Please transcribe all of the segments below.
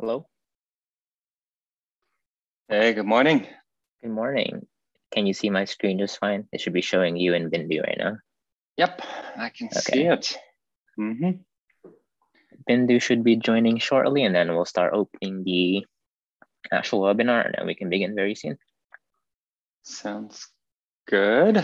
Hello. Hey, good morning. Good morning. Can you see my screen just fine? It should be showing you and Bindu right now. Yep, I can Okay. see it. hmm Bindu should be joining shortly, and then we'll start opening the actual webinar, and then we can begin very soon. Sounds good.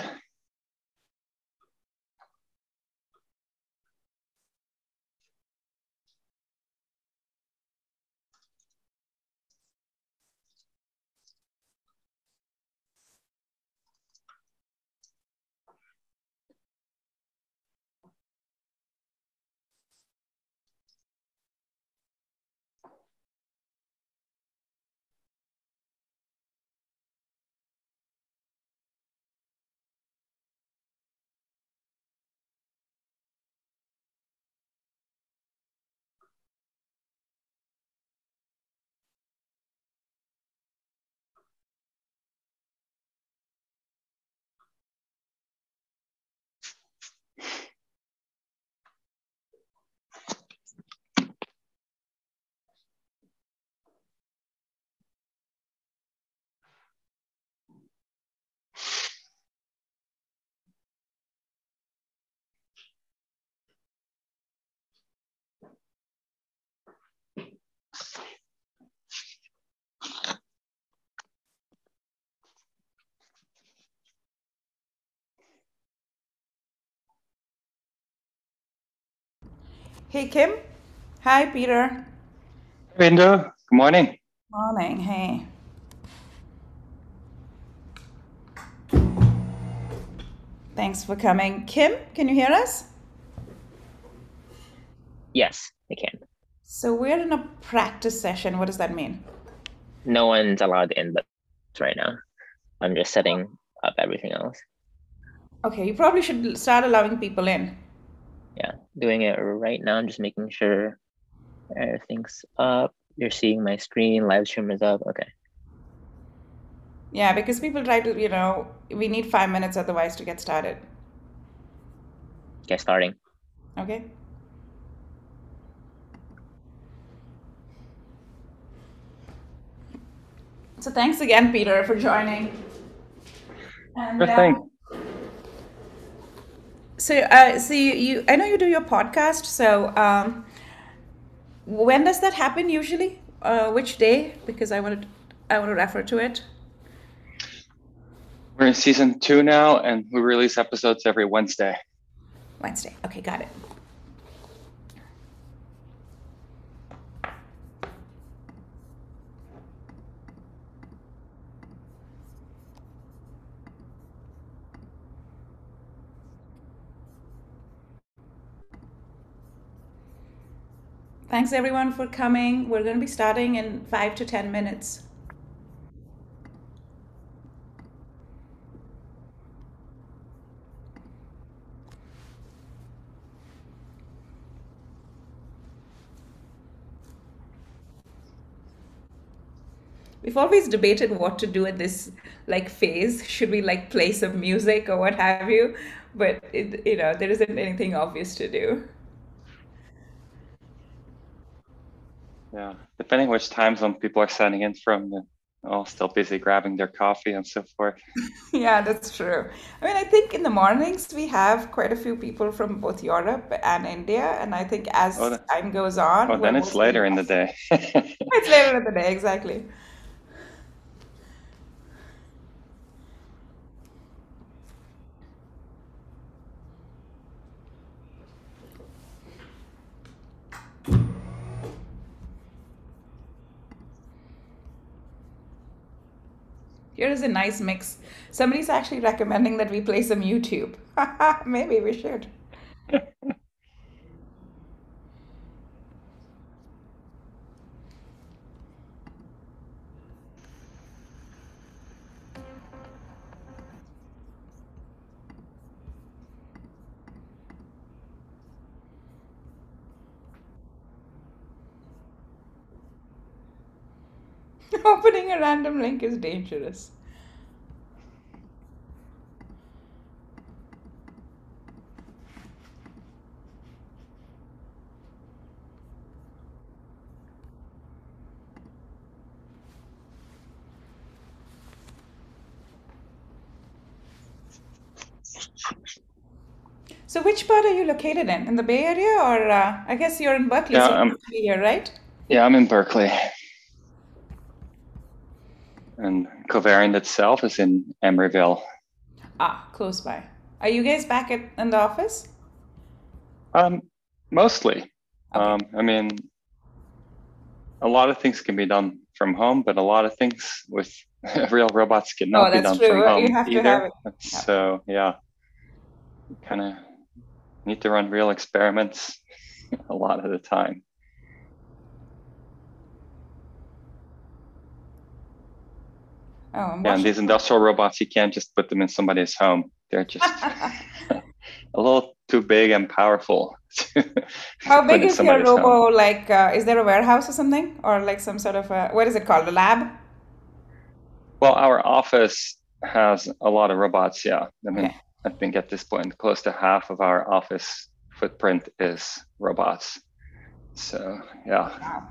Hey, Kim. Hi, Peter. Bindu, good morning. Morning. Hey. Thanks for coming. Kim, can you hear us? Yes, I can. So we're in a practice session. What does that mean? No one's allowed in but right now. I'm just setting up everything else. Okay, you probably should start allowing people in. Yeah, doing it right now. I'm just making sure everything's up. You're seeing my screen. Live stream is up. Okay. Yeah, because people try to, you know, we need five minutes otherwise to get started. Get starting. Okay? So thanks again, Peter, for joining. And, Sure thing. um, so, uh, so you, you, I know you do your podcast. So, um, when does that happen usually? Uh, which day? Because I want to, I want to refer to it. We're in season two now, and we release episodes every Wednesday. Wednesday. Okay, got it. Thanks everyone for coming. We're going to be starting in five to 10 minutes. We've always debated what to do at this like phase. Should we like play some music or what have you? But it, you know, there isn't anything obvious to do. Yeah, depending which time zone people are signing in from, they're all still busy grabbing their coffee and so forth. Yeah, that's true. I mean, I think in the mornings we have quite a few people from both Europe and India, and I think Oh, as the, time goes on, oh, then it's later in the day. It's later in the day, exactly. Here is a nice mix. Somebody's actually recommending that we play some YouTube. Maybe we should. opening a random link is dangerous. So, which part are you located in? In the Bay Area, or uh, I guess you're in Berkeley, yeah, so I'm, here, right? Yeah, I'm in Berkeley. And Covariant itself is in Emeryville. Ah, close by. Are you guys back at in the office? Um, mostly. Okay. Um, I mean, a lot of things can be done from home, but a lot of things with real robots cannot be Oh, that's done from home You have to either. have it. Yeah. So yeah, kind of need to run real experiments a lot of the time. Oh, Yeah, and these industrial robots, you can't just put them in somebody's home. They're just a little too big and powerful. How big is your somebody's home. robo? Like, uh, is there a warehouse or something, or like some sort of a what is it called? A lab? Well, our office has a lot of robots. Yeah, I mean, Okay. I think at this point, close to half of our office footprint is robots. So yeah, Wow.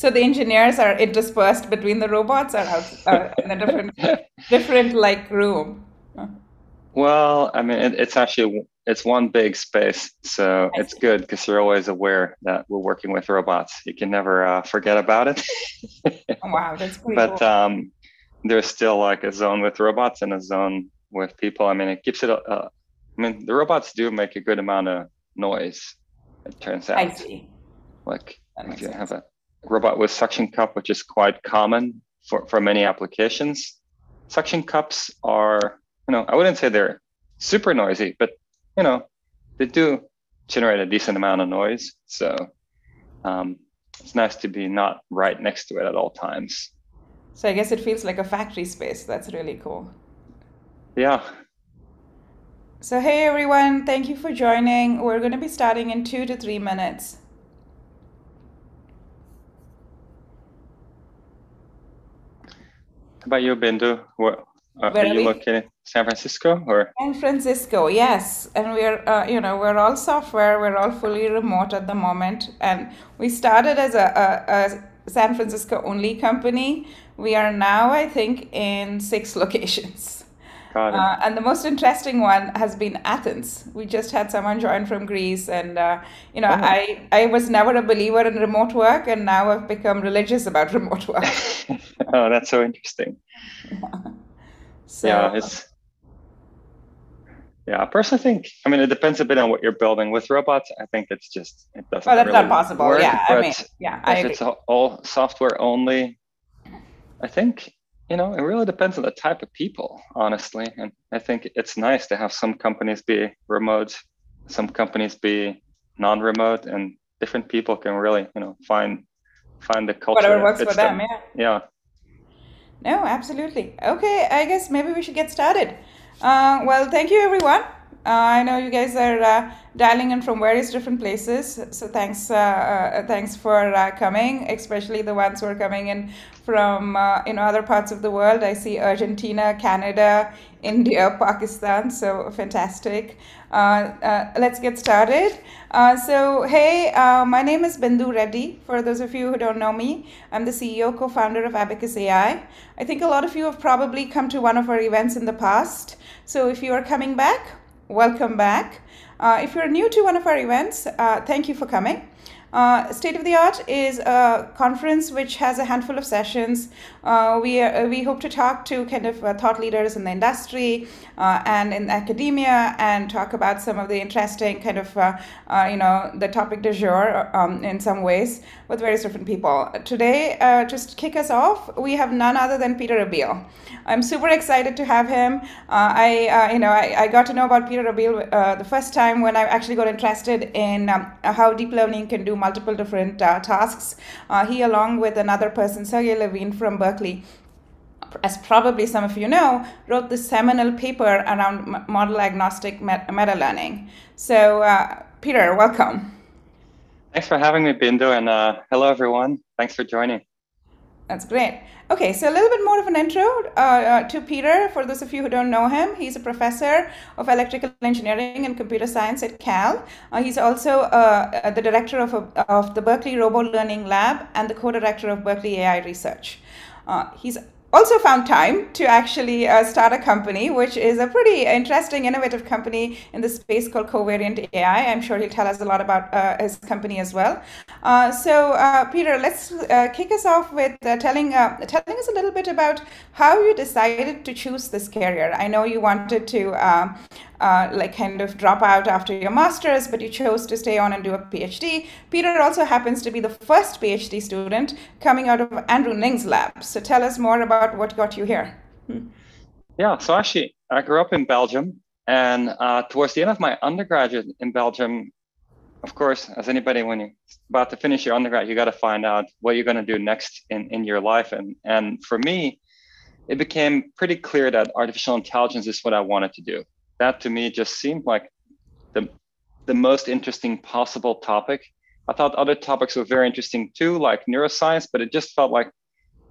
So the engineers are interspersed between the robots, or out, uh, in a different, different like room. well, I mean, it, it's actually it's one big space, so it's good because you're always aware that we're working with robots. You can never uh, forget about it. Wow, that's pretty but cool. um, there's still like a zone with robots and a zone with people. I mean, it keeps it. Uh, I mean, the robots do make a good amount of noise. It turns out, I see. like if you sense. have a robot with suction cup, which is quite common for for many applications. Suction cups are, you know, I wouldn't say they're super noisy, but you know, they do generate a decent amount of noise. So um, it's nice to be not right next to it at all times. So I guess it feels like a factory space. That's really cool. Yeah, So hey everyone, thank you for joining. We're going to be starting in two to three minutes. About you, Bindu? What, uh, Where are are you located in San Francisco or? San Francisco, yes, and we're uh, you know we're all software. We're all fully remote at the moment, and we started as a, a, a San Francisco only company. We are now, I think, in six locations. Uh, and the most interesting one has been Athens. We just had someone join from Greece, and uh, you know, Oh. I I was never a believer in remote work, and now I've become religious about remote work. oh, that's so interesting. So, yeah, it's. Yeah, I personally think. I mean, it depends a bit on what you're building with robots. I think it's just it doesn't. well, that's really not possible. work, yeah, I mean, yeah, I if it's all software only, I think you know it really depends on the type of people, honestly. And I think it's nice to have some companies be remote, some companies be non-remote, and different people can really you know find find the culture Whatever works for them. them. Yeah. Yeah. No, absolutely. Okay, I guess maybe we should get started. Uh, well, thank you, everyone. I know you guys are uh, dialing in from various different places, so thanks, uh, uh, thanks for coming, especially the ones who are coming in from you know other parts of the world. I see Argentina, Canada, India, Pakistan. So fantastic. Uh, uh, let's get started. Uh, so, hey, my name is Bindu Reddy. For those of you who don't know me, I'm the CEO, co founder of Abacus AI. I think a lot of you have probably come to one of our events in the past. So, if you are coming back, welcome back. Uh, if you're new to one of our events, uh, thank you for coming. Uh, State of the Art is a conference which has a handful of sessions. Uh, we, uh, we hope to talk to kind of uh, thought leaders in the industry uh, and in academia and talk about some of the interesting kind of, uh, you know, the topic du jour um, in some ways with various different people. Today, just to kick us off, we have none other than Peter Abbeel. I'm super excited to have him. I, you know, I, I got to know about Peter Abbeel uh, the first time when I actually got interested in um, how deep learning can do multiple different uh, tasks. Uh, he, along with another person, Sergey Levine from Berkeley, as probably some of you know, wrote this seminal paper around model agnostic met- meta learning. So, uh, Peter, welcome. Thanks for having me, Bindu, and uh, hello everyone. Thanks for joining. That's great. Okay, so a little bit more of an intro uh, uh, to Peter. For those of you who don't know him, he's a professor of electrical engineering and computer science at Cal. Uh, he's also uh, the director of, a, of the Berkeley Robo Learning Lab and the co director of Berkeley AI Research. Uh, he's also found time to actually uh, start a company, which is a pretty interesting, innovative company in the space called Covariant AI. I'm sure he'll tell us a lot about uh, his company as well. Uh, so, uh, Peter, let's uh, kick us off with uh, telling telling us a little bit about how you decided to choose this career. I know you wanted to uh, like kind of drop out after your master's, but you chose to stay on and do a PhD. Peter also happens to be the first PhD student coming out of Andrew Ng's lab. So tell us more about what got you here. Hmm. Yeah, so actually, I grew up in Belgium, and uh, towards the end of my undergraduate in Belgium, of course, as anybody, when you're about to finish your undergrad, you got to find out what you're going to do next in, in your life. And, and for me, it became pretty clear that artificial intelligence is what I wanted to do that to me just seemed like the the most interesting possible topic. I thought other topics were very interesting too, like neuroscience, but it just felt like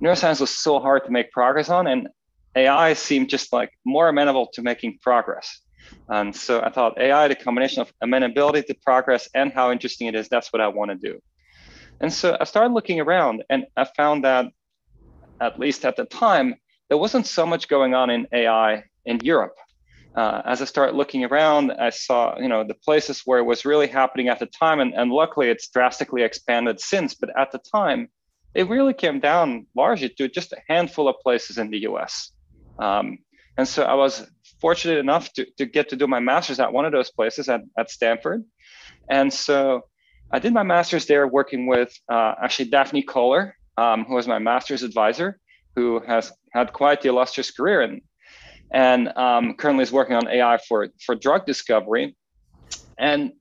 neuroscience was so hard to make progress on, and AI seemed just like more amenable to making progress. And so I thought AI, the combination of amenability to progress and how interesting it is, that's what I want to do. And so I started looking around and I found that, at least at the time, there wasn't so much going on in AI in Europe uh, as I started looking around, I saw, you know, the places where it was really happening at the time, and, and luckily it's drastically expanded since. But at the time, it really came down largely to just a handful of places in the U.S. Um, and so I was fortunate enough to, to get to do my master's at one of those places at, at Stanford. And so I did my master's there working with uh, actually Daphne Koller, um, who was my master's advisor, who has had quite the illustrious career. And and um, currently is working on AI for, for drug discovery. And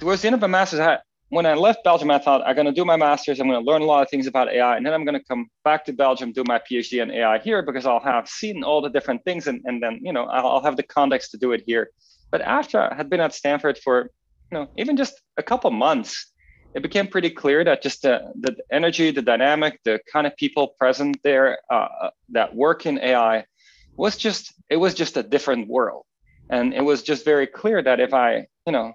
towards the end of my master's, I, when I left Belgium, I thought I'm going to do my master's. I'm going to learn a lot of things about AI, and then I'm going to come back to Belgium, do my PhD in AI here because I'll have seen all the different things, and, and then you know I'll, I'll have the context to do it here. But after I had been at Stanford for you know even just a couple months, it became pretty clear that just the, the energy, the dynamic, the kind of people present there uh, uh that work in AI was just it was just a different world. And it was just very clear that if i you know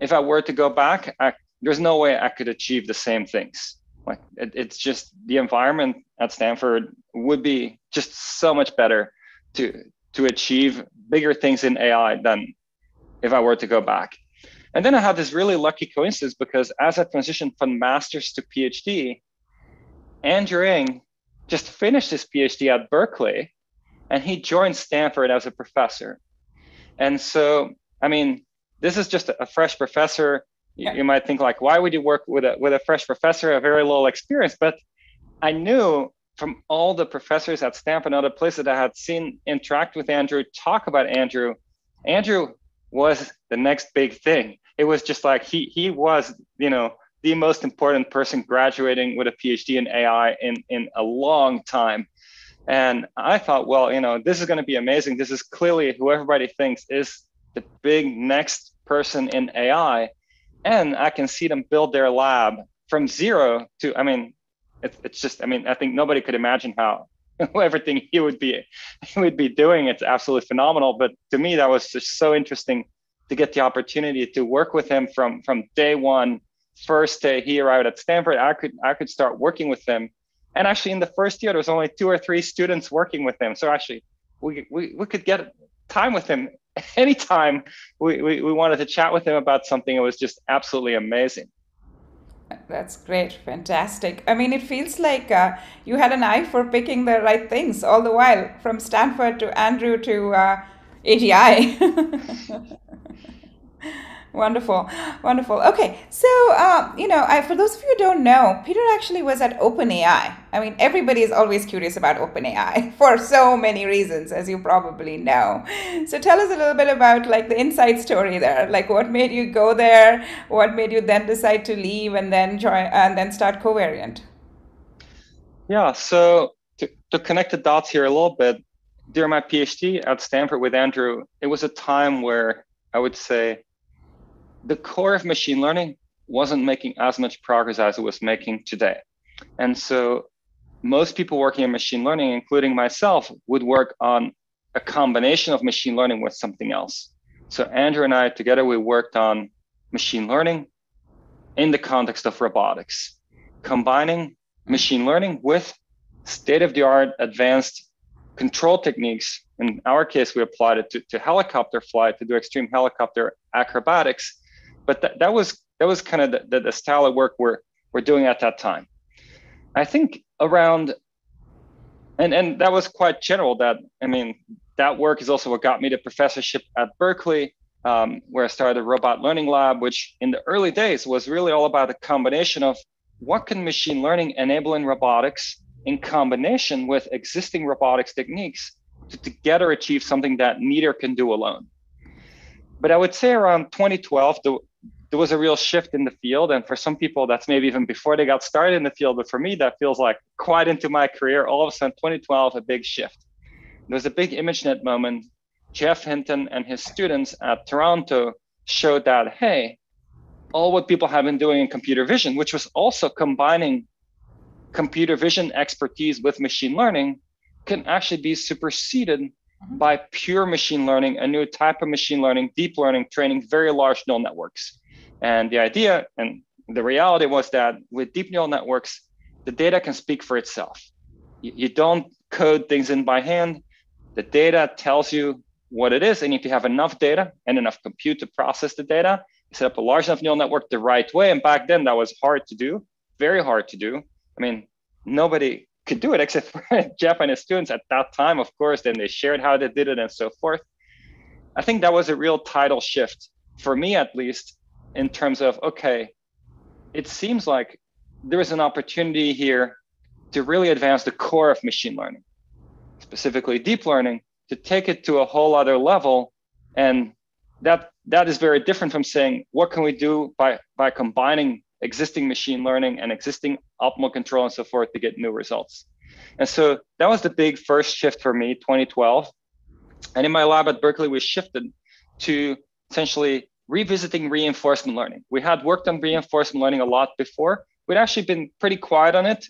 if i were to go back I, there's no way i could achieve the same things. Like it, it's just the environment at stanford would be just so much better to to achieve bigger things in ai than if i were to go back. And then i had this really lucky coincidence because as i transitioned from master's to phd andrew ng just finished his phd at berkeley and he joined Stanford as a professor. And so, I mean, this is just a fresh professor. Yeah. You might think like, why would you work with a with a fresh professor, a very little experience? But I knew from all the professors at Stanford and other places that I had seen interact with Andrew, talk about Andrew, Andrew was the next big thing. It was just like he he was, you know, the most important person graduating with a PhD in AI in in a long time. And I thought, well, you know, this is going to be amazing. This is clearly who everybody thinks is the big next person in AI. And I can see them build their lab from zero to, I mean, it's, it's just, I mean, I think nobody could imagine how everything he would be he would be doing. It's absolutely phenomenal. But to me, that was just so interesting to get the opportunity to work with him from from day one, first day he arrived at Stanford. I could I could start working with him and actually, in the first year, there was only two or three students working with him. So actually, we, we, we could get time with him anytime we, we, we wanted to chat with him about something. It was just absolutely amazing. That's great. Fantastic. I mean, it feels like uh, you had an eye for picking the right things all the while, from Stanford to Andrew to uh, AGI. Wonderful, wonderful. Okay, so uh, you know, I, for those of you who don't know, Peter actually was at OpenAI. I mean, everybody is always curious about OpenAI for so many reasons, as you probably know. So tell us a little bit about like the inside story there. Like, what made you go there? What made you then decide to leave and then join and then start Covariant? Yeah, so to, to connect the dots here a little bit, during my PhD at Stanford with Andrew, it was a time where I would say the core of machine learning wasn't making as much progress as it was making today. And so most people working in machine learning, including myself, would work on a combination of machine learning with something else. So Andrew and I together, we worked on machine learning in the context of robotics, combining machine learning with state of the art advanced control techniques. In our case, we applied it to, to helicopter flight to do extreme helicopter acrobatics. But that, that was that was kind of the, the, the style of work we're, we're doing at that time. I think around, and, and that was quite general that, I mean, that work is also what got me the professorship at Berkeley, um, where I started a robot learning lab, which in the early days was really all about a combination of what can machine learning enable in robotics in combination with existing robotics techniques to together achieve something that neither can do alone. But I would say around 2012, the, there was a real shift in the field. And for some people, that's maybe even before they got started in the field. But for me, that feels like quite into my career. All of a sudden, 2012, a big shift. There was a big ImageNet moment. Geoff Hinton and his students at Toronto showed that, hey, all what people have been doing in computer vision, which was also combining computer vision expertise with machine learning, can actually be superseded mm-hmm. by pure machine learning, a new type of machine learning, deep learning, training very large neural networks. And the idea and the reality was that with deep neural networks, the data can speak for itself. You, don't code things in by hand. The data tells you what it is. And if you have enough data and enough compute to process the data, set up a large enough neural network the right way. And back then, that was hard to do, very hard to do. I mean, nobody could do it except for Japanese students at that time, of course. Then they shared how they did it and so forth. I think that was a real tidal shift for me, at least, in terms of okay, it seems like there is an opportunity here to really advance the core of machine learning, specifically deep learning, to take it to a whole other level. And that that is very different from saying what can we do by by combining existing machine learning and existing optimal control and so forth to get new results. And so that was the big first shift for me, 2012. And in my lab at Berkeley, we shifted to essentially revisiting reinforcement learning. We had worked on reinforcement learning a lot before. We'd actually been pretty quiet on it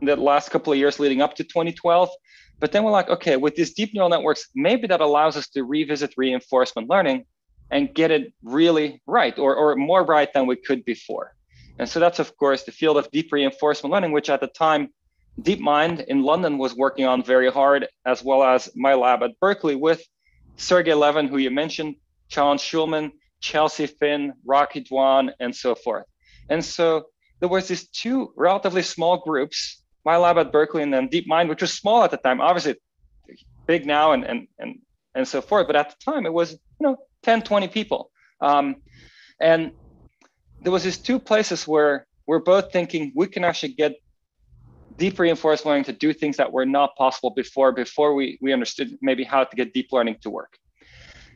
in the last couple of years leading up to 2012. But then we're like, okay, with these deep neural networks, maybe that allows us to revisit reinforcement learning and get it really right or, or more right than we could before. And so that's, of course, the field of deep reinforcement learning, which at the time, DeepMind in London was working on very hard, as well as my lab at Berkeley with Sergey Levine, who you mentioned, John Schulman, Chelsea Finn, Rocky Duan, and so forth. And so there was these two relatively small groups, my lab at Berkeley and then DeepMind, which was small at the time, obviously big now and and and and so forth. But at the time it was, you know, 10, 20 people. Um, and there was these two places where we're both thinking we can actually get deep reinforcement learning to do things that were not possible before, before we, we understood maybe how to get deep learning to work.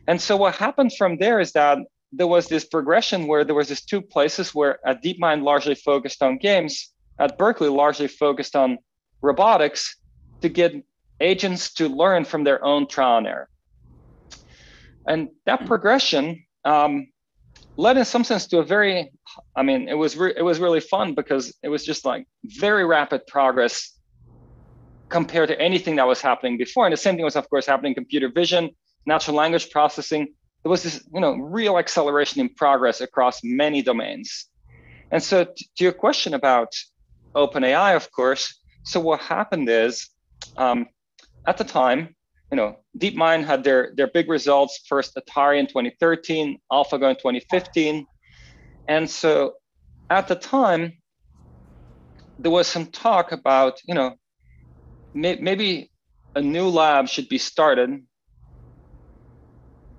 And so what happened from there is that there was this progression where there was these two places where at DeepMind largely focused on games, at Berkeley largely focused on robotics to get agents to learn from their own trial and error. And that progression um, led in some sense to a very, I mean, it was re- it was really fun because it was just like very rapid progress compared to anything that was happening before. And the same thing was, of course, happening in computer vision, natural language processing, there was this you know real acceleration in progress across many domains. And so t- to your question about openai of course so what happened is um, at the time you know deepmind had their their big results first atari in 2013 alphago in 2015 and so at the time there was some talk about you know may, maybe a new lab should be started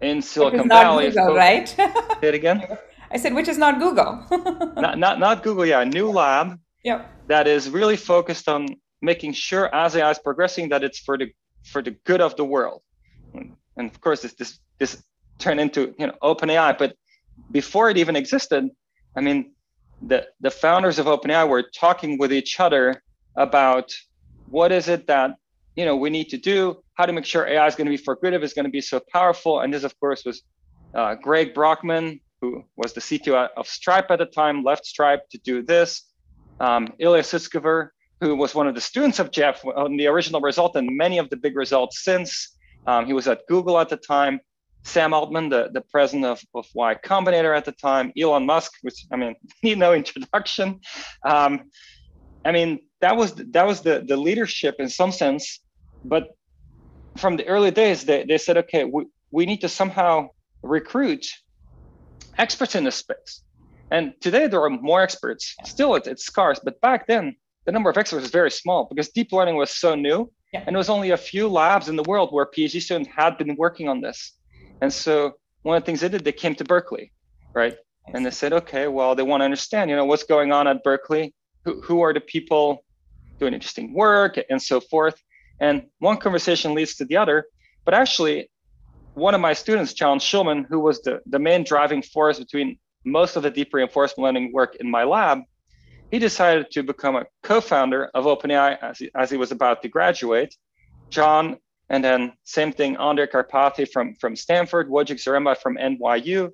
in Silicon Valley. Google, right? say it again. I said, which is not Google. not, not, not Google, yeah, a new lab yep. that is really focused on making sure as AI is progressing that it's for the for the good of the world. And of course, this this this turned into you know OpenAI, but before it even existed, I mean, the the founders of OpenAI were talking with each other about what is it that you know we need to do how to make sure ai is going to be for good if it's going to be so powerful. And this of course was uh, greg brockman who was the cto of stripe at the time left stripe to do this. Um, ilya sutskever who was one of the students of Jeff on the original result and many of the big results since. Um, he was at google at the time. Sam altman the, the president of, of y combinator at the time. Elon musk which i mean need no introduction. Um, i mean that was that was the the leadership in some sense but from the early days they, they said okay we, we need to somehow recruit experts in this space. And today there are more experts. Still it's, it's scarce. But back then the number of experts was very small because deep learning was so new. Yeah. and it was only a few labs in the world where phd students had been working on this. And so one of the things they did they came to berkeley right? And they said okay well they want to understand you know what's going on at berkeley. Who, who are the people doing interesting work and so forth. And one conversation leads to the other. But actually, one of my students, John Schulman, who was the, the main driving force between most of the deep reinforcement learning work in my lab, he decided to become a co-founder of OpenAI as he, as he was about to graduate. John, and then same thing, Andrej Karpathy from, from Stanford, Wojciech Zaremba from NYU,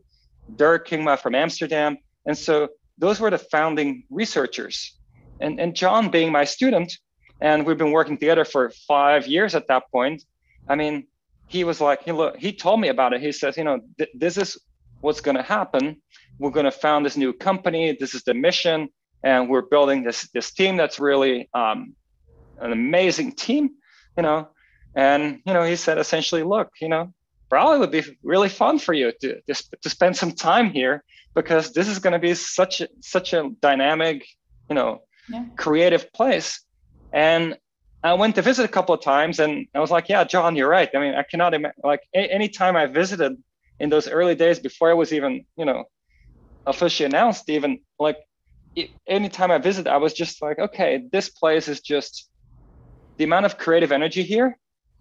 Durk Kingma from Amsterdam. And so those were the founding researchers and, and John being my student, and we've been working together for five years at that point. I mean, he was like, he, look, he told me about it. He says, you know, th- this is what's going to happen. We're going to found this new company. This is the mission, and we're building this this team that's really um, an amazing team, you know. And you know, he said essentially, look, you know, probably would be really fun for you to to, to spend some time here because this is going to be such a, such a dynamic, you know, yeah. creative place. And I went to visit a couple of times and I was like, yeah, John, you're right. I mean, I cannot imagine, like a- anytime I visited in those early days before I was even, you know, officially announced, even like anytime I visited, I was just like, okay, this place is just the amount of creative energy here.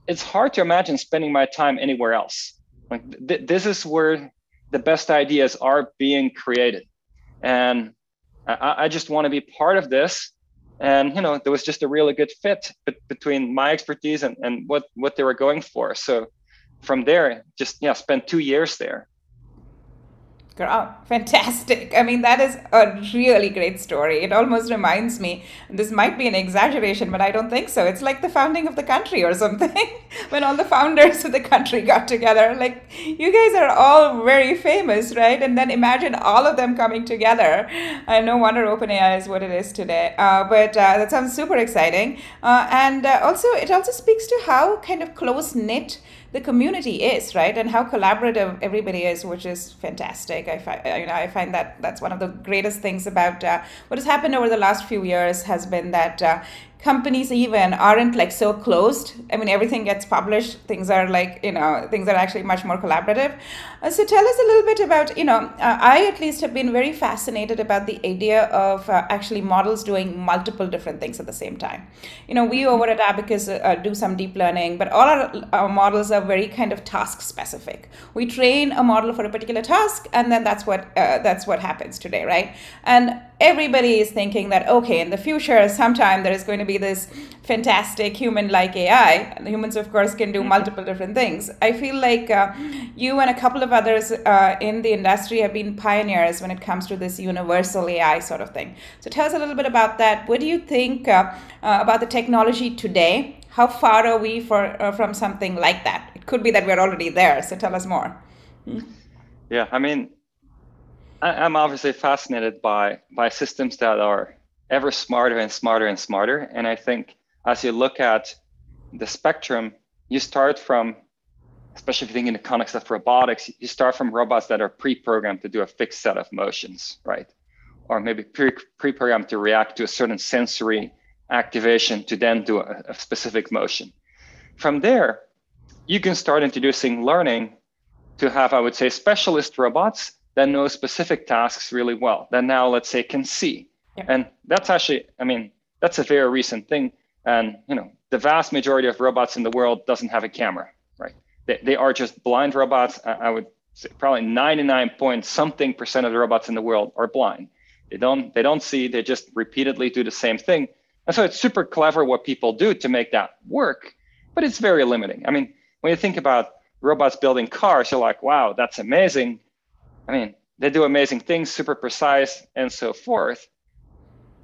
It's hard to imagine spending my time anywhere else. Like th- this is where the best ideas are being created. And I, I just want to be part of this. And you know, there was just a really good fit between my expertise and, and what what they were going for. So from there, just yeah, spent two years there. Girl, fantastic. I mean, that is a really great story. It almost reminds me, this might be an exaggeration, but I don't think so. It's like the founding of the country or something, when all the founders of the country got together. Like, you guys are all very famous, right? And then imagine all of them coming together. And no wonder OpenAI is what it is today. Uh, but uh, that sounds super exciting. Uh, and uh, also, it also speaks to how kind of close knit the community is, right? And how collaborative everybody is, which is fantastic. I find, you know, I find that that's one of the greatest things about uh, what has happened over the last few years has been that uh, companies even aren't like so closed. I mean everything gets published. Things are like you know things are actually much more collaborative. Uh, so tell us a little bit about you know uh, i at least have been very fascinated about the idea of uh, actually models doing multiple different things at the same time. You know we over at abacus uh, do some deep learning but all our, our models are very kind of task specific. We train a model for a particular task and then that's what uh, that's what happens today right? And everybody is thinking that okay in the future sometime there is going to be this fantastic human like ai and humans of course can do mm-hmm. multiple different things. I feel like uh, you and a couple of others uh, in the industry have been pioneers when it comes to this universal ai sort of thing. So tell us a little bit about that. What do you think uh, uh about the technology today? How far are we for, uh, from something like that? It could be that we're already there so tell us more. Hmm? yeah i mean I'm obviously fascinated by by systems that are ever smarter and smarter and smarter. And I think as you look at the spectrum, you start from, especially if you think in the context of robotics, you start from robots that are pre-programmed to do a fixed set of motions, right? Or maybe pre- pre-programmed to react to a certain sensory activation to then do a, a specific motion. From there, you can start introducing learning to have, I would say, specialist robots that know specific tasks really well that now let's say can see yeah. and that's actually i mean that's a very recent thing. And you know the vast majority of robots in the world doesn't have a camera right? They, they are just blind robots. I would say probably 99 point something percent of the robots in the world are blind. They don't they don't see. They just repeatedly do the same thing. And so it's super clever what people do to make that work but it's very limiting. I mean when you think about robots building cars you're like wow that's amazing. I mean, they do amazing things, super precise, and so forth.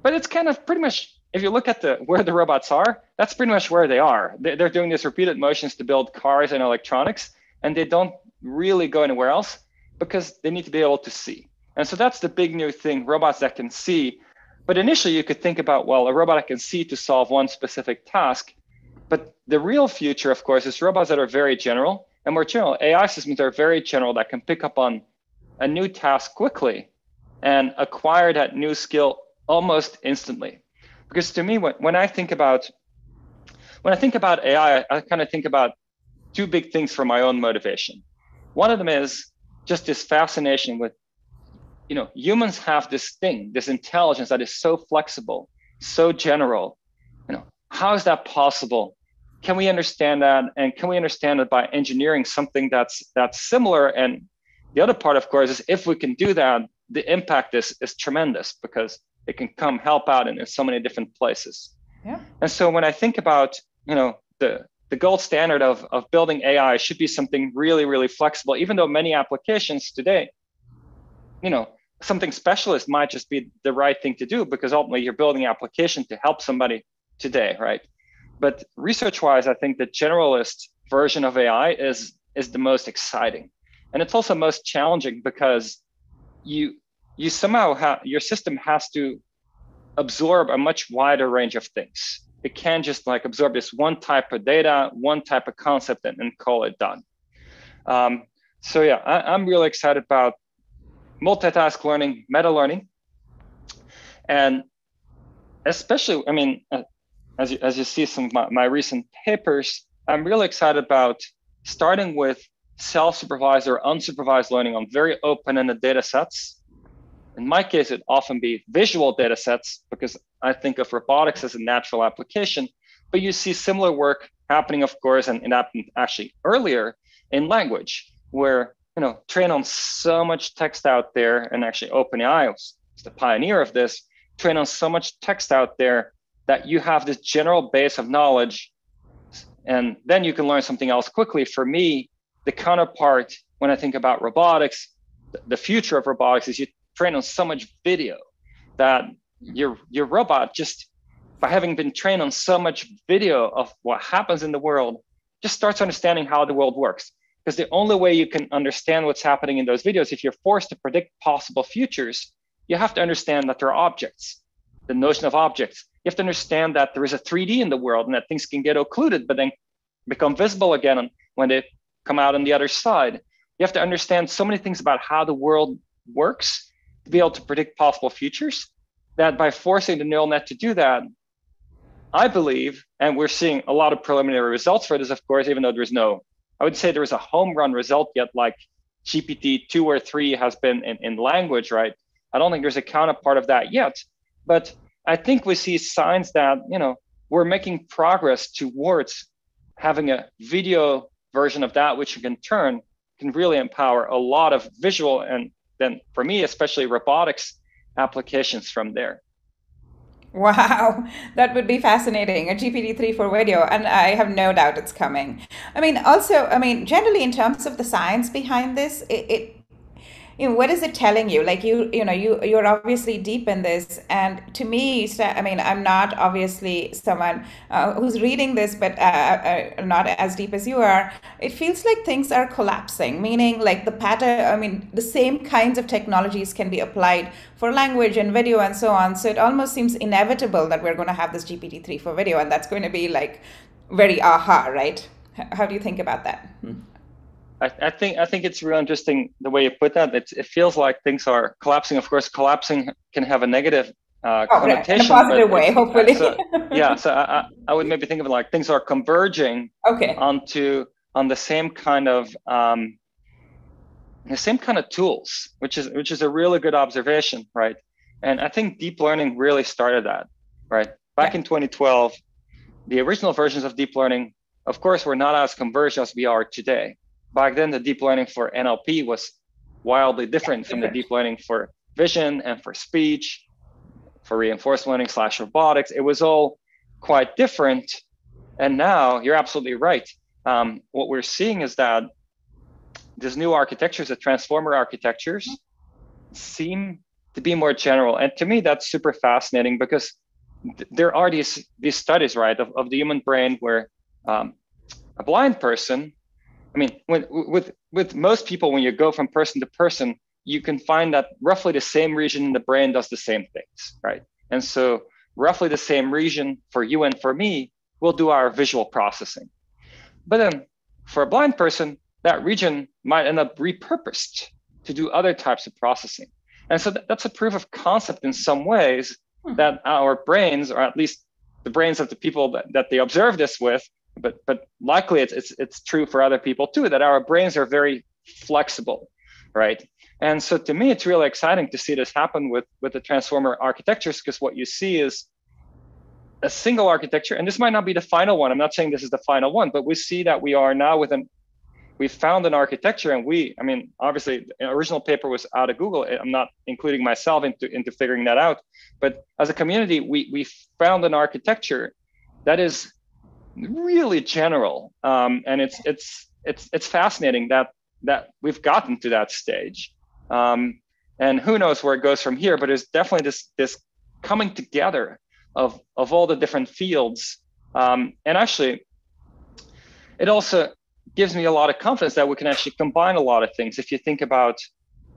But it's kind of pretty much, if you look at the where the robots are, that's pretty much where they are. They're doing these repeated motions to build cars and electronics, and they don't really go anywhere else because they need to be able to see. And so that's the big new thing: robots that can see But initially, you could think about, well, a robot that can see to solve one specific task. But the real future, of course, is robots that are very general and more general. AI systems are very general that can pick up on a new task quickly and acquire that new skill almost instantly. Because to me, when, when I think about when I think about AI, I, kind of think about two big things for my own motivation. One of them is just this fascination with you know humans have this thing this intelligence that is so flexible so general you know how is that possible can we understand that and can we understand it by engineering something that's that's similar and the other part of course is if we can do that the impact is is tremendous because it can come help out in, in so many different places yeah and so when i think about you know the the gold standard of, of building ai should be something really really flexible even though many applications today you know something specialist might just be the right thing to do because ultimately you're building an application to help somebody today, right? But research wise, I think the generalist version of AI is is the most exciting. And it's also most challenging because you you somehow have your system has to absorb a much wider range of things. It can't just like absorb this one type of data, one type of concept, and, and call it done. Um, so yeah, I, I'm really excited about multitask learning, meta learning, and especially, I mean, uh, as you, as you see some of my, my recent papers, I'm really excited about starting with self-supervised or unsupervised learning on very open-ended data sets. In my case, it often be visual data sets because I think of robotics as a natural application. But you see similar work happening, of course, and it happened actually earlier in language, where you know, train on so much text out there, and actually OpenAI was the pioneer of this. Train on so much text out there that you have this general base of knowledge, and then you can learn something else quickly. For me, the counterpart when I think about robotics, the future of robotics is you train on so much video that your your robot just by having been trained on so much video of what happens in the world just starts understanding how the world works because the only way you can understand what's happening in those videos, if you're forced to predict possible futures, you have to understand that there are objects, the notion of objects. You have to understand that there is a 3D in the world and that things can get occluded, but then become visible again when they come out on the other side. You have to understand so many things about how the world works to be able to predict possible futures that by forcing the neural net to do that, I believe, and we're seeing a lot of preliminary results for this, of course, even though there's no I would say there is a home run result yet, like GPT two or three has been in, in language, right? I don't think there's a counterpart of that yet, but I think we see signs that you know we're making progress towards having a video version of that, which you can turn can really empower a lot of visual and then for me especially robotics applications from there. Wow, that would be fascinating. A GPT-3 for video, and I have no doubt it's coming. I mean, also, I mean, generally in terms of the science behind this, it, it you know, what is it telling you? Like you, you know, you you're obviously deep in this, and to me, I mean, I'm not obviously someone uh, who's reading this, but uh, uh, uh, not as deep as you are. It feels like things are collapsing, meaning like the pattern. I mean, the same kinds of technologies can be applied for language and video and so on. So it almost seems inevitable that we're going to have this GPT three for video, and that's going to be like very aha, right? How do you think about that? I, I, think I think it's really interesting the way you put that. It, it feels like things are collapsing. Of course, collapsing can have a negative uh, oh, connotation. In a positive way, hopefully. So, yeah, so I, I would maybe think of it like things are converging okay. onto on the same kind of um, the same kind of tools, which is which is a really good observation, right? And I think deep learning really started that, right? Back yeah. in 2012, the original versions of deep learning, of course, were not as converged as we are today back then the deep learning for NLP was wildly different from the deep learning for vision and for speech, for reinforcement learning slash robotics. It was all quite different. And now you're absolutely right. Um, what we're seeing is that these new architectures, the transformer architectures, seem to be more general. And to me, that's super fascinating because th- there are these these studies, right, of, of the human brain where um, a blind person I mean, when, with with most people, when you go from person to person, you can find that roughly the same region in the brain does the same things, right? And so roughly the same region for you and for me will do our visual processing. But then for a blind person, that region might end up repurposed to do other types of processing. And so that's a proof of concept in some ways hmm. that our brains, or at least the brains of the people that, that they observe this with, but but likely it's, it's it's true for other people too, that our brains are very flexible, right? And so to me, it's really exciting to see this happen with with the transformer architectures, because what you see is a single architecture, and this might not be the final one. I'm not saying this is the final one, but we see that we are now with an we found an architecture and we i mean obviously the original paper was out of google i'm not including myself into, into figuring that out but as a community we, we found an architecture that is really general. Um, and it's it's it's it's fascinating that that we've gotten to that stage. Um, and who knows where it goes from here but there's definitely this this coming together of of all the different fields. Um, and actually it also gives me a lot of confidence that we can actually combine a lot of things. If you think about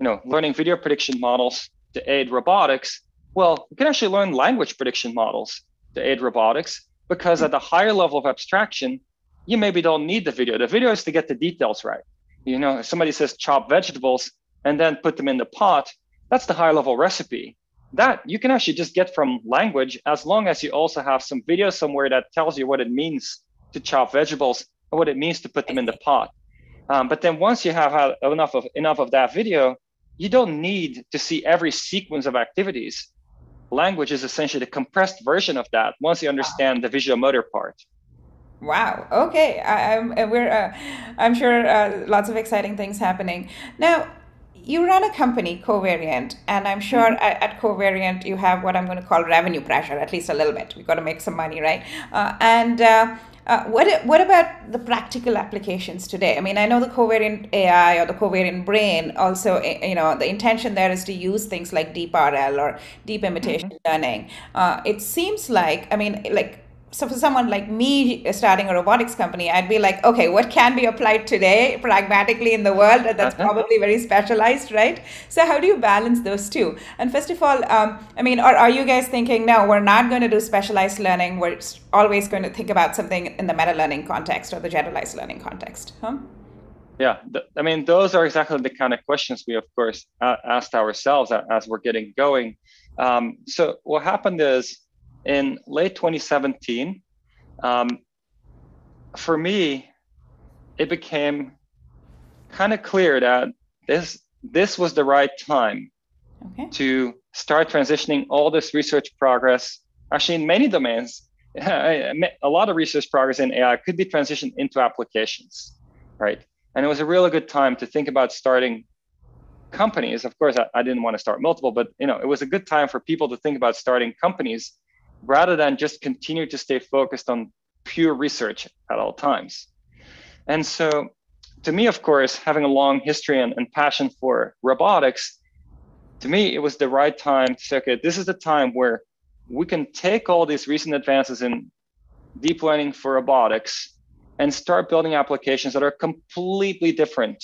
you know learning video prediction models to aid robotics well we can actually learn language prediction models to aid robotics because at the higher level of abstraction you maybe don't need the video the video is to get the details right you know if somebody says chop vegetables and then put them in the pot that's the higher level recipe that you can actually just get from language as long as you also have some video somewhere that tells you what it means to chop vegetables and what it means to put them in the pot. Um, but then once you have enough of enough of that video, you don't need to see every sequence of activities. Language is essentially the compressed version of that once you understand the visual motor part. Wow. Okay. I, am we're uh, I'm sure uh, lots of exciting things happening now you run a company, Covariant, and I'm sure mm-hmm. at, at, Covariant you have what I'm going to call revenue pressure, at least a little bit. We've got to make some money, right? Uh, and uh, what what about the practical applications today? I mean, I know the covariant AI or the covariant brain. Also, eh, you know, the intention there is to use things like deep RL or deep imitation mm-hmm. learning. Uh, it seems like, I mean, like so for someone like me starting a robotics company i'd be like okay what can be applied today pragmatically in the world that's probably very specialized right? So how do you balance those two? And first of all um, i mean are, are you guys thinking no we're not going to do specialized learning we're always going to think about something in the meta learning context or the generalized learning context huh? yeah i mean those are exactly the kind of questions we of course asked ourselves as we're getting going. Um, so what happened is in late 2017, um, for me, it became kind of clear that this this was the right time okay. to start transitioning all this research progress. Actually, in many domains, a lot of research progress in AI could be transitioned into applications, right? And it was a really good time to think about starting companies. Of course, I, I didn't want to start multiple, but you know, it was a good time for people to think about starting companies rather than just continue to stay focused on pure research at all times. And so, to me, of course, having a long history and, and passion for robotics, to me, it was the right time to say, okay, this is the time where we can take all these recent advances in deep learning for robotics and start building applications that are completely different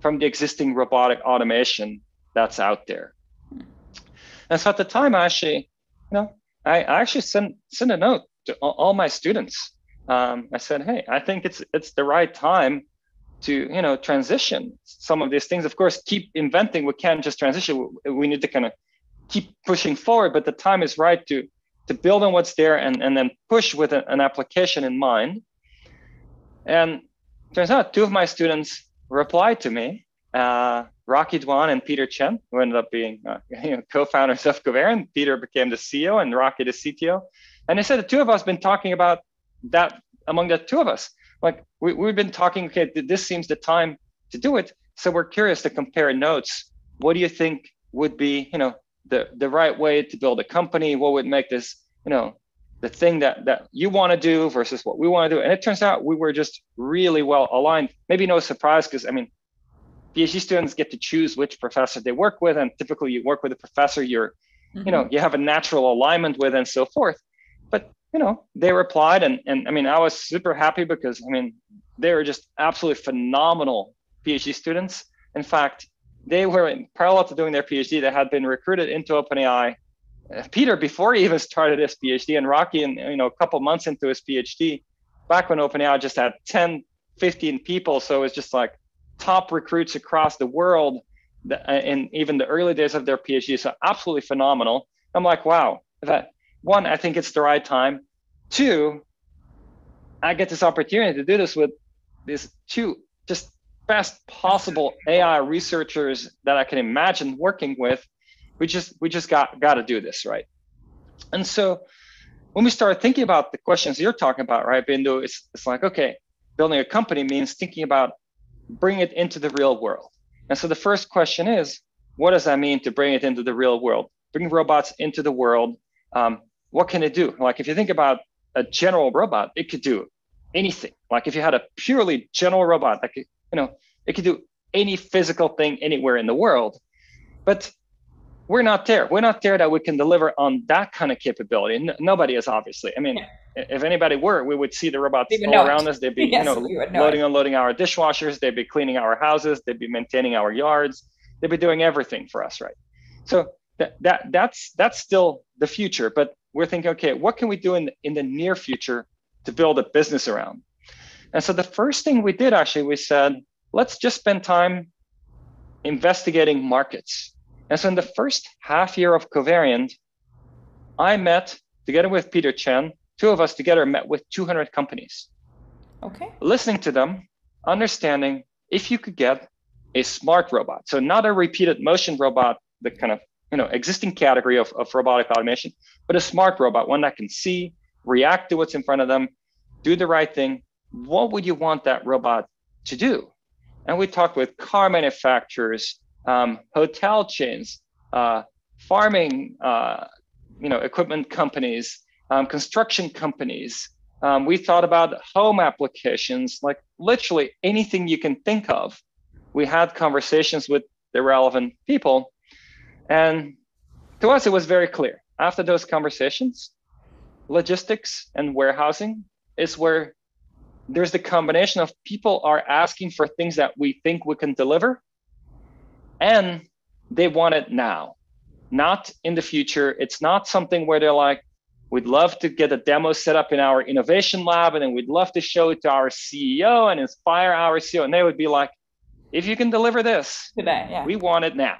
from the existing robotic automation that's out there. And so at the time, actually, you know, I actually sent sent a note to all my students. Um, I said, "Hey, I think it's it's the right time to you know transition some of these things. Of course, keep inventing. We can't just transition. We need to kind of keep pushing forward. But the time is right to to build on what's there and and then push with an application in mind." And turns out two of my students replied to me. Uh, Rocky Duan and Peter Chen, who ended up being uh, you know, co-founders of Covariant. Peter became the CEO and Rocky the CTO. And they said the two of us been talking about that among the two of us. Like we, we've been talking, okay, this seems the time to do it. So we're curious to compare notes. What do you think would be, you know, the, the right way to build a company? What would make this, you know, the thing that that you want to do versus what we want to do? And it turns out we were just really well aligned. Maybe no surprise because I mean, PhD students get to choose which professor they work with, and typically you work with a professor you're, mm-hmm. you know, mm-hmm. you have a natural alignment with, and so forth. But you know, they replied, and and I mean, I was super happy because I mean, they were just absolutely phenomenal PhD students. In fact, they were in parallel to doing their PhD, they had been recruited into OpenAI Peter, before he even started his PhD, and Rocky, and you know, a couple months into his PhD, back when OpenAI just had 10, 15 people, so it was just like top recruits across the world, uh, in even the early days of their PhD. So absolutely phenomenal. I'm like, wow, that one, I think it's the right time. Two, I get this opportunity to do this with these two just best possible AI researchers that I can imagine working with. We just we just got got to do this right. And so when we started thinking about the questions you're talking about, right, Bindu, it's it's like okay, building a company means thinking about bring it into the real world. And so the first question is, what does that mean to bring it into the real world? Bring robots into the world. Um, what can it do? Like if you think about a general robot, it could do anything. Like if you had a purely general robot, like you know, it could do any physical thing anywhere in the world. But we're not there. We're not there that we can deliver on that kind of capability. Nobody is obviously. I mean, yeah. If anybody were, we would see the robots all around us. They'd be, yes, you know, loading, unloading our dishwashers. They'd be cleaning our houses. They'd be maintaining our yards. They'd be doing everything for us, right? So that, that that's that's still the future. But we're thinking, okay, what can we do in in the near future to build a business around? And so the first thing we did actually, we said, let's just spend time investigating markets. And so in the first half year of Covariant, I met together with Peter Chen, two of us together met with 200 companies. Okay. Listening to them, understanding if you could get a smart robot, so not a repeated motion robot, the kind of you know existing category of, of robotic automation, but a smart robot, one that can see, react to what's in front of them, do the right thing. What would you want that robot to do? And we talked with car manufacturers, um, hotel chains, uh, farming, uh, you know, equipment companies, um, construction companies. Um, we thought about home applications, like literally anything you can think of. We had conversations with the relevant people, and to us, it was very clear. After those conversations, logistics and warehousing is where there's the combination of people are asking for things that we think we can deliver and they want it now not in the future it's not something where they're like we'd love to get a demo set up in our innovation lab and then we'd love to show it to our ceo and inspire our ceo and they would be like if you can deliver this today yeah. we want it now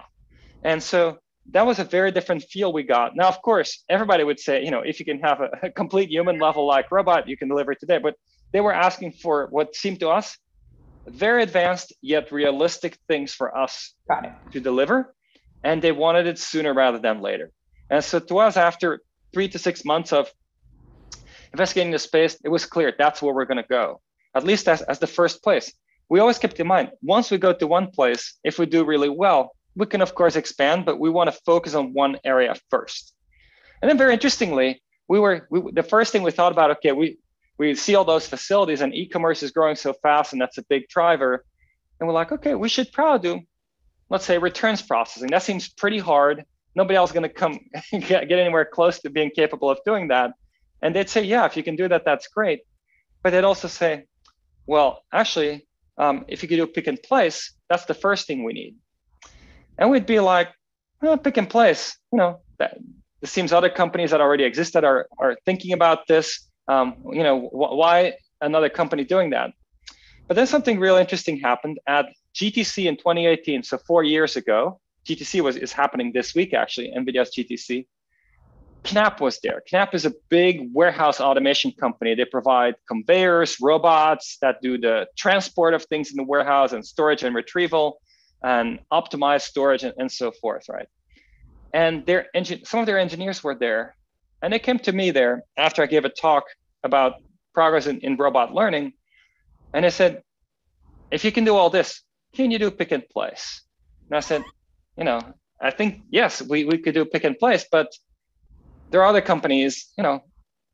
and so that was a very different feel we got now of course everybody would say you know if you can have a, a complete human level like robot you can deliver it today but they were asking for what seemed to us very advanced yet realistic things for us to deliver. And they wanted it sooner rather than later. And so to us, after three to six months of investigating the space, it was clear that's where we're going to go, at least as, as the first place. We always kept in mind once we go to one place, if we do really well, we can of course expand, but we want to focus on one area first. And then very interestingly, we were we, the first thing we thought about, okay, we we see all those facilities and e-commerce is growing so fast and that's a big driver and we're like okay we should probably do let's say returns processing that seems pretty hard nobody else going to come get anywhere close to being capable of doing that and they'd say yeah if you can do that that's great but they'd also say well actually um, if you could do pick and place that's the first thing we need and we'd be like well, pick and place you know that, it seems other companies that already exist that are, are thinking about this um, you know, wh- why another company doing that? But then something real interesting happened at GTC in 2018. So four years ago, GTC was is happening this week actually. NVIDIA's GTC. Knapp was there. Knapp is a big warehouse automation company. They provide conveyors, robots that do the transport of things in the warehouse and storage and retrieval and optimized storage and, and so forth, right? And their engine, some of their engineers were there and they came to me there after I gave a talk about progress in, in robot learning. And they said, if you can do all this, can you do pick and place? And I said, you know, I think, yes, we, we could do pick and place, but there are other companies, you know,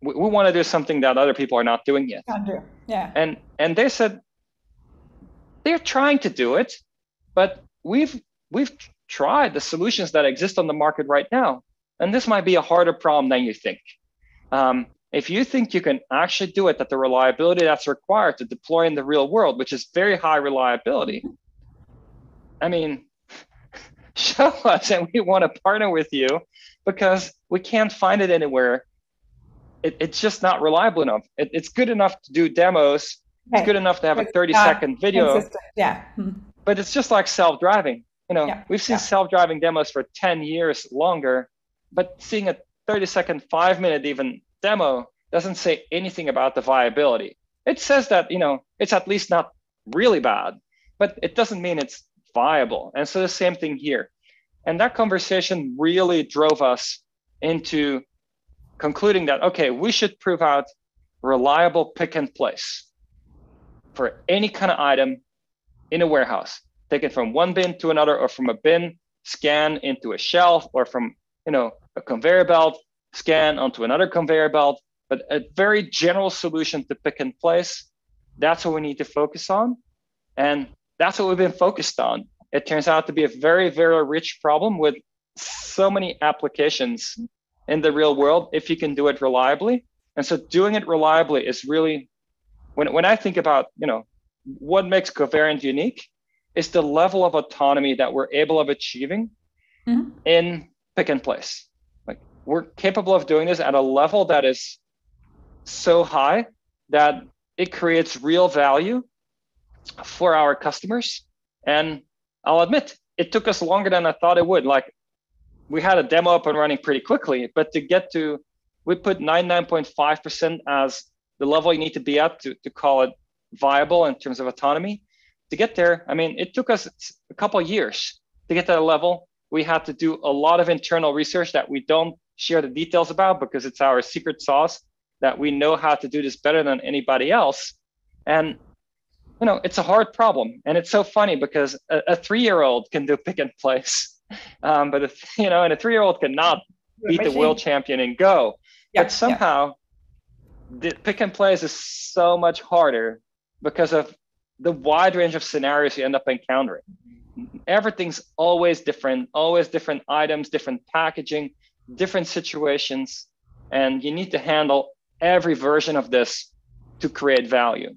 we, we want to do something that other people are not doing yet. Andrew. Yeah. And and they said they're trying to do it, but we've we've tried the solutions that exist on the market right now. And this might be a harder problem than you think. Um, if you think you can actually do it at the reliability that's required to deploy in the real world, which is very high reliability, I mean, show us and we want to partner with you because we can't find it anywhere. It, it's just not reliable enough. It, it's good enough to do demos. It's good enough to have a 30 second video. Consistent. Yeah. Hmm. But it's just like self-driving. You know, Yeah, we've seen yeah. self-driving demos for 10 years longer, but seeing a 30 second, five minute even demo doesn't say anything about the viability. It says that, you know, it's at least not really bad, but it doesn't mean it's viable. And so the same thing here. And that conversation really drove us into concluding that, okay, we should prove out reliable pick and place for any kind of item in a warehouse, taken from one bin to another, or from a bin scan into a shelf, or from you know a conveyor belt scan onto another conveyor belt. But a very general solution to pick and place. That's what we need to focus on, and that's what we've been focused on. It turns out to be a very, very rich problem with so many applications in the real world if you can do it reliably. And so doing it reliably is really when, when I think about, you know, what makes Covariant unique is the level of autonomy that we're able of achieving Mhm. in pick and place. Like we're capable of doing this at a level that is so high that it creates real value for our customers. And I'll admit, it took us longer than I thought it would. Like we had a demo up and running pretty quickly, but to get to, we put 99.5% as the level you need to be at to, to call it viable in terms of autonomy. To get there, I mean, it took us a couple years to get to that level. We had to do a lot of internal research that we don't share the details about because it's our secret sauce that we know how to do this better than anybody else. And you know, it's a hard problem, and it's so funny because a, a three-year-old can do pick and place, um, but if, you know, and a three-year-old cannot beat the world champion in Go. Yeah, but somehow, the pick and place is so much harder because of the wide range of scenarios you end up encountering. Everything's always different, always different items, different packaging, different situations, and you need to handle every version of this to create value.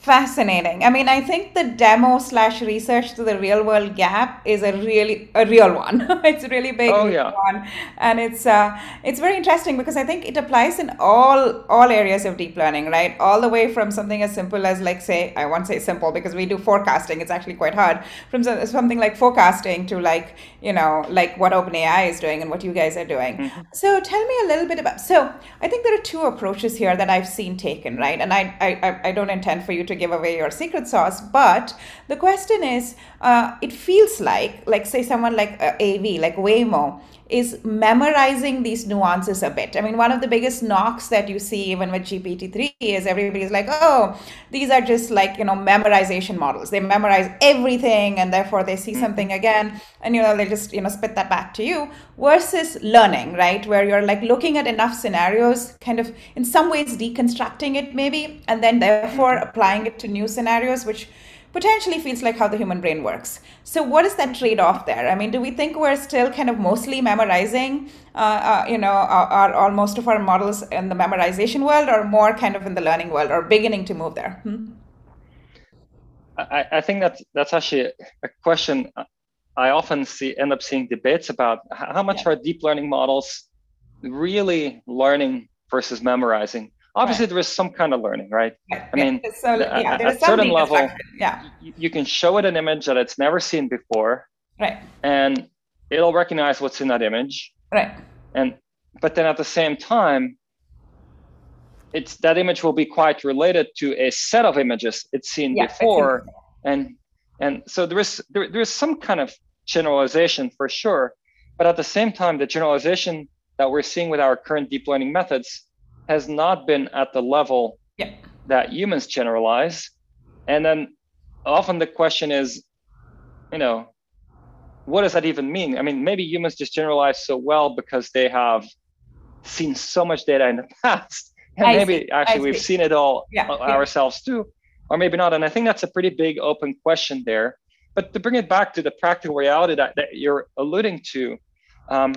Fascinating. I mean, I think the demo slash research to the real world gap is a really a real one. it's a really big Oh, yeah. one, and it's uh, it's very interesting because I think it applies in all all areas of deep learning, right? All the way from something as simple as like say I won't say simple because we do forecasting. It's actually quite hard. From something like forecasting to like you know like what OpenAI is doing and what you guys are doing. So tell me a little bit about. So I think there are two approaches here that I've seen taken, right? And I I, I- I don't intend for you to give away your secret sauce, but the question is, uh, it feels like like say someone like uh, AV like Waymo is memorizing these nuances a bit. I mean, one of the biggest knocks that you see even with GPT-3 is everybody's like, oh, these are just like, you know, memorization models. They memorize everything and therefore they see mm-hmm. something again and, you know, they just, you know, spit that back to you versus learning, right? Where you're like looking at enough scenarios, kind of in some ways deconstructing it maybe, and then therefore mm-hmm. applying it to new scenarios, which potentially feels like how the human brain works. So, what is that trade off there? I mean, do we think we're still kind of mostly memorizing, uh, uh, you know, our, our, our most of our models in the memorization world, or more kind of in the learning world, or beginning to move there? Hmm? I, I think that's that's actually a, a question I often see end up seeing debates about how much Yeah. are deep learning models really learning versus memorizing. Obviously, there is some kind of learning, right? Yeah, I mean, so yeah, at a certain level- Yeah, You, can show it an image that it's never seen before, right, and it'll recognize what's in that image. right, And but then at the same time, it's that image will be quite related to a set of images it's seen yeah. Before. And and so there is there, there is some kind of generalization for sure. But at the same time the generalization that we're seeing with our current deep learning methods has not been at the level Yeah. that humans generalize and then often the question is you know what does that even mean i mean maybe humans just generalize so well because they have seen so much data in the past and I maybe see, I actually we've see. seen it all Yeah, uh, yeah. ourselves too or maybe not and i think that's a pretty big open question there but to bring it back to the practical reality that, that you're alluding to um,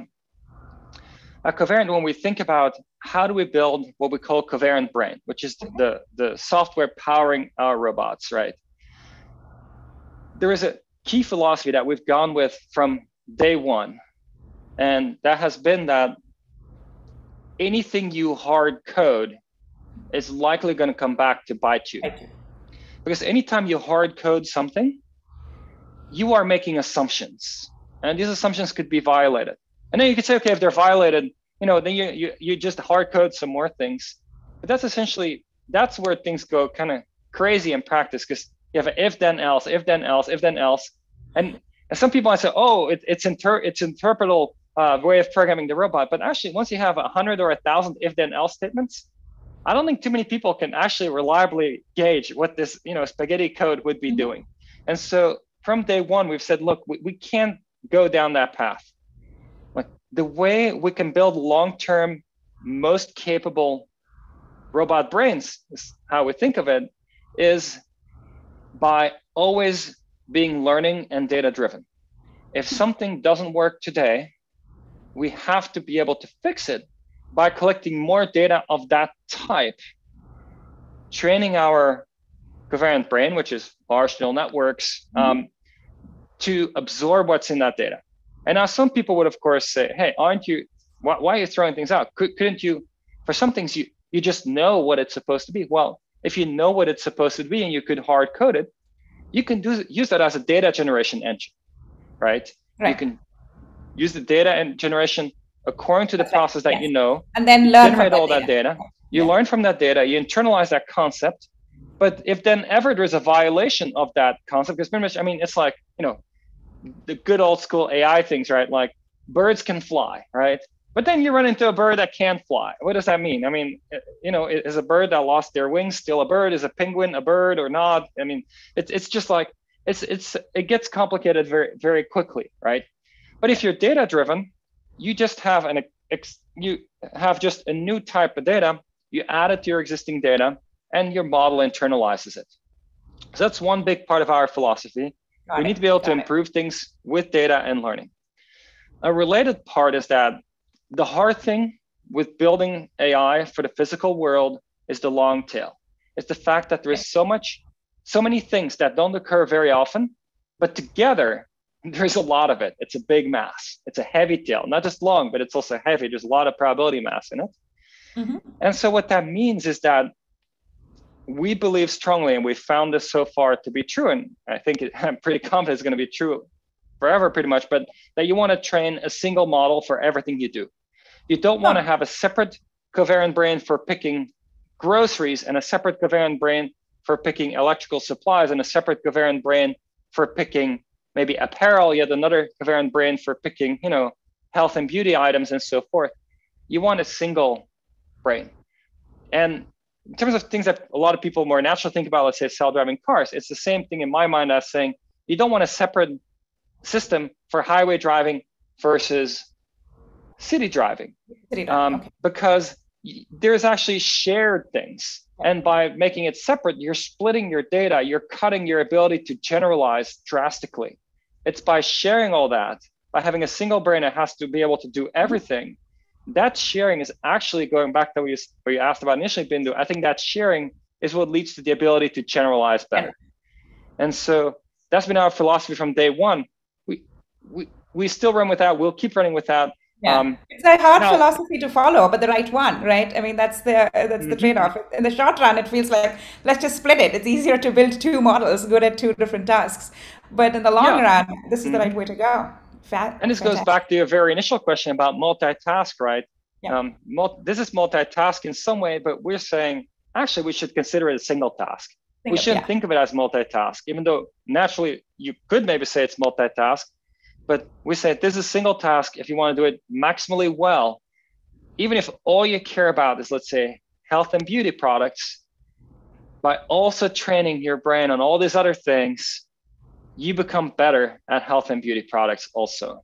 at covariant when we think about how do we build what we call covariant brain which is the the software powering our robots right there is a key philosophy that we've gone with from day one and that has been that anything you hard code is likely going to come back to bite you. Because anytime you hard code something, you are making assumptions, and these assumptions could be violated. And then you could say, okay, if they're violated, you know, then you you, you just hard code some more things. But that's essentially that's where things go kind of crazy in practice because you have an if then else, if then else, if then else, and, and some people might say, oh, it, it's inter it's interpretable uh, way of programming the robot. But actually, once you have a hundred or a thousand if then else statements, I don't think too many people can actually reliably gauge what this you know spaghetti code would be mm-hmm. doing. And so from day one, we've said, look, we, we can't go down that path. Like the way we can build long-term, most capable robot brains, is how we think of it, is by always being learning and data driven. If something doesn't work today, we have to be able to fix it by collecting more data of that type, training our covariant brain, which is large neural networks, mm-hmm. um, to absorb what's in that data. And now some people would, of course, say, hey, aren't you, why, why are you throwing things out? Could, couldn't you, for some things, you, you just know what it's supposed to be? Well, if you know what it's supposed to be and you could hard code it, you can do use that as a data generation engine, right? right. You can use the data and generation according to the process that yes. you know, and then learn generate all that data. You yeah. learn from that data, you internalize that concept. But if then ever there's a violation of that concept, because pretty much, I mean, it's like you know, the good old school AI things, right? Like birds can fly, right? But then you run into a bird that can't fly. What does that mean? I mean, uh, you know, is a bird that lost their wings still a bird? Is a penguin a bird or not? I mean, it's it's just like it's it's it gets complicated very very quickly, right? But if you're data driven, you just have an ex, you have just a new type of data. You add it to your existing data, and your model internalizes it. So that's one big part of our philosophy. Got we it. need to be able Got to improve it. things with data and learning. A related part is that the hard thing with building AI for the physical world is the long tail. It's the fact that there is so much, so many things that don't occur very often, but together there's a lot of it. It's a big mass. It's a heavy tail, not just long, but it's also heavy. There's a lot of probability mass in it. Mm-hmm. And so what that means is that we believe strongly, and we found this so far to be true, and I think it, I'm pretty confident it's going to be true forever, pretty much. But that you want to train a single model for everything you do. You don't want to have a separate covariant brain for picking groceries and a separate covariant brain for picking electrical supplies and a separate covariant brain for picking maybe apparel, yet another covariant brain for picking, you know, health and beauty items and so forth. You want a single brain. And in terms of things that a lot of people more naturally think about, let's say self-driving cars, it's the same thing in my mind as saying you don't want a separate system for highway driving versus city driving, city driving. Um, okay. because there's actually shared things. And by making it separate, you're splitting your data, you're cutting your ability to generalize drastically. It's by sharing all that, by having a single brain that has to be able to do everything. That sharing is actually going back to what you, what you asked about initially, Bindu. I think that sharing is what leads to the ability to generalize better. Yeah. And so that's been our philosophy from day one. We, we, we still run with that. We'll keep running with that. Yeah. Um, it's a hard now, philosophy to follow, but the right one, right? I mean, that's the that's the mm-hmm. trade-off. In the short run, it feels like let's just split it. It's easier to build two models good at two different tasks, but in the long yeah. run, this is mm-hmm. the right way to go. Fat, and this fantastic. goes back to your very initial question about multitask, right? Yeah. Um, this is multitask in some way, but we're saying actually we should consider it a single task. Think we shouldn't yeah. think of it as multitask, even though naturally you could maybe say it's multitask but we say this is single task. If you want to do it maximally well, even if all you care about is, let's say, health and beauty products, by also training your brain on all these other things, you become better at health and beauty products also.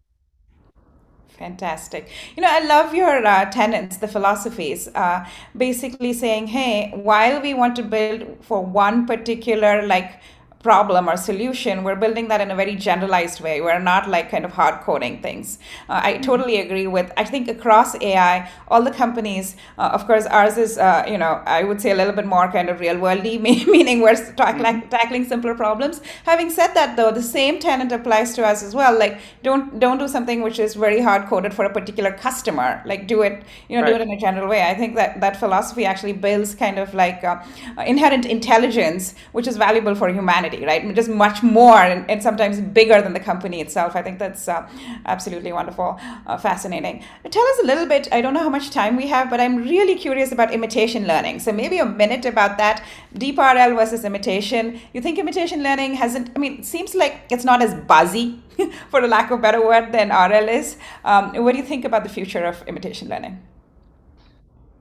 Fantastic. You know, I love your uh, tenets, the philosophies, uh, basically saying, hey, while we want to build for one particular, like, problem or solution, we're building that in a very generalized way. We're not like kind of hard coding things. Uh, I totally agree with. I think across AI, all the companies, uh, of course, ours is uh, you know I would say a little bit more kind of real worldy, meaning we're tackling mm-hmm. tackling simpler problems. Having said that, though, the same tenet applies to us as well. Like don't don't do something which is very hard coded for a particular customer. Like do it you know right. do it in a general way. I think that that philosophy actually builds kind of like uh, inherent intelligence, which is valuable for humanity humanity, right? Just much more and, and sometimes bigger than the company itself. I think that's uh, absolutely wonderful, uh, fascinating. Tell us a little bit. I don't know how much time we have, but I'm really curious about imitation learning. So maybe a minute about that. Deep RL versus imitation. You think imitation learning hasn't? I mean, it seems like it's not as buzzy, for the lack of a better word, than RL is. Um, what do you think about the future of imitation learning?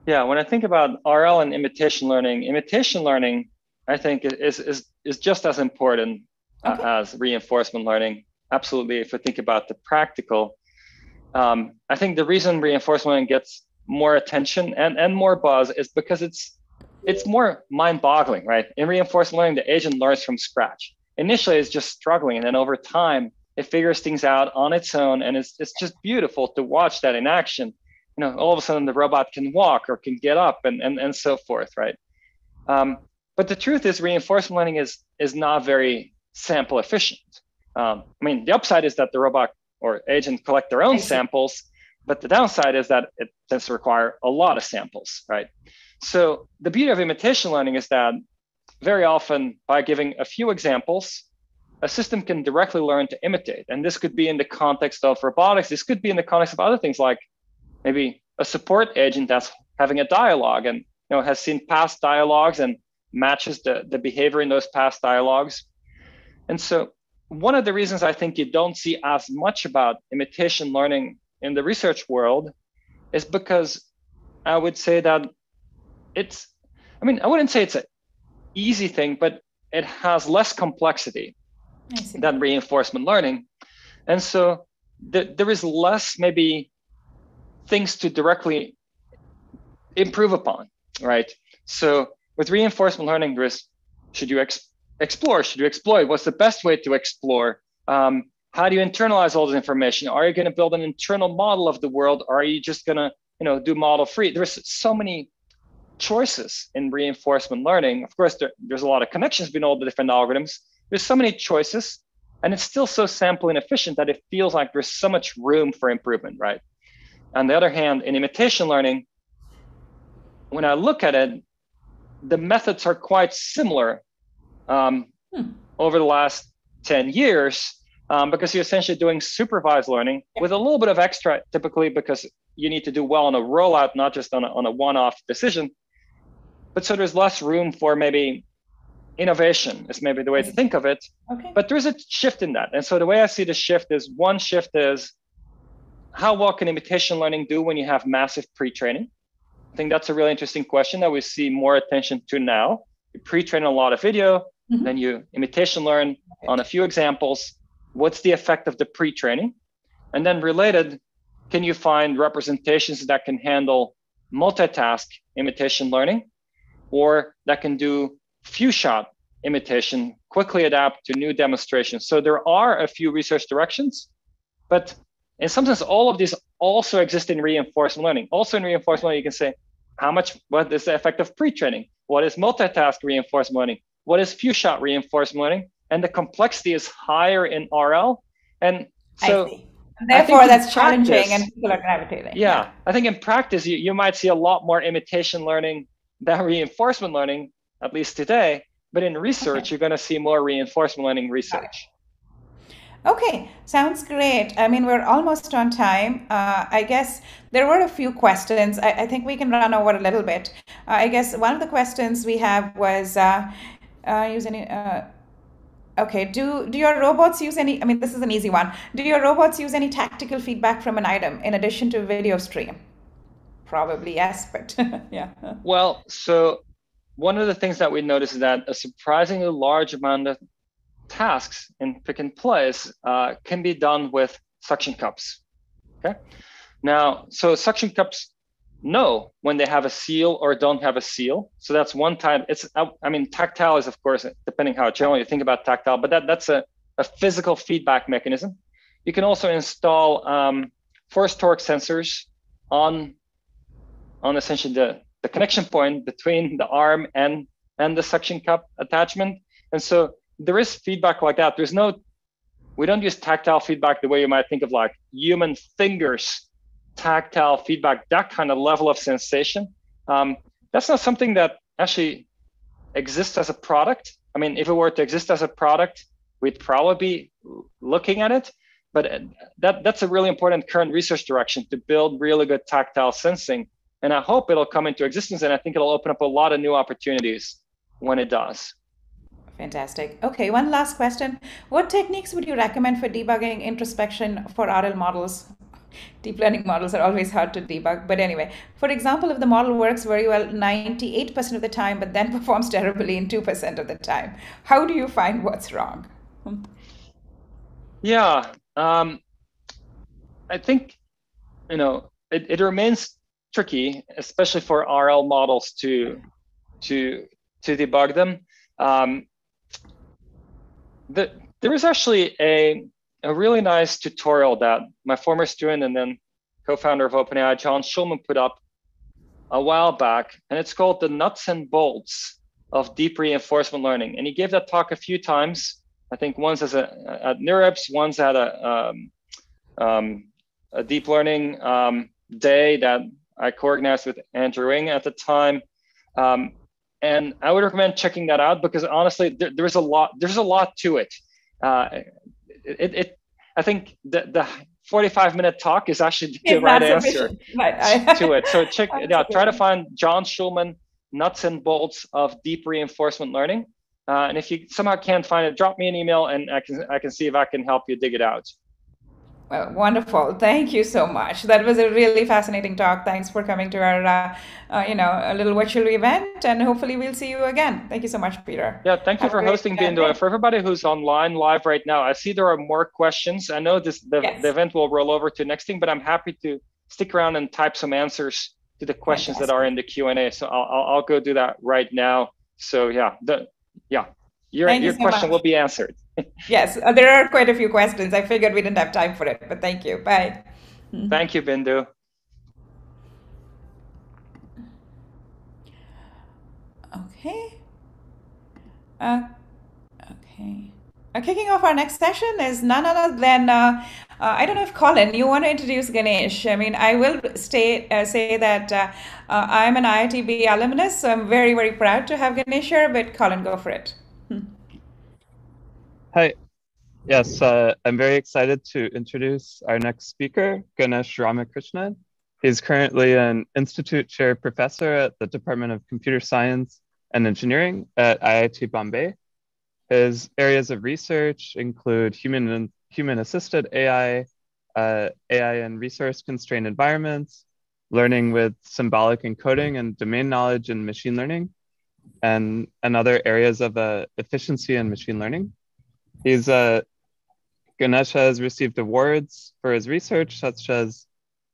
Yeah, when I think about RL and imitation learning, imitation learning I think is is is just as important uh, okay. as reinforcement learning. Absolutely, if we think about the practical, um, I think the reason reinforcement learning gets more attention and and more buzz is because it's it's more mind-boggling, right? In reinforcement learning, the agent learns from scratch. Initially, it's just struggling, and then over time, it figures things out on its own, and it's it's just beautiful to watch that in action. You know, all of a sudden the robot can walk or can get up, and and and so forth, right? Um, but the truth is, reinforcement learning is is not very sample efficient. Um, I mean, the upside is that the robot or agent collect their own samples, but the downside is that it tends to require a lot of samples, right? So the beauty of imitation learning is that very often by giving a few examples, a system can directly learn to imitate. And this could be in the context of robotics. This could be in the context of other things like maybe a support agent that's having a dialogue and you know has seen past dialogues and matches the, the behavior in those past dialogues. And so one of the reasons I think you don't see as much about imitation learning in the research world is because I would say that it's, I mean, I wouldn't say it's an easy thing, but it has less complexity than reinforcement learning. And so th- there is less maybe things to directly improve upon, right? So with reinforcement learning, there is should you ex- explore? Should you exploit? What's the best way to explore? Um, how do you internalize all this information? Are you going to build an internal model of the world? Or are you just going to, you know, do model free? There's so many choices in reinforcement learning. Of course, there, there's a lot of connections between all the different algorithms. There's so many choices, and it's still so sample inefficient that it feels like there's so much room for improvement, right? On the other hand, in imitation learning, when I look at it, the methods are quite similar um, hmm. over the last 10 years um, because you're essentially doing supervised learning with a little bit of extra typically because you need to do well on a rollout, not just on a, on a one-off decision. But so there's less room for maybe innovation is maybe the way to think of it. Okay. But there's a shift in that. And so the way I see the shift is one shift is how well can imitation learning do when you have massive pre-training? I think that's a really interesting question that we see more attention to now. You pre-train a lot of video, mm-hmm. then you imitation learn on a few examples. What's the effect of the pre-training? And then related, can you find representations that can handle multitask imitation learning or that can do few shot imitation, quickly adapt to new demonstrations? So there are a few research directions, but in some sense, all of these also exist in reinforcement learning. Also in reinforcement learning, you can say, how much, what is the effect of pre-training? What is multitask reinforcement learning? What is few shot reinforcement learning? And the complexity is higher in RL. And so therefore that's challenging practice, and people are gravitating. Yeah, yeah, I think in practice, you, you might see a lot more imitation learning than reinforcement learning, at least today. But in research, okay. you're going to see more reinforcement learning research. Okay, sounds great. I mean, we're almost on time. Uh, I guess there were a few questions. I, I, think we can run over a little bit. Uh, I guess one of the questions we have was uh, uh use any. Uh, okay, do do your robots use any? I mean, this is an easy one. Do your robots use any tactical feedback from an item in addition to video stream? Probably yes, but yeah. Well, so one of the things that we noticed is that a surprisingly large amount of tasks in pick and place uh, can be done with suction cups. Okay. Now, so suction cups know when they have a seal or don't have a seal. So that's one time. It's I mean tactile is of course depending how generally you think about tactile, but that that's a, a physical feedback mechanism. You can also install um, force torque sensors on on essentially the the connection point between the arm and and the suction cup attachment. And so there is feedback like that. There's no we don't use tactile feedback the way you might think of like human fingers tactile feedback, that kind of level of sensation. Um, that's not something that actually exists as a product. I mean, if it were to exist as a product, we'd probably be looking at it. But that that's a really important current research direction to build really good tactile sensing. And I hope it'll come into existence. And I think it'll open up a lot of new opportunities when it does. Fantastic. Okay, one last question. What techniques would you recommend for debugging introspection for RL models? deep learning models are always hard to debug. But anyway, for example, if the model works very well 98% of the time, but then performs terribly in 2% of the time, how do you find what's wrong? Yeah, um, I think, you know, it, it remains tricky, especially for RL models to, to, to debug them. Um, the, there is actually a a really nice tutorial that my former student and then co-founder of OpenAI, John Schulman, put up a while back, and it's called the nuts and bolts of deep reinforcement learning. And he gave that talk a few times. I think once as a at NeurIPS, once at a um, um, a deep learning um, day that I co-organized with Andrew Ng at the time. Um, and I would recommend checking that out because honestly, there, there's a lot. There's a lot to it. Uh, it, it I think the the 45 minute talk is actually the right answer right. to it. So check yeah, try to find John Schulman nuts and bolts of deep reinforcement learning. Uh, and if you somehow can't find it, drop me an email and I can I can see if I can help you dig it out. Well, wonderful. Thank you so much. That was a really fascinating talk. Thanks for coming to our, uh, uh, you know, a little virtual event, and hopefully we'll see you again. Thank you so much, Peter. Yeah, thank you Have for hosting, Bindu. For everybody who's online live right now, I see there are more questions. I know this the, yes. the event will roll over to next thing, but I'm happy to stick around and type some answers to the questions Fantastic. that are in the Q and A. So I'll, I'll, I'll go do that right now. So yeah, the yeah, your your so question much. will be answered yes, uh, there are quite a few questions. I figured we didn't have time for it, but thank you. Bye. Thank you, Bindu. Okay. Uh, okay. Uh, kicking off our next session is none other than, uh, uh, I don't know if Colin, you want to introduce Ganesh. I mean, I will stay, uh, say that uh, uh, I'm an IITB alumnus, so I'm very, very proud to have Ganesh here, but Colin, go for it. Hi. Yes, uh, I'm very excited to introduce our next speaker, Ganesh Ramakrishnan. He's currently an Institute Chair Professor at the Department of Computer Science and Engineering at IIT Bombay. His areas of research include human and human assisted AI, uh, AI in resource constrained environments, learning with symbolic encoding and domain knowledge in machine learning, and, and other areas of uh, efficiency in machine learning. He's uh, Ganesh has received awards for his research, such as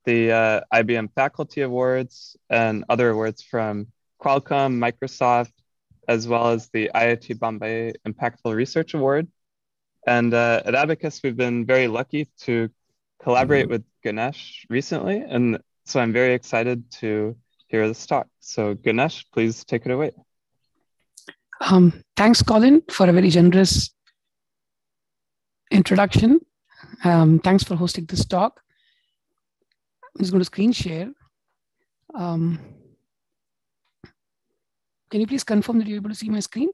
the uh, IBM Faculty Awards and other awards from Qualcomm, Microsoft, as well as the IIT Bombay Impactful Research Award. And uh, at Abacus, we've been very lucky to collaborate with Ganesh recently. And so I'm very excited to hear this talk. So Ganesh, please take it away. Um, thanks, Colin, for a very generous introduction. Um, thanks for hosting this talk. I'm just going to screen share. Um, can you please confirm that you're able to see my screen?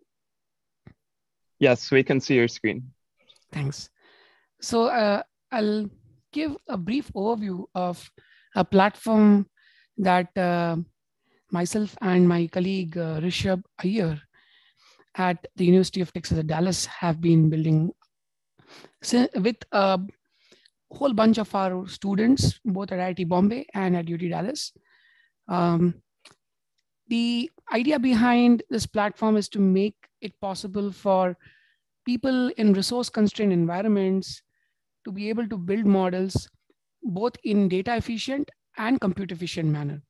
Yes, we can see your screen. Thanks. So uh, I'll give a brief overview of a platform that uh, myself and my colleague uh, Rishabh Iyer at the University of Texas at Dallas have been building so with a whole bunch of our students, both at IIT Bombay and at UT Dallas. Um, the idea behind this platform is to make it possible for people in resource constrained environments to be able to build models both in data efficient and compute efficient manner.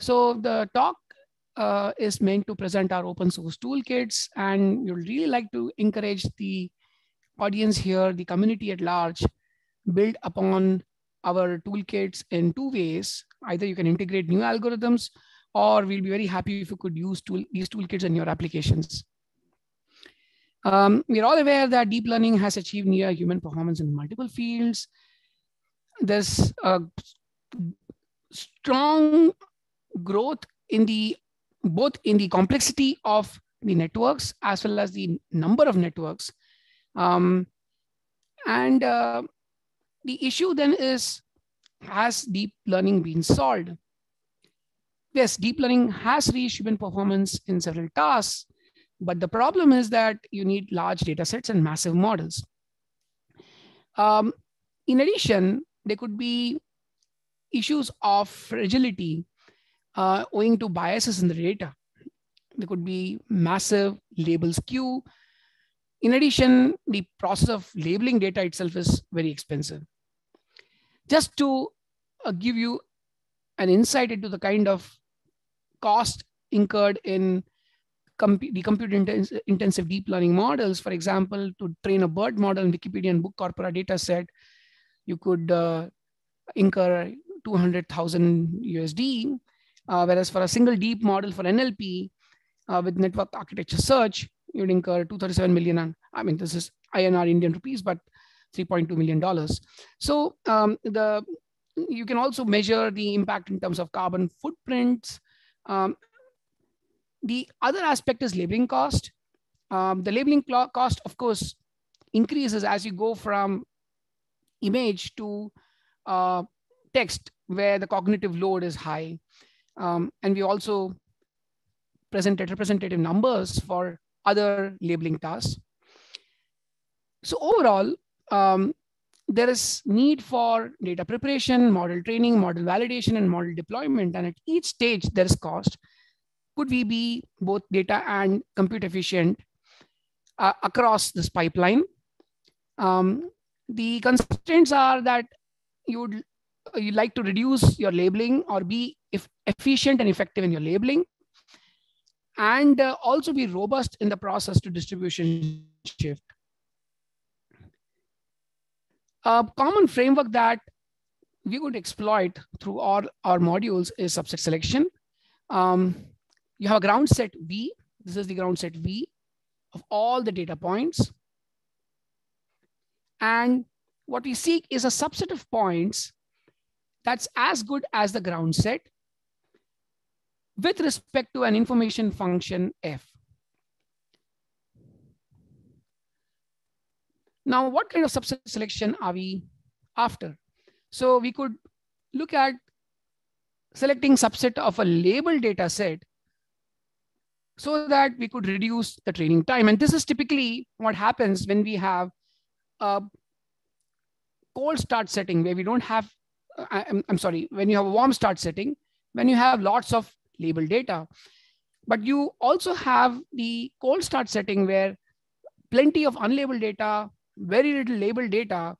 So the talk uh, is meant to present our open source toolkits and you'd really like to encourage the audience here, the community at large, build upon our toolkits in two ways. Either you can integrate new algorithms or we'll be very happy if you could use tool, these toolkits in your applications. Um, we're all aware that deep learning has achieved near human performance in multiple fields. There's a strong growth in the both in the complexity of the networks as well as the number of networks. Um, and uh, the issue then is, has deep learning been solved? Yes, deep learning has reached human performance in several tasks, but the problem is that you need large data sets and massive models. Um, in addition, there could be issues of fragility uh, owing to biases in the data. There could be massive label skew. In addition, the process of labeling data itself is very expensive. Just to uh, give you an insight into the kind of cost incurred in comp the compute intens intensive deep learning models, for example, to train a BERT model in Wikipedia and Book Corpora data set, you could uh, incur 200,000 USD. Uh, whereas for a single deep model for NLP uh, with network architecture search, you'd incur 237 million. I mean, this is INR Indian rupees, but 3.2 million dollars. So um, the you can also measure the impact in terms of carbon footprints. Um, the other aspect is labeling cost. Um, the labeling cost, of course, increases as you go from image to uh, text where the cognitive load is high. Um, and we also presented representative numbers for other labeling tasks. So overall, um, there is need for data preparation, model training, model validation, and model deployment. And at each stage, there is cost. Could we be both data and compute efficient uh, across this pipeline? Um, the constraints are that you would you like to reduce your labeling or be if efficient and effective in your labeling and uh, also be robust in the process to distribution shift. A common framework that we would exploit through all our modules is subset selection. Um, you have a ground set V. This is the ground set V of all the data points. And what we seek is a subset of points that's as good as the ground set with respect to an information function f. Now, what kind of subset selection are we after? So we could look at selecting subset of a labeled data set so that we could reduce the training time. And this is typically what happens when we have a cold start setting where we don't have uh, I, am I'm sorry, when you have a warm start setting, when you have lots of label data, but you also have the cold start setting where plenty of unlabeled data, very little labeled data,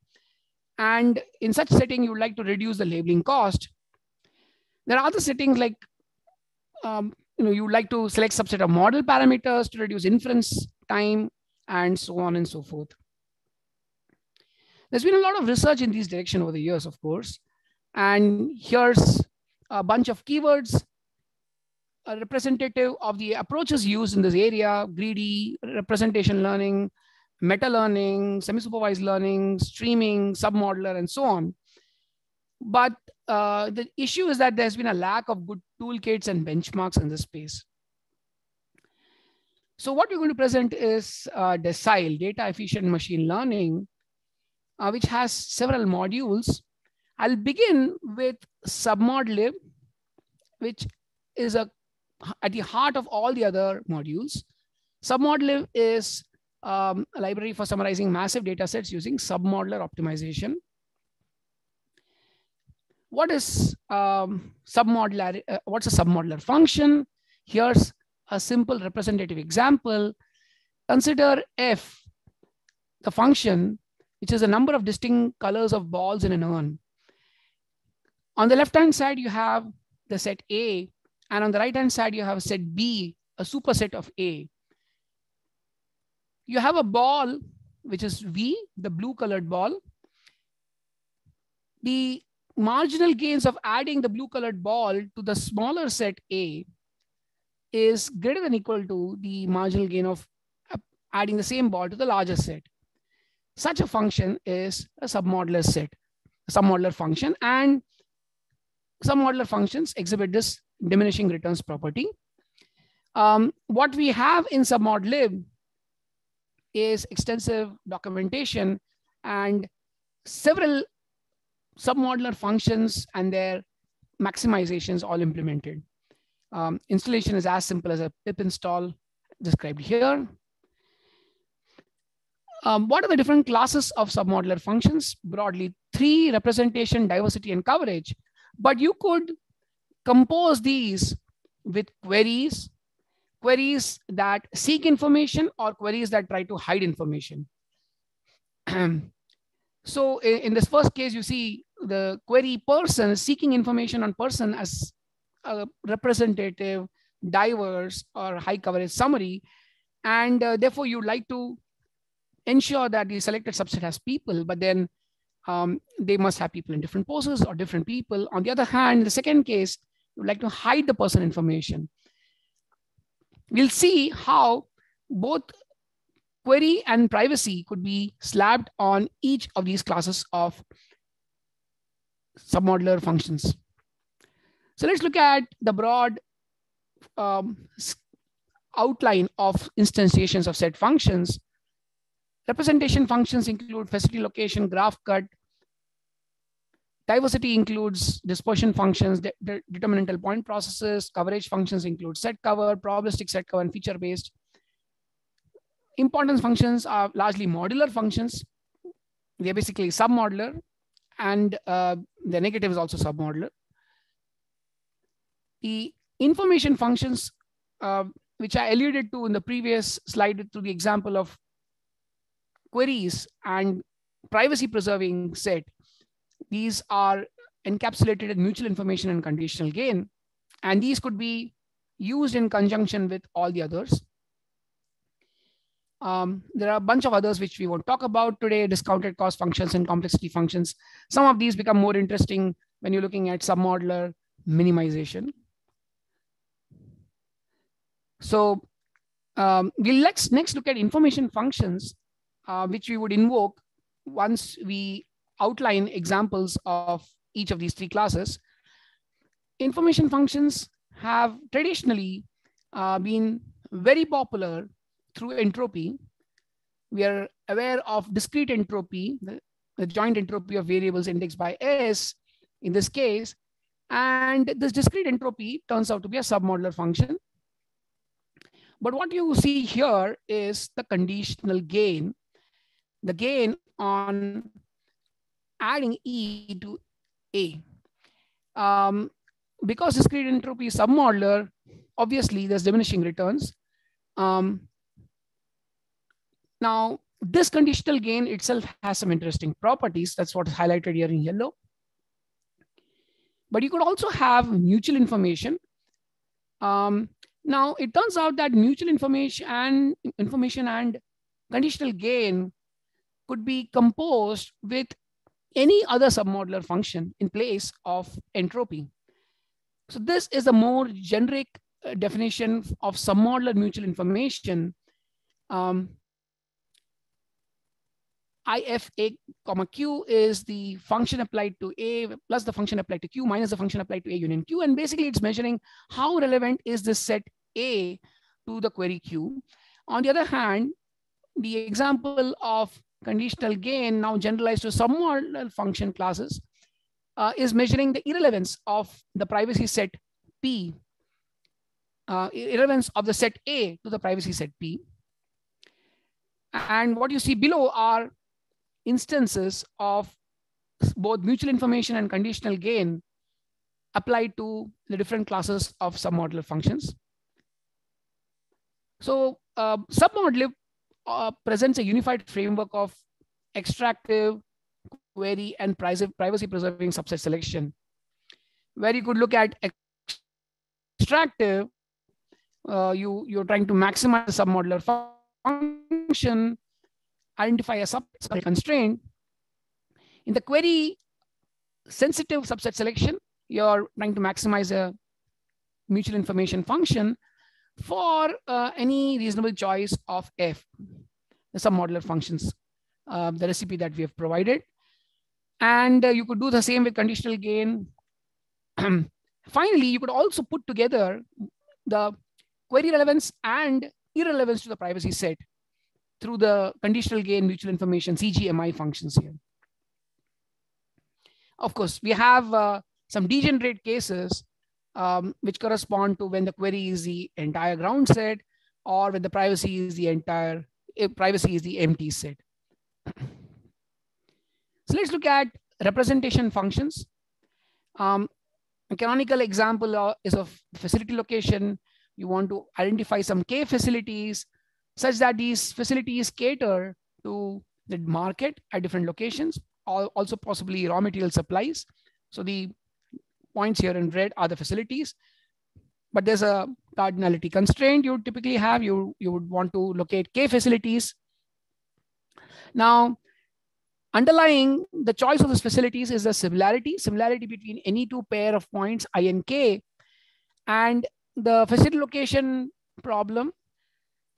and in such setting, you would like to reduce the labeling cost. There are other settings like, um, you know, you would like to select subset of model parameters to reduce inference time and so on and so forth. There's been a lot of research in this direction over the years, of course. And here's a bunch of keywords representative of the approaches used in this area, greedy, representation learning, meta learning, semi-supervised learning, streaming, submodular, and so on. But uh, the issue is that there's been a lack of good toolkits and benchmarks in this space. So what we're going to present is uh, Decile, Data Efficient Machine Learning, uh, which has several modules I'll begin with submodlib, which is a, at the heart of all the other modules. Submodlib is um, a library for summarizing massive data sets using submodular optimization. What is um? Uh, what's a submodular function? Here's a simple representative example. Consider f, the function, which is a number of distinct colors of balls in an urn. On the left-hand side, you have the set A, and on the right hand side, you have a set B, a superset of A. You have a ball, which is V, the blue colored ball. The marginal gains of adding the blue colored ball to the smaller set A is greater than equal to the marginal gain of adding the same ball to the larger set. Such a function is a submodular set, a submodular function, and submodular functions exhibit this diminishing returns property. Um, what we have in submodlib is extensive documentation and several submodular functions and their maximizations all implemented. Um, installation is as simple as a pip install described here. Um, what are the different classes of submodular functions? Broadly, three, representation, diversity, and coverage. But you could compose these with queries, queries that seek information or queries that try to hide information. so in, this first case, you see the query person seeking information on person as a representative, diverse, or high coverage summary. And uh, therefore, you'd like to ensure that the selected subset has people, but then um, they must have people in different poses or different people. On the other hand, the second case, like to hide the person information. We'll see how both query and privacy could be slapped on each of these classes of submodular functions. So let's look at the broad um, outline of instantiations of set functions. Representation functions include facility location, graph cut. Diversity includes dispersion functions, de de determinantal point processes. Coverage functions include set cover, probabilistic set cover, and feature based. Importance functions are largely modular functions. They're basically submodular, and uh, the negative is also submodular. The information functions, uh, which I alluded to in the previous slide through the example of queries and privacy preserving set, these are encapsulated in mutual information and conditional gain. And these could be used in conjunction with all the others. Um, there are a bunch of others which we won't talk about today, discounted cost functions and complexity functions. Some of these become more interesting when you're looking at submodular minimization. So um, we'll let's next look at information functions uh, which we would invoke once we outline examples of each of these three classes. Information functions have traditionally uh, been very popular through entropy. We are aware of discrete entropy, the, the joint entropy of variables indexed by S in this case. And this discrete entropy turns out to be a submodular function. But what you see here is the conditional gain the gain on adding E to A. Um, because discrete entropy is submodular, obviously there's diminishing returns. Um, now, this conditional gain itself has some interesting properties. That's what is highlighted here in yellow. But you could also have mutual information. Um, now, it turns out that mutual information and information and conditional gain could be composed with any other submodular function in place of entropy. So this is a more generic uh, definition of submodular mutual information. Um, IFA comma Q is the function applied to A plus the function applied to Q minus the function applied to A union Q. And basically it's measuring how relevant is this set A to the query Q. On the other hand, the example of conditional gain now generalized to submodular function classes uh, is measuring the irrelevance of the privacy set P, uh, irrelevance of the set A to the privacy set P. And what you see below are instances of both mutual information and conditional gain applied to the different classes of submodular functions. So uh, submodular uh, presents a unified framework of extractive, query, and privacy preserving subset selection, where you could look at extractive, uh, you, you're trying to maximize the submodular function, identify a subset constraint. In the query sensitive subset selection, you're trying to maximize a mutual information function for uh, any reasonable choice of f, the submodular functions, uh, the recipe that we have provided. And uh, you could do the same with conditional gain. Finally, you could also put together the query relevance and irrelevance to the privacy set through the conditional gain mutual information CGMI functions here. Of course, we have uh, some degenerate cases um, which correspond to when the query is the entire ground set or when the privacy is the entire eh, privacy is the empty set. so let's look at representation functions. Um, a canonical example is of facility location. You want to identify some K facilities such that these facilities cater to the market at different locations, also possibly raw material supplies. So the points here in red are the facilities, but there's a cardinality constraint you typically have. You, you would want to locate K facilities. Now, underlying the choice of these facilities is the similarity, similarity between any two pair of points I and K. And the facility location problem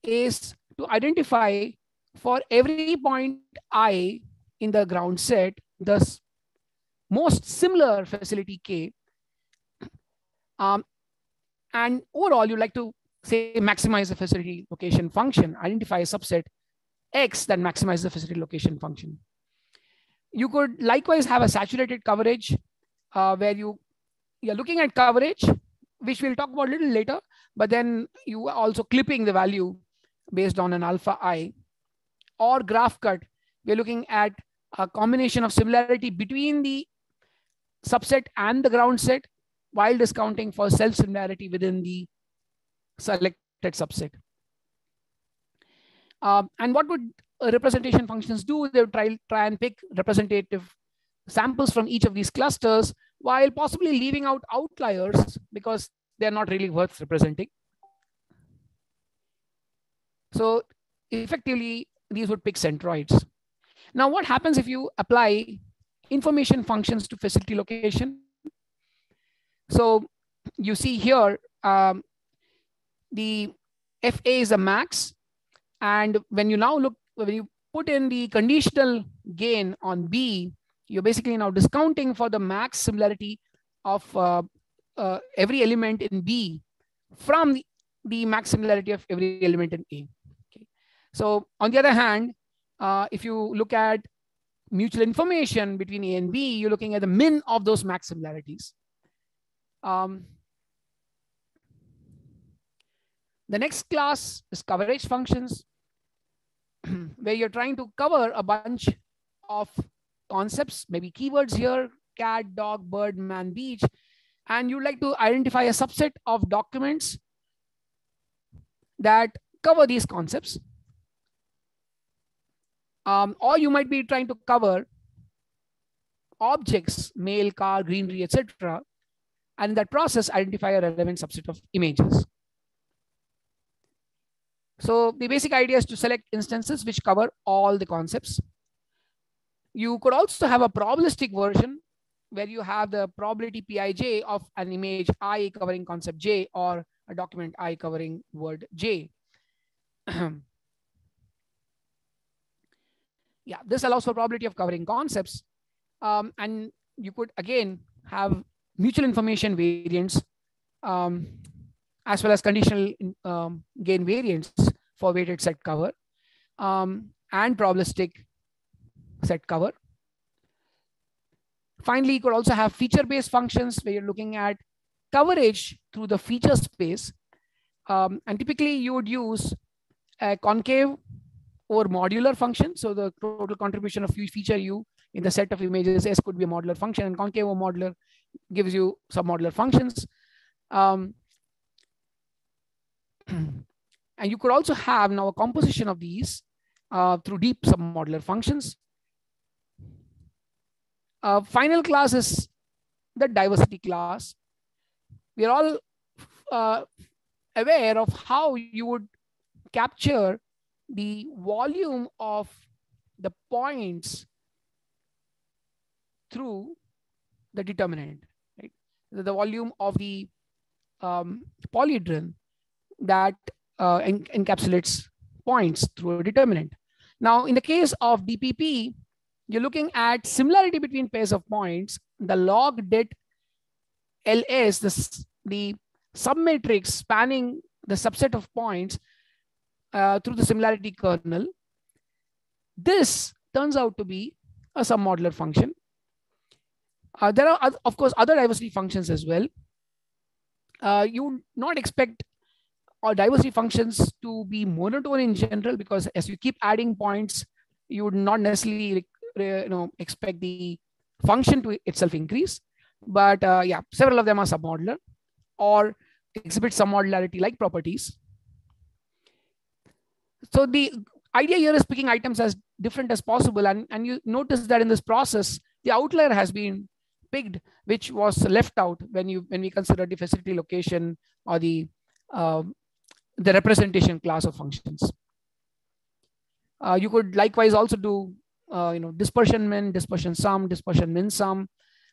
is to identify for every point I in the ground set, the most similar facility K um, and overall, you like to say maximize the facility location function, identify a subset X that maximizes the facility location function. You could likewise have a saturated coverage uh, where you, you're looking at coverage, which we'll talk about a little later, but then you are also clipping the value based on an alpha i or graph cut. We're looking at a combination of similarity between the subset and the ground set while discounting for self-similarity within the selected subset. Um, and what would representation functions do? They would try, try and pick representative samples from each of these clusters while possibly leaving out outliers because they're not really worth representing. So effectively, these would pick centroids. Now, what happens if you apply information functions to facility location? So you see here, um, the FA is a max. And when you now look, when you put in the conditional gain on B, you're basically now discounting for the max similarity of uh, uh, every element in B from the, the, max similarity of every element in A. Okay. So on the other hand, uh, if you look at mutual information between A and B, you're looking at the min of those max similarities. Um, the next class is coverage functions, where you're trying to cover a bunch of concepts, maybe keywords here, cat, dog, bird, man, beach, and you'd like to identify a subset of documents that cover these concepts. Um, or you might be trying to cover objects, mail, car, greenery, etc., and in that process, identify a relevant subset of images. So the basic idea is to select instances which cover all the concepts. You could also have a probabilistic version where you have the probability Pij of an image I covering concept J or a document I covering word J. yeah, this allows for probability of covering concepts. Um, and you could again have mutual information variance um, as well as conditional um, gain variance for weighted set cover um, and probabilistic set cover. Finally, you could also have feature-based functions where you're looking at coverage through the feature space. Um, and typically you would use a concave or modular function. So the total contribution of feature U in the set of images S could be a modular function and concave or modular gives you submodular functions. Um, and you could also have now a composition of these uh, through deep submodular functions. Uh, final class is the diversity class. We are all uh, aware of how you would capture the volume of the points through the determinant? The, volume of the um, polyhedron that uh, en encapsulates points through a determinant. Now, in the case of DPP, you're looking at similarity between pairs of points. The log det LS, the, the submatrix spanning the subset of points uh, through the similarity kernel. This turns out to be a submodular function. Uh, there are, of course, other diversity functions as well. Uh, you not expect all diversity functions to be monotone in general because as you keep adding points, you would not necessarily you know expect the function to itself increase. But uh, yeah, several of them are submodular or exhibit submodularity like properties. So the idea here is picking items as different as possible. And, and you notice that in this process, the outlier has been picked, which was left out when you when we consider the facility location or the uh, the representation class of functions. Uh, you could likewise also do uh, you know dispersion min, dispersion sum, dispersion min sum.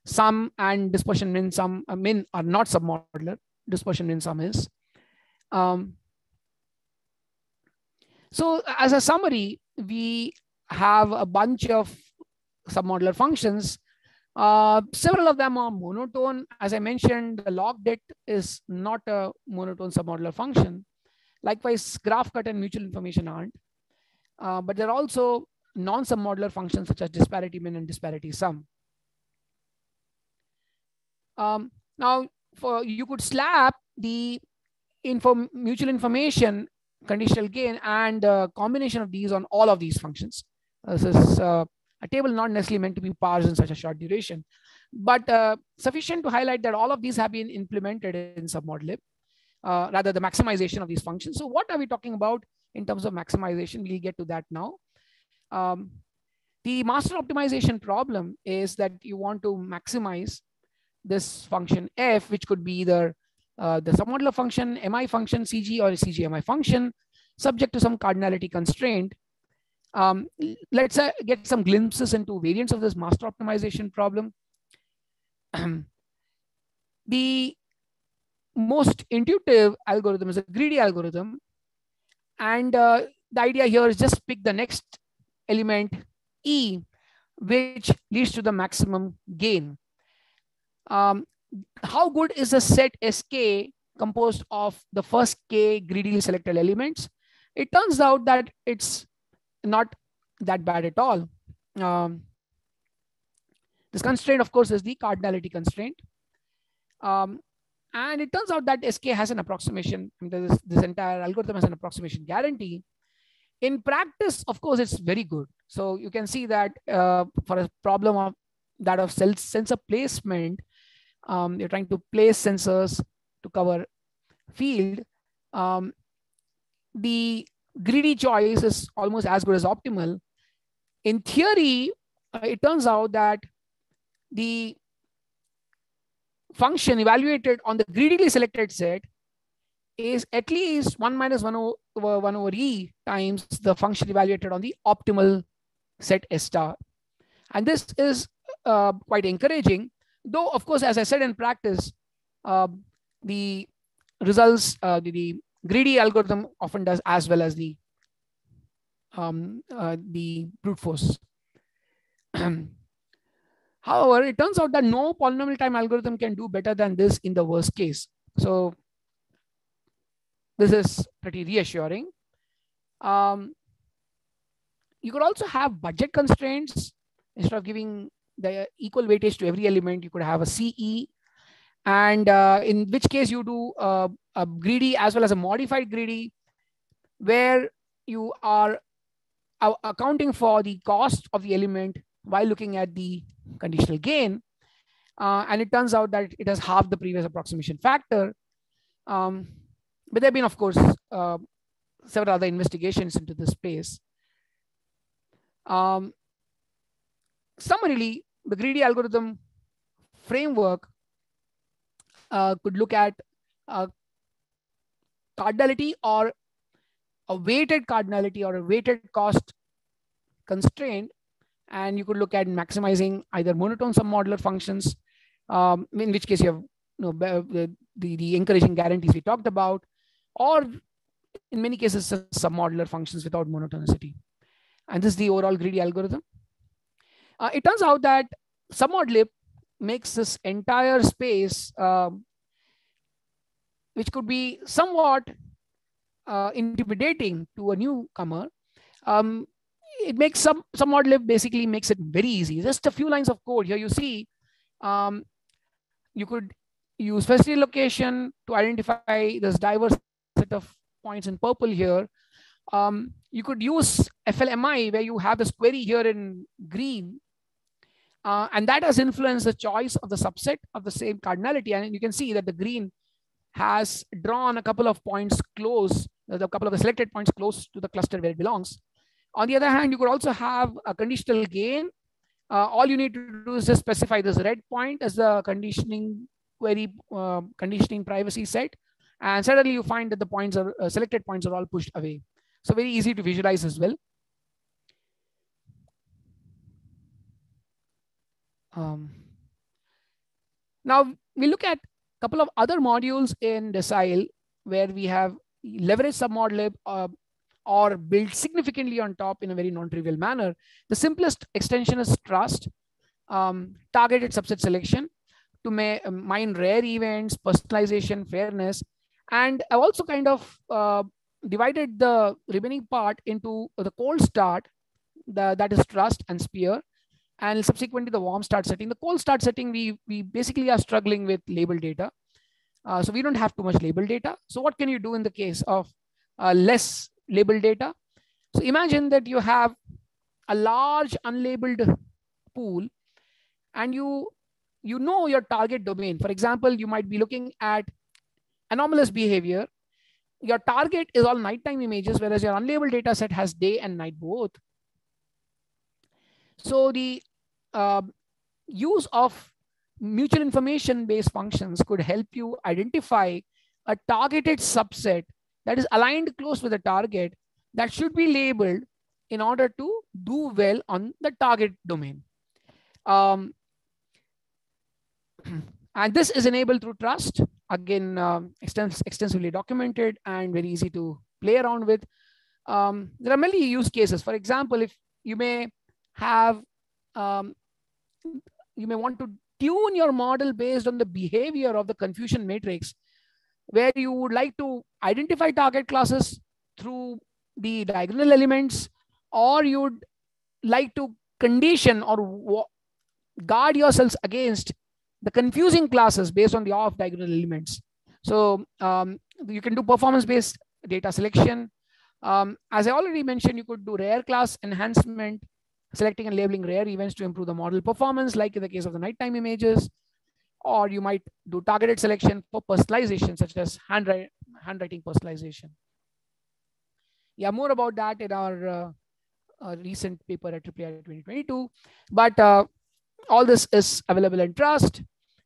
Sum and dispersion min sum uh, min are not submodular. Dispersion min sum is. Um, so as a summary, we have a bunch of submodular functions. Uh, several of them are monotone. As I mentioned, the log det is not a monotone submodular function. Likewise, graph cut and mutual information aren't. Uh, but there are also non-submodular functions such as disparity min and disparity sum. Um, now, for you could slap the info, mutual information conditional gain and uh, combination of these on all of these functions. This is uh, a table not necessarily meant to be parsed in such a short duration, but uh, sufficient to highlight that all of these have been implemented in submodlib, uh, rather the maximization of these functions. So what are we talking about in terms of maximization? We'll get to that now. Um, the master optimization problem is that you want to maximize this function f, which could be either uh, the submodular function, mi function, cg, or cg-mi function, subject to some cardinality constraint. Um, let's uh, get some glimpses into variants of this master optimization problem. the most intuitive algorithm is a greedy algorithm. And uh, the idea here is just pick the next element E, which leads to the maximum gain. Um, how good is a set Sk composed of the first k greedily selected elements? It turns out that it's not that bad at all. Um, this constraint, of course, is the cardinality constraint. Um, and it turns out that SK has an approximation. This, this entire algorithm has an approximation guarantee. In practice, of course, it's very good. So you can see that uh, for a problem of that of sensor placement, um, you're trying to place sensors to cover field, um, the greedy choice is almost as good as optimal. In theory, uh, it turns out that the function evaluated on the greedily selected set is at least 1 minus 1 over, 1 over e times the function evaluated on the optimal set S star. And this is uh, quite encouraging Though, of course, as I said in practice, uh, the results, uh, the, the, greedy algorithm often does as well as the um, uh, the brute force. However, it turns out that no polynomial time algorithm can do better than this in the worst case. So this is pretty reassuring. Um, you could also have budget constraints instead of giving the equal weightage to every element. You could have a CE, and uh, in which case you do uh, a greedy as well as a modified greedy, where you are accounting for the cost of the element while looking at the conditional gain. Uh, and it turns out that it has half the previous approximation factor. Um, but there have been, of course, uh, several other investigations into this space. Um, summarily, the greedy algorithm framework uh, could look at uh, cardinality or a weighted cardinality or a weighted cost constraint. And you could look at maximizing either monotone submodular functions, um, in which case you have you know, the, the, encouraging guarantees we talked about, or in many cases, submodular functions without monotonicity. And this is the overall greedy algorithm. Uh, it turns out that submodlib makes this entire space, um, which could be somewhat uh, intimidating to a newcomer. Um, it makes some submodlib basically makes it very easy. Just a few lines of code here. You see, um, you could use facility location to identify this diverse set of points in purple here. Um, you could use FLMI where you have this query here in green. Uh, and that has influenced the choice of the subset of the same cardinality. And you can see that the green has drawn a couple of points close, a couple of the selected points close to the cluster where it belongs. On the other hand, you could also have a conditional gain. Uh, all you need to do is just specify this red point as the conditioning query uh, conditioning privacy set. And suddenly you find that the points are uh, selected points are all pushed away. So very easy to visualize as well. Um, now we look at couple of other modules in Decile where we have leveraged submodlib uh, or built significantly on top in a very non-trivial manner. The simplest extension is trust, um, targeted subset selection to mine rare events, personalization, fairness, and I've also kind of uh, divided the remaining part into the cold start, the, that is trust and spear, and subsequently the warm start setting. The cold start setting, we, we basically are struggling with label data. Uh, so we don't have too much label data. So what can you do in the case of uh, less label data? So imagine that you have a large unlabeled pool and you, you know your target domain. For example, you might be looking at anomalous behavior, your target is all nighttime images, whereas your unlabeled data set has day and night both. So the uh, use of mutual information based functions could help you identify a targeted subset that is aligned close with the target that should be labeled in order to do well on the target domain. Um, and this is enabled through trust again um, extens extensively documented and very easy to play around with. Um, there are many use cases. For example, if you may have, um, you may want to tune your model based on the behavior of the confusion matrix, where you would like to identify target classes through the diagonal elements, or you'd like to condition or guard yourselves against the confusing classes based on the off diagonal elements. So um, you can do performance-based data selection. Um, as I already mentioned, you could do rare class enhancement, selecting and labeling rare events to improve the model performance, like in the case of the nighttime images. Or you might do targeted selection for personalization, such as handwriting, personalization. Yeah, more about that in our uh, uh, recent paper at AAAI 2022. But uh, all this is available in Trust.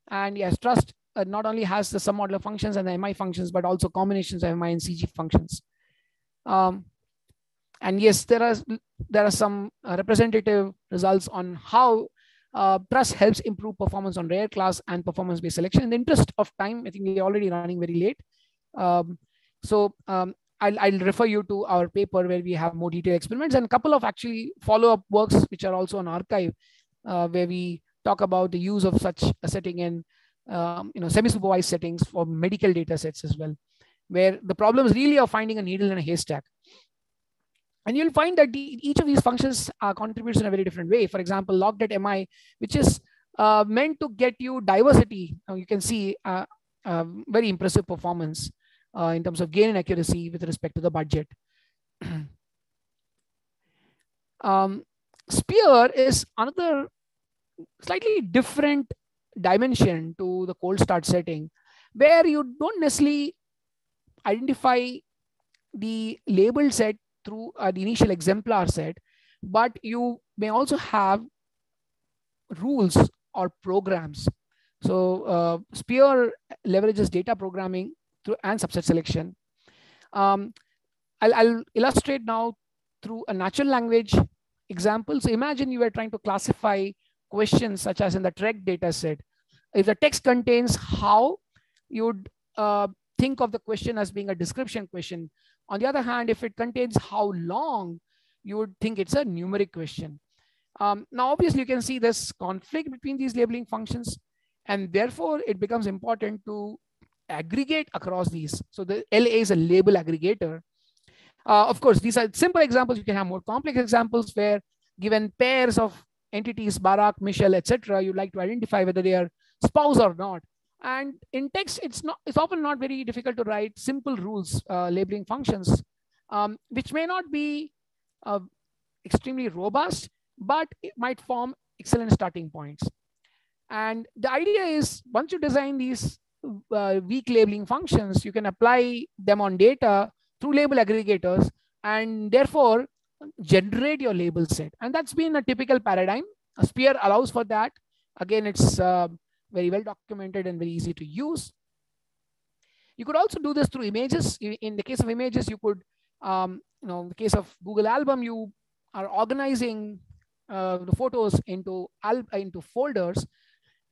And yes, trust uh, not only has the submodular functions and the MI functions, but also combinations of MI and CG functions. Um, and yes, there are there are some uh, representative results on how uh, Trust helps improve performance on rare class and performance-based selection. In the interest of time, I think we're already running very late. Um, so um, I'll, I'll refer you to our paper where we have more detailed experiments and a couple of actually follow-up works which are also on arXiv, uh, where we talk about the use of such a setting in um, you know, semi-supervised settings for medical data sets as well, where the problems really are finding a needle in a haystack. And you'll find that each of these functions uh, contributes in a very different way. For example, log.mi, which is uh, meant to get you diversity. Now you can see uh, uh very impressive performance uh, in terms of gain and accuracy with respect to the budget. um, Spear is another slightly different dimension to the cold start setting where you don't necessarily identify the labeled set through uh, the initial exemplar set, but you may also have rules or programs. So uh, Spear leverages data programming through and subset selection. Um, I'll, I'll illustrate now through a natural language example. So imagine you were trying to classify questions such as in the TREC data set. If the text contains how, you would uh, think of the question as being a description question. On the other hand, if it contains how long, you would think it's a numeric question. Um, now, obviously, you can see this conflict between these labeling functions, and therefore it becomes important to aggregate across these. So the LA is a label aggregator. Uh, of course, these are simple examples. You can have more complex examples where given pairs of entities, Barack, Michelle, etc., you'd like to identify whether they are spouse or not. And in text, it's not it's often not very difficult to write simple rules uh, labeling functions, um, which may not be uh, extremely robust, but it might form excellent starting points. And the idea is once you design these uh, weak labeling functions, you can apply them on data through label aggregators and therefore generate your label set. And that's been a typical paradigm. A Spear allows for that. Again, it's uh, very well documented and very easy to use. You could also do this through images. In the case of images, you could, um, you know, in the case of Google Album, you are organizing uh, the photos into into folders,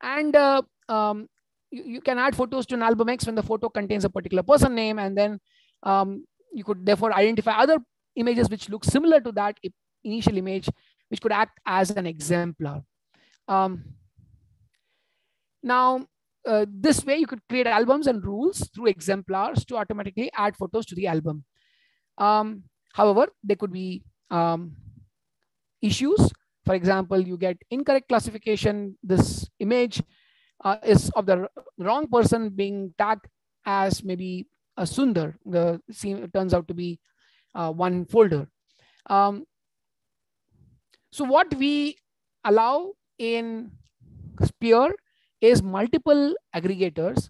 and uh, um, you, you, can add photos to an album X when the photo contains a particular person name, and then um, you could therefore identify other images which look similar to that initial image, which could act as an exemplar. Um, now, uh, this way you could create albums and rules through exemplars to automatically add photos to the album. Um, however, there could be um, issues. For example, you get incorrect classification. This image uh, is of the wrong person being tagged as maybe a Sundar. The scene turns out to be uh, one folder. Um, so what we allow in Spear is multiple aggregators,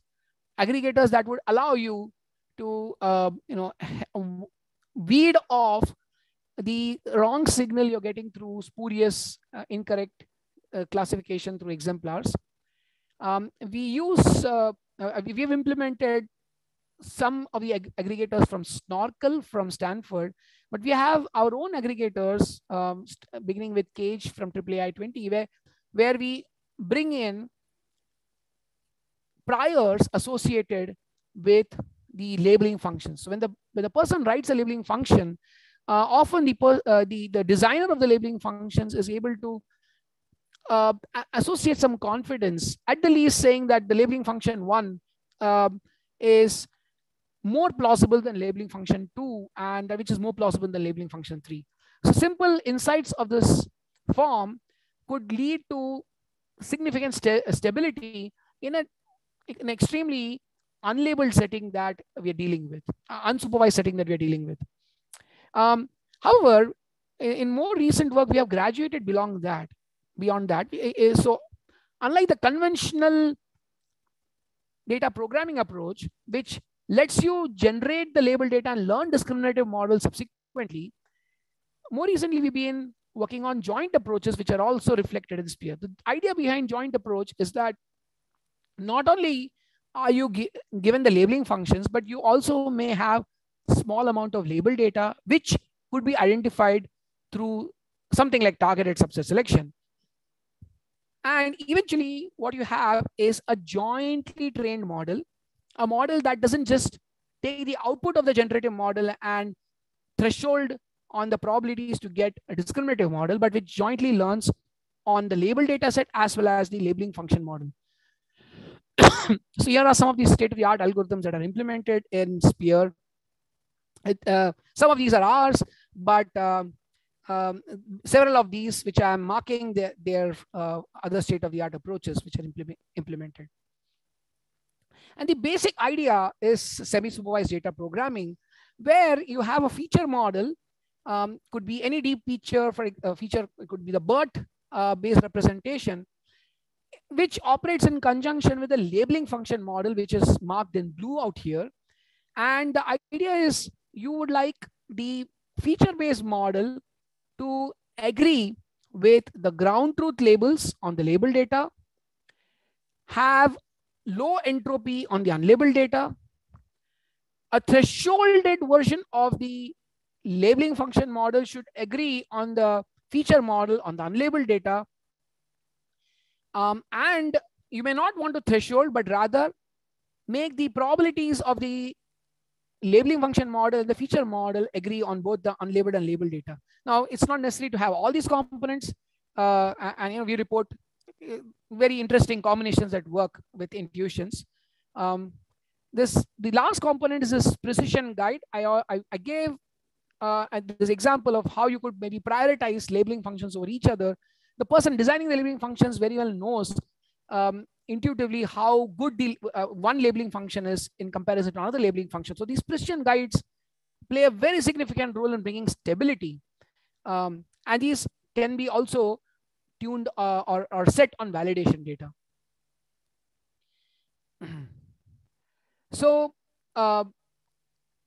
aggregators that would allow you to, uh, you know, weed off the wrong signal you're getting through spurious, uh, incorrect uh, classification through exemplars. Um, we use, uh, uh, we've implemented some of the ag aggregators from Snorkel from Stanford, but we have our own aggregators um, beginning with Cage from AAAI 20, where, where we bring in priors associated with the labeling functions. So when the, when the person writes a labeling function, uh, often the, uh, the, the designer of the labeling functions is able to uh, associate some confidence, at the least saying that the labeling function one um, is more plausible than labeling function two, and which is more plausible than labeling function three. So simple insights of this form could lead to significant st stability in a, an extremely unlabeled setting that we are dealing with, unsupervised setting that we are dealing with. Um, however, in, in, more recent work, we have graduated beyond that. Beyond that, so unlike the conventional data programming approach, which lets you generate the label data and learn discriminative models subsequently. More recently, we've been working on joint approaches, which are also reflected in Spear. The idea behind joint approach is that not only are you gi given the labeling functions, but you also may have small amount of label data, which could be identified through something like targeted subset selection. And eventually what you have is a jointly trained model a model that doesn't just take the output of the generative model and threshold on the probabilities to get a discriminative model, but which jointly learns on the label data set as well as the labeling function model. so here are some of the state-of-the-art algorithms that are implemented in Spear. It, uh, some of these are ours, but um, um, several of these, which I'm marking, their, their uh, other state-of-the-art approaches, which are implement, implemented. And the basic idea is semi-supervised data programming, where you have a feature model, um, could be any deep feature for a feature, it could be the BERT uh, based representation, which operates in conjunction with the labeling function model, which is marked in blue out here. And the idea is you would like the feature-based model to agree with the ground truth labels on the label data, have low entropy on the unlabeled data, a thresholded version of the labeling function model should agree on the feature model on the unlabeled data. Um, and you may not want to threshold, but rather make the probabilities of the labeling function model and the feature model agree on both the unlabeled and labeled data. Now, it's not necessary to have all these components. Uh, and, you know, we report uh, very interesting combinations that work with intuitions. Um, this the last component is this precision guide. I, I, I gave uh, this example of how you could maybe prioritize labeling functions over each other. The person designing the labeling functions very well knows um, intuitively how good the, uh, one labeling function is in comparison to another labeling function. So these precision guides play a very significant role in bringing stability. Um, and these can be also tuned uh, or, or set on validation data. so uh,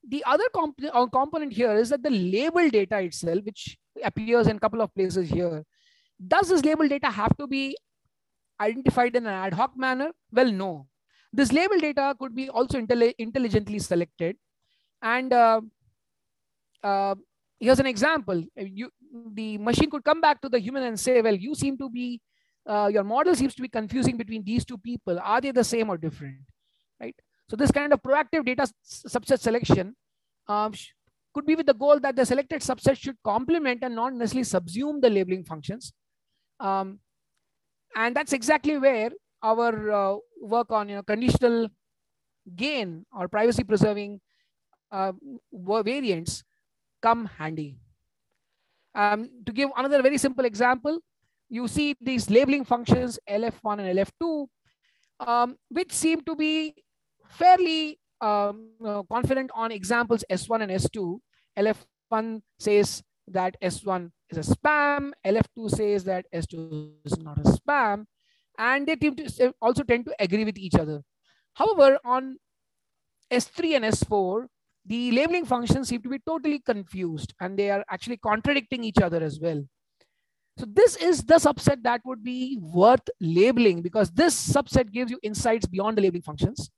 the other comp uh, component here is that the label data itself, which appears in a couple of places here, does this label data have to be identified in an ad hoc manner? Well, no. This label data could be also intelli intelligently selected. And uh, uh, here's an example. You, the machine could come back to the human and say, well, you seem to be, uh, your model seems to be confusing between these two people. Are they the same or different, right? So this kind of proactive data subset selection um, could be with the goal that the selected subset should complement and not necessarily subsume the labeling functions. Um, and that's exactly where our uh, work on you know, conditional gain or privacy preserving uh, variants come handy. Um, to give another very simple example, you see these labeling functions LF1 and LF2, um, which seem to be fairly um, uh, confident on examples S1 and S2. LF1 says that S1 is a spam. LF2 says that S2 is not a spam. And they to also tend to agree with each other. However, on S3 and S4, the labeling functions seem to be totally confused and they are actually contradicting each other as well. So this is the subset that would be worth labeling because this subset gives you insights beyond the labeling functions.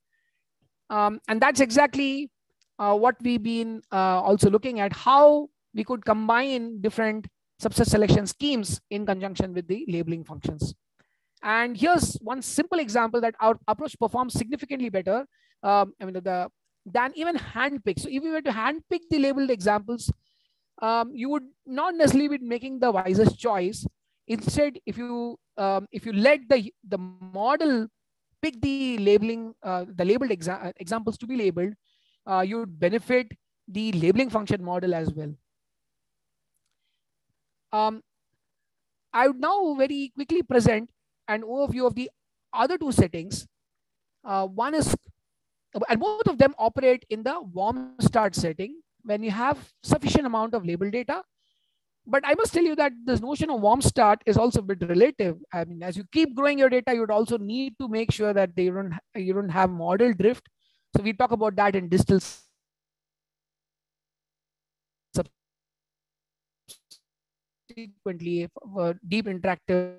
Um, and that's exactly uh, what we've been uh, also looking at, how we could combine different subset selection schemes in conjunction with the labeling functions. And here's one simple example that our approach performs significantly better um, I mean, the, than even handpick. So if you were to handpick the labeled examples, um, you would not necessarily be making the wisest choice. Instead, if you um, if you let the the model pick the labeling, uh, the labeled exa uh, examples to be labeled, uh, you would benefit the labeling function model as well. Um, I would now very quickly present an overview of the other two settings. Uh, one is, and both of them operate in the warm start setting when you have sufficient amount of label data but I must tell you that this notion of warm start is also a bit relative. I mean, as you keep growing your data, you would also need to make sure that they don't you don't have model drift. So we talk about that in Distill subsequently for deep interactive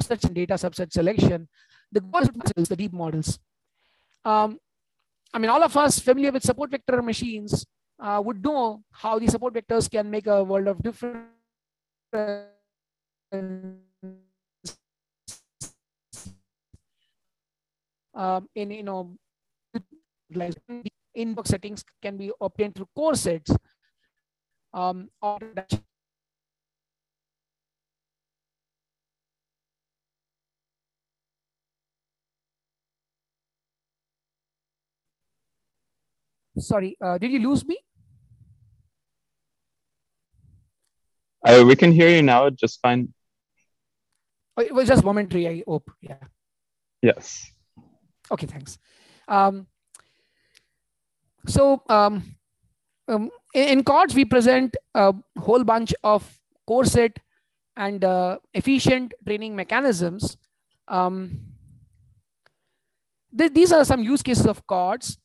such data subset selection. The goal is the deep models. Um, I mean, all of us familiar with support vector machines uh, would know how the support vectors can make a world of difference um, in you know like inbox settings can be obtained through core sets um, or Sorry, uh, did you lose me? Uh, we can hear you now just fine. Oh, it was just momentary, I hope. Yeah. Yes. Okay, thanks. Um, so um, um, in, in we present a whole bunch of core set and uh, efficient training mechanisms. Um, th these are some use cases of CORDS.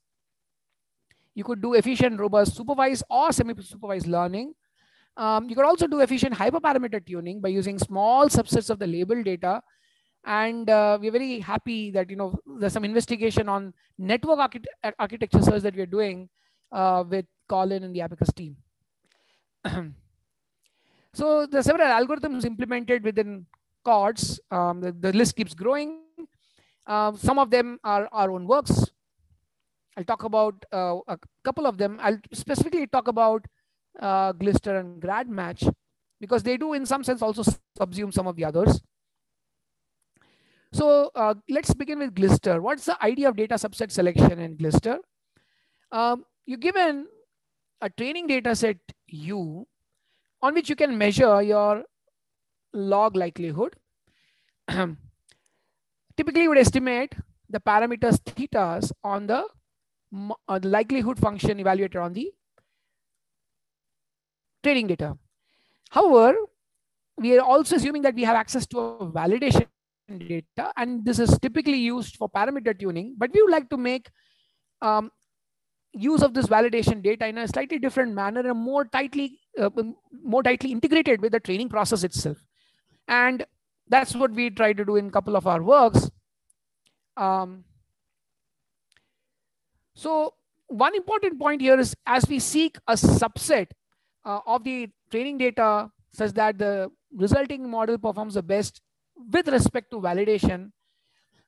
You could do efficient, robust, supervised or semi-supervised learning. Um, you could also do efficient hyperparameter tuning by using small subsets of the label data. And uh, we're very happy that, you know, there's some investigation on network archit architecture search that we're doing uh, with Colin and the Abacus team. so the several algorithms implemented within CORDS, um, the, the, list keeps growing. Uh, some of them are our own works. I'll talk about uh, a couple of them. I'll specifically talk about uh, Glister and GradMatch because they do in some sense also subsume some of the others. So uh, let's begin with Glister. What's the idea of data subset selection in Glister? Um, you're given a training data set U on which you can measure your log likelihood. Typically, you would estimate the parameters thetas on the, uh, the likelihood function evaluated on the training data. However, we are also assuming that we have access to a validation data, and this is typically used for parameter tuning, but we would like to make um, use of this validation data in a slightly different manner and more tightly, uh, more tightly integrated with the training process itself. And that's what we try to do in a couple of our works. Um, so one important point here is as we seek a subset uh, of the training data such that the resulting model performs the best with respect to validation,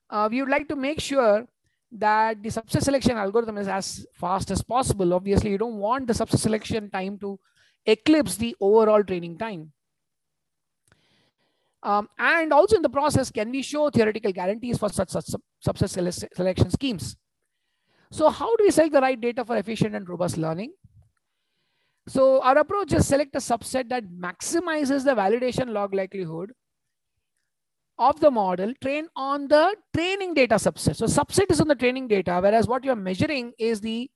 uh, we would like to make sure that the subset selection algorithm is as fast as possible. Obviously, you don't want the subset selection time to eclipse the overall training time. Um, and also in the process, can we show theoretical guarantees for such, such subset selection schemes? So how do we select the right data for efficient and robust learning? So our approach is select a subset that maximizes the validation log likelihood of the model trained on the training data subset. So subset is on the training data, whereas what you're measuring is the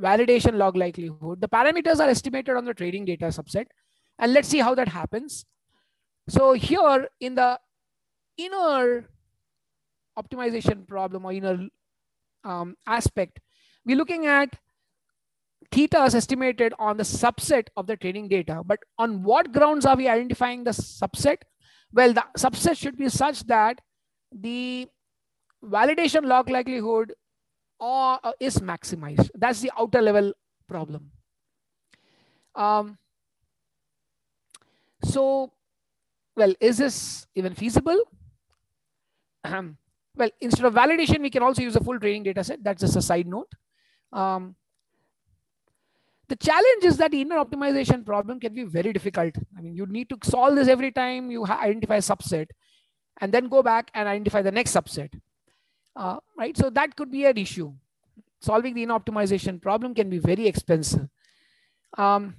validation log likelihood. The parameters are estimated on the training data subset. And let's see how that happens. So here in the inner optimization problem or inner um, aspect, we're looking at theta is estimated on the subset of the training data. But on what grounds are we identifying the subset? Well, the subset should be such that the validation log likelihood or, uh, is maximized. That's the outer level problem. Um, so, well, is this even feasible? well, instead of validation, we can also use a full training data set. That's just a side note. Um, the challenge is that inner optimization problem can be very difficult. I mean, you need to solve this every time you identify a subset and then go back and identify the next subset. Uh, right? So that could be an issue. Solving the inner optimization problem can be very expensive. Um,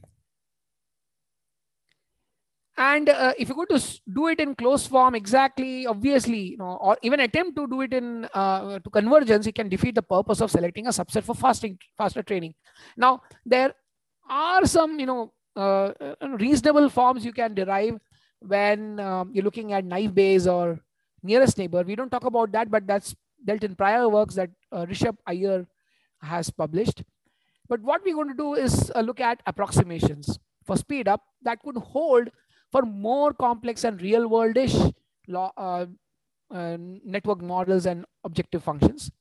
and uh, if you go to do it in closed form exactly obviously you know or even attempt to do it in uh, to convergence it can defeat the purpose of selecting a subset for fasting faster training. Now there are some you know uh, uh reasonable forms you can derive when um, you're looking at naive Bayes or nearest neighbor. We don't talk about that but that's dealt in prior works that uh, Rishabh Iyer has published. But what we're going to do is uh, look at approximations. For speed up that could hold for more complex and real worldish uh, uh, network models and objective functions.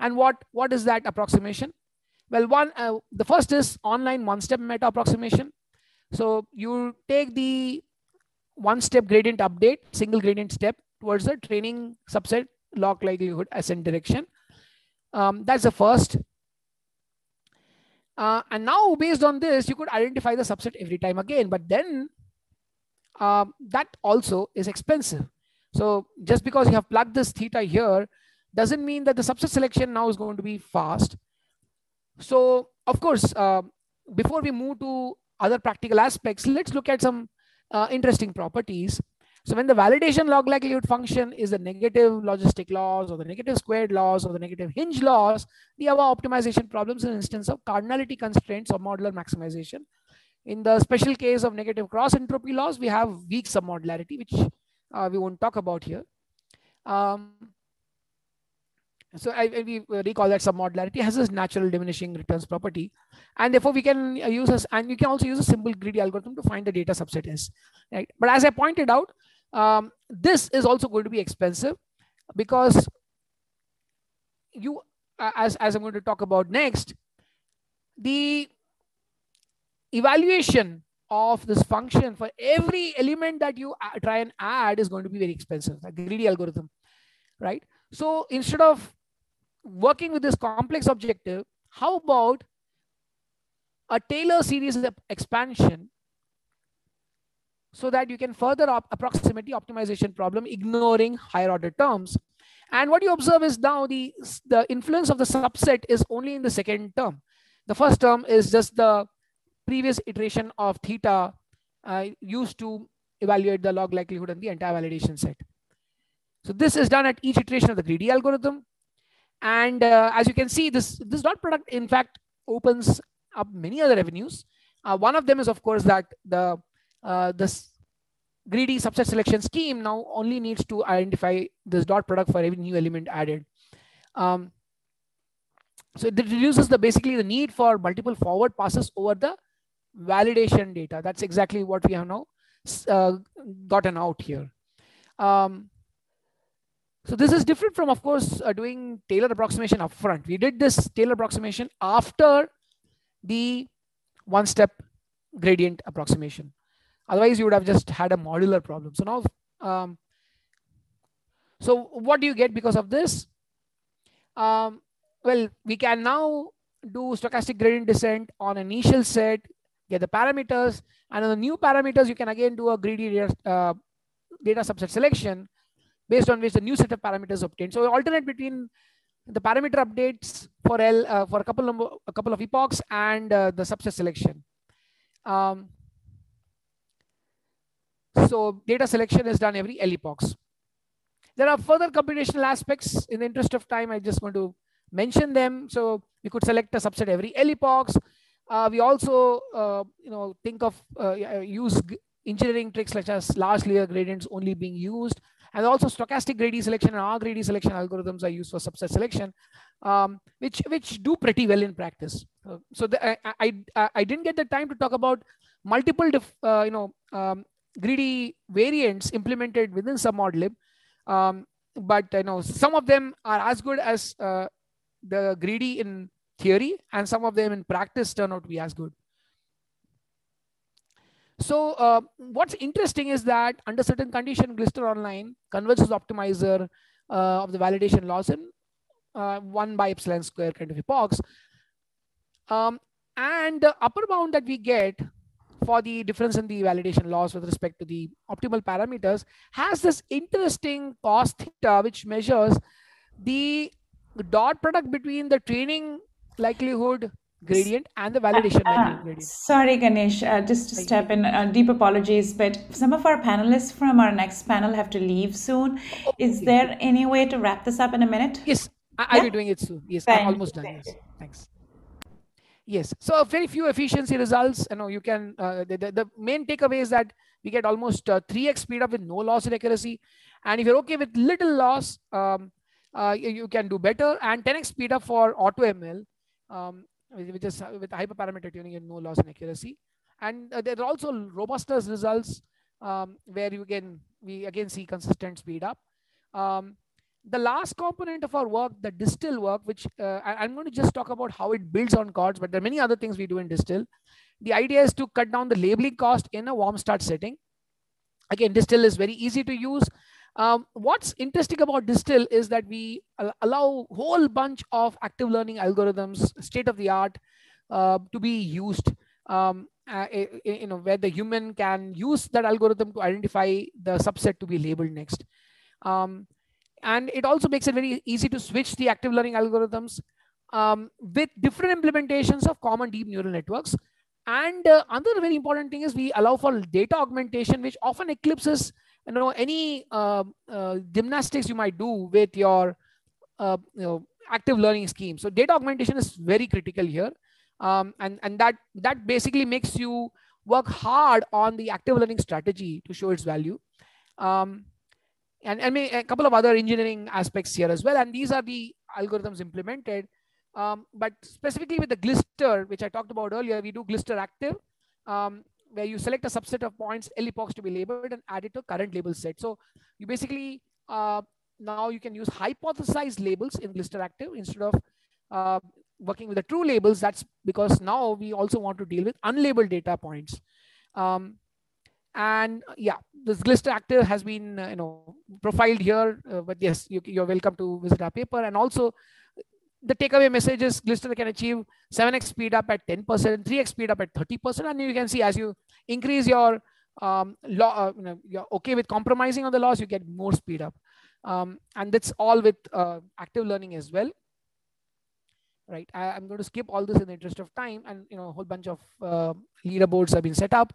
And what, what is that approximation? Well, one, uh, the first is online one-step meta approximation. So you take the one-step gradient update, single gradient step towards the training subset log likelihood ascent direction. Um, that's the first. Uh, and now based on this, you could identify the subset every time again, but then um, that also is expensive. So just because you have plugged this theta here doesn't mean that the subset selection now is going to be fast. So of course, uh, before we move to other practical aspects, let's look at some uh, interesting properties. So when the validation log likelihood function is the negative logistic loss or the negative squared loss or the negative hinge loss, the above optimization problems is an instance of cardinality constraints submodular maximization. In the special case of negative cross entropy loss, we have weak submodularity, which uh, we won't talk about here. Um, so I, we recall that submodularity has this natural diminishing returns property, and therefore we can use this, and you can also use a simple greedy algorithm to find the data subset S, right? But as I pointed out, um, this is also going to be expensive because you, as as I'm going to talk about next, the evaluation of this function for every element that you try and add is going to be very expensive, a greedy algorithm, right? So instead of working with this complex objective, how about a Taylor series expansion so that you can further op approximately optimization problem ignoring higher order terms. And what you observe is now the, the influence of the subset is only in the second term. The first term is just the previous iteration of theta uh, used to evaluate the log likelihood and the entire validation set. So this is done at each iteration of the greedy algorithm. And uh, as you can see, this, this dot product, in fact, opens up many other avenues. Uh, one of them is, of course, that the uh, this greedy subset selection scheme now only needs to identify this dot product for every new element added. Um, so it reduces the basically the need for multiple forward passes over the validation data. That's exactly what we have now uh, gotten out here. Um, so this is different from, of course, uh, doing Taylor approximation upfront. We did this Taylor approximation after the one-step gradient approximation. Otherwise, you would have just had a modular problem. So now, um, so what do you get because of this? Um, well, we can now do stochastic gradient descent on initial set, get the parameters, and on the new parameters, you can again do a greedy data, uh, data subset selection based on which the new set of parameters obtained. So alternate between the parameter updates for L uh, for a couple of a couple of epochs and uh, the subset selection. Um, so data selection is done every L epochs. There are further computational aspects. In the interest of time, I just want to mention them. So we could select a subset every L epochs. Uh, we also, uh, you know, think of uh, use engineering tricks such as large layer gradients only being used, and also stochastic greedy selection and R greedy selection algorithms are used for subset selection, um, which which do pretty well in practice. Uh, so the, I, I I didn't get the time to talk about multiple, uh, you know, um, greedy variants implemented within submodlib. Um, but you know, some of them are as good as uh, the greedy in theory, and some of them in practice turn out to be as good. So uh, what's interesting is that under certain condition, Glister Online converges optimizer uh, of the validation loss in uh, one by epsilon square kind of epochs. Um, and the upper bound that we get for the difference in the validation loss with respect to the optimal parameters has this interesting cos theta, which measures the dot product between the training likelihood gradient and the validation uh, gradient. Sorry, Ganesh, uh, just to Thank step you. in, uh, deep apologies, but some of our panelists from our next panel have to leave soon. Oh, Is there any way to wrap this up in a minute? Yes, I, will be doing it soon. Yes, Thank I'm almost done. Yes, thanks. Yes, so very few efficiency results. You know, you can, uh, the, the, the, main takeaway is that we get almost 3x uh, speed up with no loss in accuracy. And if you're okay with little loss, um, uh, you, you, can do better. And 10x speed up for AutoML. Um, which is with hyperparameter tuning and no loss in accuracy. And uh, there are also robustness results um, where you can we again see consistent speed up. Um, the last component of our work, the distill work, which uh, I, am going to just talk about how it builds on CORDS, but there are many other things we do in distill. The idea is to cut down the labeling cost in a warm start setting. Again, distill is very easy to use. Um, what's interesting about Distill is that we allow whole bunch of active learning algorithms, state of the art, uh, to be used. Um, uh, you know, where the human can use that algorithm to identify the subset to be labeled next. Um, and it also makes it very easy to switch the active learning algorithms um, with different implementations of common deep neural networks. And uh, another very important thing is we allow for data augmentation, which often eclipses you know any uh, uh, gymnastics you might do with your uh, you know active learning scheme. So data augmentation is very critical here. Um, and and that that basically makes you work hard on the active learning strategy to show its value. Um, and, and a couple of other engineering aspects here as well. And these are the algorithms implemented. Um, but specifically with the Glister, which I talked about earlier, we do Glister Active, um, where you select a subset of points, L epochs to be labeled and add it to current label set. So you basically, uh, now you can use hypothesized labels in Glister Active instead of uh, working with the true labels. That's because now we also want to deal with unlabeled data points. Um, and yeah, this Glister Active has been, uh, you know, profiled here, uh, but yes, you, you're welcome to visit our paper. And also the takeaway message is Glister can achieve 7x speed up at 10%, 3x speed up at 30%. And you can see as you increase your um, law, uh, you know, you're okay with compromising on the loss, you get more speed up. Um, and that's all with uh, active learning as well. Right, I, am going to skip all this in the interest of time, and you know, a whole bunch of uh, leaderboards have been set up.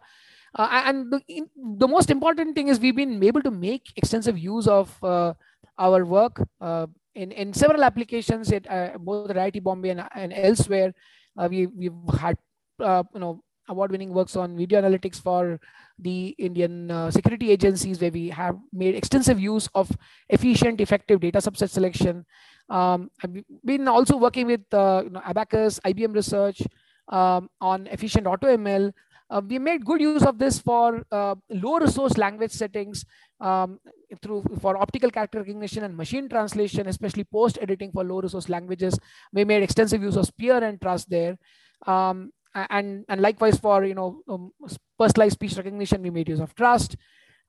Uh, and the, in, the most important thing is we've been able to make extensive use of uh, our work uh, in, in several applications at uh, both at IIT Bombay and, and elsewhere. Uh, we, we've had uh, you know award-winning works on video analytics for the Indian uh, security agencies, where we have made extensive use of efficient, effective data subset selection. Um, I've been also working with uh, you know, Abacus, IBM Research um, on efficient AutoML. Uh, we made good use of this for low resource language settings um, through for optical character recognition and machine translation, especially post editing for low resource languages. We made extensive use of Spear and Trust there. Um, and, and likewise for, you know, um, personalized speech recognition, we made use of Trust.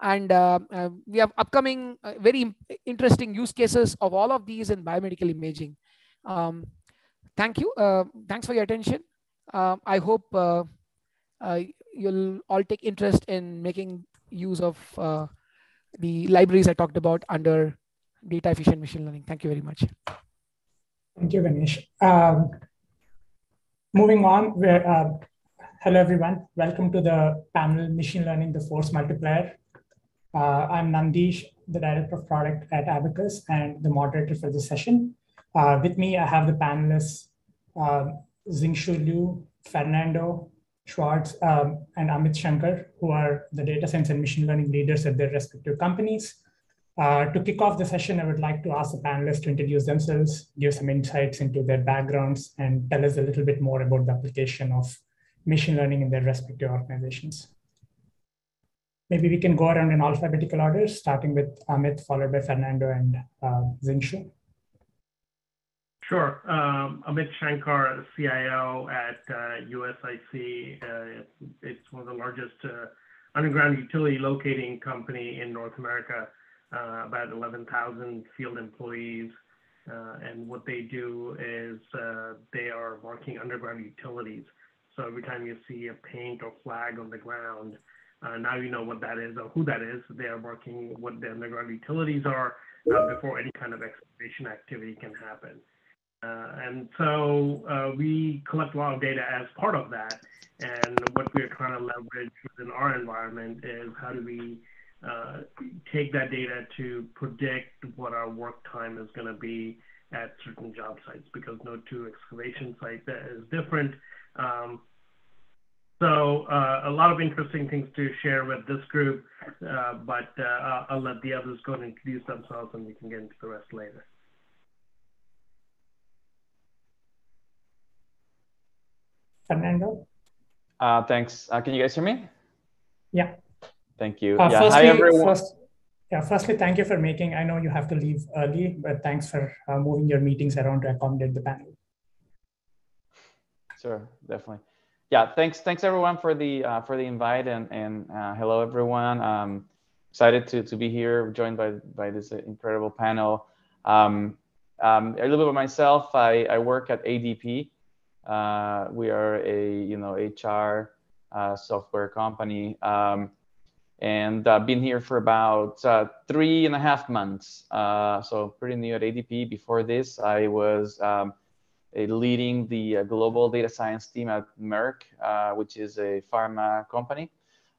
And uh, uh, we have upcoming uh, very interesting use cases of all of these in biomedical imaging. Um, thank you. Uh, thanks for your attention. I hope uh, uh, you'll all take interest in making use of the libraries I talked about under data efficient machine learning. Thank you very much. Thank you, Ganesh. Um, moving on, uh, hello everyone. Welcome to the panel Machine Learning, the Force Multiplier. Uh, I'm Nandish, the Director of Product at Abacus and the moderator for this session. Uh, with me, I have the panelists uh, Xingshu Liu, Fernando, Schwartz um, and Amit Shankar, who are the data science and machine learning leaders at their respective companies. Uh, to kick off the session, I would like to ask the panelists to introduce themselves, give some insights into their backgrounds, and tell us a little bit more about the application of machine learning in their respective organizations. Maybe we can go around in alphabetical order, starting with Amit, followed by Fernando and uh, Xingshu. Sure. Um, Amit Shankar, CIO at uh, USIC. Uh, it's one of the largest uh, underground utility locating company in North America, uh, about 11,000 field employees. Uh, and what they do is uh, they are marking underground utilities. So every time you see a paint or flag on the ground, now you know what that is or who that is. They are marking what the underground utilities are before any kind of excavation activity can happen. Uh, and so uh, we collect a lot of data as part of that. And what we're trying to leverage within our environment is how do we uh, take that data to predict what our work time is going to be at certain job sites because no two excavation site is different. Um, so uh, a lot of interesting things to share with this group, uh, but uh, I'll let the others go and introduce themselves and we can get into the rest later. Fernando? Uh, thanks. Uh, can you guys hear me? Yeah. Thank you. Uh, yeah. Firstly, Hi, everyone. First, yeah, firstly, thank you for making, I know you have to leave early, but thanks for uh, moving your meetings around to accommodate the panel. Sure, definitely. Yeah, thanks, thanks everyone for the uh, for the invite and and uh, hello everyone. Um, excited to to be here, joined by by this incredible panel. Um, um, a little bit about myself. I I work at ADP, uh, we are a you know HR uh, software company, um, and uh, been here for about uh, three and a half months. Uh, so pretty new at ADP. Before this, I was um, leading the uh, global data science team at Merck, which is a pharma company,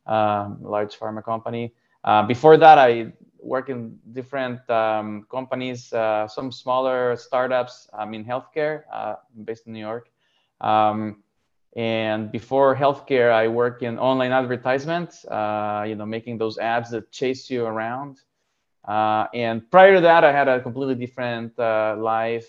um, large pharma company. before that, I worked in different um, companies, some smaller startups um, in healthcare based in New York. Um, and before healthcare, I work in online advertisement, uh, you know, making those ads that chase you around. Uh, and prior to that, I had a completely different uh, life.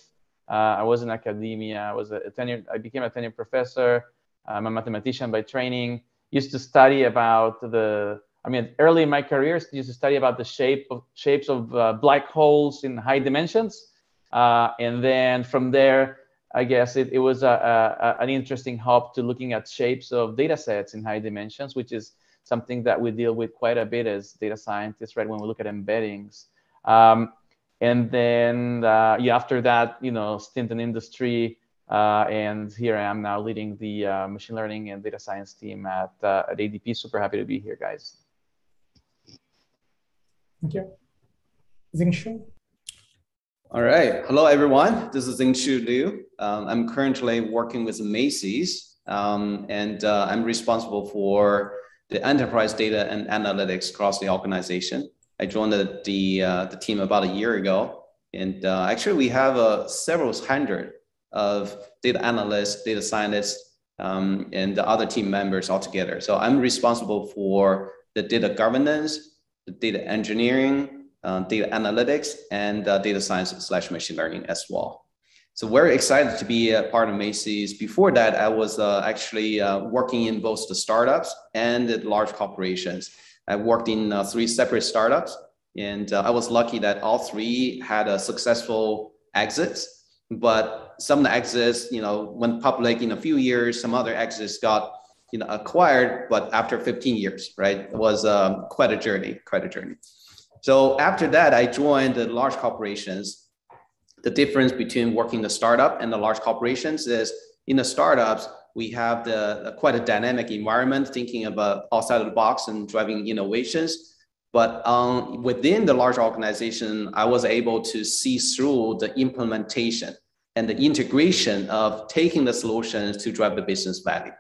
Uh, I was in academia. I was a, a tenure. I became a tenured professor. I'm a mathematician by training. Used to study about the. I mean, early in my career, used to study about the shape of shapes of uh, black holes in high dimensions, uh, and then from there, I guess it, it was a, a, an interesting hop to looking at shapes of data sets in high dimensions, which is something that we deal with quite a bit as data scientists, right? When we look at embeddings. Um, and then uh, yeah, after that, you know, stint in industry, uh, and here I am now leading the uh, machine learning and data science team at, uh, at ADP. Super happy to be here, guys. Thank you. Xingshu? All right. Hello, everyone. This is Xingshu Liu. Um, I'm currently working with Macy's, um, and uh, I'm responsible for the enterprise data and analytics across the organization. I joined the the, uh, the team about a year ago, and uh, actually we have uh, several hundred of data analysts, data scientists, um, and the other team members all together. So I'm responsible for the data governance, the data engineering, uh, data analytics, and uh, data science slash machine learning as well. So very excited to be a part of Macy's. Before that, I was uh, actually uh, working in both the startups and the large corporations. I worked in uh, three separate startups, and uh, I was lucky that all three had a successful exits. But some of the exits, you know, went public in a few years. Some other exits got, you know, acquired, but after 15 years, right? It was um, quite a journey, quite a journey. So after that, I joined the large corporations. The difference between working the startup and the large corporations is in the startups, we have the quite a dynamic environment, thinking about outside of the box and driving innovations. But um, within the large organization, I was able to see through the implementation and the integration of taking the solutions to drive the business value.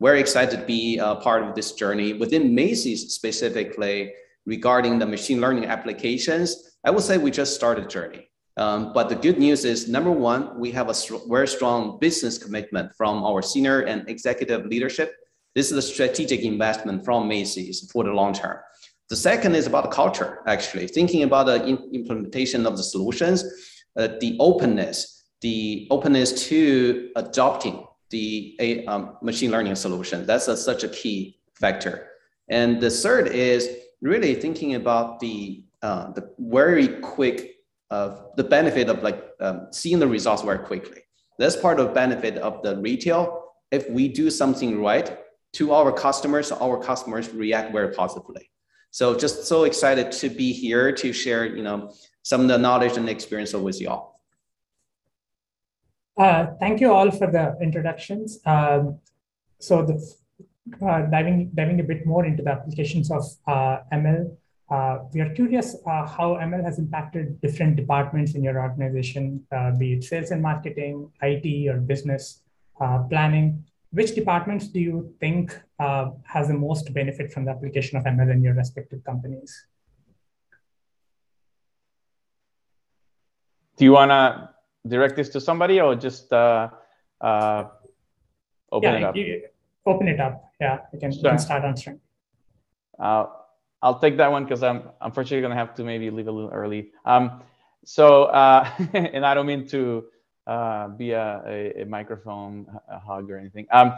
Very excited to be a part of this journey. Within Macy's specifically, regarding the machine learning applications, I would say we just started journey. Um, but the good news is number one, we have a very strong business commitment from our senior and executive leadership. This is a strategic investment from Macy's for the long term. The second is about the culture, actually, thinking about the implementation of the solutions, uh, the openness, the openness to adopting the a, um, machine learning solution. That's a, such a key factor. And the third is really thinking about the, uh, the very quick of the benefit of like um, seeing the results very quickly. That's part of benefit of the retail. If we do something right to our customers, our customers react very positively. So just so excited to be here to share, you know, some of the knowledge and experience with you all. Uh, thank you all for the introductions. Um, so the, uh, diving diving a bit more into the applications of uh, ML uh, we are curious uh, how ML has impacted different departments in your organization, uh, be it sales and marketing, IT, or business uh, planning. Which departments do you think uh, has the most benefit from the application of ML in your respective companies? Do you want to direct this to somebody or just uh, open yeah, it up? open it up. Yeah, you can, sure. you can start answering. I'll take that one because I'm unfortunately going to have to maybe leave a little early. Um, so, uh, and I don't mean to uh, be a, a, a, microphone a hug or anything. Um,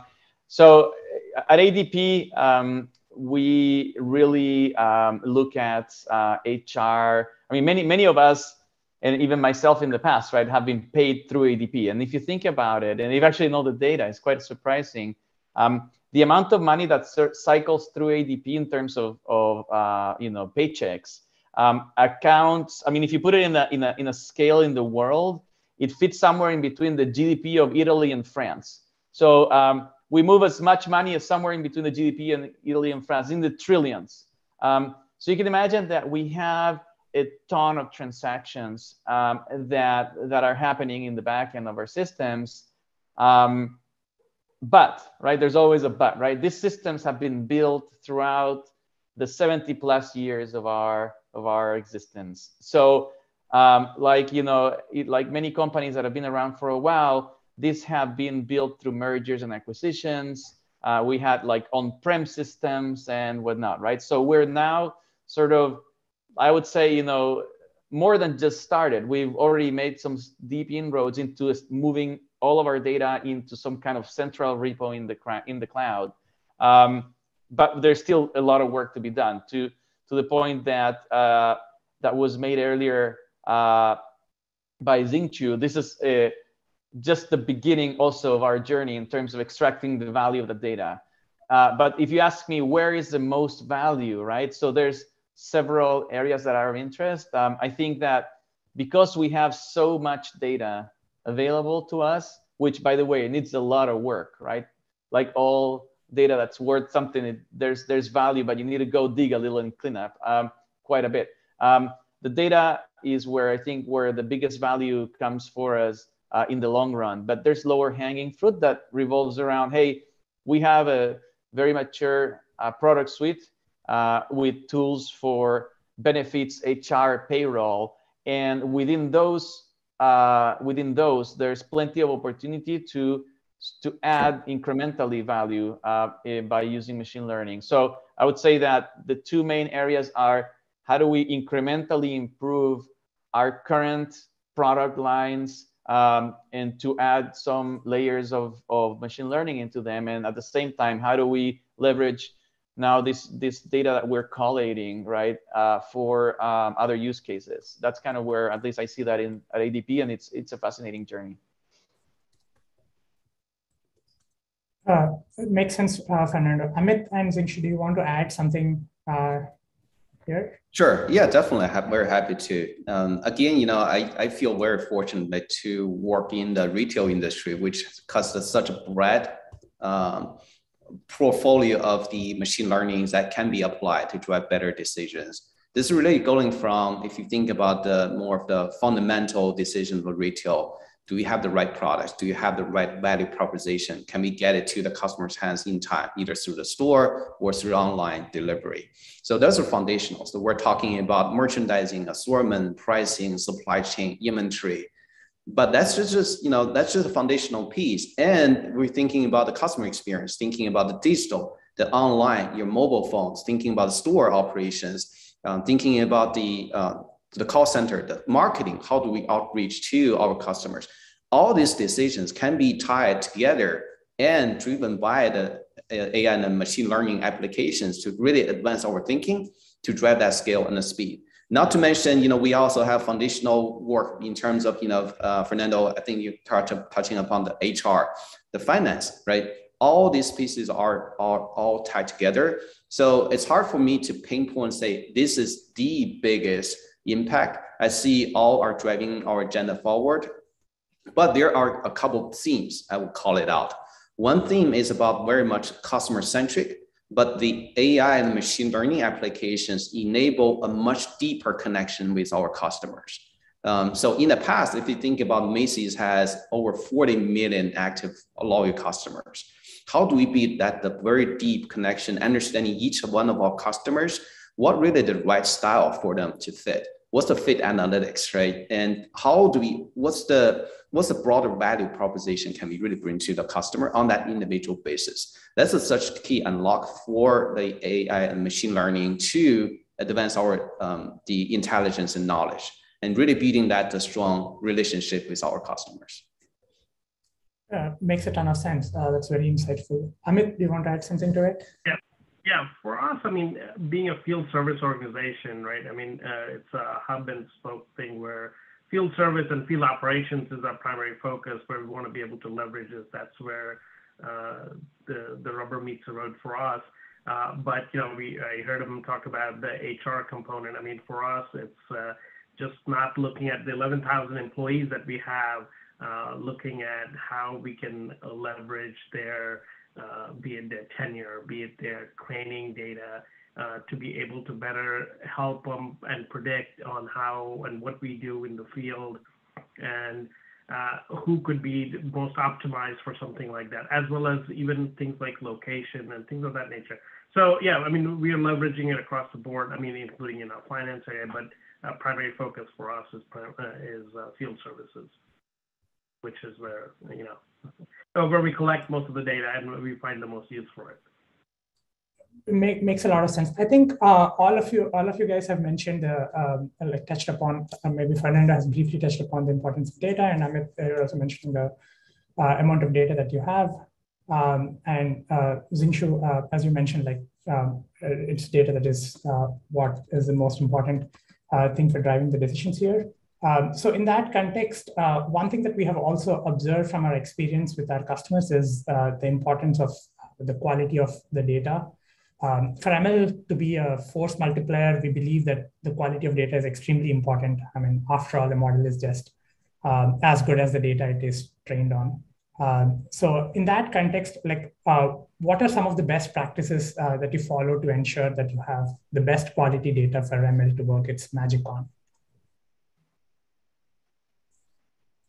so at ADP, um, we really um, look at uh, HR. I mean, many many of us, and even myself in the past, right, have been paid through ADP. And if you think about it, and if you actually know the data, it's quite surprising. Um, the amount of money that cycles through ADP in terms of, of uh, you know paychecks um, accounts. I mean, if you put it in a, in a in a scale in the world, it fits somewhere in between the GDP of Italy and France. So um, we move as much money as somewhere in between the GDP and Italy and France in the trillions. Um, so you can imagine that we have a ton of transactions um, that that are happening in the back end of our systems. Um, but, right, there's always a but, right? These systems have been built throughout the 70 plus years of our of our existence. So, um, like you know, it, like many companies that have been around for a while, these have been built through mergers and acquisitions. Uh, we had like on-prem systems and whatnot, right? So we're now sort of, I would say, you know, more than just started. We've already made some deep inroads into moving all of our data into some kind of central repo in the in the cloud. Um, but there's still a lot of work to be done to to the point that uh, that was made earlier uh, by Xingshu. This is a, just the beginning also of our journey in terms of extracting the value of the data. Uh, but if you ask me where is the most value, right? So there's several areas that are of interest. Um, I think that because we have so much data available to us, which by the way, it needs a lot of work, right? Like all data that's worth something, it, there's, there's value, but you need to go dig a little and clean up um, quite a bit. Um, the data is where I think where the biggest value comes for us uh, in the long run, but there's lower hanging fruit that revolves around, hey, we have a very mature uh, product suite uh, with tools for benefits, HR, payroll, and within those, uh, within those, there's plenty of opportunity to to add incrementally value uh, eh, by using machine learning. So I would say that the two main areas are how do we incrementally improve our current product lines um, and to add some layers of, of machine learning into them. And at the same time, how do we leverage now this this data that we're collating right uh, for um, other use cases that's kind of where at least i see that in at adp and it's it's a fascinating journey. Uh, it makes sense uh, fernando. Amit and Xingshu do you want to add something uh, here? Sure. Yeah definitely. I'm very happy to. Um, again you know I, I feel very fortunate to work in the retail industry which has such a breadth um, portfolio of the machine learnings that can be applied to drive better decisions. This is really going from, if you think about the more of the fundamental decisions of retail, do we have the right products? Do you have the right value proposition? Can we get it to the customer's hands in time, either through the store or through online delivery? So those are foundational. So we're talking about merchandising, assortment, pricing, supply chain, inventory, but that's just, you know that's just a foundational piece. And we're thinking about the customer experience thinking about the digital the online your mobile phones thinking about the store operations um, thinking about the uh, the call center the marketing how do we outreach to our customers? All these decisions can be tied together and driven by the uh, ai and machine learning applications to really advance our thinking to drive that scale and the speed not to mention, you know, we also have foundational work in terms of, you know, uh, Fernando, I think you touch, touching upon the HR, the finance, right? All these pieces are, are all tied together. So it's hard for me to pinpoint and say, this is the biggest impact. I see all are driving our agenda forward, but there are a couple themes I would call it out. One theme is about very much customer centric but the AI and machine learning applications enable a much deeper connection with our customers. Um, so in the past, if you think about Macy's has over 40 million active loyal customers. How do we build that the very deep connection, understanding each one of our customers, what really the right style for them to fit? what's the fit analytics, right? And how do we, what's the, what's the broader value proposition can we really bring to the customer on that individual basis? That's a such key unlock for the AI and machine learning to advance our, um, the intelligence and knowledge and really building that a strong relationship with our customers. Uh, makes a ton of sense. Uh, that's very insightful. Amit, do you want to add something to it? Yeah. Yeah, for us, I mean, being a field service organization, right? I mean, uh, it's a hub and spoke thing where field service and field operations is our primary focus. Where we want to be able to leverage is that's where uh, the rubber meets the road for us. Uh, but you know, we I heard them talk about the HR component. I mean, for us, it's uh, just not looking at the 11,000 employees that we have, looking at how we can leverage their be it their tenure, be it their training data, uh, to be able to better help them and predict on how and what we do in the field and uh, who could be most optimized for something like that, as well as even things like location and things of that nature. So yeah, I mean, we are leveraging it across the board. I mean, including in our finance area, but uh, primary focus for us is uh, is uh, field services, which is where you know where we collect most of the data and we find the most use for it. Make, makes a lot of sense. I think uh, all of you, all of you guys have mentioned, uh, um, like touched upon. Uh, maybe Fernando has briefly touched upon the importance of data, and Amit, you're also mentioning the uh, amount of data that you have. Um, and uh, Xingshu, uh, as you mentioned, like um, it's data that is what is the most important thing for driving the decisions here. Um, so in that context, uh, one thing that we have also observed from our experience with our customers is uh, the importance of the quality of the data. Um, for ML to be a force multiplier, we believe that the quality of data is extremely important. I mean, after all, the model is just um, as good as the data it is trained on. Um, so in that context, like, uh, what are some of the best practices uh, that you follow to ensure that you have the best quality data for ML to work its magic on?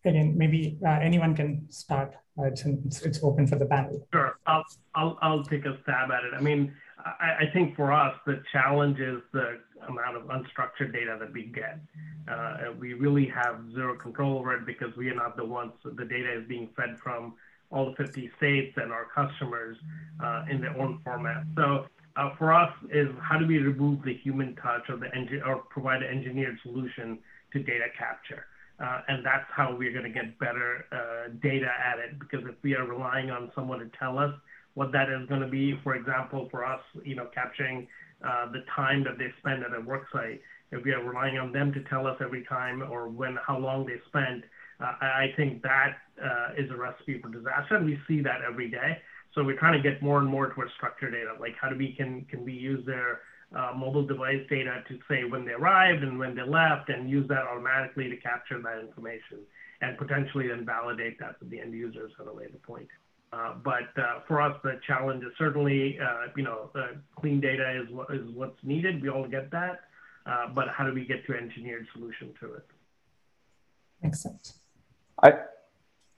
again, maybe uh, anyone can start. Uh, it's, it's, open for the panel. Sure, I'll, I'll, I'll take a stab at it. I mean, I, I think for us, the challenge is the amount of unstructured data that we get. Uh, we really have zero control over it because we are not the ones, the data is being fed from all the 50 states and our customers uh, in their own format. So uh, for us is how do we remove the human touch or the engine or provide an engineered solution to data capture? Uh, and that's how we're going to get better uh, data at it. Because if we are relying on someone to tell us what that is going to be, for example, for us, you know, capturing uh, the time that they spend at a work site, if we are relying on them to tell us every time or when, how long they spent, uh, I think that uh, is a recipe for disaster. And we see that every day. So we're trying to get more and more towards structured data. Like how do we can can we use their uh, mobile device data to say when they arrived and when they left and use that automatically to capture that information and potentially then validate that to the end users at a later point. Uh, but uh, for us, the challenge is certainly, uh, you know, clean data is, what, is what's needed. We all get that. Uh, but how do we get to engineered solution to it? Makes sense. I,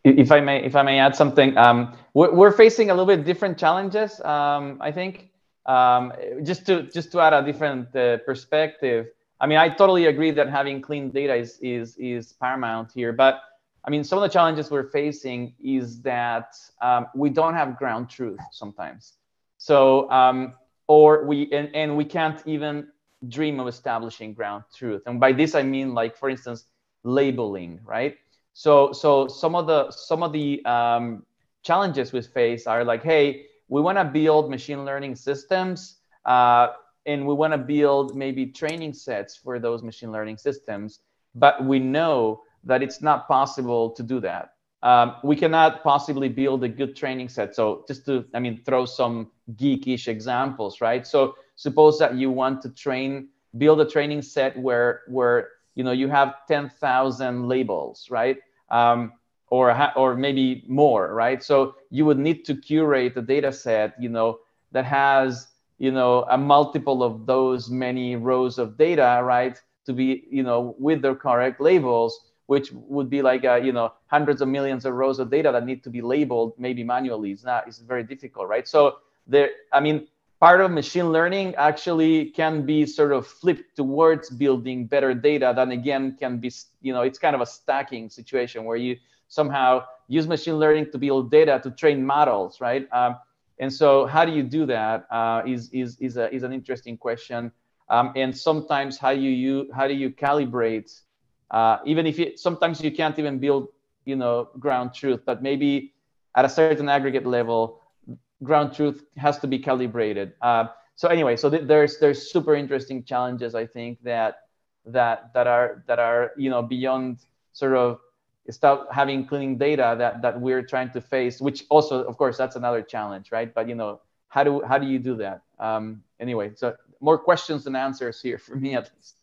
if I may, if I may add something, um, we're, we're, facing a little bit different challenges. Um, I think um, just to just to add a different uh, perspective, I mean, I totally agree that having clean data is is is paramount here. But I mean, some of the challenges we're facing is that um, we don't have ground truth sometimes. So, um, or we and, and we can't even dream of establishing ground truth. And by this I mean, like for instance, labeling, right? So, so some of the some of the um, challenges we face are like, hey, we want to build machine learning systems uh, and we want to build maybe training sets for those machine learning systems but we know that it's not possible to do that. Um, we cannot possibly build a good training set. So just to i mean throw some geekish examples right? So suppose that you want to train build a training set where where you know you have 10,000 labels right? Um, or or maybe more, right? So you would need to curate a data set, you know, that has you know a multiple of those many rows of data, right? To be you know with the correct labels, which would be like uh, you know hundreds of millions of rows of data that need to be labeled maybe manually. It's not. It's very difficult, right? So there, I mean. Part of machine learning actually can be sort of flipped towards building better data. Then again, can be you know it's kind of a stacking situation where you somehow use machine learning to build data to train models, right? Um, and so how do you do that? Uh, is is is a, is an interesting question. Um, and sometimes how you, you how do you calibrate? Uh, even if sometimes you can't even build, you know, ground truth, but maybe at a certain aggregate level, ground truth has to be calibrated. Uh, so anyway, so th- there's there's super interesting challenges I think that that that are that are you know beyond sort of stop having cleaning data that that we're trying to face which also of course that's another challenge right? But you know how do how do you do that? Um anyway so more questions than answers here for me at least.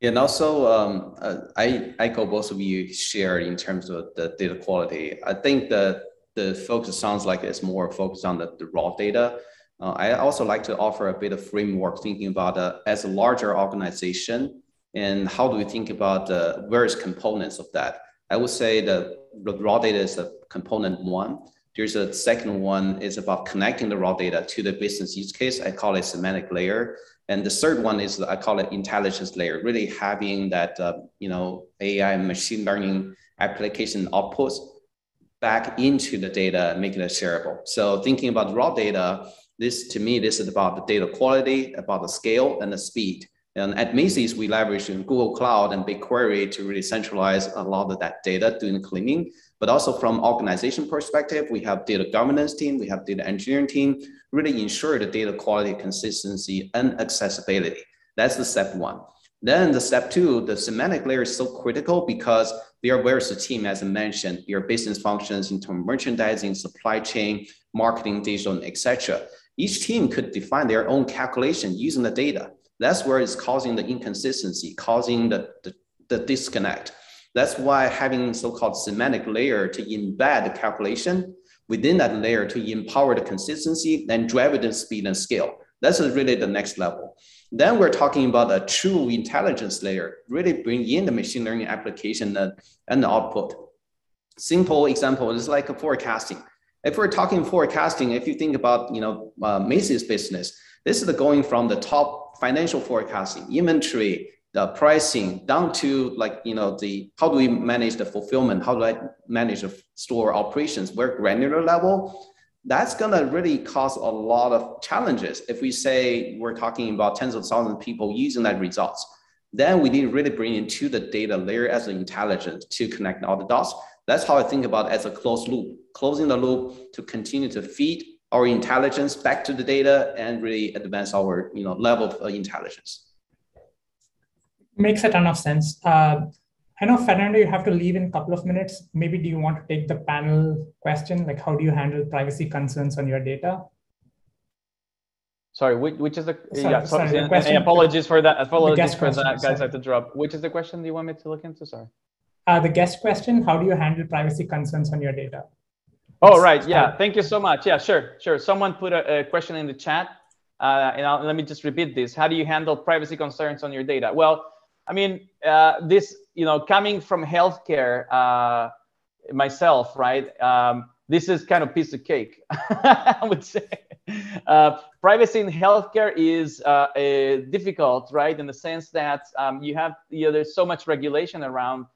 And also um, uh, i echo both of you share in terms of the data quality. I think that the focus sounds like it's more focused on the, the raw data. Uh, i also like to offer a bit of framework thinking about uh, as a larger organization and how do we think about the various components of that? I would say the raw data is a component one. There's a second one is about connecting the raw data to the business use case. I call it semantic layer. And the third one is I call it intelligence layer, really having that uh, you know AI machine learning application outputs back into the data, making it shareable. So thinking about raw data, This to me, this is about the data quality, about the scale and the speed. And at Macy's, we leverage Google Cloud and BigQuery to really centralize a lot of that data doing cleaning. But also from organization perspective, we have data governance team, we have data engineering team, really ensure the data quality, consistency, and accessibility. That's the step one. Then the step two, the semantic layer is so critical because there are various team, as I mentioned, your business functions in terms of merchandising, supply chain, marketing, digital, etc. Each team could define their own calculation using the data. That's where it's causing the inconsistency, causing the, the, the disconnect. That's why having so-called semantic layer to embed the calculation within that layer to empower the consistency and drive it in speed and scale. That's really the next level. Then we're talking about a true intelligence layer, really bring in the machine learning application and, and the output. Simple example is like forecasting. If we're talking forecasting, if you think about you know uh, Macy's business, this is the going from the top financial forecasting, inventory, the pricing, down to like you know the how do we manage the fulfillment, how do I manage the store operations, where granular level that's going to really cause a lot of challenges. If we say we're talking about tens of thousands of people using that results, then we need to really bring into the data layer as an intelligence to connect all the dots. That's how I think about as a closed loop, closing the loop to continue to feed our intelligence back to the data and really advance our you know, level of intelligence. Makes a ton of sense. Uh, I know, Fernando, you have to leave in a couple of minutes. Maybe do you want to take the panel question? Like, how do you handle privacy concerns on your data? Sorry, which, which is the, sorry, yeah, sorry, the question, apologies for that. Apologies for that, guys, sorry. I have to drop. Which is the question do you want me to look into? Sorry. Uh, the guest question, how do you handle privacy concerns on your data? Oh, right. Yeah. Thank you so much. Yeah, sure. Sure. Someone put a, a question in the chat. Uh, and I'll, let me just repeat this. How do you handle privacy concerns on your data? Well, I mean, uh, this, you know, coming from healthcare uh, myself, right? Um, this is kind of piece of cake, I would say. Uh, privacy in healthcare is uh, difficult, right? In the sense that um, you have, you know, there's so much regulation around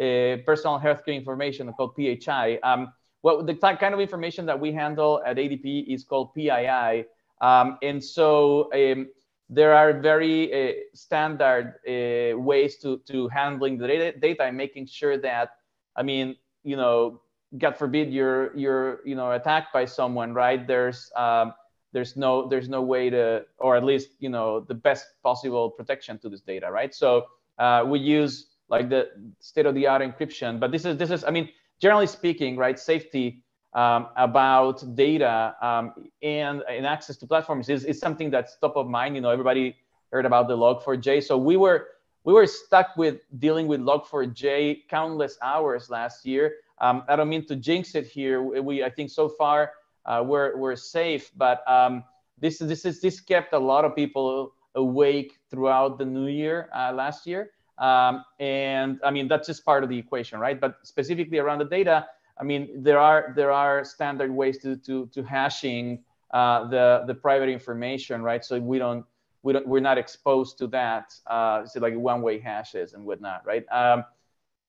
uh, personal healthcare information called PHI. Um, what the kind of information that we handle at ADP is called PII. Um, and so um, there are very uh, standard uh, ways to, to handling the data, data and making sure that, I mean, you know, God forbid you're, you're, you know, attacked by someone, right? There's, um, there's no, there's no way to, or at least, you know, the best possible protection to this data, right? So uh, we use like the state of the art encryption, but this is, this is, I mean, generally speaking, right? Safety um, about data um, and, and access to platforms is, is something that's top of mind. You know, everybody heard about the Log4j. So we were we were stuck with dealing with Log4j countless hours last year. Um, I don't mean to jinx it here. We I think so far uh, we're we're safe, but um, this this is this kept a lot of people awake throughout the new year uh, last year. Um, and I mean that's just part of the equation, right? But specifically around the data, I mean, there are there are standard ways to to to hashing uh, the the private information, right? So we don't we don't we're not exposed to that. Uh, so like one-way hashes and whatnot, right? Um,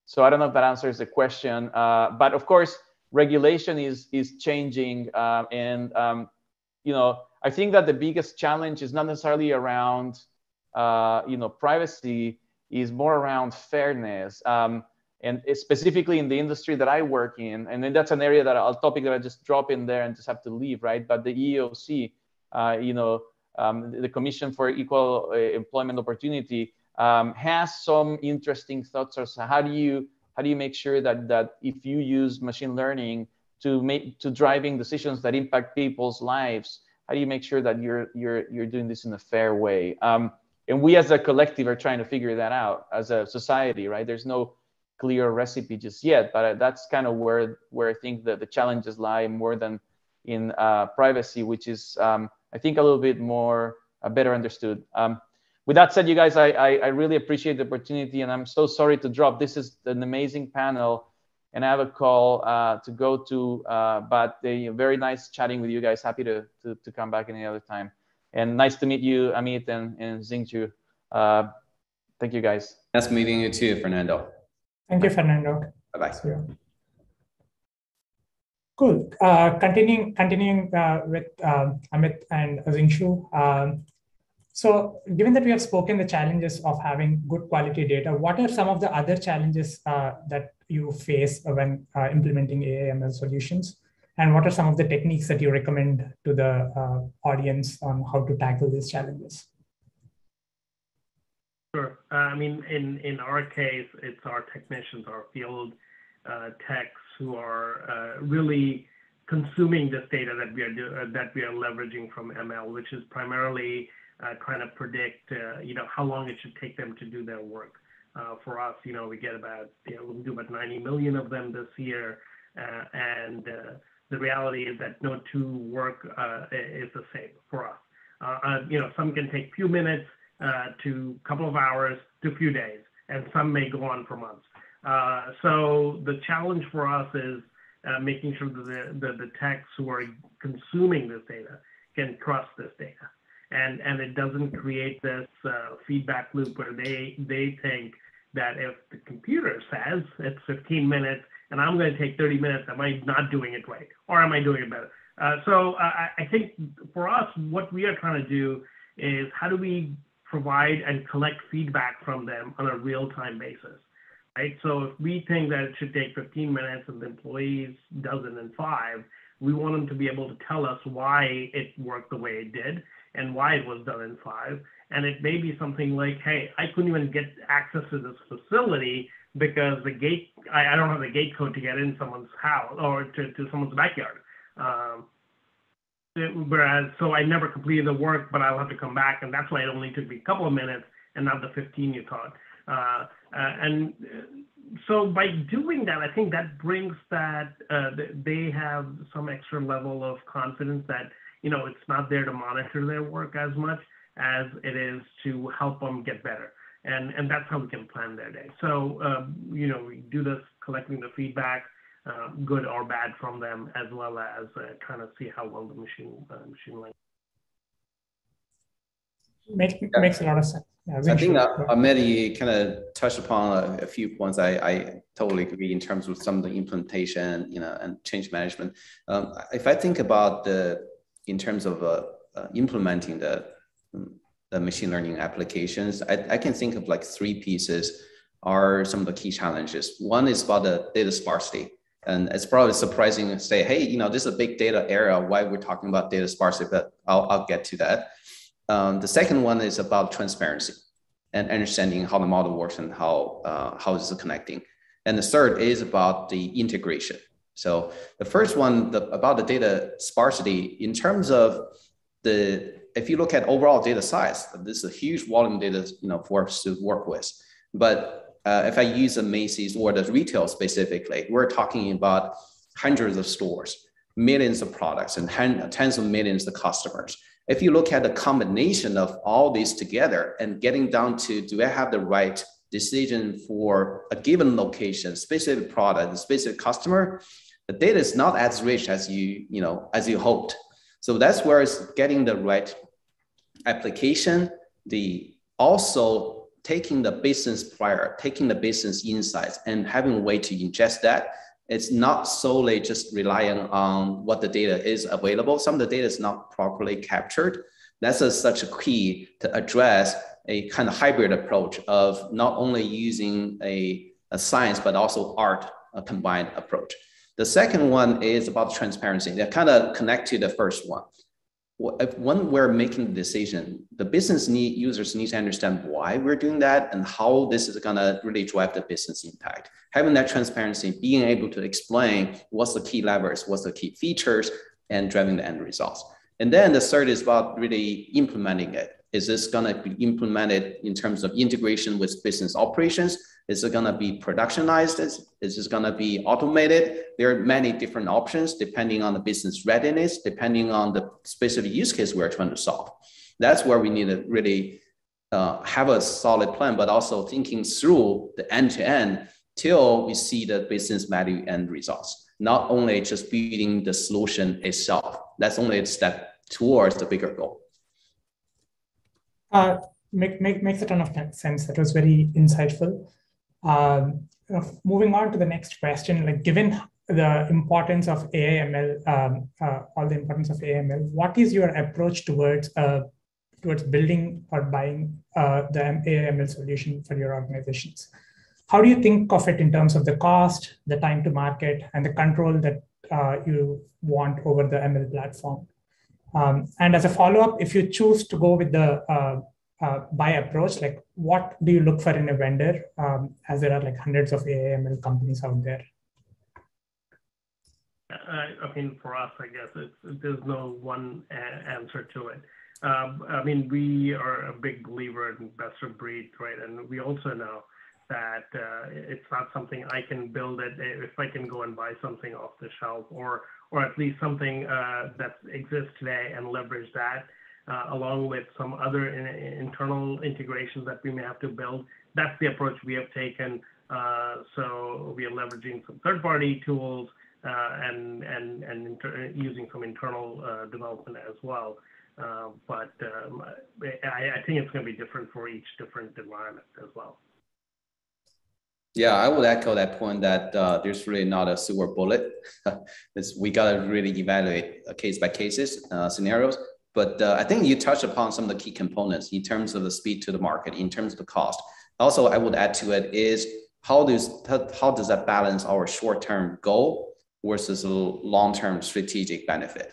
so I don't know if that answers the question, uh, but of course, regulation is is changing, uh, and um, you know, I think that the biggest challenge is not necessarily around uh, you know privacy, is more around fairness. Um, and specifically in the industry that I work in, and then that's an area that a topic that I just drop in there and just have to leave, right? But the EEOC, uh, you know, um, the Commission for Equal uh, Employment Opportunity um, has some interesting thoughts as how do you how do you make sure that that if you use machine learning to make to driving decisions that impact people's lives, how do you make sure that you're you're you're doing this in a fair way? Um, and we as a collective are trying to figure that out as a society, right? There's no clear recipe just yet, but that's kind of where where I think the, the challenges lie more than in uh, privacy, which is um, I think a little bit more uh, better understood. Um, with that said, you guys, I, I, I really appreciate the opportunity, and I'm so sorry to drop. This is an amazing panel, and I have a call uh, to go to, uh, but very nice chatting with you guys. Happy to, to to come back any other time, and nice to meet you, Amit and and Xingshu. Uh, thank you, guys. Nice meeting you too, Fernando. Thank you, Fernando. Bye-bye. Cool. Uh, continuing continuing uh, with um, Amit and Xingshu. Um, so, given that we have spoken the challenges of having good quality data, what are some of the other challenges uh, that you face when uh, implementing AIML solutions? And what are some of the techniques that you recommend to the uh, audience on how to tackle these challenges? Sure. Uh, I mean, in, in our case, it's our technicians, our field techs who are uh, really consuming this data that we are do, uh, that we are leveraging from ML, which is primarily uh, trying to predict, you know, how long it should take them to do their work. for us, you know, we get about, you know, we do about 90 million of them this year, and the reality is that no two work is the same for us. you know, some can take few minutes to a couple of hours to a few days, and some may go on for months. Uh, so the challenge for us is uh, making sure that the, the, the techs who are consuming this data can trust this data. And, and it doesn't create this uh, feedback loop where they, they think that if the computer says it's 15 minutes and I'm going to take 30 minutes, am I not doing it right? Or am I doing it better? Uh, so I, I think for us, what we are trying to do is how do we provide and collect feedback from them on a real-time basis? right? So if we think that it should take 15 minutes and the employees does it in five, we want them to be able to tell us why it worked the way it did and why it was done in five. And it may be something like, hey, I couldn't even get access to this facility because the gate, I, I don't have the gate code to get in someone's house or to, to someone's backyard. Um, whereas, so I never completed the work, but I'll have to come back. And that's why it only took me a couple of minutes and not the 15 you thought. Uh, uh, and so by doing that, I think that brings that uh, they have some extra level of confidence that you know it's not there to monitor their work as much as it is to help them get better. And and that's how we can plan their day. So um, you know we do this collecting the feedback, uh, good or bad from them, as well as uh, trying to see how well the machine uh, machine learning. Makes, makes a lot of sense. Yeah, I think that Amit kind of touched upon a, a few points. I, I, totally agree in terms of some of the implementation, you know, and change management. Um, if I think about the in terms of uh, uh, implementing the the machine learning applications, I, I can think of like three pieces are some of the key challenges. One is about the data sparsity. And it's probably surprising to say, hey, you know, this is a big data era. Why we're talking about data sparsity, but I'll, I'll get to that. Um, the second one is about transparency and understanding how the model works and how uh, how is it connecting. And the third is about the integration. So the first one the, about the data sparsity in terms of the if you look at overall data size, this is a huge volume data you know for us to work with. But uh, if I use a Macy's or the retail specifically, we're talking about hundreds of stores, millions of products, and tens of millions of customers if you look at the combination of all these together and getting down to do I have the right decision for a given location, specific product, specific customer, the data is not as rich as you, you know, as you hoped. So that's where it's getting the right application, the also taking the business prior, taking the business insights and having a way to ingest that it's not solely just relying on what the data is available. Some of the data is not properly captured. That's a, such a key to address a kind of hybrid approach of not only using a, a science, but also art a combined approach. The second one is about transparency. They kind of connect to the first one when we're making the decision, the business need users need to understand why we're doing that and how this is gonna really drive the business impact. Having that transparency, being able to explain what's the key levers, what's the key features, and driving the end results. And then the third is about really implementing it. Is this gonna be implemented in terms of integration with business operations? Is it going to be productionized? Is, this going to be automated? There are many different options depending on the business readiness, depending on the specific use case we're trying to solve. That's where we need to really uh, have a solid plan, but also thinking through the end to end till we see the business value and results. Not only just building the solution itself. That's only a step towards the bigger goal. Uh, make, make, makes a ton of sense. That was very insightful. Um, moving on to the next question, like given the importance of AIML, um, uh, all the importance of AIML, what is your approach towards uh, towards building or buying uh, the AIML solution for your organizations? How do you think of it in terms of the cost, the time to market, and the control that uh, you want over the ML platform? Um, and as a follow up, if you choose to go with the uh, uh, buy approach, like what do you look for in a vendor, um, as there are like hundreds of AIML companies out there? I, I mean, for us, I guess there's no one a- answer to it. Um, I mean, we are a big believer in best of breed, right? And we also know that uh, it's not something I can build it if I can go and buy something off the shelf or or at least something uh, that exists today and leverage that uh, along with some other in, internal integrations that we may have to build. That's the approach we have taken. Uh, so we are leveraging some third-party tools uh, and and and inter- using some internal uh, development as well. Uh, but um, I, think it's going to be different for each different environment as well. Yeah, I would echo that point that uh, there's really not a silver bullet. we got to really evaluate case by cases uh, scenarios. But uh, I think you touched upon some of the key components in terms of the speed to the market, in terms of the cost. Also, I would add to it is how does how does that balance our short-term goal versus a long-term strategic benefit?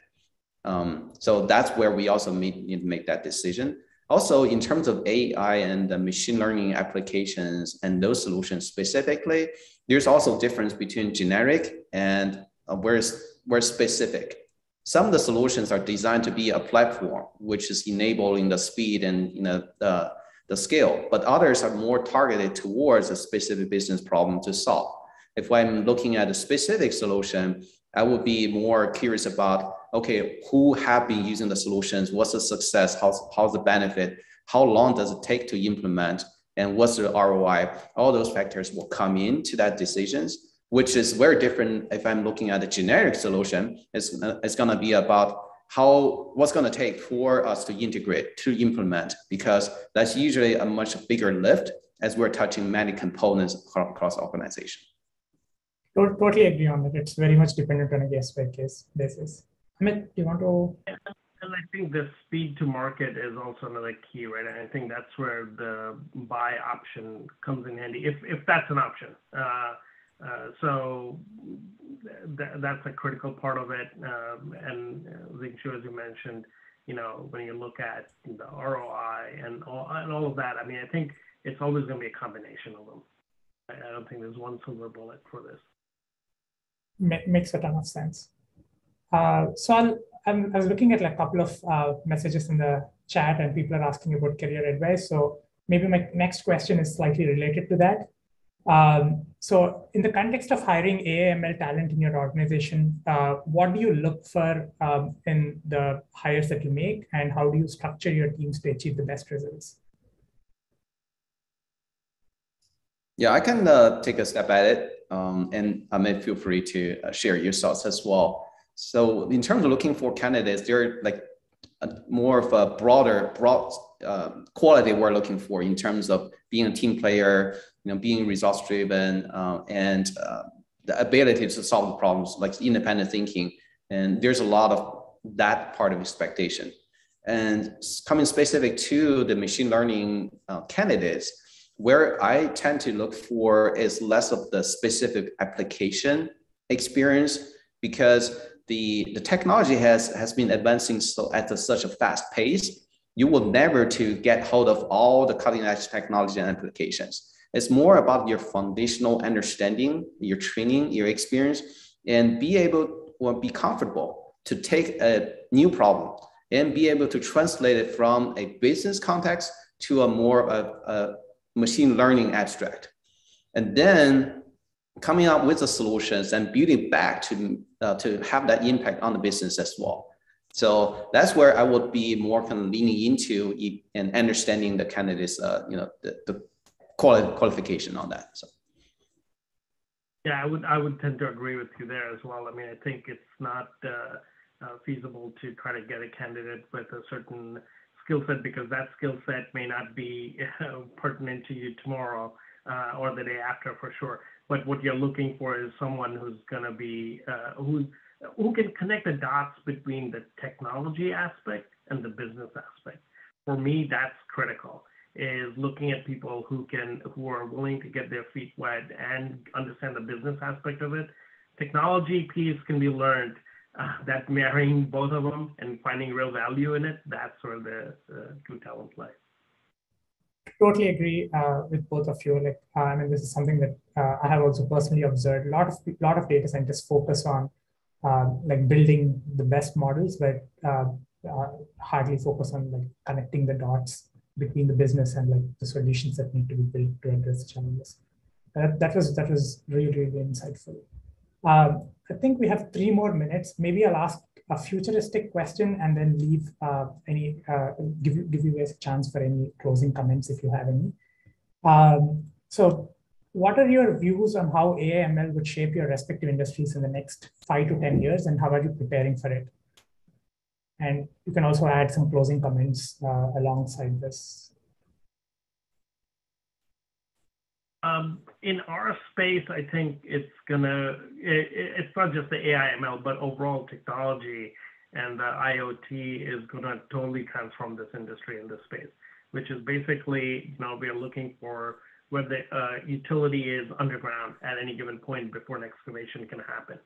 Um, so that's where we also need to make that decision. Also, in terms of AI and the machine learning applications and those solutions specifically, there's also difference between generic and uh, where, where specific. Some of the solutions are designed to be a platform, which is enabling the speed and you know, the, the scale, but others are more targeted towards a specific business problem to solve. If I'm looking at a specific solution, I would be more curious about okay, who have been using the solutions? What's the success? How's, how's the benefit? How long does it take to implement? And what's the ROI? All those factors will come into that decisions, which is very different if I'm looking at a generic solution. It's, it's going to be about how what's going to take for us to integrate to implement because that's usually a much bigger lift as we're touching many components across organization totally agree on that it's very much dependent on a case by case basis Amit, do you want to? And I think the speed to market is also another key, right? And I think that's where the buy option comes in handy, if if that's an option. Uh, uh, so th- that's a critical part of it. Um, and uh, Xingshu, as you mentioned, you know, when you look at the ROI and all and all of that, I mean, I think it's always going to be a combination of them. I, I don't think there's one silver bullet for this. makes a ton of sense. Uh, so I'll, I'm, i was looking at like a couple of uh, messages in the chat and people are asking about career advice. So maybe my next question is slightly related to that. Um, so in the context of hiring AIML talent in your organization, uh, what do you look for um, in the hires that you make and how do you structure your teams to achieve the best results? Yeah, I can uh, take a step at it um, and Amit feel free to uh, share your thoughts as well. So in terms of looking for candidates, they're like more of a broader, broad uh, quality we're looking for in terms of being a team player, you know, being results driven, uh, and uh, the ability to solve the problems, like independent thinking. And there's a lot of that part of expectation. And coming specific to the machine learning uh, candidates, where I tend to look for is less of the specific application experience because the, the technology has, has been advancing so at a, such a fast pace, you will never to get hold of all the cutting edge technology and applications. It's more about your foundational understanding, your training, your experience, and be able or be comfortable to take a new problem and be able to translate it from a business context to a more of a machine learning abstract. And then coming up with the solutions and building back to uh, to have that impact on the business as well. So that's where I would be more kind of leaning into and understanding the candidates, uh, you know, the, the quali- qualification on that. So. Yeah, I would I would tend to agree with you there as well. I mean, I think it's not uh, uh, feasible to try to get a candidate with a certain skill set because that skill set may not be pertinent to you tomorrow uh, or the day after for sure. But what you're looking for is someone who's going to be uh, who who can connect the dots between the technology aspect and the business aspect. For me, that's critical. Is looking at people who can who are willing to get their feet wet and understand the business aspect of it. Technology piece can be learned. Uh, that marrying both of them and finding real value in it, that's where the uh, true talent totally agree uh, with both of you. Like, uh, I mean, this is something that uh, I have also personally observed. A lot of lot of data scientists focus on uh, like building the best models, but uh, uh, hardly focus on like connecting the dots between the business and like the solutions that need to be built to address the challenges. That, that was that was really really insightful. Um, I think we have three more minutes. Maybe I'll ask a futuristic question and then leave uh, any uh, give you give you guys a chance for any closing comments if you have any. Um, so, what are your views on how AI ML would shape your respective industries in the next five to ten years, and how are you preparing for it? And you can also add some closing comments uh, alongside this. Um, in our space, I think it's gonna, it, it's not just the AI ML, but overall technology and the IoT is gonna totally transform this industry in this space, which is basically, you know, we're looking for where the uh, utility is underground at any given point before an excavation can happen.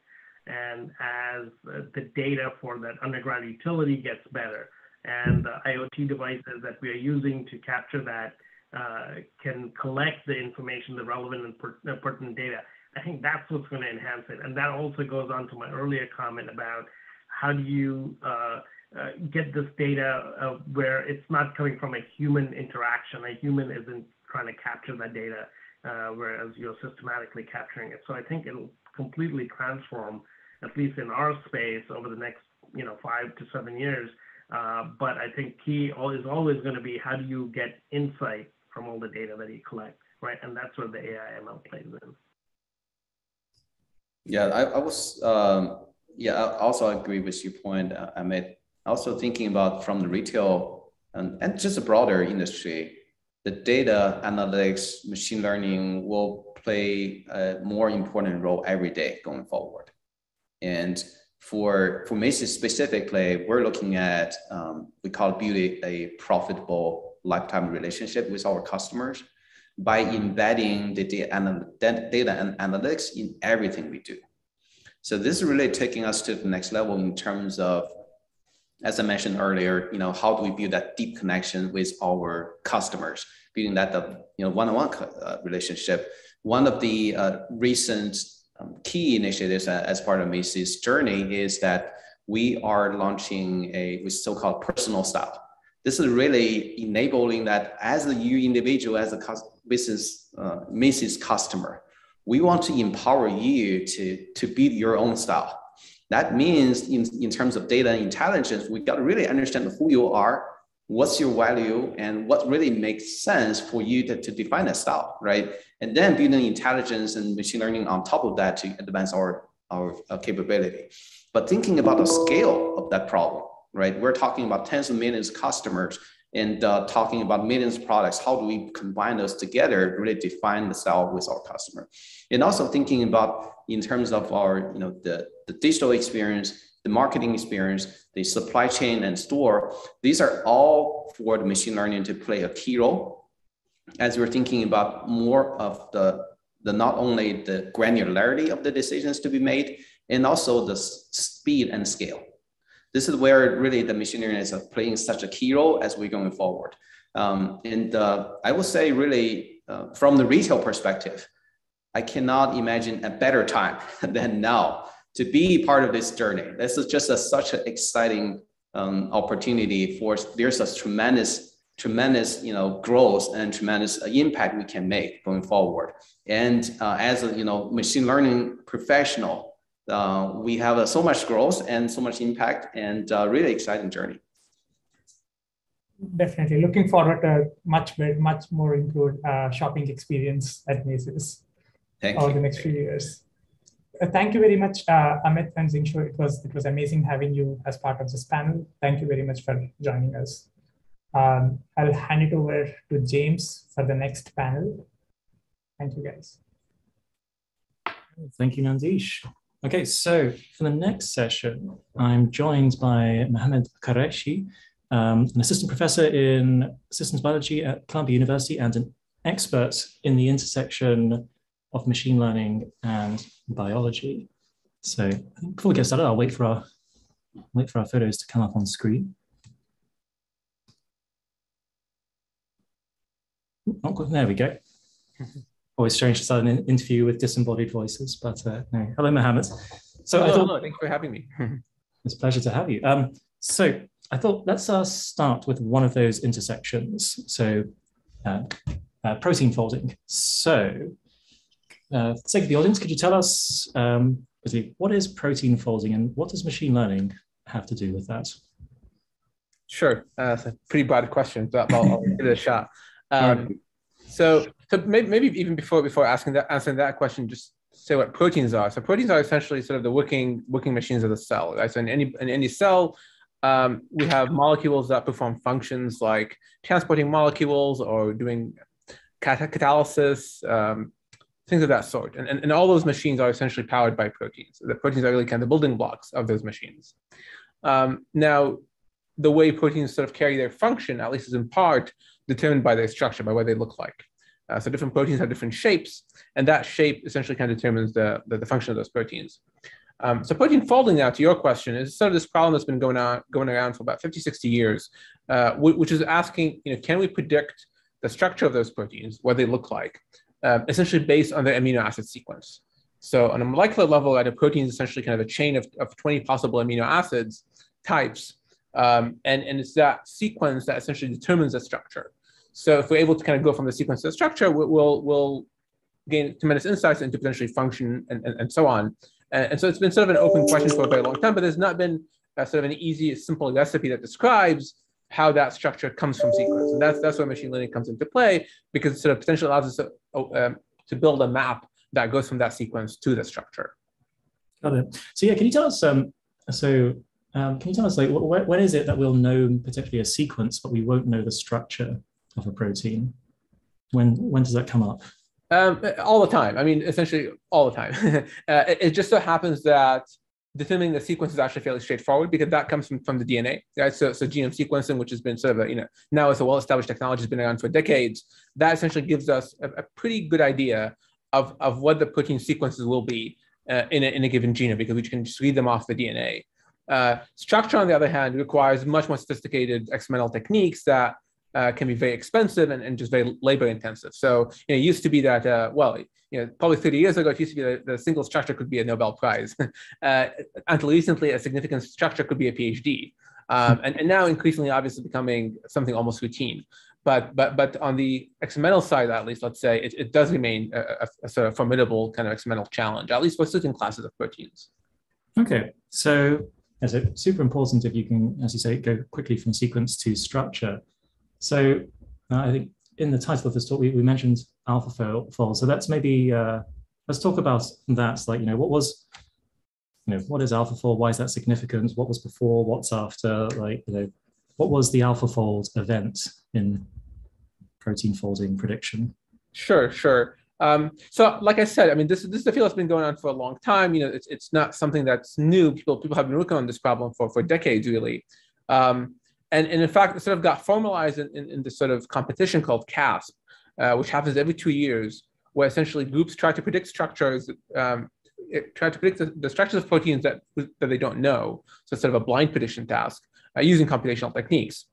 And as the data for that underground utility gets better and the IoT devices that we are using to capture that uh, can collect the information, the relevant and uh, pertinent data, I think that's what's going to enhance it. And that also goes on to my earlier comment about how do you uh, uh, get this data uh, where it's not coming from a human interaction. A human isn't trying to capture that data, uh, whereas you're systematically capturing it. So I think it'll completely transform, at least in our space, over the next you know five to seven years. but I think key is always going to be how do you get insight from all the data that you collect, right? And that's where the AI ML plays in. Yeah, I, I was, um, yeah, I also agree with your point, uh, Amit. Also thinking about from the retail and, and just a broader industry, the data analytics, machine learning will play a more important role every day going forward. And for for Macy's specifically, we're looking at um, we call building a profitable lifetime relationship with our customers by embedding the data and, data and analytics in everything we do. So this is really taking us to the next level in terms of, as I mentioned earlier, you know, how do we build that deep connection with our customers, building that the you know one-on-one uh, relationship. One of the uh, recent um, key initiatives uh, as part of Macy's journey is that we are launching a so-called personal style this is really enabling that as a you individual, as a business uh, Macy's customer, we want to empower you to, to build your own style. That means in, in terms of data intelligence, we got to really understand who you are, what's your value, and what really makes sense for you to, to define a style, right? And then building intelligence and machine learning on top of that to advance our, our, our capability. But thinking about the scale of that problem, right? We're talking about tens of millions of customers and uh, talking about millions of products. How do we combine those together to really define the style with our customer? And also thinking about in terms of our, you know, the, the digital experience, the marketing experience, the supply chain and store, these are all for the machine learning to play a key role as we're thinking about more of the, the not only the granularity of the decisions to be made, and also the speed and scale this is where really the machine learning is playing such a key role as we're going forward. Um, and uh, I would say really uh, from the retail perspective, I cannot imagine a better time than now to be part of this journey. This is just a, such an exciting um, opportunity for there's a tremendous, tremendous, you know, growth and tremendous uh, impact we can make going forward. And uh, as a, you know, machine learning professional, uh, we have uh, so much growth and so much impact and uh, really exciting journey. Definitely looking forward to much much more improved uh, shopping experience at Macy's Thank over you. the next few years. Uh, thank you very much, uh, Amit and Xingshu. It was it was amazing having you as part of this panel. Thank you very much for joining us. Um, I'll hand it over to James for the next panel. Thank you, guys. Thank you, Nandish. Okay, so for the next session, I'm joined by Mohammed AlQuraishi, um, an assistant professor in systems biology at Columbia University and an expert in the intersection of machine learning and biology. So before we get started, I'll wait for our wait for our photos to come up on screen. Oh, there we go. Always strange to start an interview with disembodied voices, but uh, no. Hello, Mohammed. So hello, I thought, hello. thanks for having me. it's a pleasure to have you. Um, so I thought let's uh, start with one of those intersections. So uh, uh, protein folding. So uh, for the sake of the audience, could you tell us um, what is protein folding and what does machine learning have to do with that? Sure, uh, it's a pretty broad question, but I'll, I'll give it a shot. Um, so, so maybe, even before before asking that answering that question, just say what proteins are. So proteins are essentially sort of the working working machines of the cell. Right? So in any in any cell, um, we have molecules that perform functions like transporting molecules or doing cat- catalysis, um, things of that sort. And, and, and all those machines are essentially powered by proteins. The proteins are really kind of the building blocks of those machines. Um, now, the way proteins sort of carry their function, at least is in part, determined by their structure, by what they look like. Uh, so different proteins have different shapes, and that shape essentially kind of determines the, the, the function of those proteins. Um, so protein folding now to your question is sort of this problem that's been going on going around for about 50, 60 years, uh, which is asking, you know, can we predict the structure of those proteins, what they look like, uh, essentially based on their amino acid sequence. So on a molecular level, a protein is essentially kind of a chain of, of 20 possible amino acids types. Um, and, and it's that sequence that essentially determines the structure. So if we're able to kind of go from the sequence to the structure, we'll, we'll gain tremendous insights into potentially function and, and, and so on. And, and, so it's been sort of an open question for a very long time, but there's not been sort of an easy, simple recipe that describes how that structure comes from sequence. And that's, that's where machine learning comes into play because it sort of potentially allows us to, oh, um, to build a map that goes from that sequence to the structure. Got it. So yeah, can you tell us, um, so um, can you tell us like, wh when is it that we'll know potentially a sequence, but we won't know the structure of a protein? When, when does that come up? Um, all the time. I mean, essentially all the time. uh, it, it, just so happens that determining the sequence is actually fairly straightforward because that comes from, from the DNA, right? So, so genome sequencing, which has been sort of a, you know, now it's a well-established technology, has been around for decades. That essentially gives us a, a pretty good idea of, of what the protein sequences will be uh, in, a, in a given genome because we can just read them off the DNA. Uh, structure, on the other hand, requires much more sophisticated experimental techniques that uh, can be very expensive and, and just very labor intensive. So you know, it used to be that, uh, well, you know, probably 30 years ago, it used to be that the single structure could be a Nobel Prize. uh, until recently, a significant structure could be a PhD. Um, and, and now increasingly, obviously, becoming something almost routine. But, but, but on the experimental side, at least, let's say, it, it does remain a, a, a sort of formidable kind of experimental challenge, at least for certain classes of proteins. Okay, so as it super important if you can, as you say, go quickly from sequence to structure. So uh, I think in the title of this talk, we, we mentioned AlphaFold. So let's maybe, uh, let's talk about that. Like, you know, what was, you know, what is AlphaFold? Why is that significant? What was before? What's after? Like, you know, what was the AlphaFold event in protein folding prediction? Sure, sure. Um, so, like I said, I mean, this, this is a field that's been going on for a long time. You know, it's, it's not something that's new. People people have been working on this problem for, for decades, really. Um, and, and in fact, it sort of got formalized in, in, in this sort of competition called CASP, uh, which happens every two years, where essentially groups try to predict structures, um, try to predict the, the, structures of proteins that, that they don't know. So it's sort of a blind prediction task uh, using computational techniques.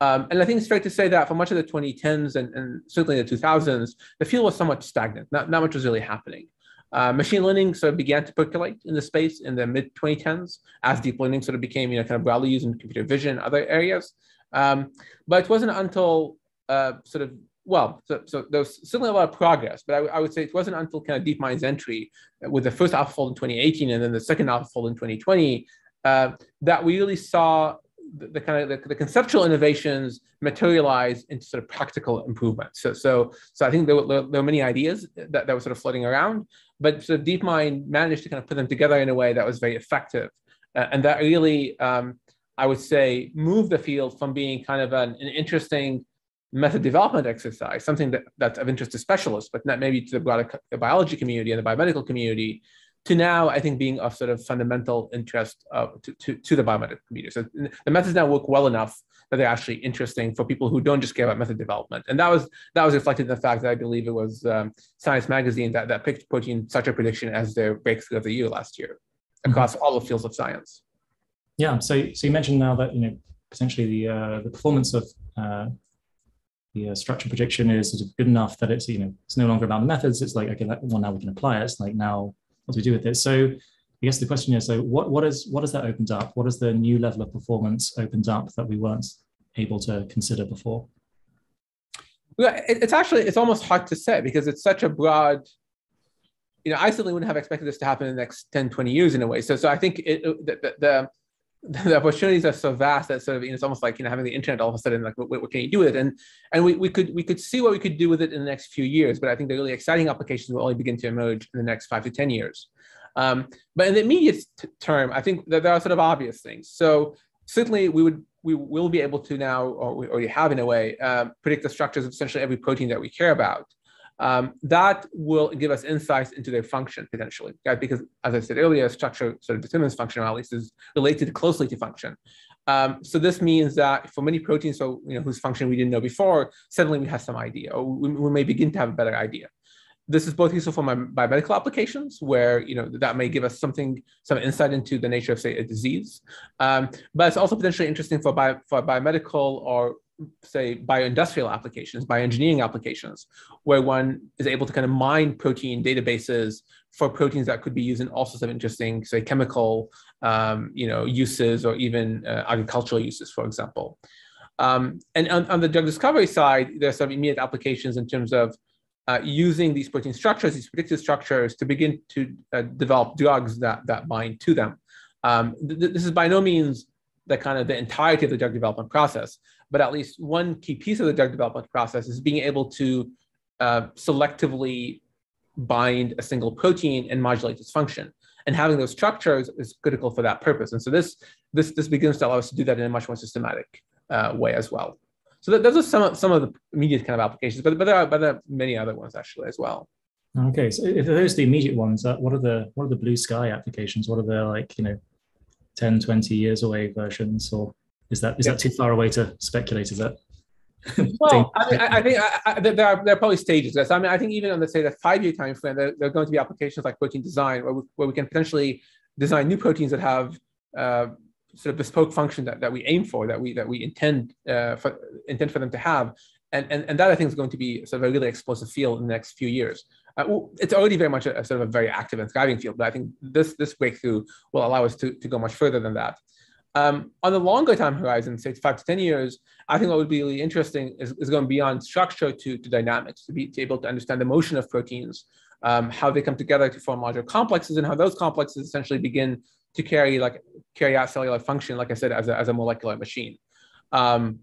Um, and I think it's fair to say that for much of the 2010s and, and certainly the 2000s, the field was somewhat stagnant. Not, not much was really happening. Uh, machine learning sort of began to percolate in the space in the mid 2010s as deep learning sort of became, you know, kind of broadly used in computer vision, and other areas. Um, but it wasn't until uh, sort of well, so, so there was certainly a lot of progress, but I, I, would say it wasn't until kind of DeepMind's entry with the first AlphaFold in 2018 and then the second AlphaFold in 2020 uh, that we really saw the, the kind of the, the, conceptual innovations materialize into sort of practical improvements. So, so, so I think there were, there were many ideas that, that were sort of floating around, but of DeepMind managed to kind of put them together in a way that was very effective. Uh, and that really, um, I would say, moved the field from being kind of an, an interesting method development exercise, something that, that's of interest to specialists, but not maybe to the broader biology community and the biomedical community, to now I think being of sort of fundamental interest uh, to, to, to the biomedical community. So the methods now work well enough that they're actually interesting for people who don't just care about method development. And that was that was reflected in the fact that I believe it was um, Science Magazine that, that picked protein structure prediction as their breakthrough of the year last year across mm-hmm. all the fields of science. Yeah. So so you mentioned now that you know potentially the uh, the performance of uh, the uh, structure prediction is sort of good enough that it's you know it's no longer about the methods. It's like okay, well now we can apply it. It's like now what do we do with it? So I guess the question is, so what what is what has that opened up? What is the new level of performance opened up that we weren't able to consider before? Well, it's actually it's almost hard to say because it's such a broad. You know, I certainly wouldn't have expected this to happen in the next 10, 20 years in a way. So, so I think it, the, the the opportunities are so vast that sort of you know, it's almost like you know having the internet all of a sudden like what, what, can you do with it and and we, we could we could see what we could do with it in the next few years but i think the really exciting applications will only begin to emerge in the next five to ten years um, but in the immediate t- term i think that there are sort of obvious things so certainly we would we will be able to now or we already have in a way uh, predict the structures of essentially every protein that we care about um, that will give us insights into their function potentially, right? Because as I said earlier, structure sort of determines function, or at least is related closely to function. Um, so this means that for many proteins, so you know whose function we didn't know before, suddenly we have some idea, or we, we may begin to have a better idea. This is both useful for my biomedical applications, where you know that may give us something, some insight into the nature of say a disease, um, but it's also potentially interesting for bio, for biomedical or say bioindustrial applications, bioengineering applications, where one is able to kind of mine protein databases for proteins that could be used in all sorts of interesting, say, chemical, um, you know, uses or even uh, agricultural uses, for example. Um, and on, on, the drug discovery side, there's some immediate applications in terms of uh, using these protein structures, these predictive structures, to begin to uh, develop drugs that that bind to them. Um, th- this is by no means the kind of the entirety of the drug development process, but at least one key piece of the drug development process is being able to uh, selectively bind a single protein and modulate its function. And having those structures is critical for that purpose. And so this this this begins to allow us to do that in a much more systematic uh, way as well. So that, those are some of, some of the immediate kind of applications, but but there are but there are many other ones actually as well. Okay, so if those are the immediate ones, uh, what are the what are the blue sky applications? What are the like you know 10, 20 years away versions, or is that is yeah. that too far away to speculate? Is that? well, I, mean, I, I think I, there are there are probably stages. I mean, I think even on the say the five year time frame, there, there, are going to be applications like protein design, where we, where we can potentially design new proteins that have uh, sort of bespoke function that, that we aim for, that we that we intend uh, for intend for them to have, and, and and that I think is going to be sort of a really explosive field in the next few years. Uh, it's already very much a, a, sort of a very active and thriving field, but I think this this breakthrough will allow us to, to go much further than that. Um, on the longer time horizon, say five to 10 years, I think what would be really interesting is, is going beyond structure to, to dynamics, to be to able to understand the motion of proteins, um, how they come together to form larger complexes, and how those complexes essentially begin to carry like carry out cellular function, like I said, as a, as a molecular machine. Um,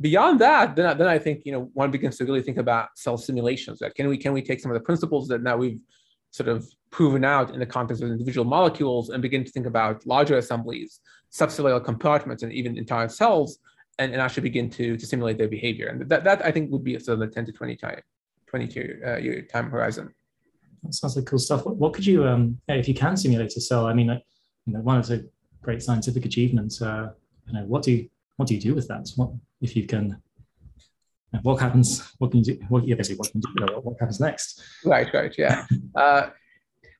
beyond that, then, then I think you know one begins to really think about cell simulations. That can we can we take some of the principles that now we've sort of proven out in the context of individual molecules and begin to think about larger assemblies, subcellular compartments, and even entire cells, and, and actually begin to, to simulate their behavior. And that, that I think would be sort of the 10 to 20 time, 22 uh, year time horizon. That sounds like cool stuff. What, what could you, um, if you can simulate a cell, I mean, you know, one of the great scientific achievements, uh, you know, what do you, what do you do with that? What, if you can what happens? What can you do? What, yeah, basically, what can you do? What happens next? Right, right, yeah. uh,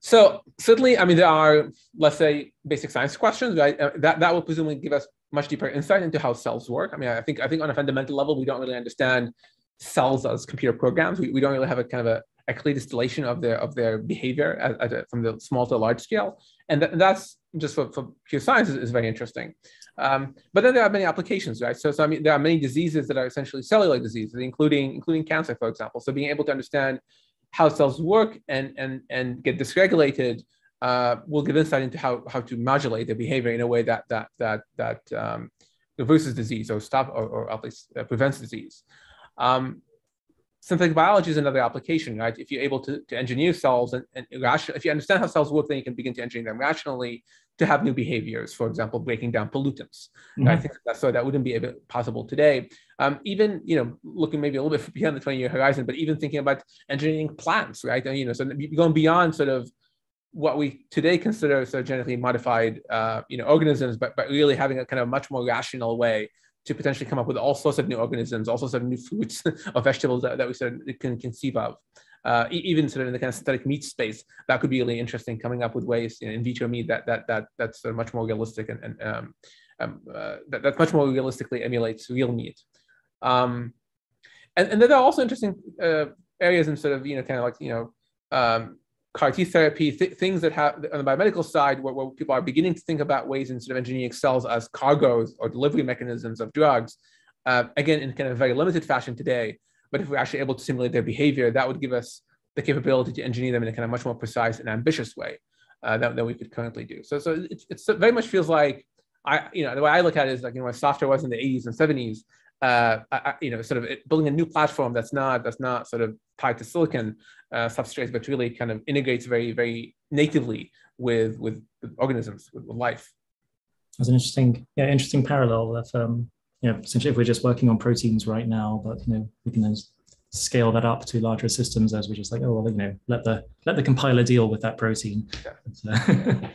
so certainly, I mean, there are, let's say, basic science questions, right? Uh, that that will presumably give us much deeper insight into how cells work. I mean, I think I think on a fundamental level, we don't really understand cells as computer programs. We, we don't really have a kind of a, a clear distillation of their of their behavior as, as a, from the small to large scale, and th- that's just for, for pure science is, is very interesting. Um, but then there are many applications, right? So, so I mean, there are many diseases that are essentially cellular diseases, including including cancer, for example. So, being able to understand how cells work and and and get dysregulated uh, will give insight into how how to modulate their behavior in a way that that that that um, reverses disease or stop or, or at least uh, prevents disease. Um, synthetic biology is another application, right? If you're able to, to engineer cells and, and if you understand how cells work, then you can begin to engineer them rationally to have new behaviors, for example, breaking down pollutants. Mm-hmm. I think that, so that wouldn't be possible today. Um, even you know, looking maybe a little bit beyond the 20 year horizon, but even thinking about engineering plants, right? And, you know, so going beyond sort of what we today consider sort of genetically modified, uh, you know, organisms, but but really having a kind of much more rational way to potentially come up with all sorts of new organisms, all sorts of new fruits or vegetables that, that we sort of can conceive of uh, even sort of in the kind of synthetic meat space, that could be really interesting. Coming up with ways you know, in vitro meat that that that that's sort of much more realistic and, and um, um, uh, that, that much more realistically emulates real meat. Um, and, and there are also interesting uh, areas in sort of you know kind of like you know um, CAR T therapy, th- things that have on the biomedical side where, where, people are beginning to think about ways instead of engineering cells as cargoes or delivery mechanisms of drugs. Uh, again, in kind of very limited fashion today, but if we're actually able to simulate their behavior, that would give us the capability to engineer them in a kind of much more precise and ambitious way uh, than, than we could currently do. So, so it, it's very much feels like I, you know, the way I look at it is like, you know, when software was in the 80s and 70s, uh, I, you know, sort of it, building a new platform that's not that's not sort of tied to silicon uh, substrates, but really kind of integrates very very natively with with, with organisms with, with, life. That's an interesting, yeah, interesting parallel. That um, you know, essentially if we're just working on proteins right now, but you know, we can then scale that up to larger systems as we're just like, oh well, you know, let the let the compiler deal with that protein. Yeah.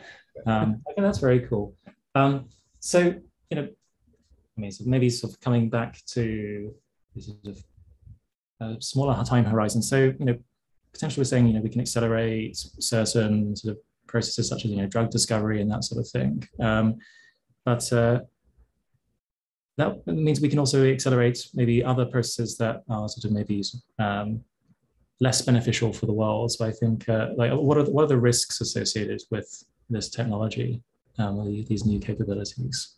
um, I think that's very cool. Um, so you know, I mean, so maybe sort of coming back to sort of uh, smaller time horizon. So you know, potentially we're saying you know we can accelerate certain sort of processes such as you know drug discovery and that sort of thing. Um, but uh, that means we can also accelerate maybe other processes that are sort of maybe um, less beneficial for the world. So I think, uh, like, what are the, what are the risks associated with this technology, um, these new capabilities?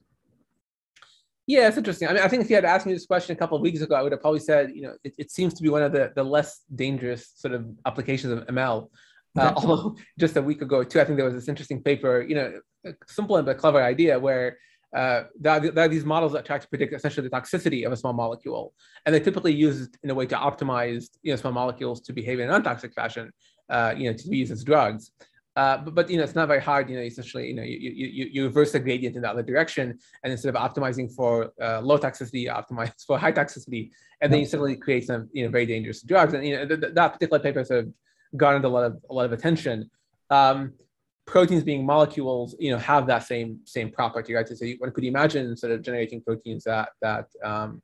Yeah, it's interesting. I mean, I think if you had asked me this question a couple of weeks ago, I would have probably said, you know, it, it seems to be one of the, the less dangerous sort of applications of ML. Uh, although just a week ago, too, I think there was this interesting paper, you know, a simple and but clever idea where uh, there, are, these models that try to predict essentially the toxicity of a small molecule, and they typically use it in a way to optimize you know small molecules to behave in an untoxic fashion, uh, you know, to be used as drugs. Uh, but, but you know it's not very hard. You know, essentially, you know, you, you, you reverse the gradient in the other direction, and instead of optimizing for uh, low toxicity, optimize for high toxicity, and then you suddenly create some you know very dangerous drugs. And you know th- th- that particular paper sort of garnered a lot of a lot of attention. Um, proteins being molecules, you know, have that same same property, right? So one could imagine instead of generating proteins that that um,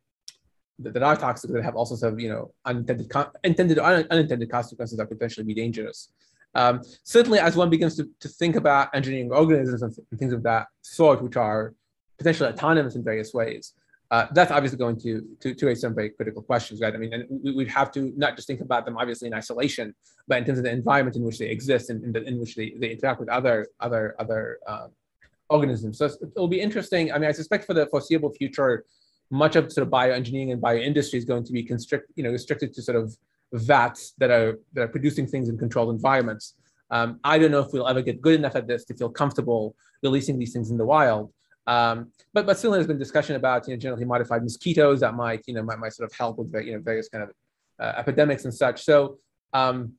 that, are toxic that have all sorts of you know unintended intended or unintended consequences that could potentially be dangerous. Um, certainly, as one begins to, to think about engineering organisms and, and things of that sort, which are potentially autonomous in various ways, uh, that's obviously going to, to, to raise some very critical questions, right? I mean, and we, would have to not just think about them obviously in isolation, but in terms of the environment in which they exist and in, the, in which they, they interact with other other other uh, organisms. So it'll be interesting. I mean, I suspect for the foreseeable future, much of sort of bioengineering and bioindustry is going to be constrict, you know, restricted to sort of vats that are that are producing things in controlled environments. Um, I don't know if we'll ever get good enough at this to feel comfortable releasing these things in the wild. Um, but but still, there's been discussion about you know genetically modified mosquitoes that might you know might, might sort of help with you know various kind of uh, epidemics and such. So um,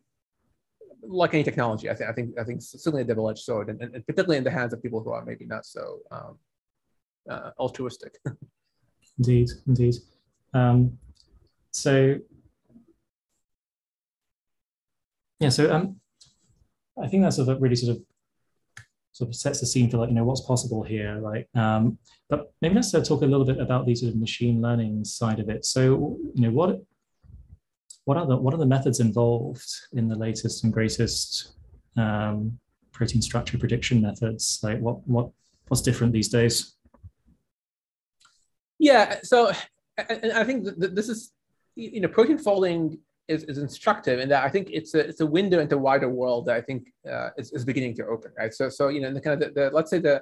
like any technology, I think I think I think certainly a double-edged sword, and, and, particularly in the hands of people who are maybe not so um, uh, altruistic. indeed, indeed. Um, so yeah, so um, I think that's sort of really sort of sort of sets the scene for like you know what's possible here like um, but maybe let's uh, talk a little bit about the sort of machine learning side of it. So you know what what are the what are the methods involved in the latest and greatest um, protein structure prediction methods? Like what what what's different these days? Yeah so I, I think this is you know protein folding is, is instructive in that I think it's a it's a window into wider world that I think uh, is, is beginning to open, right? So so you know, the kind of the, the let's say the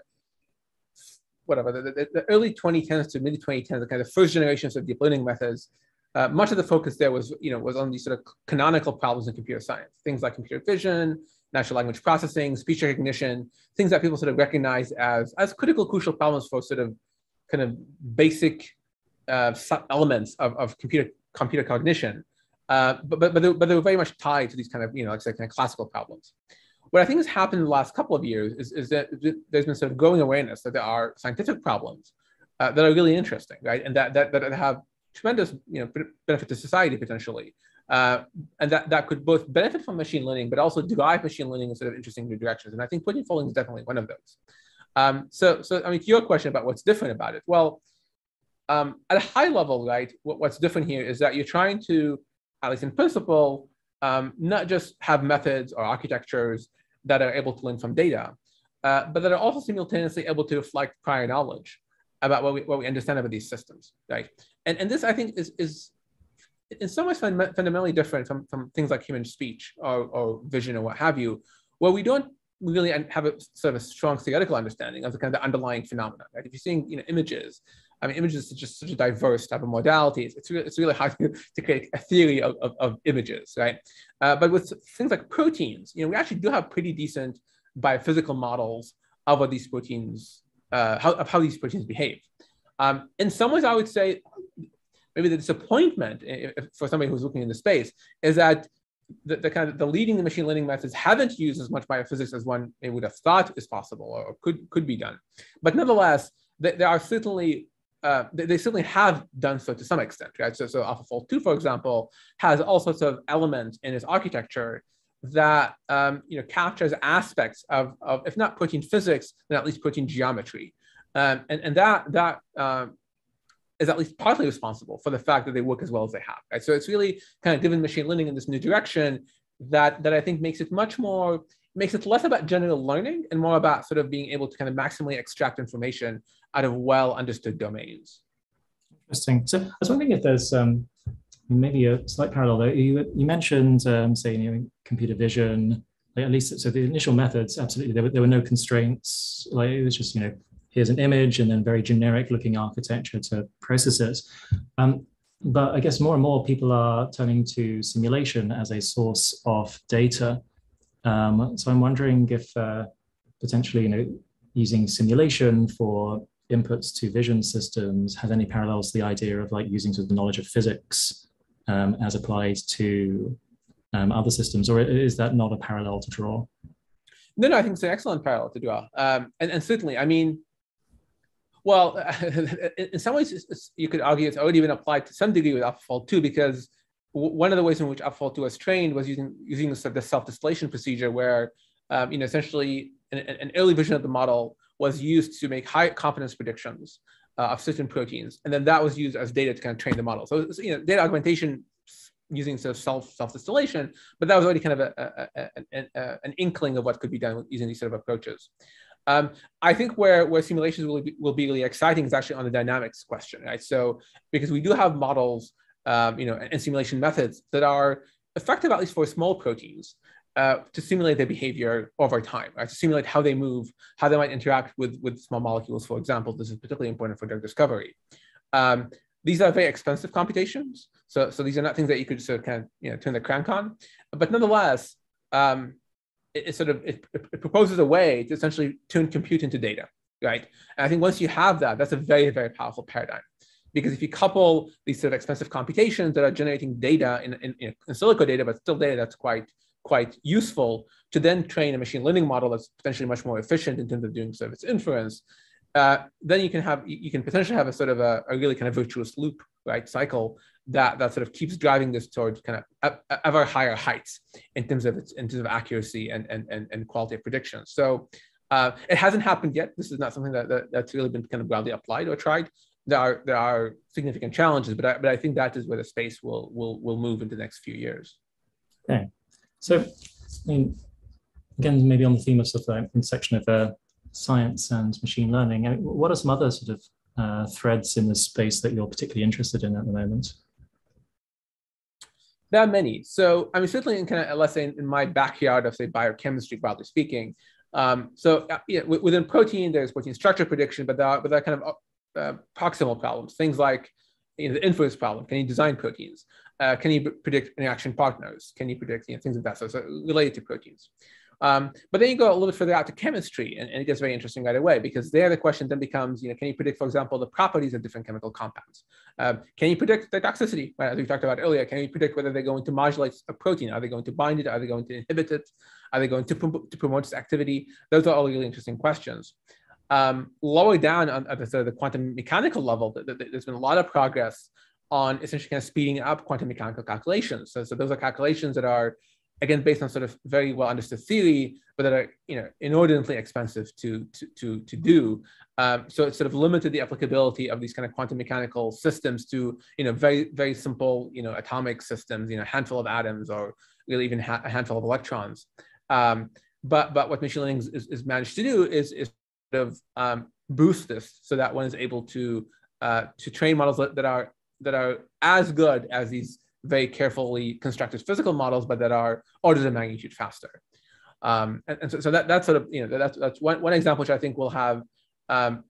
whatever the, the, the, early 2010s to mid 2010s, the kind of first generations of deep learning methods, uh, much of the focus there was you know was on these sort of canonical problems in computer science, things like computer vision, natural language processing, speech recognition, things that people sort of recognize as as critical, crucial problems for sort of kind of basic uh, elements of, of computer computer cognition. Uh, but but but they, but they were very much tied to these kind of you know like kind of classical problems. what I think has happened in the last couple of years is, is that there's been sort of growing awareness that there are scientific problems uh, that are really interesting, right? And that, that, that have tremendous you know, benefit to society potentially. Uh, and that, that could both benefit from machine learning, but also drive machine learning in sort of interesting new directions. And I think protein folding is definitely one of those. Um, so, so I mean, to your question about what's different about it, well, um, at a high level, right, what, what's different here is that you're trying to, at least in principle, um, not just have methods or architectures that are able to learn from data, uh, but that are also simultaneously able to reflect prior knowledge about what we, what we understand about these systems, right? And, and this, I think, is, is in some ways fundamentally different from, from things like human speech or, or vision or what have you, where we don't really have a sort of a strong theoretical understanding of the kind of the underlying phenomena, right? If you're seeing you know, images, I mean, images are just such a diverse type of modalities. It's really, it's really hard to, to create a theory of, of, of images, right? Uh, but with things like proteins, you know, we actually do have pretty decent biophysical models of what these proteins, uh, how, of how these proteins behave. Um, in some ways, I would say maybe the disappointment for somebody who's looking in the space is that the, the, kind of the leading machine learning methods haven't used as much biophysics as one would have thought is possible or could could be done. But nonetheless, there are certainly uh, they, they, certainly have done so to some extent, right? So, so AlphaFold 2, for example, has all sorts of elements in its architecture that um, you know captures aspects of, of, if not protein physics, then at least protein geometry, um, and and that that um, is at least partly responsible for the fact that they work as well as they have. Right? So it's really kind of given machine learning in this new direction that that I think makes it much more makes it less about general learning and more about sort of being able to kind of maximally extract information out of well understood domains. Interesting. So I was wondering if there's um, maybe a slight parallel there. You, you mentioned, um, say, you know, computer vision, like at least so the initial methods, absolutely, there were, there were no constraints. Like it was just, you know, here's an image and then very generic looking architecture to process it. Um, but I guess more and more people are turning to simulation as a source of data. Um, so I'm wondering if uh, potentially, you know, using simulation for inputs to vision systems has any parallels to the idea of like using sort of the knowledge of physics um, as applied to um, other systems, or is that not a parallel to draw? No, no, I think it's an excellent parallel to draw. Um, and, and certainly, I mean, well, in some ways, you could argue it's already been applied to some degree with AlphaFold 2 because one of the ways in which AlphaFold 2 was trained was using using the self-distillation procedure, where um, you know essentially an, an, early version of the model was used to make high confidence predictions uh, of certain proteins, and then that was used as data to kind of train the model. So you know, data augmentation using sort of self self distillation, but that was already kind of a, a, a, an inkling of what could be done using these sort of approaches. Um, I think where, where simulations will be, will be really exciting is actually on the dynamics question, right? So because we do have models, um, you know, and, simulation methods that are effective at least for small proteins uh, to simulate their behavior over time, right? To simulate how they move, how they might interact with, with small molecules, for example. This is particularly important for drug discovery. Um, these are very expensive computations. So, so these are not things that you could sort of kind of, you know, turn the crank on. But nonetheless, um, it, it sort of it, it, proposes a way to essentially turn compute into data, right? And I think once you have that, that's a very very powerful paradigm. Because if you couple these sort of expensive computations that are generating data in, in, in silico data, but still data that's quite quite useful to then train a machine learning model that's potentially much more efficient in terms of doing service inference, uh, then you can have you can potentially have a sort of a, a, really kind of virtuous loop, right, cycle that that sort of keeps driving this towards kind of ever higher heights in terms of its in terms of accuracy and and and, and quality of predictions. So uh, it hasn't happened yet. This is not something that, that, that's really been kind of broadly applied or tried. There are there are significant challenges, but I, but I think that is where the space will will will move in the next few years. Okay, so I mean, again, maybe on the theme of sort of the intersection of uh, science and machine learning, I mean, what are some other sort of uh, threads in this space that you're particularly interested in at the moment? There are many. So I mean, certainly in kind of let's say in, in my backyard of say biochemistry, broadly speaking. Um, so uh, yeah, within protein, there's protein structure prediction, but there are, but there are kind of uh, proximal problems, things like you know, the inference problem. Can you design proteins? Uh, can you predict interaction partners? Can you predict you know, things like that? So, so related to proteins. Um, but then you go a little bit further out to chemistry, and, and, it gets very interesting right away because there the question then becomes, you know, can you predict, for example, the properties of different chemical compounds? Um, can you predict the toxicity, right, as we talked about earlier? Can you predict whether they're going to modulate a protein? Are they going to bind it? Are they going to inhibit it? Are they going to, prom- to promote its activity? Those are all really interesting questions. Um, lower down on, at the, sort of the quantum mechanical level, th- th- there's been a lot of progress on essentially kind of speeding up quantum mechanical calculations. So, so those are calculations that are again based on sort of very well understood theory, but that are you know inordinately expensive to to to, to do. Um, so it's sort of limited the applicability of these kind of quantum mechanical systems to you know very very simple you know atomic systems, you know, handful of atoms or really even ha- a handful of electrons. Um, but but what machine learning is, is managed to do is is of um, boost this so that one is able to uh, to train models that, are that are as good as these very carefully constructed physical models, but that are orders of magnitude faster. Um, and, and so, so that, that's sort of, you know, that's, that's one, one example which I think will have um,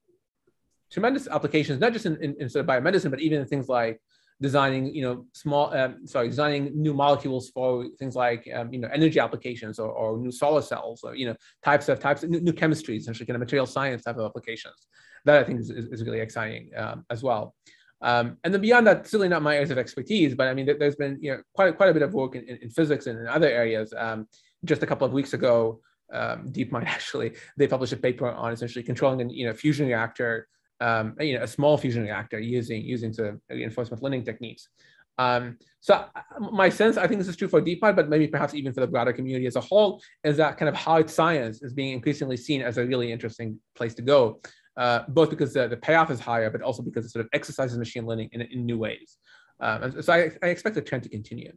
tremendous applications, not just in, in, in, sort of biomedicine, but even in things like designing, you know, small, um, sorry, designing new molecules for things like, um, you know, energy applications or, or new solar cells or, you know, types of types of new, new chemistries, essentially kind of material science type of applications. That I think is, is, really exciting um, as well. Um, and then beyond that, certainly not my areas of expertise, but I mean, there's been you know quite quite a bit of work in, in, in physics and in other areas. Um, just a couple of weeks ago, um, DeepMind actually they published a paper on essentially controlling a you know fusion reactor, um, you know a small fusion reactor using using sort reinforcement learning techniques. Um, so uh, my sense, I think this is true for DeepMind, but maybe perhaps even for the broader community as a whole, is that kind of hard science is being increasingly seen as a really interesting place to go uh, both because the, the payoff is higher, but also because it sort of exercises machine learning in, in new ways. Um, so I, I, expect the trend to continue.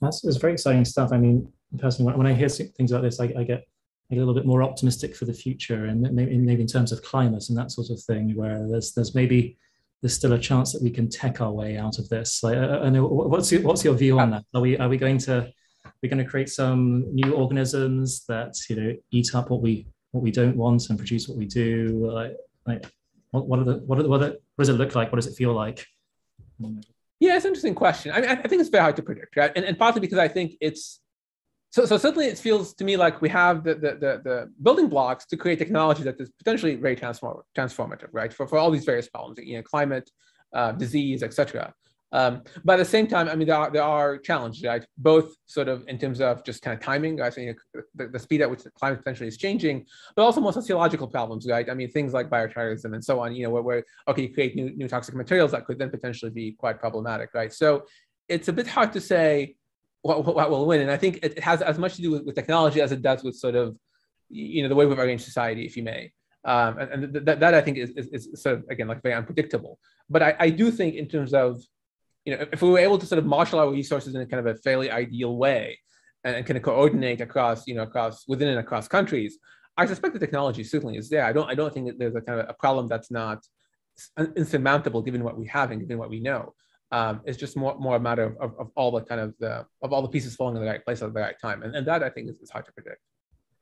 That's, that's very exciting stuff. I mean, personally, when, when I hear things like this, I, I get a little bit more optimistic for the future, and maybe, maybe in terms of climate and that sort of thing, where there's there's maybe there's still a chance that we can tech our way out of this. Like, uh, uh, I know what's your, what's your view on that? Are we are we going to we're going to create some new organisms that you know eat up what we what we don't want and produce what we do? Like, like what, what are the what are the, what, are, what does it look like? What does it feel like? Yeah, it's an interesting question. I mean, I think it's very hard to predict, right? And, and partly because I think it's so, so certainly it feels to me like we have the, the, the, the, building blocks to create technology that is potentially very transform, transformative, right? For, for all these various problems, you know, climate, uh, disease, etc. Um, but at the same time, I mean, there are, there are challenges, right? Both sort of in terms of just kind of timing, I think the, the speed at which the climate potentially is changing, but also more sociological problems, right? I mean, things like bioterrorism and so on, you know, where, where okay, you create new, new toxic materials that could then potentially be quite problematic, right? So it's a bit hard to say what, what will win. And I think it, has as much to do with, with technology as it does with sort of, you know, the way we've arranged society, if you may. Um, and, and that, that I think is, is, is, sort of, again, like very unpredictable. But I, I do think in terms of you know, if we were able to sort of marshal our resources in a kind of a fairly ideal way and, and kind of coordinate across, you know, across within and across countries, I suspect the technology certainly is there. I don't, I don't think that there's a kind of a problem that's not insurmountable given what we have and given what we know. Um, it's just more, more a matter of, of, of, all the kind of the, of all the pieces falling in the right place at the right time. And, and that I think is, is hard to predict.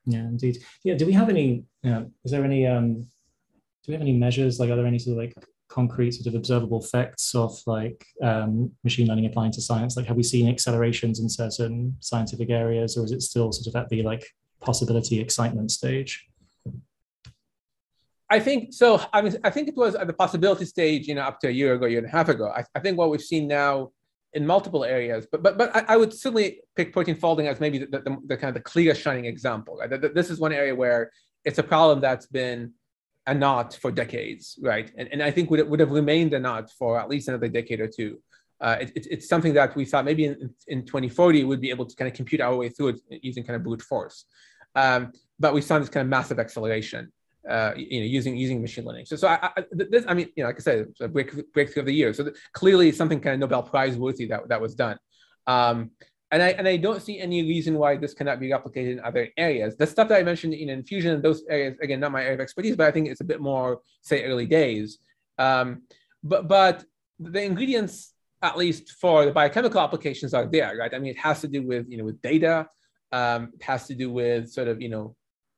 Yeah, indeed. Yeah. Do we have any, know, is there any, um, do we have any measures? Like, are there any sort of like concrete sort of observable effects of like um, machine learning applying to science? Like, have we seen accelerations in certain scientific areas, or is it still sort of at the like possibility excitement stage? I think so. I mean, I think it was at the possibility stage, you know, up to a year ago, year and a half ago. I, I think what we've seen now in multiple areas, but but but I, I would certainly pick protein folding as maybe the, the, the, kind of the clear shining example. Right? This is one area where it's a problem that's been a knot for decades, right? And, and I think would, it would have remained a knot for at least another decade or two. Uh, it, it, it's something that we thought maybe in, in 2040 we'd be able to kind of compute our way through it using kind of brute force. Um, but we saw this kind of massive acceleration, uh, you know, using using machine learning. So, so I, I, this, I mean, you know, like I said, it's a break, breakthrough of the year. So clearly something kind of Nobel Prize worthy that, that was done. Um, and I, and I don't see any reason why this cannot be replicated in other areas. The stuff that I mentioned in infusion, those areas, again, not my area of expertise, but I think it's a bit more, say, early days. Um, but, but the ingredients, at least for the biochemical applications, are there, right? I mean, it has to do with, you know, with data. Um, it has to do with sort of, you know,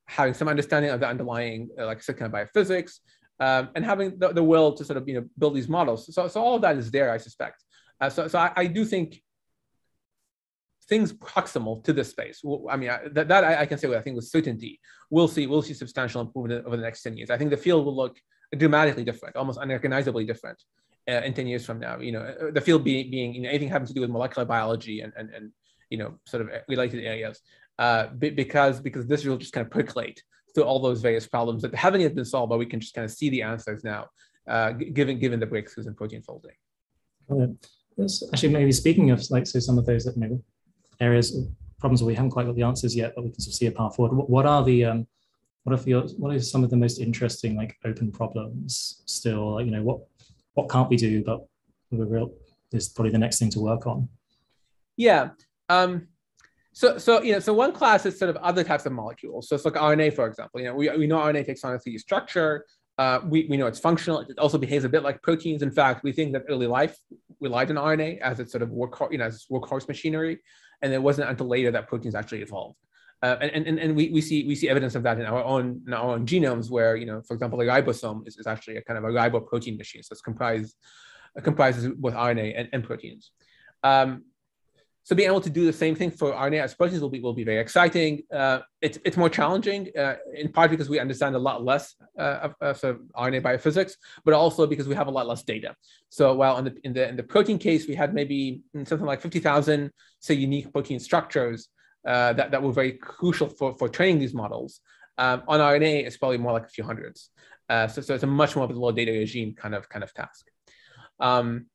having some understanding of the underlying, uh, like, kind of biophysics, um, and having the, the, will to sort of, you know, build these models. So, so all of that is there, I suspect. Uh, so, so I, I do think things proximal to this space. I mean, that, that I, I, can say with I think with certainty, we'll see we'll see substantial improvement over the next 10 years. I think the field will look dramatically different, almost unrecognizably different uh, in 10 years from now. You know, uh, the field being, being you know, anything having to do with molecular biology and, and, and you know, sort of related areas, uh, because, because this will just kind of percolate through all those various problems that haven't yet been solved, but we can just kind of see the answers now, uh, given, given the breakthroughs in protein folding. Yes. Actually, maybe speaking of like, so some of those that maybe areas, of problems where we haven't quite got the answers yet, but we can sort of see a path forward. What are the, um, what are your, what are some of the most interesting like open problems still? Like, you know, what what can't we do, but we're real is probably the next thing to work on. Yeah. Um, so, so you know, so one class is sort of other types of molecules. So it's like RNA, for example. You know, we, we know RNA takes on a 3D structure. Uh, we, we know it's functional. It also behaves a bit like proteins. In fact, we think that early life relied on RNA as its sort of work, you know, as workhorse machinery. And it wasn't until later that proteins actually evolved. Uh, and, and, and we, we see we see evidence of that in our own in our own genomes, where you know, for example, the ribosome is, is actually a kind of a riboprotein machine. So it's comprised it comprises both RNA and, and proteins. Um, so being able to do the same thing for RNA proteins will be will be very exciting. Uh, it's it's more challenging uh, in part because we understand a lot less uh, of, of of RNA biophysics, but also because we have a lot less data. So while in the in the in the protein case we had maybe something like fifty thousand say unique protein structures, uh, that, that were very crucial for, for training these models. Um, on RNA, it's probably more like a few hundreds. Uh, so, so it's a much more of a low data regime kind of kind of task. Um,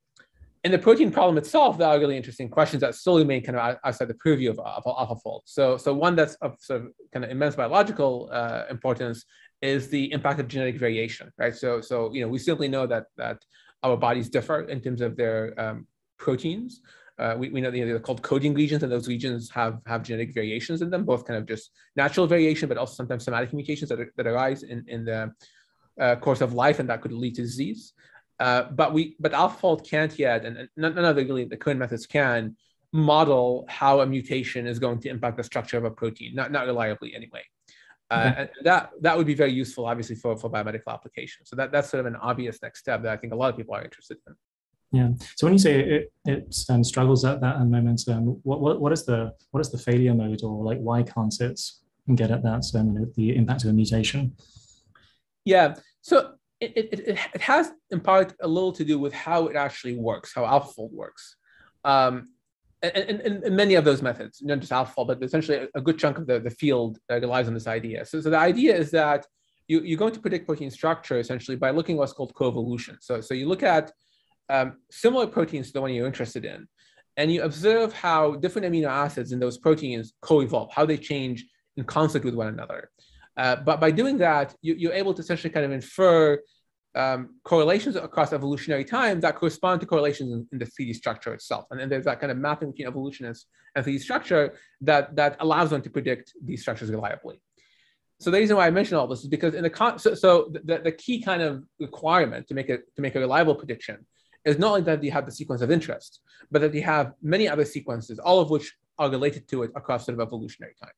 in the protein problem itself, there are really interesting questions that still remain kind of outside the purview of, of AlphaFold. So, so one that's of sort of kind of immense biological uh, importance is the impact of genetic variation, right? So, so you know, we simply know that that our bodies differ in terms of their um, proteins, uh, we, we know they're called coding regions, and those regions have, have genetic variations in them, both kind of just natural variation, but also sometimes somatic mutations that, are, that arise in, in the uh, course of life, and that could lead to disease. Uh, but we, but AlphaFold can't yet, and none of the really the current methods can model how a mutation is going to impact the structure of a protein, not not reliably anyway. Uh, and that that would be very useful, obviously, for, for biomedical applications. So that, that's sort of an obvious next step that I think a lot of people are interested in. Yeah. So when you say it, it um, struggles at that moment, um, what, what what is the what is the failure mode, or like why can't it get at that um, the impact of a mutation? Yeah. So it, it, it, has in part a little to do with how it actually works, how AlphaFold works. Um, and, and, and, many of those methods, not just AlphaFold, but essentially a good chunk of the, the field relies on this idea. So, so the idea is that you, you're going to predict protein structure essentially by looking at what's called coevolution. So, so you look at um, similar proteins to the one you're interested in, and you observe how different amino acids in those proteins co-evolve, how they change in concert with one another. Uh, but by doing that, you, are able to essentially kind of infer um, correlations across evolutionary time that correspond to correlations in, in the 3D structure itself. And then there's that kind of mapping between evolution and 3D structure that, that allows one to predict these structures reliably. So the reason why I mention all this is because in the con- so, so the, the key kind of requirement to make it to make a reliable prediction is not only that you have the sequence of interest, but that you have many other sequences, all of which are related to it across sort of evolutionary time.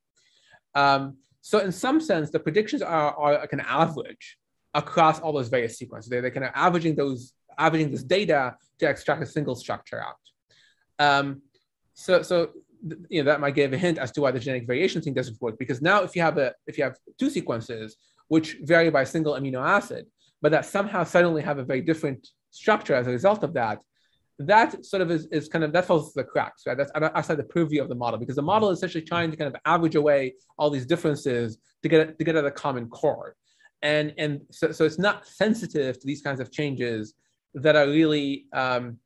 Um, so in some sense, the predictions are, are like an average across all those various sequences. They're, they're kind of averaging those, averaging this data to extract a single structure out. Um, so, so you know that might give a hint as to why the genetic variation thing doesn't work. Because now, if you have a if you have two sequences which vary by a single amino acid, but that somehow suddenly have a very different structure as a result of that, that sort of is, is kind of that falls through the cracks, right? That's outside the purview of the model because the model is essentially trying to kind of average away all these differences to get to get at a common core, and and so, so it's not sensitive to these kinds of changes that are really um,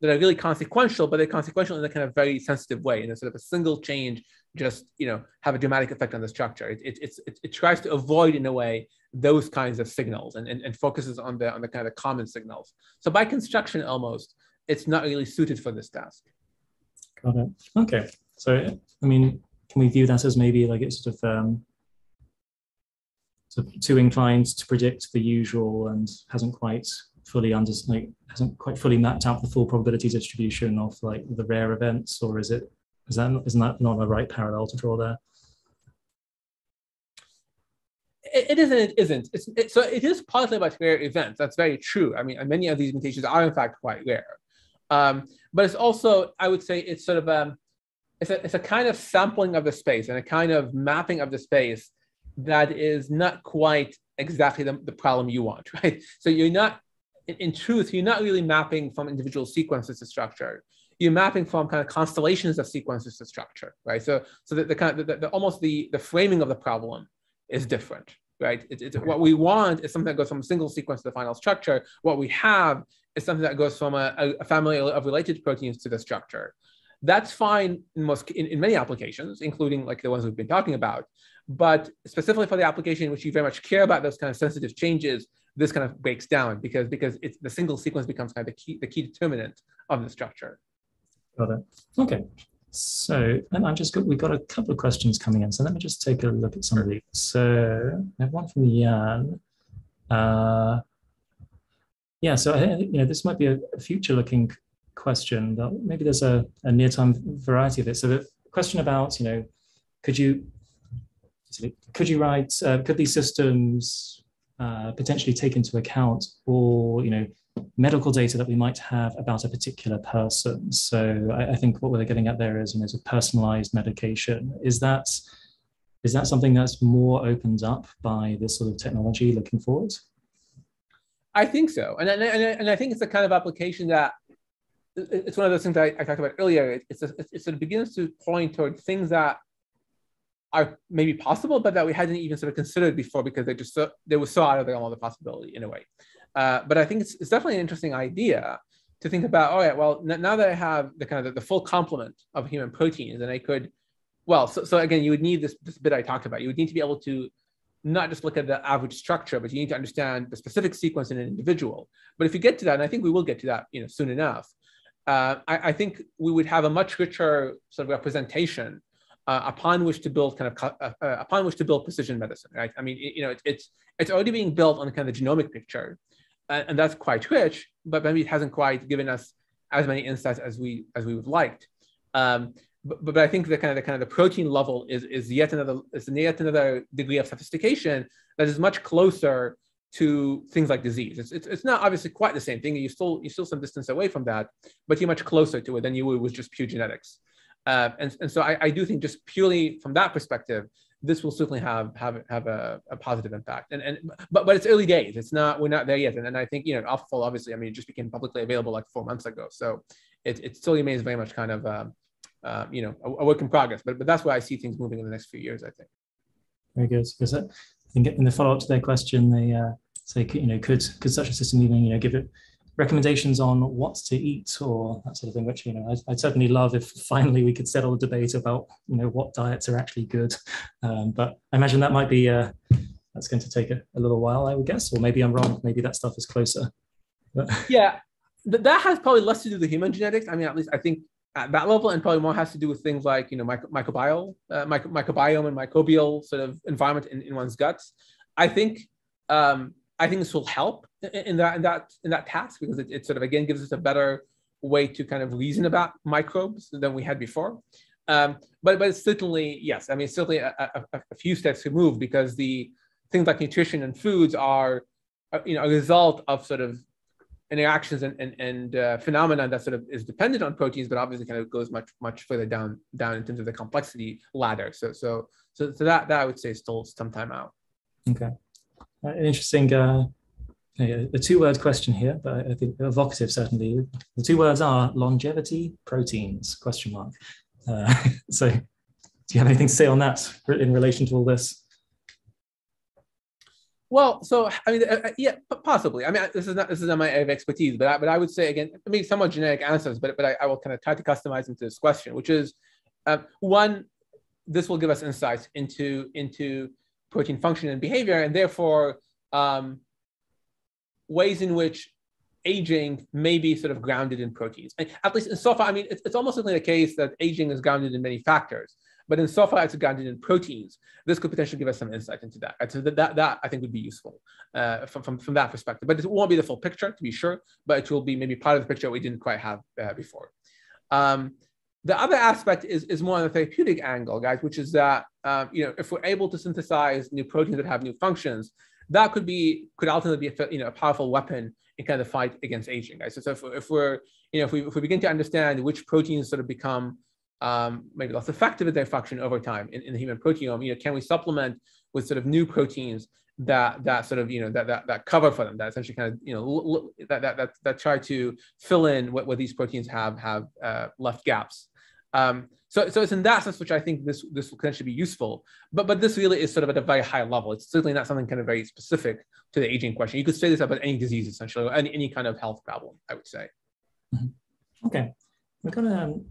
that are really consequential, but they're consequential in a kind of very sensitive way, in a sort of a single change just you know have a dramatic effect on the structure. It, it, it, it tries to avoid in a way those kinds of signals and, and, and focuses on the on the kind of common signals. So by construction, almost it's not really suited for this task. Got it. Okay. So I mean, can we view that as maybe like it's sort of um, sort of too inclined to predict the usual and hasn't quite fully under like hasn't quite fully mapped out the full probability distribution of like the rare events, or is it is that isn't that not a right parallel to draw there? It, isn't. It isn't. It's, it, so it is partly about rare events. That's very true. I mean, many of these mutations are in fact quite rare. Um, but it's also, I would say, it's sort of um, it's a, it's a kind of sampling of the space and a kind of mapping of the space that is not quite exactly the, the problem you want, right? So you're not, in, in truth, you're not really mapping from individual sequences to structure. You're mapping from kind of constellations of sequences to structure, right? So, so that the kind of the, the, almost the, the framing of the problem is different, right? It, it, what we want is something that goes from a single sequence to the final structure. What we have is something that goes from a, a family of related proteins to the structure. That's fine in most in, in many applications, including like the ones we've been talking about. But specifically for the application in which you very much care about those kind of sensitive changes, this kind of breaks down because because it's the single sequence becomes kind of the key the key determinant of the structure. Got it. Okay. So, I'm just got, we've got a couple of questions coming in. So let me just take a look at some of these. So I have one from Jan. Uh, yeah, so I, you know, this might be a, a future-looking question, but maybe there's a, a near-time variety of it. So the question about, you know, could you could you write, uh, could these systems uh, potentially take into account all, you know, medical data that we might have about a particular person? So I, I think what we're getting at there is, you know, a personalized medication. Is that is that something that's more opened up by this sort of technology looking forward? I think so, and and, and I think it's the kind of application that it's one of those things I, I talked about earlier. It's a, it sort of begins to point toward things that are maybe possible, but that we hadn't even sort of considered before because they just so, they were so out of the realm of the possibility in a way. Uh, but I think it's, it's definitely an interesting idea to think about. Oh yeah, well now that I have the kind of the, the full complement of human proteins, and I could, well, so, so again, you would need this this bit I talked about. You would need to be able to not just look at the average structure, but you need to understand the specific sequence in an individual. But if you get to that, and I think we will get to that, you know, soon enough, uh, I, I, think we would have a much richer sort of representation uh, upon which to build kind of uh, uh, upon which to build precision medicine. Right? I mean, you know, it, it's it's already being built on kind of the genomic picture, and, that's quite rich. But maybe it hasn't quite given us as many insights as we as we would liked. Um, but, but I think the kind of the kind of the protein level is is yet another is yet another degree of sophistication that is much closer to things like disease. It's, it's, it's not obviously quite the same thing. You still you still some distance away from that, but you're much closer to it than you would with just pure genetics. Uh, and, and so I, I, do think just purely from that perspective, this will certainly have have have a, a, positive impact. And and but but it's early days. It's not we're not there yet. And, and I think you know AlphaFold obviously I mean it just became publicly available like four months ago. So it it still remains very much kind of uh, you know a, a, work in progress. But but that's where I see things moving in the next few years. I think. Very good. Because I think in the follow up to their question, they uh, say you know could could such a system even you know give it recommendations on what to eat or that sort of thing, which, you know, I'd, I'd, certainly love if finally we could settle a debate about, you know, what diets are actually good. Um, but I imagine that might be, uh, that's going to take a, a, little while, I would guess, or maybe I'm wrong. Maybe that stuff is closer. But... Yeah, that has probably less to do with human genetics. I mean, at least I think at that level, and probably more has to do with things like, you know, micro, microbiome, uh, micro, microbiome and microbial sort of environment in, in one's guts. I think um, I think this will help in that in that in that task because it, it, sort of again gives us a better way to kind of reason about microbes than we had before. Um, but but certainly yes, I mean certainly a, a, a, few steps to move because the things like nutrition and foods are uh, you know a result of sort of interactions and and, and uh, phenomena that sort of is dependent on proteins, but obviously kind of goes much much further down down in terms of the complexity ladder. So so so, so that that I would say is still some time out. Okay an interesting uh, a two-word question here, but I think evocative certainly. The two words are longevity proteins? Question mark. Uh, so, do you have anything to say on that in relation to all this? Well, so I mean, uh, uh yeah, possibly. I mean, this is not this is not my area of expertise, but I, but I would say again, I mean, somewhat generic answers, but but I, I will kind of try to customize into this question, which is uh, one, this will give us insights into into protein function and behavior, and therefore um, ways in which aging may be sort of grounded in proteins. And at least in so far, I mean, it's, it's almost certainly the case that aging is grounded in many factors, but in so far it's grounded in proteins. This could potentially give us some insight into that. So that, that, that I think would be useful uh, from, from, from that perspective. But it won't be the full picture, to be sure, but it will be maybe part of the picture we didn't quite have uh, before. Um, the other aspect is, is more on the therapeutic angle, guys, which is that um, you know if we're able to synthesize new proteins that have new functions, that could be could ultimately be a, you know a powerful weapon in kind of fight against aging, guys. So, so if, if we're you know if we if we begin to understand which proteins sort of become um, maybe less effective at their function over time in, in the human proteome? You know, can we supplement with sort of new proteins that that sort of you know that that, that cover for them that essentially kind of you know that that that, that try to fill in what, what these proteins have have uh, left gaps. Um, so, so it's in that sense which I think this this will potentially be useful. But but this really is sort of at a very high level. It's certainly not something kind of very specific to the aging question. You could say this about any disease essentially, or any, any kind of health problem. I would say. Mm-hmm. Okay, we've got um,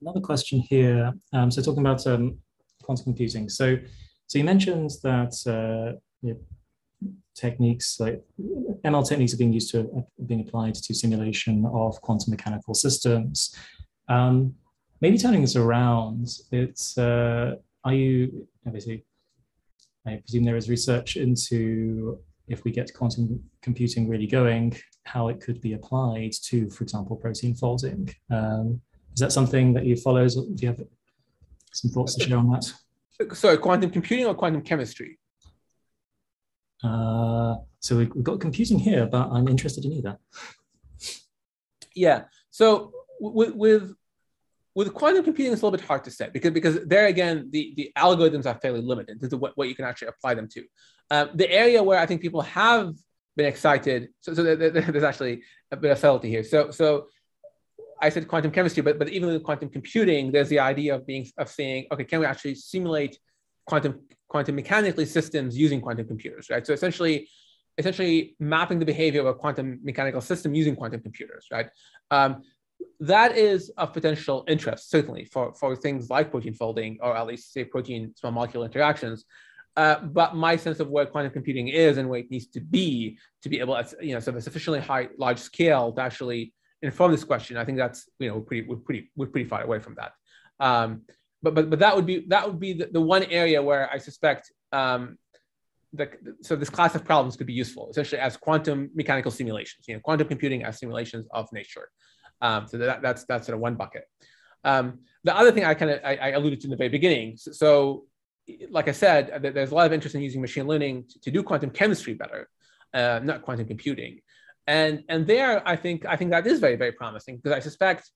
another question here. Um, so talking about um, quantum computing. So so you mentioned that uh, you know, techniques like ML techniques are being used to uh, being applied to simulation of quantum mechanical systems. Um, maybe turning this around, it's uh, are you obviously I presume there is research into if we get quantum computing really going, how it could be applied to, for example, protein folding. Um, is that something that you follow? Do you have some thoughts to share on that? sorry, quantum computing or quantum chemistry? Uh, so we've got computing here, but I'm interested in either. Yeah. So with with with quantum computing, it's a little bit hard to say because because there again, the the algorithms are fairly limited to what, what you can actually apply them to. Um, the area where I think people have been excited, so, so there's actually a bit of subtlety here. So so I said quantum chemistry, but but even with quantum computing, there's the idea of being of saying, okay, can we actually simulate quantum quantum mechanically systems using quantum computers, right? So essentially, essentially mapping the behavior of a quantum mechanical system using quantum computers, right? Um, that is of potential interest, certainly for, for things like protein folding, or at least say protein small molecule interactions. Uh, but my sense of where quantum computing is and where it needs to be to be able at you know sort of a sufficiently high large scale to actually inform this question, I think that's you know we're pretty we're pretty we're pretty far away from that. Um, but but but that would be that would be the, the one area where I suspect um, the, so this class of problems could be useful essentially as quantum mechanical simulations. You know, quantum computing as simulations of nature. Um, so that, that's that's sort of one bucket. Um, the other thing I kind of I, I, alluded to in the very beginning. So, so, like I said, there's a lot of interest in using machine learning to, to do quantum chemistry better, uh, not quantum computing and and there I think I think that is very very promising because I suspect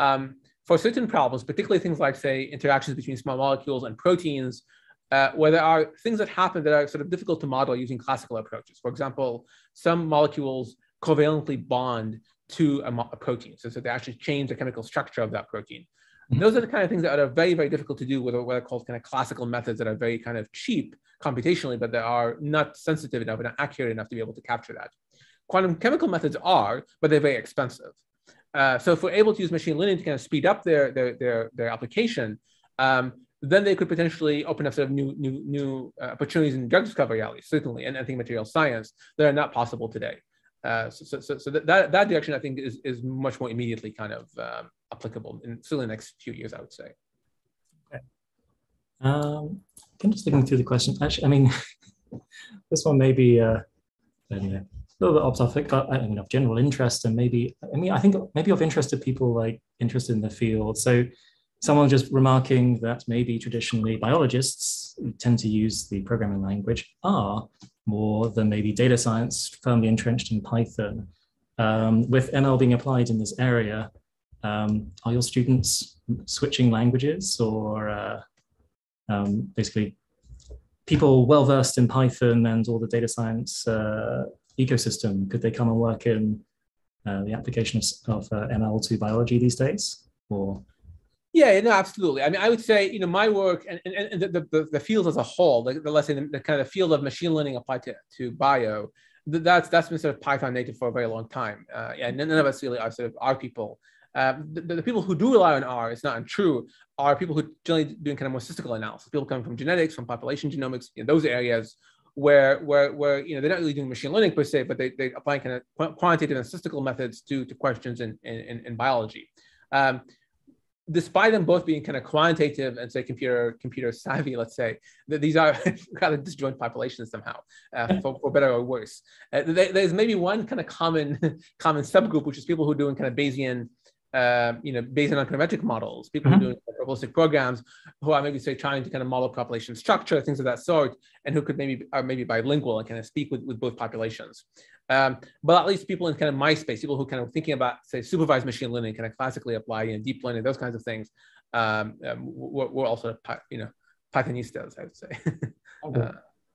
um, for certain problems, particularly things like say interactions between small molecules and proteins, uh, where there are things that happen that are sort of difficult to model using classical approaches. For example, some molecules covalently bond to a, a protein, so, so they actually change the chemical structure of that protein. Mm-hmm. Those are the kind of things that are very, very difficult to do with what are called kind of classical methods that are very kind of cheap computationally, but they are not sensitive enough and not accurate enough to be able to capture that. Quantum chemical methods are, but they're very expensive. Uh, so if we're able to use machine learning to kind of speed up their their their, their application, um, then they could potentially open up sort of new new new uh, opportunities in drug discovery, at least certainly, and I think material science that are not possible today. Uh, so so, so that, that direction I think is is much more immediately kind of um, applicable in certainly the next few years, I would say. Okay. Um, I'm just looking through the question. Actually, I mean, this one may be. Uh, a little bit off topic, but I mean, of general interest and maybe, I mean, I think maybe of interest to people like interested in the field. So someone just remarking that maybe traditionally biologists tend to use the programming language R more than maybe data science firmly entrenched in Python. Um, with ML being applied in this area, um, are your students switching languages or uh, um, basically people well versed in Python and all the data science uh, ecosystem? Could they come and work in uh, the application of, of uh, ML to biology these days? Or yeah, no, absolutely. I mean, I would say, you know, my work and, and, and the, the, the field as a whole, the, the, let's say the, the, kind of field of machine learning applied to, to bio, that's that's been sort of Python native for a very long time. Uh, and none of us really are sort of R people. Um, the, the, people who do rely on R, it's not untrue, are people who generally doing kind of more statistical analysis. People coming from genetics, from population genomics, in those areas where where where you know they're not really doing machine learning per se, but they they apply kind of quantitative and statistical methods to to questions in in, in biology. Um, despite them both being kind of quantitative and say computer computer savvy, let's say that these are rather disjoint populations somehow, uh, for, for, better or worse. Uh, there's maybe one kind of common common subgroup, which is people who are doing kind of Bayesian uh, you know, based on econometric models, people mm-hmm. doing probabilistic programs who are maybe say trying to kind of model population structure, things of that sort, and who could maybe are maybe bilingual and kind of speak with, with both populations. Um, but at least people in kind of my space, people who kind of thinking about say supervised machine learning, kind of classically apply you know, deep learning, those kinds of things, um, um, we're, we're, also you know Pythonistas, I would say. Okay. Uh,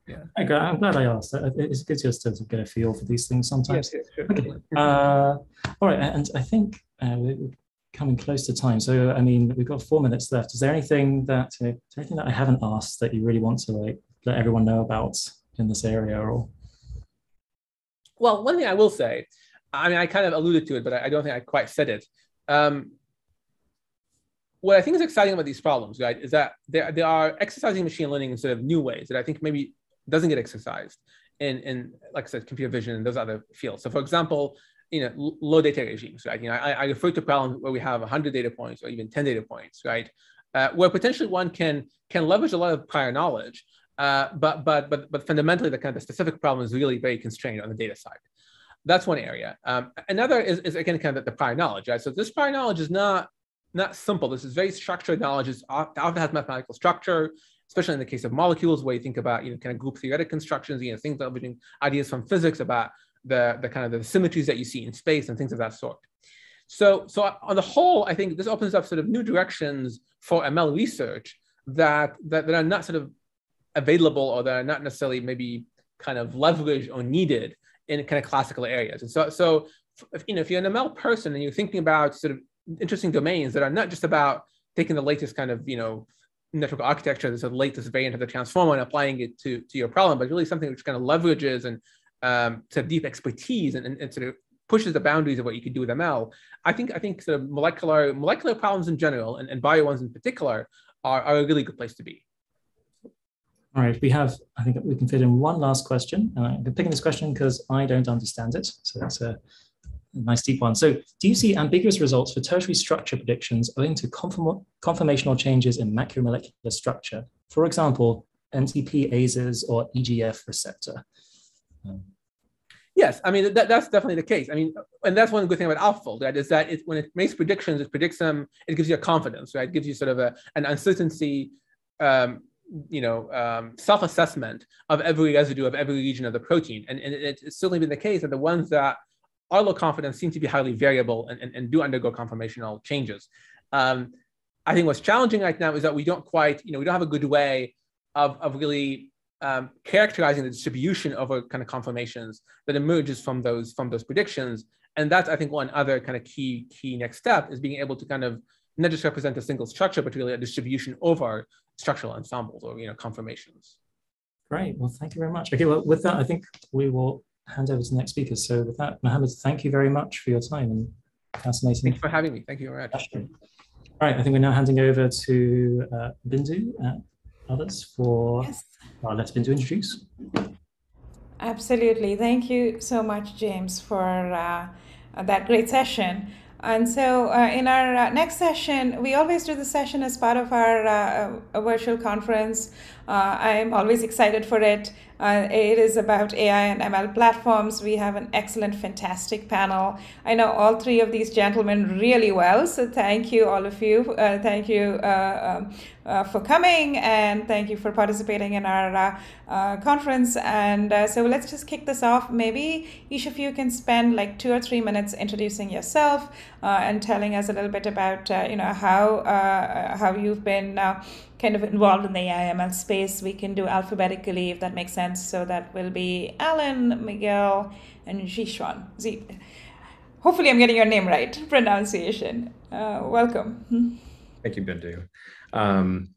yeah. Okay, I'm glad I asked. It's good just to get a feel for these things sometimes. Yes, yes, sure. Okay. Uh, all right, and I think uh, we're coming close to time. So, I mean, we've got four minutes left. Is there anything that uh, is there anything that I haven't asked that you really want to like let everyone know about in this area, or? Well, one thing I will say, I mean, I kind of alluded to it, but I don't think I quite said it. Um, what I think is exciting about these problems, right, is that they, they are exercising machine learning in sort of new ways that I think maybe doesn't get exercised in, in like I said, computer vision and those other fields. So for example, you know, low data regimes, right? You know, I, I refer to problems where we have 100 data points or even 10 data points, right? Uh, where potentially one can can leverage a lot of prior knowledge, uh, but but but but fundamentally, the kind of the specific problem is really very constrained on the data side. That's one area. Um, another is, is again kind of the prior knowledge, right? So this prior knowledge is not not simple. This is very structured knowledge. It often has mathematical structure especially in the case of molecules, where you think about you know kind of group theoretic constructions, you know things leveraging ideas from physics about the the kind of the symmetries that you see in space and things of that sort. So so on the whole, I think this opens up sort of new directions for ML research that that, that are not sort of available or that are not necessarily maybe kind of leveraged or needed in kind of classical areas. And so so if, you know if you're an ML person and you're thinking about sort of interesting domains that are not just about taking the latest kind of you know network architecture the latest variant of the transformer and applying it to, to your problem, but really something which kind of leverages and um, sort of deep expertise and, and, and, sort of pushes the boundaries of what you can do with ML. I think I think sort of molecular molecular problems in general and, and bio ones in particular are, are a really good place to be. All right, we have, I think we can fit in one last question. Uh, I'm picking this question because I don't understand it. So that's a nice deep one. So do you see ambiguous results for tertiary structure predictions owing to conform conformational changes in macromolecular structure? For example, NTPases or EGF receptor? Um, yes, I mean, that, that's definitely the case. I mean, and that's one good thing about AlphaFold, right, is that it, when it makes predictions, it predicts them, it gives you a confidence, right? It gives you sort of a, an uncertainty um, you know, um, self-assessment of every residue of every region of the protein. And, and it's certainly been the case that the ones that are low confidence seem to be highly variable and, and, and do undergo conformational changes. Um, I think what's challenging right now is that we don't quite, you know, we don't have a good way of, of really um, characterizing the distribution of a kind of conformations that emerges from those from those predictions. And that's, I think, one other kind of key key next step is being able to kind of not just represent a single structure, but really a distribution over structural ensembles or you know conformations. Great. Well, thank you very much. Okay. Well, with that, I think we will hand over to the next speaker. So with that, Mohammed, thank you very much for your time and fascinating. Thank you for having me. Thank you very much. All right, I think we're now handing over to uh, Bindu and others for yes. uh, let Bindu introduce. Absolutely. Thank you so much, James, for uh, that great session. And so, uh, in our uh, next session, we always do the session as part of our uh, virtual conference. Uh, I'm always excited for it. Uh, it is about AI and ML platforms. We have an excellent, fantastic panel. I know all three of these gentlemen really well, so thank you, all of you. Uh, thank you uh, um, uh for coming, and thank you for participating in our uh, uh, conference. And so let's just kick this off. Maybe each of you can spend like two or three minutes introducing yourself and telling us a little bit about you know how how you've been kind of involved in the AIML space, we can do alphabetically if that makes sense. So that will be Alan, Miguel, and Xiquan. Z. Hopefully, I'm getting your name right, pronunciation. Uh, welcome. Thank you, Bindu. Um,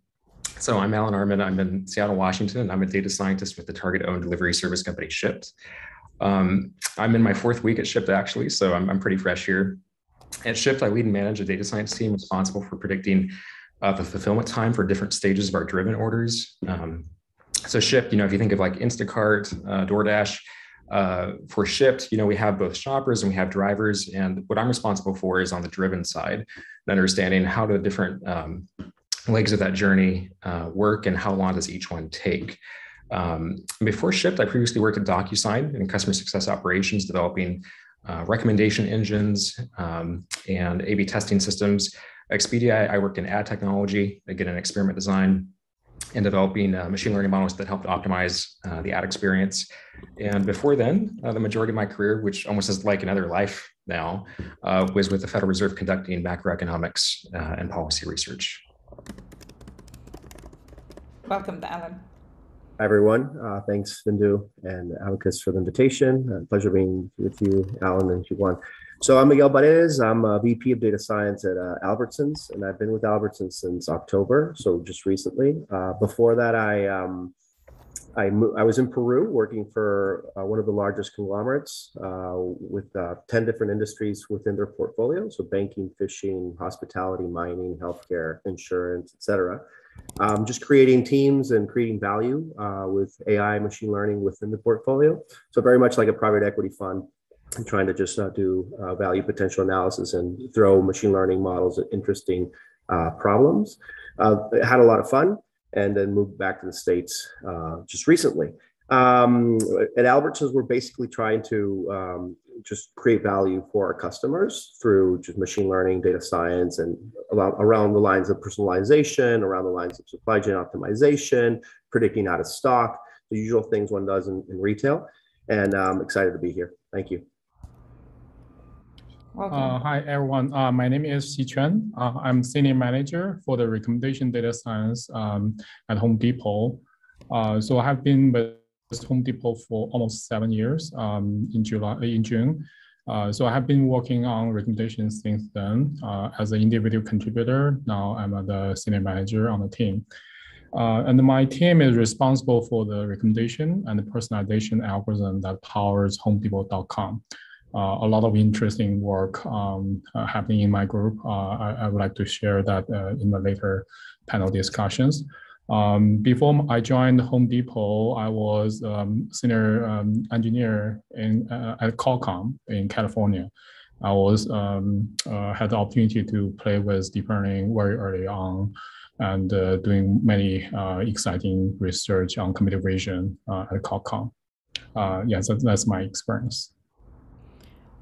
so I'm Alan Arman. I'm in Seattle, Washington. I'm a data scientist with the Target-owned delivery service company Shipt. Um, I'm in my fourth week at Shipt, actually, so I'm, I'm pretty fresh here. At Shipt, I lead and manage a data science team responsible for predicting uh, the fulfillment time for different stages of our driven orders. Um, so Shipt, you know, if you think of like Instacart, uh, DoorDash, uh, for Shipt, you know, we have both shoppers and we have drivers. And what I'm responsible for is on the driven side, and understanding how the different um, legs of that journey uh, work and how long does each one take. Um, before Shipt, I previously worked at DocuSign in customer success operations, developing uh, recommendation engines, um, and A/B testing systems. Expedia, I worked in ad technology, again, in experiment design, and developing uh, machine learning models that helped optimize uh, the ad experience. And before then, uh, the majority of my career, which almost is like another life now, uh, was with the Federal Reserve conducting macroeconomics uh, and policy research. Welcome, Alan. Hi, everyone. Uh, thanks, Bindu and Abacus for the invitation. pleasure being with you, Alan and Juan. So I'm Miguel Paredes. I'm a VP of Data Science at uh, Albertsons, and I've been with Albertsons since October, so just recently. Uh, before that, I um, I, I was in Peru working for uh, one of the largest conglomerates uh, with uh, 10 different industries within their portfolio. So banking, fishing, hospitality, mining, healthcare, insurance, etc. Um, just creating teams and creating value uh, with AI machine learning within the portfolio. So very much like a private equity fund I'm trying to just uh, do uh, value potential analysis and throw machine learning models at interesting uh, problems. Uh, had a lot of fun and then moved back to the States uh, just recently. Um, at Albertsons, we're basically trying to um, just create value for our customers through just machine learning, data science, and around the lines of personalization, around the lines of supply chain optimization, predicting out of stock, the usual things one does in, in retail. And I'm um, excited to be here. Thank you. Uh, hi, everyone. Uh, my name is Xiquan. Uh, I'm Senior Manager for the Recommendation Data Science um, at Home Depot. Uh, so I have been with Home Depot for almost seven years um, in, July, in June. Uh, so I have been working on recommendations since then uh, as an individual contributor. Now I'm the Senior Manager on the team. and my team is responsible for the recommendation and the personalization algorithm that powers HomeDepot.com uh, a lot of interesting work um, uh, happening in my group. Uh, I, I, would like to share that uh, in the later panel discussions. Um, before I joined Home Depot, I was um, senior um, engineer in, uh, at Qualcomm in California. I was um, uh, had the opportunity to play with deep learning very early on and doing many exciting research on computer vision at Qualcomm. yeah, that, that's my experience.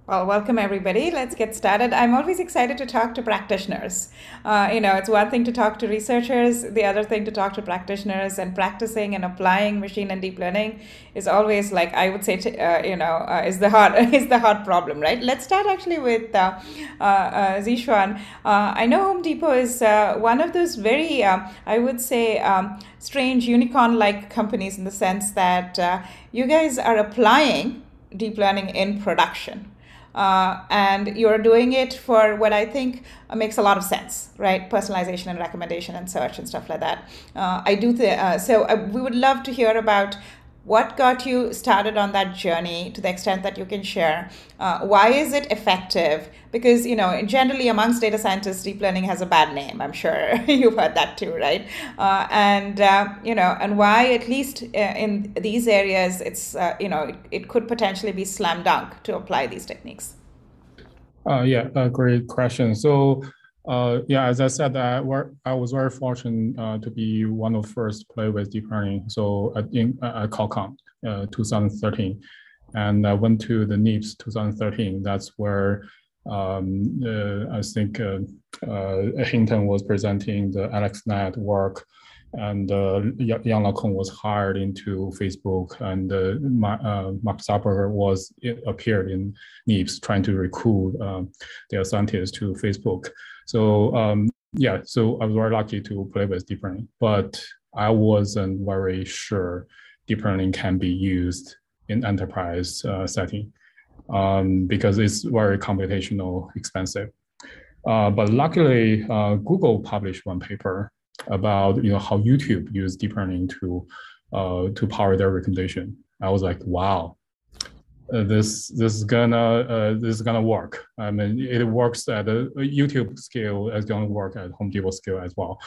Well, welcome everybody. Let's get started. I'm always excited to talk to practitioners. Uh, you know, it's one thing to talk to researchers, the other thing to talk to practitioners, and practicing and applying machine and deep learning is always like I would say, to, uh, you know, uh, is the hard is the hard problem, right? Let's start actually with uh, uh, uh Xiquan. I know Home Depot is one of those very, I would say, um, strange unicorn-like companies in the sense that you guys are applying deep learning in production uh, and you're doing it for what I think makes a lot of sense, right? Personalization and recommendation and search and stuff like that. Uh, I do th- uh, so. Uh, we would love to hear about what got you started on that journey to the extent that you can share? Uh, why is it effective? Because you know generally amongst data scientists deep learning has a bad name. I'm sure you've heard that too right? Uh, and uh, you know and why at least uh, in these areas it's uh, you know it, it, could potentially be slam dunk to apply these techniques. Uh, yeah great question. So uh, yeah, as I said, I, I was very fortunate uh, to be one of the first play with deep learning. So at, in, at Qualcomm, uh, 2013, and I went to the NIPS 2013. That's where um, I think uh, uh, Hinton was presenting the AlexNet work, and uh, Yann LeCun was hired into Facebook, and Mark Zuckerberg was appeared in NIPS trying to recruit their scientists to Facebook. So um, yeah, so I was very lucky to play with deep learning, but I wasn't very sure deep learning can be used in enterprise uh, setting um, because it's very computational expensive. Uh, but luckily, uh, Google published one paper about you know how YouTube used deep learning to uh, to power their recommendation. I was like, wow, uh, this this is gonna uh, this is gonna work. I mean, it works at a YouTube scale. It's gonna work at Home Depot scale as well.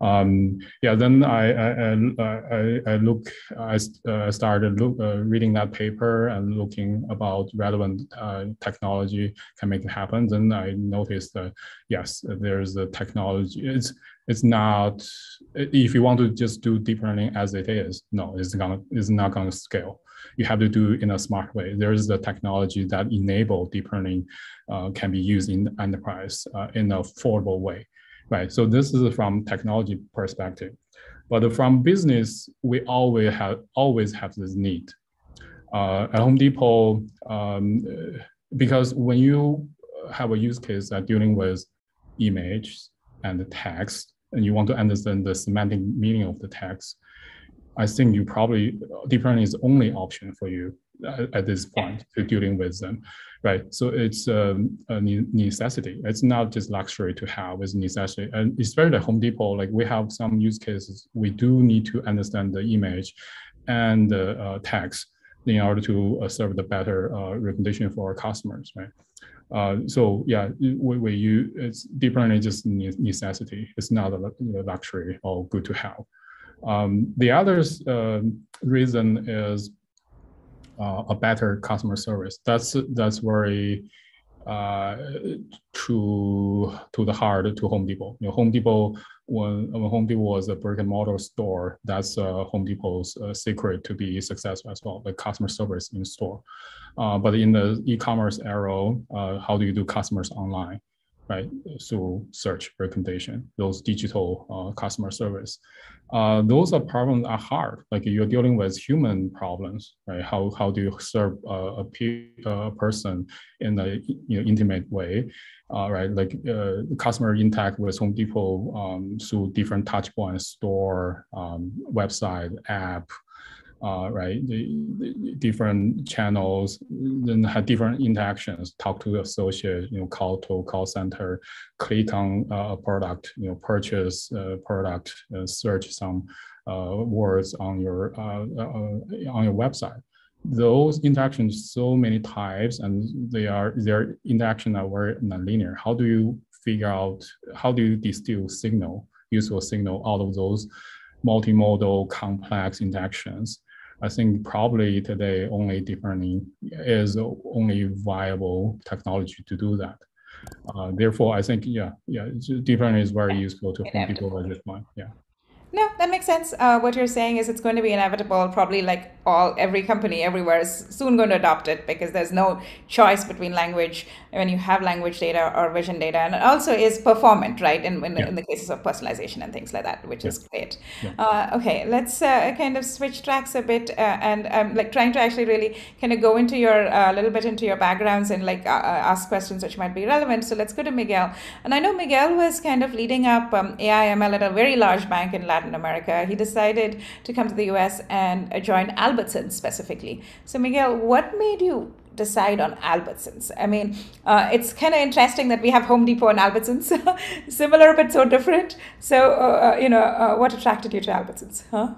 Um, yeah. Then I I I, I look I uh, started look, uh, reading that paper and looking about relevant uh, technology can make it happen. Then I noticed that yes, there's a technology. It's it's not if you want to just do deep learning as it is. No, it's gonna it's not gonna scale you have to do in a smart way. There is the technology that enable deep learning uh, can be used in enterprise uh, in an affordable way, right? So this is from technology perspective, but from business, we always have always have this need. Uh, at Home Depot, um, because when you have a use case that dealing with image and text, and you want to understand the semantic meaning of the text, I think you probably deep learning is the only option for you at, at this point to dealing with them, right? So it's um, a necessity. It's not just luxury to have; it's necessity. And especially at Home Depot, like we have some use cases, we do need to understand the image and the uh, text in order to uh, serve the better uh, recommendation for our customers, right? Uh, so yeah, we, we use it's deep learning is just necessity. It's not a luxury or good to have. Um, the other uh, reason is uh, a better customer service. That's that's very uh, to to the heart to Home Depot. You know, Home Depot when, when Home Depot was a brick and mortar store, that's uh, Home Depot's uh, secret to be successful as well, the customer service in store. Uh, but in the e-commerce era, uh, how do you do customers online? Right? So search recommendation, those digital uh, customer service. Uh, those are problems are hard. Like you're dealing with human problems, right? How, how do you serve a, a person in a you know, intimate way, uh, right? Like uh, customer interact with Home Depot um, through different touch points, store, um, website, app, uh, right? The, the, different channels, then have different interactions, talk to the associate, you know, call to call center, click on uh, a product, you know, purchase a product, uh, search some uh, words on your uh, uh, on your website. Those interactions, so many types, and they are their interaction are very nonlinear. How do you figure out? How do you distill signal, useful signal out of those multimodal complex interactions? I think probably today only deep learning is only viable technology to do that. Uh, therefore, I think yeah, yeah, deep learning is very useful to people at this point. Yeah. No, that makes sense. Uh, what you're saying is it's going to be inevitable. Probably like all every company everywhere is soon going to adopt it because there's no choice between language when you have language data or vision data, and it also is performant, right? In in, yeah. in the cases of personalization and things like that, which yeah. is great. Yeah. Uh, okay, let's uh, kind of switch tracks a bit, uh, and I'm like trying to actually really kind of go into your a uh, little bit into your backgrounds and like uh, ask questions which might be relevant. So let's go to Miguel, and I know Miguel was kind of leading up um, AI ML at a very large bank in Latin America. He decided to come to the US and join Albertsons specifically. So, Miguel, what made you decide on Albertsons? I mean, uh, it's kind of interesting that we have Home Depot and Albertsons, similar but so different. So, uh, uh, you know, uh, what attracted you to Albertsons? Huh?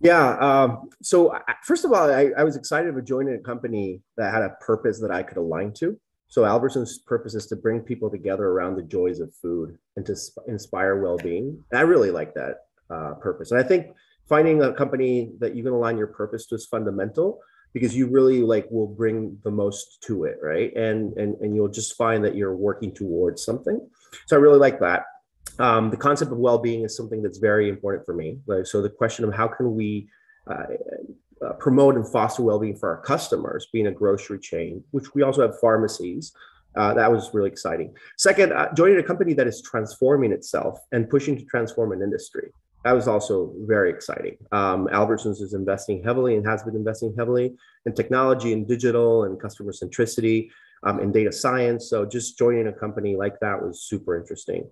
Yeah. Um, so, first of all, I, I was excited about joining a company that had a purpose that I could align to. So Albertson's purpose is to bring people together around the joys of food and to inspire well-being. And I really like that uh, purpose. And I think finding a company that you can align your purpose to is fundamental because you really like will bring the most to it, right? And and and you'll just find that you're working towards something. So I really like that. Um, the concept of well-being is something that's very important for me. Like, so the question of how can we uh, uh, promote and foster well-being for our customers, being a grocery chain, which we also have pharmacies. Uh, that was really exciting. Second, uh, joining a company that is transforming itself and pushing to transform an industry that was also very exciting. Um, Albertsons is investing heavily and has been investing heavily in technology and digital and customer centricity um, and data science. So just joining a company like that was super interesting.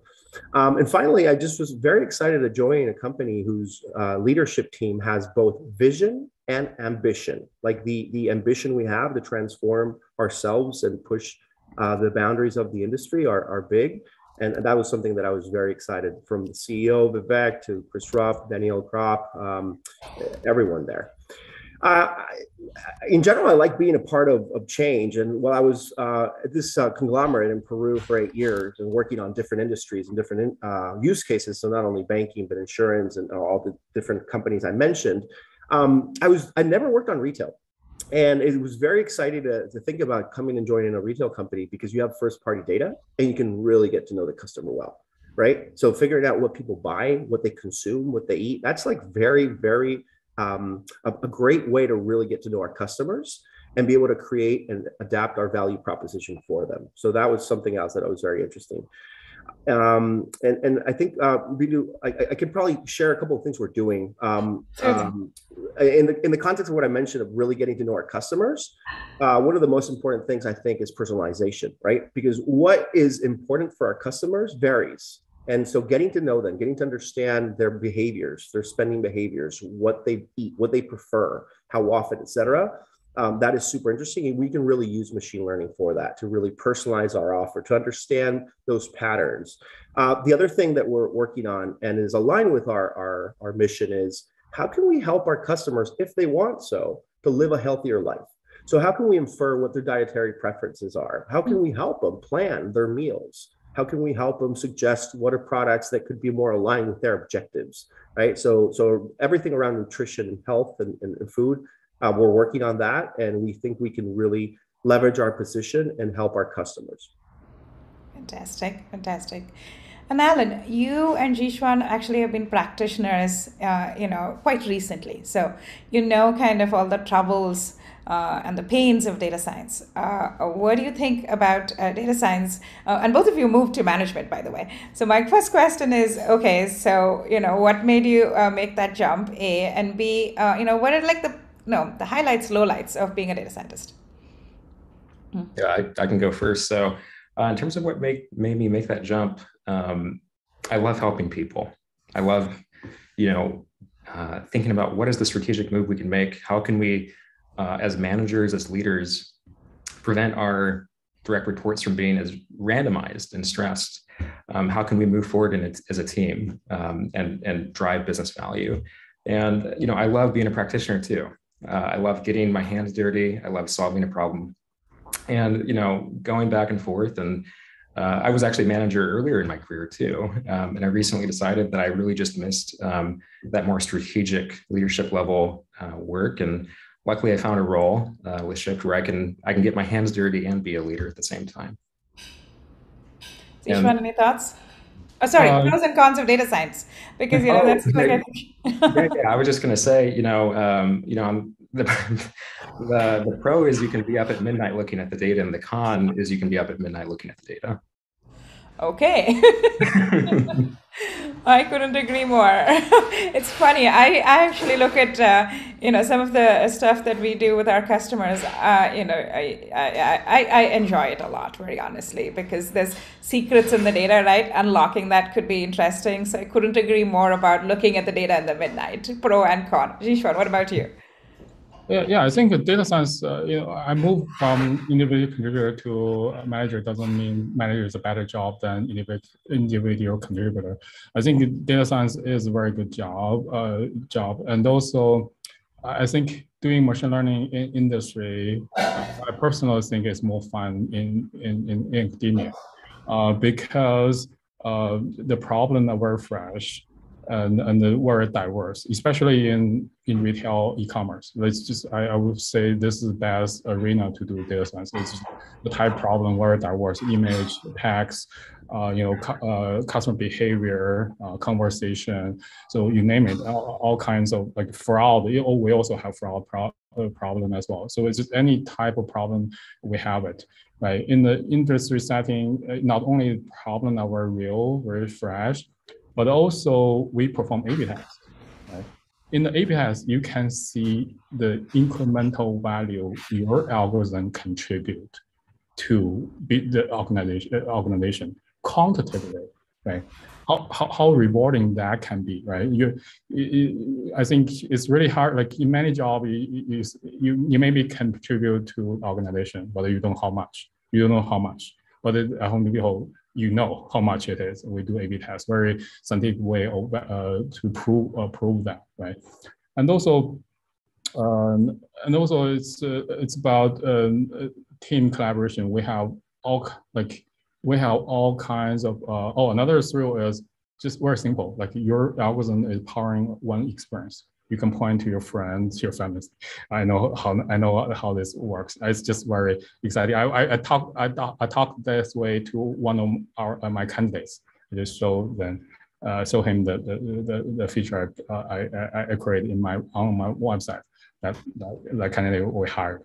Um, and finally, I just was very excited to join a company whose uh, leadership team has both vision and ambition. Like the the ambition we have to transform ourselves and push uh, the boundaries of the industry are, are big and that was something that I was very excited from the CEO of Vivek to Chris Rupp, Daniel Krop, um, everyone there. Uh, in general, I like being a part of, of change. And while I was uh, at this uh, conglomerate in Peru for eight years and working on different industries and different uh, use cases, so not only banking but insurance and all the different companies I mentioned, um, I was I never worked on retail and it was very exciting to, to think about coming and joining a retail company because you have first party data and you can really get to know the customer well right so figuring out what people buy what they consume what they eat that's like very very um, a, a great way to really get to know our customers and be able to create and adapt our value proposition for them. So that was something else that was very interesting. Um, and, and I think uh, we do. I, I could probably share a couple of things we're doing um, um, in the in the context of what I mentioned of really getting to know our customers. Uh, one of the most important things I think is personalization, right? Because what is important for our customers varies. And so getting to know them, getting to understand their behaviors, their spending behaviors, what they eat, what they prefer, how often, et cetera, um, that is super interesting. And we can really use machine learning for that to really personalize our offer, to understand those patterns. Uh, the other thing that we're working on and is aligned with our, our, our mission is how can we help our customers, if they want so, to live a healthier life? So, how can we infer what their dietary preferences are? How can we help them plan their meals? How can we help them suggest what are products that could be more aligned with their objectives? Right. So, so everything around nutrition and health and, and, and food uh, we're working on that, and we think we can really leverage our position and help our customers. Fantastic, fantastic. And Alan, you and Xiquan actually have been practitioners, uh, you know, quite recently. So you know kind of all the troubles uh, and the pains of data science. Uh, what do you think about uh, data science? Uh, and both of you moved to management, by the way. So my first question is, okay, so you know, what made you uh, make that jump? A and B, you know, what are like the no, the highlights, lowlights of being a data scientist. Hmm. Yeah, I, I can go first. So, uh, in terms of what make, made me make that jump, um, I love helping people. I love, you know, uh, thinking about what is the strategic move we can make. How can we, uh, as managers, as leaders, prevent our direct reports from being as randomized and stressed? Um, how can we move forward it as a team um, and and drive business value? And you know, I love being a practitioner too. Uh, I love getting my hands dirty. I love solving a problem. And, you know, going back and forth. And uh, I was actually manager earlier in my career too. Um, and I recently decided that I really just missed um, that more strategic leadership level uh, work. And luckily I found a role uh, with Shipt where I can, I can get my hands dirty and be a leader at the same time. Xiquan, any thoughts? Oh, sorry, um, pros and cons of data science, because you know oh, that's like yeah, yeah, I was just going to say, you know, um, you know, I'm, the, the the pro is you can be up at midnight looking at the data, and the con is you can be up at midnight looking at the data. Okay. I couldn't agree more. it's funny. I, I actually look at uh, you know some of the stuff that we do with our customers. Uh, you know, I, I, I, I enjoy it a lot, very honestly, because there's secrets in the data, right? Unlocking that could be interesting. So I couldn't agree more about looking at the data in the midnight, pro and con. Xiquan, what about you? Yeah, yeah, I think data science, uh, you know, I moved from individual contributor to manager doesn't mean manager is a better job than individual contributor. I think data science is a very good job, uh, job. And also, I think doing machine learning in industry, I personally think is more fun in, in, in, in academia uh, because uh, the problem are fresh and, and very diverse, especially in, in retail e-commerce. Let's just, I, I would say this is the best arena to do data science. It's the type problem, very diverse, image, text, uh, you know, cu uh, customer behavior, uh, conversation. So you name it, all, all, kinds of like fraud. We also have fraud pro uh, problem as well. So it's just any type of problem we have it, right? In the industry setting, uh, not only problem that were real, very fresh, but also we perform A/B tests. Right? In the A/B test, you can see the incremental value your algorithm contribute to the organization, uh, organization quantitatively, right? How, how, how rewarding that can be, right? You, you, I think it's really hard. Like in many jobs, you, you, you, maybe contribute to organization, but you don't know how much. You don't know how much. But at Home Depot, you know how much it is. We do A/B tests, very scientific way of, uh, to prove uh, prove that, right? And also, um, and also it's uh, it's about um, team collaboration. We have all like we have all kinds of. Uh, oh, another thrill is just very simple. Like your algorithm is powering one experience you can point to your friends, your families. I know how I know how this works. It's just very exciting. I I, I talk I, I talk this way to one of our uh, my candidates. I just show them uh, show him the the, the, the feature I, I, I created in my on my website that, that, that candidate we hired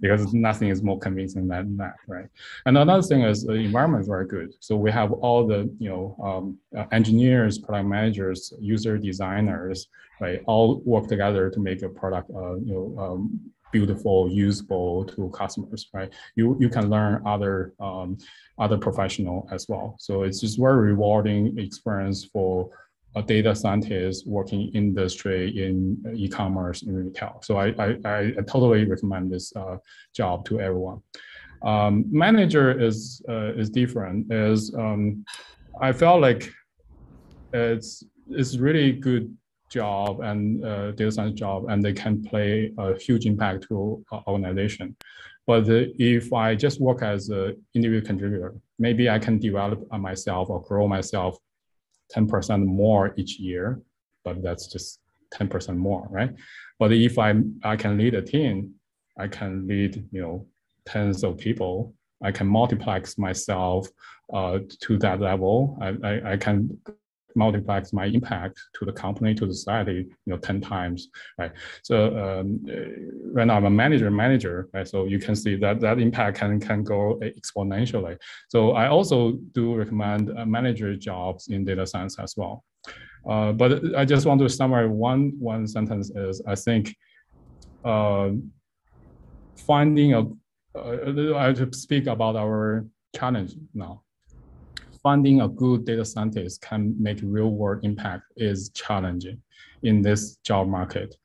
because nothing is more convincing than that, right? And another thing is the environment is very good. So we have all the, you know, um, uh, engineers, product managers, user designers, right, all work together to make a product, uh, you know, um, beautiful, usable to customers, right? You you can learn other um, other professional as well. So it's just very rewarding experience for a data scientist working in industry in e-commerce and retail. So I, I, I totally recommend this uh, job to everyone. Um, manager is uh, is different. Is um, I felt like it's it's really good job and uh, data science job, and they can play a huge impact to organization. But if I just work as an individual contributor, maybe I can develop myself or grow myself 10% more each year, but that's just 10% more, right? But if I I can lead a team, I can lead you know tens of people. I can multiplex myself uh, to that level. I, I, I can multiplies my impact to the company, to the society, you know, 10 times, right? So um, when I'm a manager, manager, right? So you can see that that impact can, can go exponentially. So I also do recommend uh, manager jobs in data science as well. Uh, but I just want to summarize one, one sentence is I think uh, finding a, uh, I have to speak about our challenge now finding a good data scientist can make real world impact is challenging in this job market.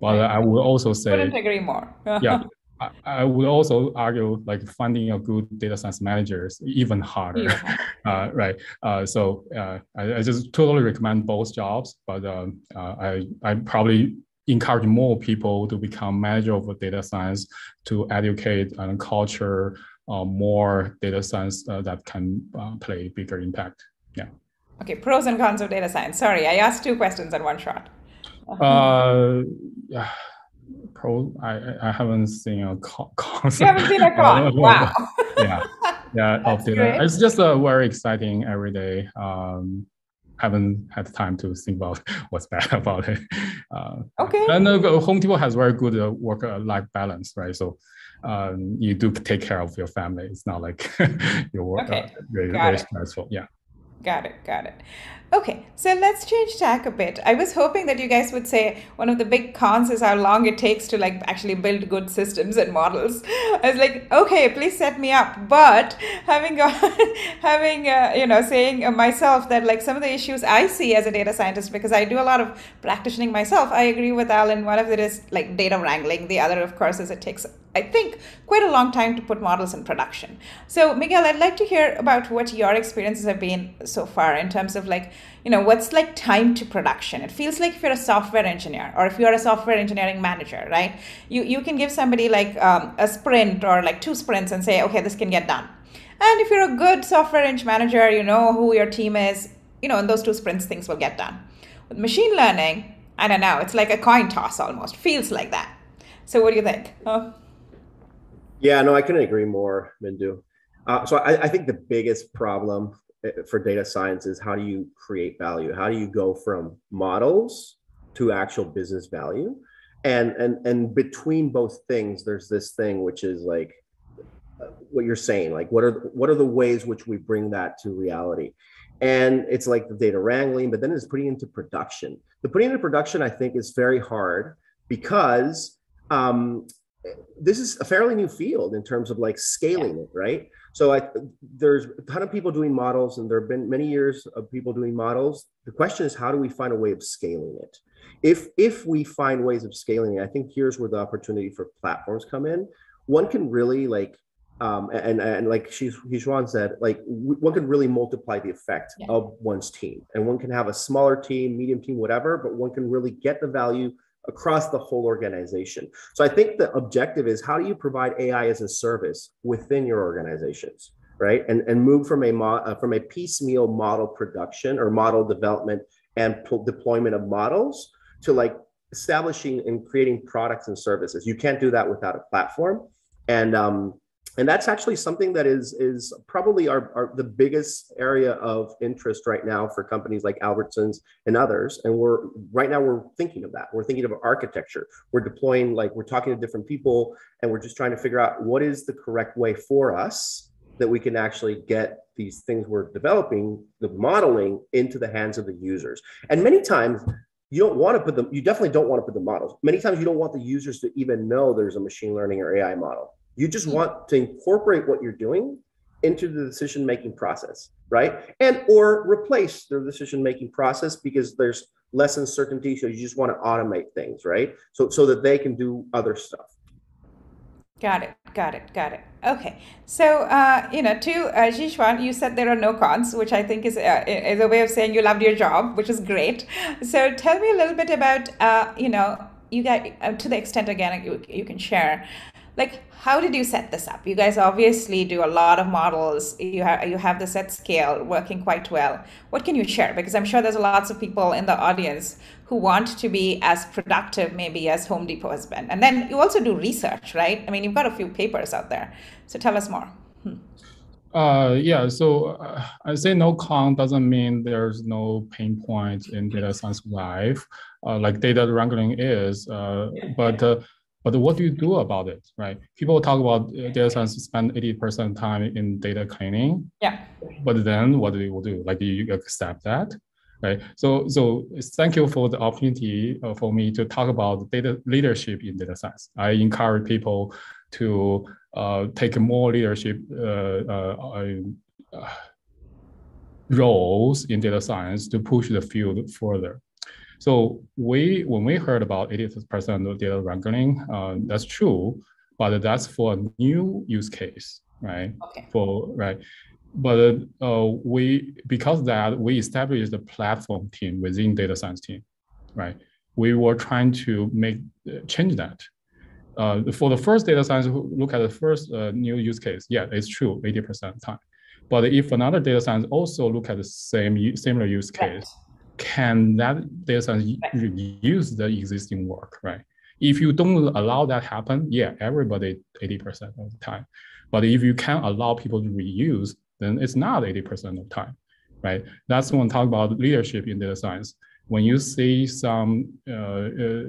But I would also say, couldn't agree more. yeah, I, I, would also argue like finding a good data science manager is even harder, yeah. uh, right? Uh, so uh, I, I, just totally recommend both jobs, but um, uh, I I probably encourage more people to become manager of data science to educate and culture more data science uh, that can uh, play bigger impact. Yeah. Okay, pros and cons of data science. Sorry, I asked two questions in one shot. Uh, yeah. Pro, I, I haven't seen a con. You haven't seen a con. wow. yeah, yeah. of data. Great. It's just a very exciting every day. Um, haven't had time to think about what's bad about it. Uh, okay. And uh, Home Depot has very good uh, work-life balance, right? So um, you do take care of your family. It's not like your work okay. uh, very, very stressful. Yeah. Got it. Got it. Okay, so let's change tack a bit. I was hoping that you guys would say one of the big cons is how long it takes to like actually build good systems and models. I was like, okay, please set me up. But having having uh, you know saying myself that like some of the issues I see as a data scientist because I do a lot of practicing myself. I agree with Alan. One of it is like data wrangling. The other, of course, is it takes I think, quite a long time to put models in production. So, Miguel, I'd like to hear about what your experiences have been so far in terms of like, you know, what's like time to production. It feels like if you're a software engineer or if you're a software engineering manager, right? You you can give somebody like um, a sprint or like two sprints and say, okay, this can get done. And if you're a good software eng manager, you know who your team is, you know, in those two sprints, things will get done. With machine learning, I don't know, it's like a coin toss almost. Feels like that. So, what do you think? Yeah, no, I couldn't agree more, Bindu. Uh, so I, I, think the biggest problem for data science is how do you create value? How do you go from models to actual business value? And and and between both things, there's this thing which is like uh, what you're saying. Like, what are what are the ways which we bring that to reality? And it's like the data wrangling, but then it's putting into production. The putting into production, I think, is very hard because um, this is a fairly new field in terms of like scaling yeah. it, right? So I, there's a ton of people doing models, and there have been many years of people doing models. The question is, how do we find a way of scaling it? If if we find ways of scaling it, I think here's where the opportunity for platforms come in. One can really like, um, and and like Xiquan said, like one can really multiply the effect yeah. of one's team, and one can have a smaller team, medium team, whatever, but one can really get the value across the whole organization. So I think the objective is how do you provide AI as a service within your organizations, right? And and move from a mo- uh, from a piecemeal model production or model development and p- deployment of models to like establishing and creating products and services. You can't do that without a platform. And um, and that's actually something that is is probably our, our, the biggest area of interest right now for companies like albertsons and others. And we're right now we're thinking of that. We're thinking of architecture. We're deploying like we're talking to different people and we're just trying to figure out what is the correct way for us that we can actually get these things we're developing the modeling into the hands of the users. And many times you don't want to put them you definitely don't want to put the models. Many times you don't want the users to even know there's a machine learning or ai model you just want to incorporate what you're doing into the decision making process, right? And or replace the decision making process because there's less uncertainty. So you just want to automate things, right? So so that they can do other stuff. Got it. Got it. Got it. Okay. So, uh, you know, to uh, Xiquan, you said there are no cons, which I think is, uh, is a way of saying you loved your job, which is great. So, tell me a little bit about, uh, you know, you got uh, to the extent again you, you can share like how did you set this up? You guys obviously do a lot of models. You have you have this at scale working quite well. What can you share? Because i'm sure there's lots of people in the audience who want to be as productive maybe as home depot has been. And then you also do research right? I mean you've got a few papers out there. So tell us more. Hmm. Uh, yeah, so uh, I say no con doesn't mean there's no pain points in data science life, uh, like data wrangling is. Uh, but uh, but what do you do about it, right? People talk about uh, data science spend 80% time in data cleaning. Yeah. But then what do you do? Like, do you accept that? Right. So, so thank you for the opportunity uh, for me to talk about data leadership in data science. I encourage people to uh, take more leadership uh, uh, uh roles in data science to push the field further. So we, when we heard about 80% of data wrangling, uh, that's true, but that's for a new use case, right? Okay. For right, but uh, we because that we established a platform team within data science team, right? We were trying to make uh, change that. Uh, for the first data science, look at the first uh, new use case. Yeah, it's true, 80% time. But if another data science also look at the same similar use case, right can that data science use the existing work, right? If you don't allow that happen, yeah, everybody 80% of the time. But if you can allow people to reuse, then it's not 80% of the time, right? That's when talk about leadership in data science. When you see some uh, uh,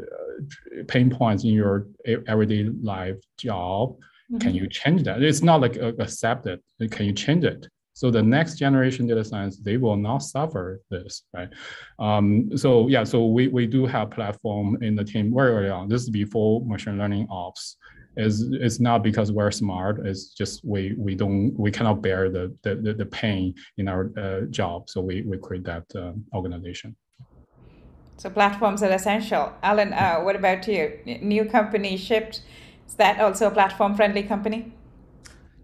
pain points in your everyday life job, mm-hmm. can you change that? It's not like uh, accept. Can you change it? So the next generation data science, they will not suffer this, right? Um, so yeah, so we, we do have platform in the team very early on. This is before machine learning ops. It's, it's not because we're smart. It's just we we don't we cannot bear the the, the pain in our uh, job. So we, we create that uh, organization. So platforms are essential. Alan, uh, what about you? New company Shipt. Is that also a platform friendly company?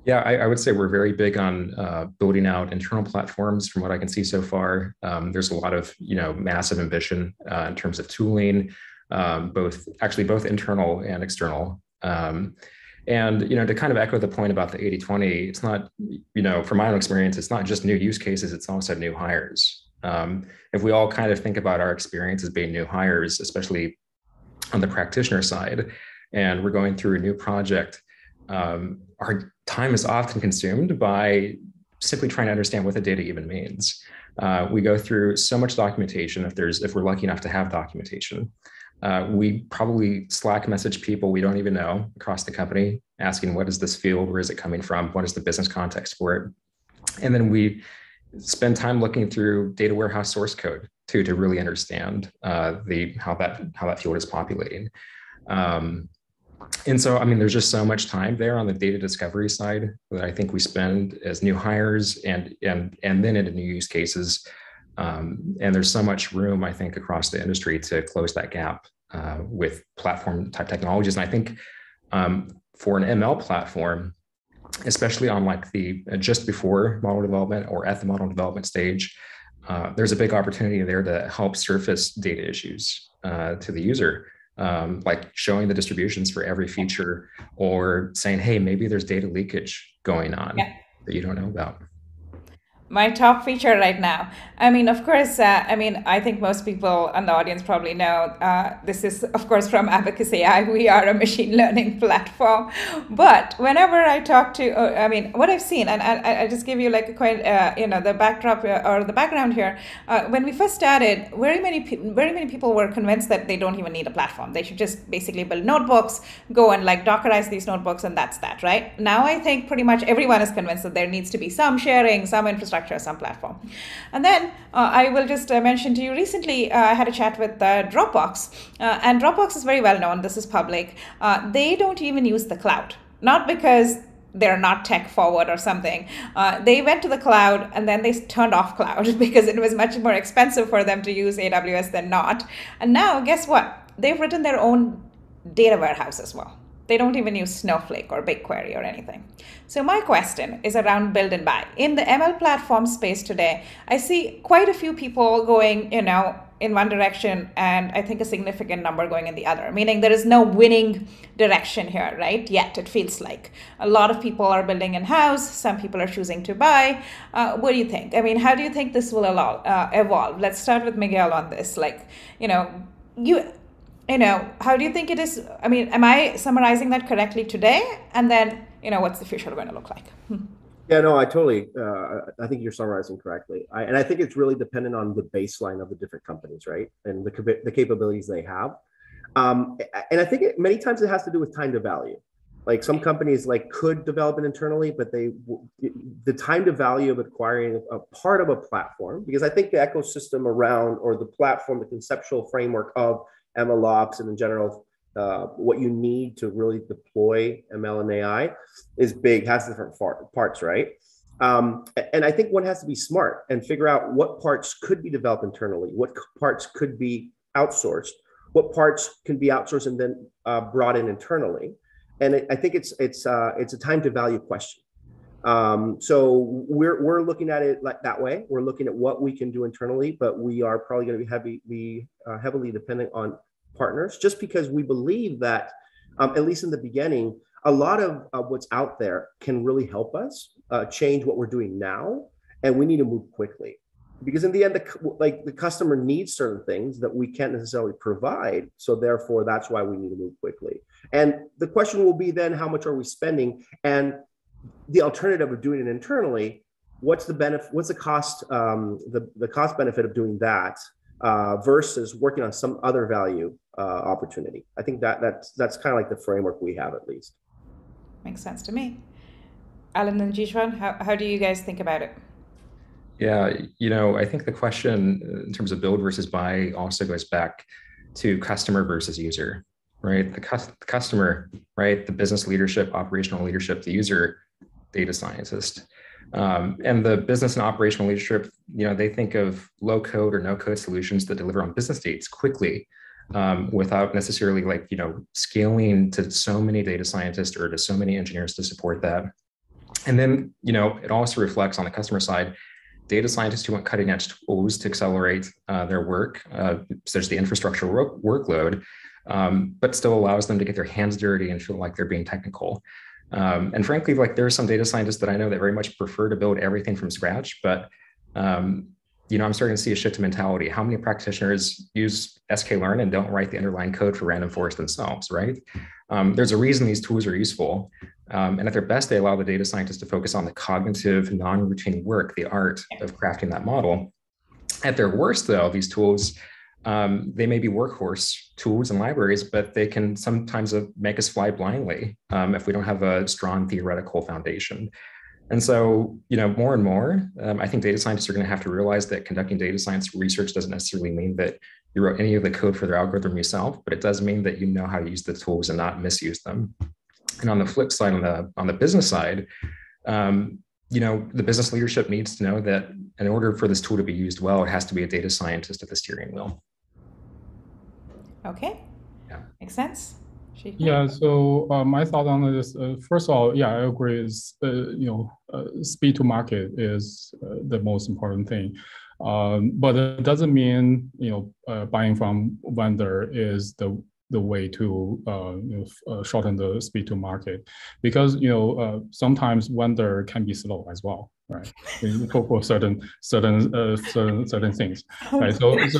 Yeah, I, I, would say we're very big on uh, building out internal platforms. From what I can see so far, um, there's a lot of you know massive ambition uh, in terms of tooling, um, both actually both internal and external. Um, and you know to kind of echo the point about the 80-20, it's not you know from my own experience, it's not just new use cases; it's also new hires. Um, if we all kind of think about our experience as being new hires, especially on the practitioner side, and we're going through a new project um, our time is often consumed by simply trying to understand what the data even means. Uh, we go through so much documentation if there's if we're lucky enough to have documentation. Uh, we probably Slack message people we don't even know across the company, asking what is this field, where is it coming from, what is the business context for it, and then we spend time looking through data warehouse source code too to really understand uh, the how that how that field is populating. Um, and so, I mean, there's just so much time there on the data discovery side that I think we spend as new hires and and and then into new use cases. Um, and there's so much room, I think, across the industry to close that gap uh, with platform type technologies. And I think um, for an ML platform, especially on like the uh, just before model development or at the model development stage, uh, there's a big opportunity there to help surface data issues uh, to the user um, like showing the distributions for every feature or saying, hey, maybe there's data leakage going on yeah. that you don't know about. My top feature right now. I mean, of course, uh, I mean, I think most people in the audience probably know uh, this is, of course, from Abacus AI. We are a machine learning platform. But whenever I talk to, uh, I mean, what I've seen, and I, I just give you like a quite, uh, you know, the backdrop uh, or the background here. Uh, when we first started, very many, very many people were convinced that they don't even need a platform. They should just basically build notebooks, go and like Dockerize these notebooks, and that's that, right? Now I think pretty much everyone is convinced that there needs to be some sharing, some infrastructure infrastructure, some platform. And then uh, I will just uh, mention to you recently, uh, I had a chat with uh, Dropbox, uh, and Dropbox is very well known. This is public. Uh, they don't even use the cloud, not because they're not tech forward or something. they went to the cloud and then they turned off cloud because it was much more expensive for them to use AWS than not. And now, guess what? They've written their own data warehouse as well. They don't even use Snowflake or BigQuery or anything. So my question is around build and buy. In the ML platform space today, I see quite a few people going, you know, in one direction and I think a significant number going in the other, meaning there is no winning direction here, right? Yet it feels like a lot of people are building in house, some people are choosing to buy. Uh, what do you think? I mean, how do you think this will allow, uh, evolve? Let's start with Miguel on this. Like, you know, you you know, how do you think it is? I mean, am I summarizing that correctly today? And then, you know, what's the future going to look like? Hmm. Yeah, no, I totally. Uh, I think you're summarizing correctly, I, and I think it's really dependent on the baseline of the different companies, right, and the the capabilities they have. Um, and I think it, many times it has to do with time to value. Like some companies like could develop it internally, but they the time to value of acquiring a part of a platform because I think the ecosystem around or the platform, the conceptual framework of MLOps and in general, uh, what you need to really deploy ML and AI is big, has different parts, right? Um, and I think one has to be smart and figure out what parts could be developed internally, what parts could be outsourced, what parts can be outsourced and then uh, brought in internally. And I think it's it's uh, it's a time to value question. Um, so we're we're looking at it like that way. We're looking at what we can do internally, but we are probably going to be heavy be uh, heavily dependent on partners, just because we believe that um, at least in the beginning, a lot of uh, what's out there can really help us uh, change what we're doing now, and we need to move quickly. Because in the end, the, like the customer needs certain things that we can't necessarily provide, so therefore that's why we need to move quickly. And the question will be then, how much are we spending? And the alternative of doing it internally, what's the benefit? What's the cost? Um, the the cost benefit of doing that uh, versus working on some other value uh, opportunity. I think that that's that's kind of like the framework we have at least. Makes sense to me. Alan and Xiquan, how how do you guys think about it? Yeah, you know, I think the question in terms of build versus buy also goes back to customer versus user right? The, cu- the customer, right? The business leadership, operational leadership, the user, data scientist. Um, and the business and operational leadership, you know, they think of low code or no code solutions that deliver on business dates quickly um, without necessarily like, you know, scaling to so many data scientists or to so many engineers to support that. And then, you know, it also reflects on the customer side, data scientists who want cutting edge tools to accelerate uh, their work. Uh, there's the infrastructure work- workload, um, but still allows them to get their hands dirty and feel like they're being technical. Um, and frankly, like there are some data scientists that I know that very much prefer to build everything from scratch, but um, you know, I'm starting to see a shift in mentality. How many practitioners use sklearn and don't write the underlying code for random forest themselves, right? Um, there's a reason these tools are useful. Um, and at their best, they allow the data scientists to focus on the cognitive, non-routine work, the art of crafting that model. At their worst, though, these tools um, they may be workhorse tools and libraries, but they can sometimes uh, make us fly blindly um, if we don't have a strong theoretical foundation. And so, you know, more and more, um, I think data scientists are going to have to realize that conducting data science research doesn't necessarily mean that you wrote any of the code for their algorithm yourself, but it does mean that you know how to use the tools and not misuse them. And on the flip side, on the on the business side, um, you know, the business leadership needs to know that in order for this tool to be used well, it has to be a data scientist at the steering wheel. Okay. Yeah. Makes sense. Yeah. So uh, my thought on this, uh, first of all, yeah, I agree. Is uh, you know, uh, speed to market is uh, the most important thing, um, but it doesn't mean you know uh, buying from vendor is the the way to uh, you know, uh, shorten the speed to market because you know uh, sometimes vendor can be slow as well right for, for certain certain uh, certain certain things right so, so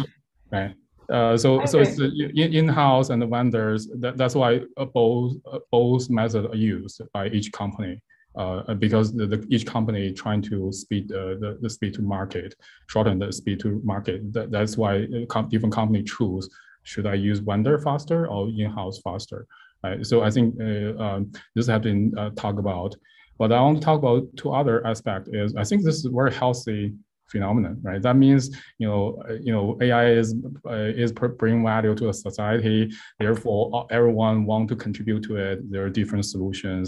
right uh, so so it's in, in-house and the vendors that, that's why both both methods are used by each company uh, because the, the, each company trying to speed uh, the, the speed to market, shorten the speed to market. That, that's why different company choose should I use vendor faster or in-house faster. Right? So I think uh, um, this has been uh, talked about. But I want to talk about two other aspects. Is I think this is very healthy phenomenon, right? That means you know uh, you know AI is uh, is bringing value to a society. Therefore, everyone want to contribute to it. There are different solutions.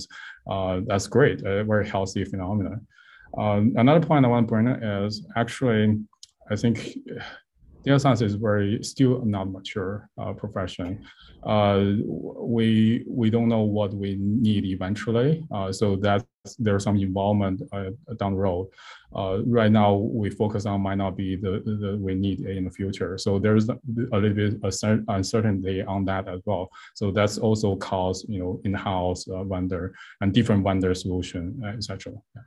Uh, that's great. A very healthy phenomenon. Um, another point I want to bring is actually, I think data science is very still not mature uh, profession. Uh, we we don't know what we need eventually. Uh, so that there's some involvement uh, down the road. Uh, right now, we focus on might not be the, the we need in the future. So there's a little bit of uncertainty on that as well. So that's also cause you know in-house uh, vendor and different vendor solution, etc. Yeah.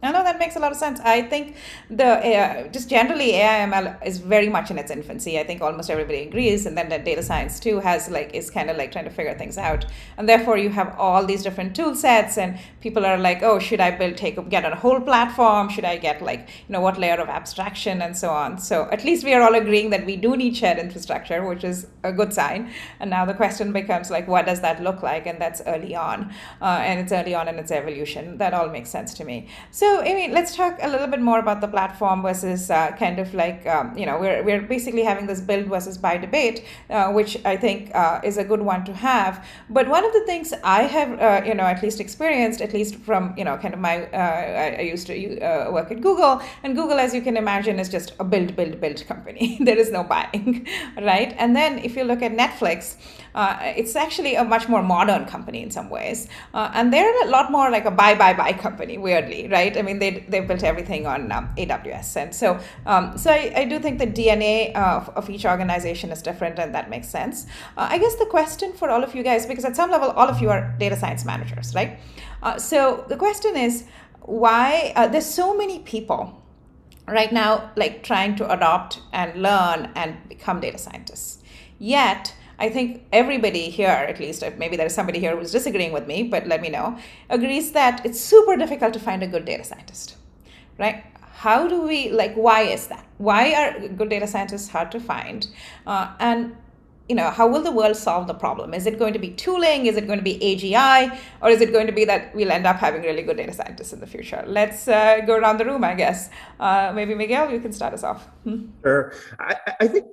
I know that makes a lot of sense. I think the uh, just generally AI/ML is very much in its infancy. I think almost everybody agrees, and then the data science too has like is kind of like trying to figure things out. And therefore, you have all these different tool sets, and people are like, oh, should I build take get on a whole platform? Should I get like you know what layer of abstraction and so on? So at least we are all agreeing that we do need shared infrastructure, which is a good sign. And now the question becomes like, what does that look like? And that's early on, uh, and it's early on in its evolution. That all makes sense to me. So so, I mean, let's talk a little bit more about the platform versus uh, kind of like, um, you know, we're, we're basically having this build versus buy debate, uh, which I think uh, is a good one to have. But one of the things I have, uh, you know, at least experienced, at least from, you know, kind of my, uh, I, used to uh, work at Google, and Google, as you can imagine, is just a build, build, build company. there is no buying, right? And then if you look at Netflix, it's actually a much more modern company in some ways. and they're a lot more like a buy, buy, buy company, weirdly, right? I mean, they they built everything on um, AWS, and so um, so I, I do think the DNA of, of each organization is different, and that makes sense. Uh, I guess the question for all of you guys, because at some level, all of you are data science managers, right? Uh, so the question is, why uh, there's so many people right now like trying to adopt and learn and become data scientists, yet I think everybody here, at least maybe there's somebody here who's disagreeing with me, but let me know, agrees that it's super difficult to find a good data scientist, right? How do we, like, why is that? Why are good data scientists hard to find? Uh, and you know, how will the world solve the problem? Is it going to be tooling? Is it going to be AGI? Or is it going to be that we'll end up having really good data scientists in the future? Let's uh, go around the room, I guess. Uh, maybe Miguel, you can start us off. Hmm. Sure. I, I think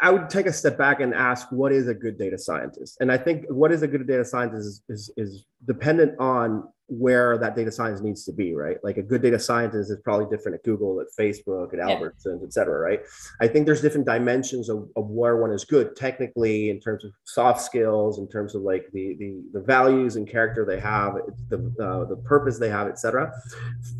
I would take a step back and ask, what is a good data scientist? And I think what is a good data scientist is, is, is dependent on where that data science needs to be, right? Like a good data scientist is probably different at Google, at Facebook, at yeah. Albertsons, et cetera, right? I think there's different dimensions of, of where one is good technically in terms of soft skills, in terms of like the the, the values and character they have, the uh, the purpose they have, et cetera.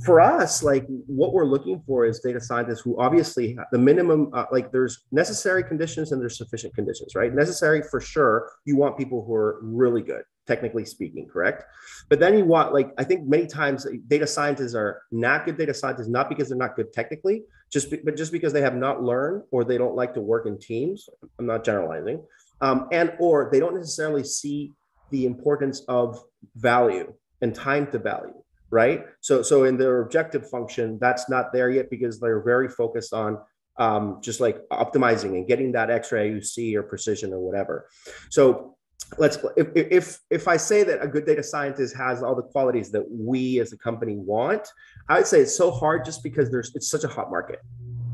For us, like what we're looking for is data scientists who obviously the minimum, uh, like there's necessary conditions and there's sufficient conditions, right? Necessary for sure. You want people who are really good technically speaking, correct? But then you want, like, I think many times data scientists are not good data scientists, not because they're not good technically, just be, but just because they have not learned or they don't like to work in teams. I'm not generalizing, um, and or they don't necessarily see the importance of value and time to value, right? So, so in their objective function, that's not there yet because they're very focused on um, just like optimizing and getting that extra AUC or precision or whatever. So let's if, if if i say that a good data scientist has all the qualities that we as a company want i would say it's so hard just because there's it's such a hot market.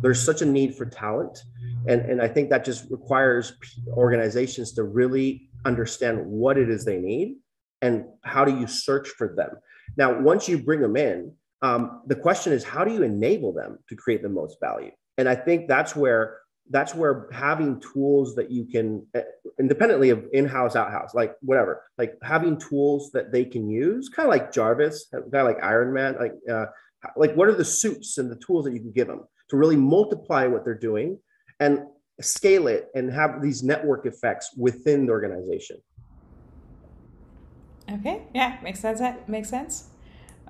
There's such a need for talent. And and i think that just requires organizations to really understand what it is they need and how do you search for them. Now once you bring them in um, the question is how do you enable them to create the most value? And i think that's where that's where having tools that you can eh, independently of in-house out-house like whatever like having tools that they can use kind of like jarvis kind of like iron man like uh, like what are the suits and the tools that you can give them to really multiply what they're doing and scale it and have these network effects within the organization. Okay, yeah, makes sense. That makes sense.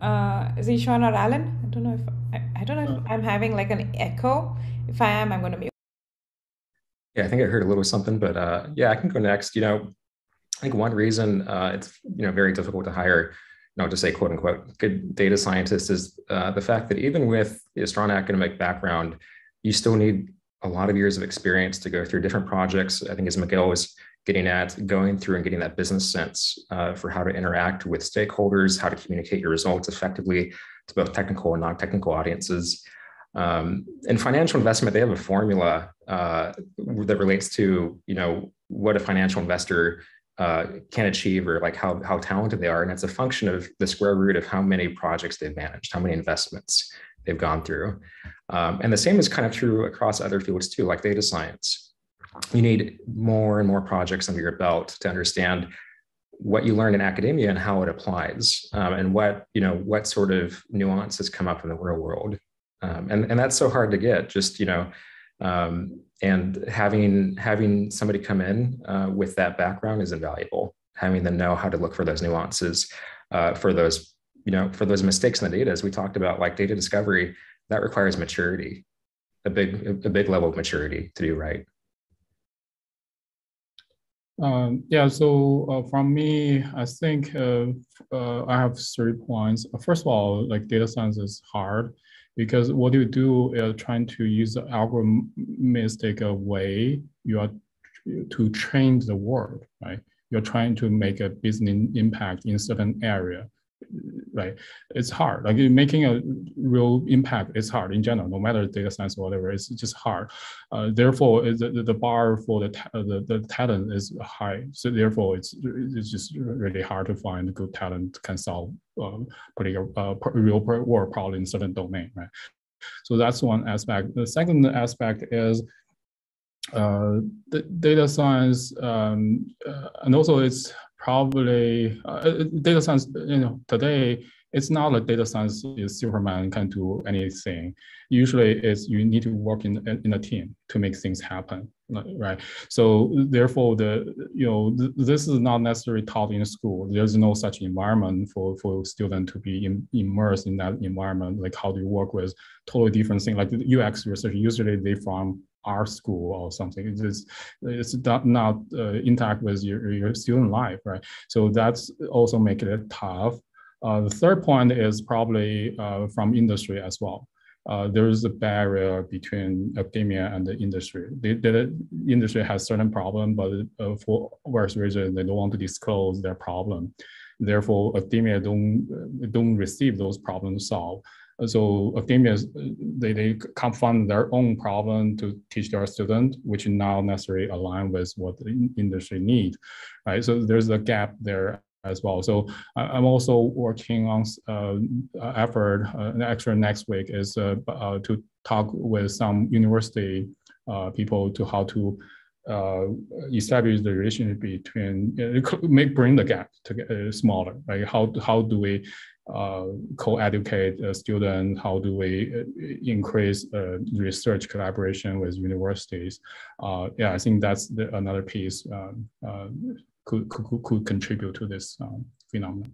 Uh, Xiquan or Alan? I don't know if I, I don't know if I'm having like an echo. If I am, I'm going to mute. Yeah, I think I heard a little something, but uh, yeah, I can go next. You know, I think one reason uh, it's you know very difficult to hire, you know, to say quote unquote good data scientists is uh, the fact that even with a strong academic background, you still need a lot of years of experience to go through different projects. I think as Miguel was getting at, going through and getting that business sense uh, for how to interact with stakeholders, how to communicate your results effectively to both technical and non-technical audiences. Um, in financial investment, they have a formula uh, that relates to you know what a financial investor uh, can achieve or like how how talented they are, and it's a function of the square root of how many projects they've managed, how many investments they've gone through. Um, and the same is kind of true across other fields too, like data science. You need more and more projects under your belt to understand what you learn in academia and how it applies, um, and what you know what sort of nuances come up in the real world. Um, and and that's so hard to get. Just you know, um, and having having somebody come in uh, with that background is invaluable. Having them know how to look for those nuances, uh, for those you know, for those mistakes in the data, as we talked about, like data discovery, that requires maturity, a big, a big level of maturity to do right. Um, yeah, so uh, from me, I think uh, uh, I have three points. First of all, like data science is hard because what you do is trying to use the algorithmic uh, way you are to train the world, right? You're trying to make a business impact in certain area right? It's hard. Like making a real impact is hard in general, no matter data science or whatever. It's just hard. Uh, therefore, the, the bar for the, the the talent is high. So therefore, it's it's just really hard to find good talent can solve uh, particular uh, real world problem in certain domain, right? So that's one aspect. The second aspect is uh, the data science, um, uh, and also it's probably uh, data science, you know, today it's not like data science is Superman can do anything. Usually it's you need to work in, in a team to make things happen, right? So therefore the, you know, th this is not necessarily taught in school. There's no such environment for, for students to be in, immersed in that environment. Like how do you work with totally different things like UX research, usually they from art school or something. It's just, it's not, not uh, interact with your, your student life, right? So that's also make it tough. Uh, the third point is probably uh, from industry as well. Uh, there is a barrier between academia and the industry. The, the industry has certain problem, but uh, for various reasons, they don't want to disclose their problem. Therefore, academia don't don't receive those problems solved so academia, they, they come fund their own problem to teach their student, which not necessarily align with what the industry need, right? So there's a gap there as well. So I'm also working on uh, effort. Uh, actually, next week is uh, uh, to talk with some university uh, people to how to uh, establish the relationship between uh, make bring the gap to uh, smaller. Right? How how do we uh, co-educate a student? How do we uh, increase uh, research collaboration with universities? Uh, yeah, I think that's the, another piece um, uh, could, could, could contribute to this um, phenomenon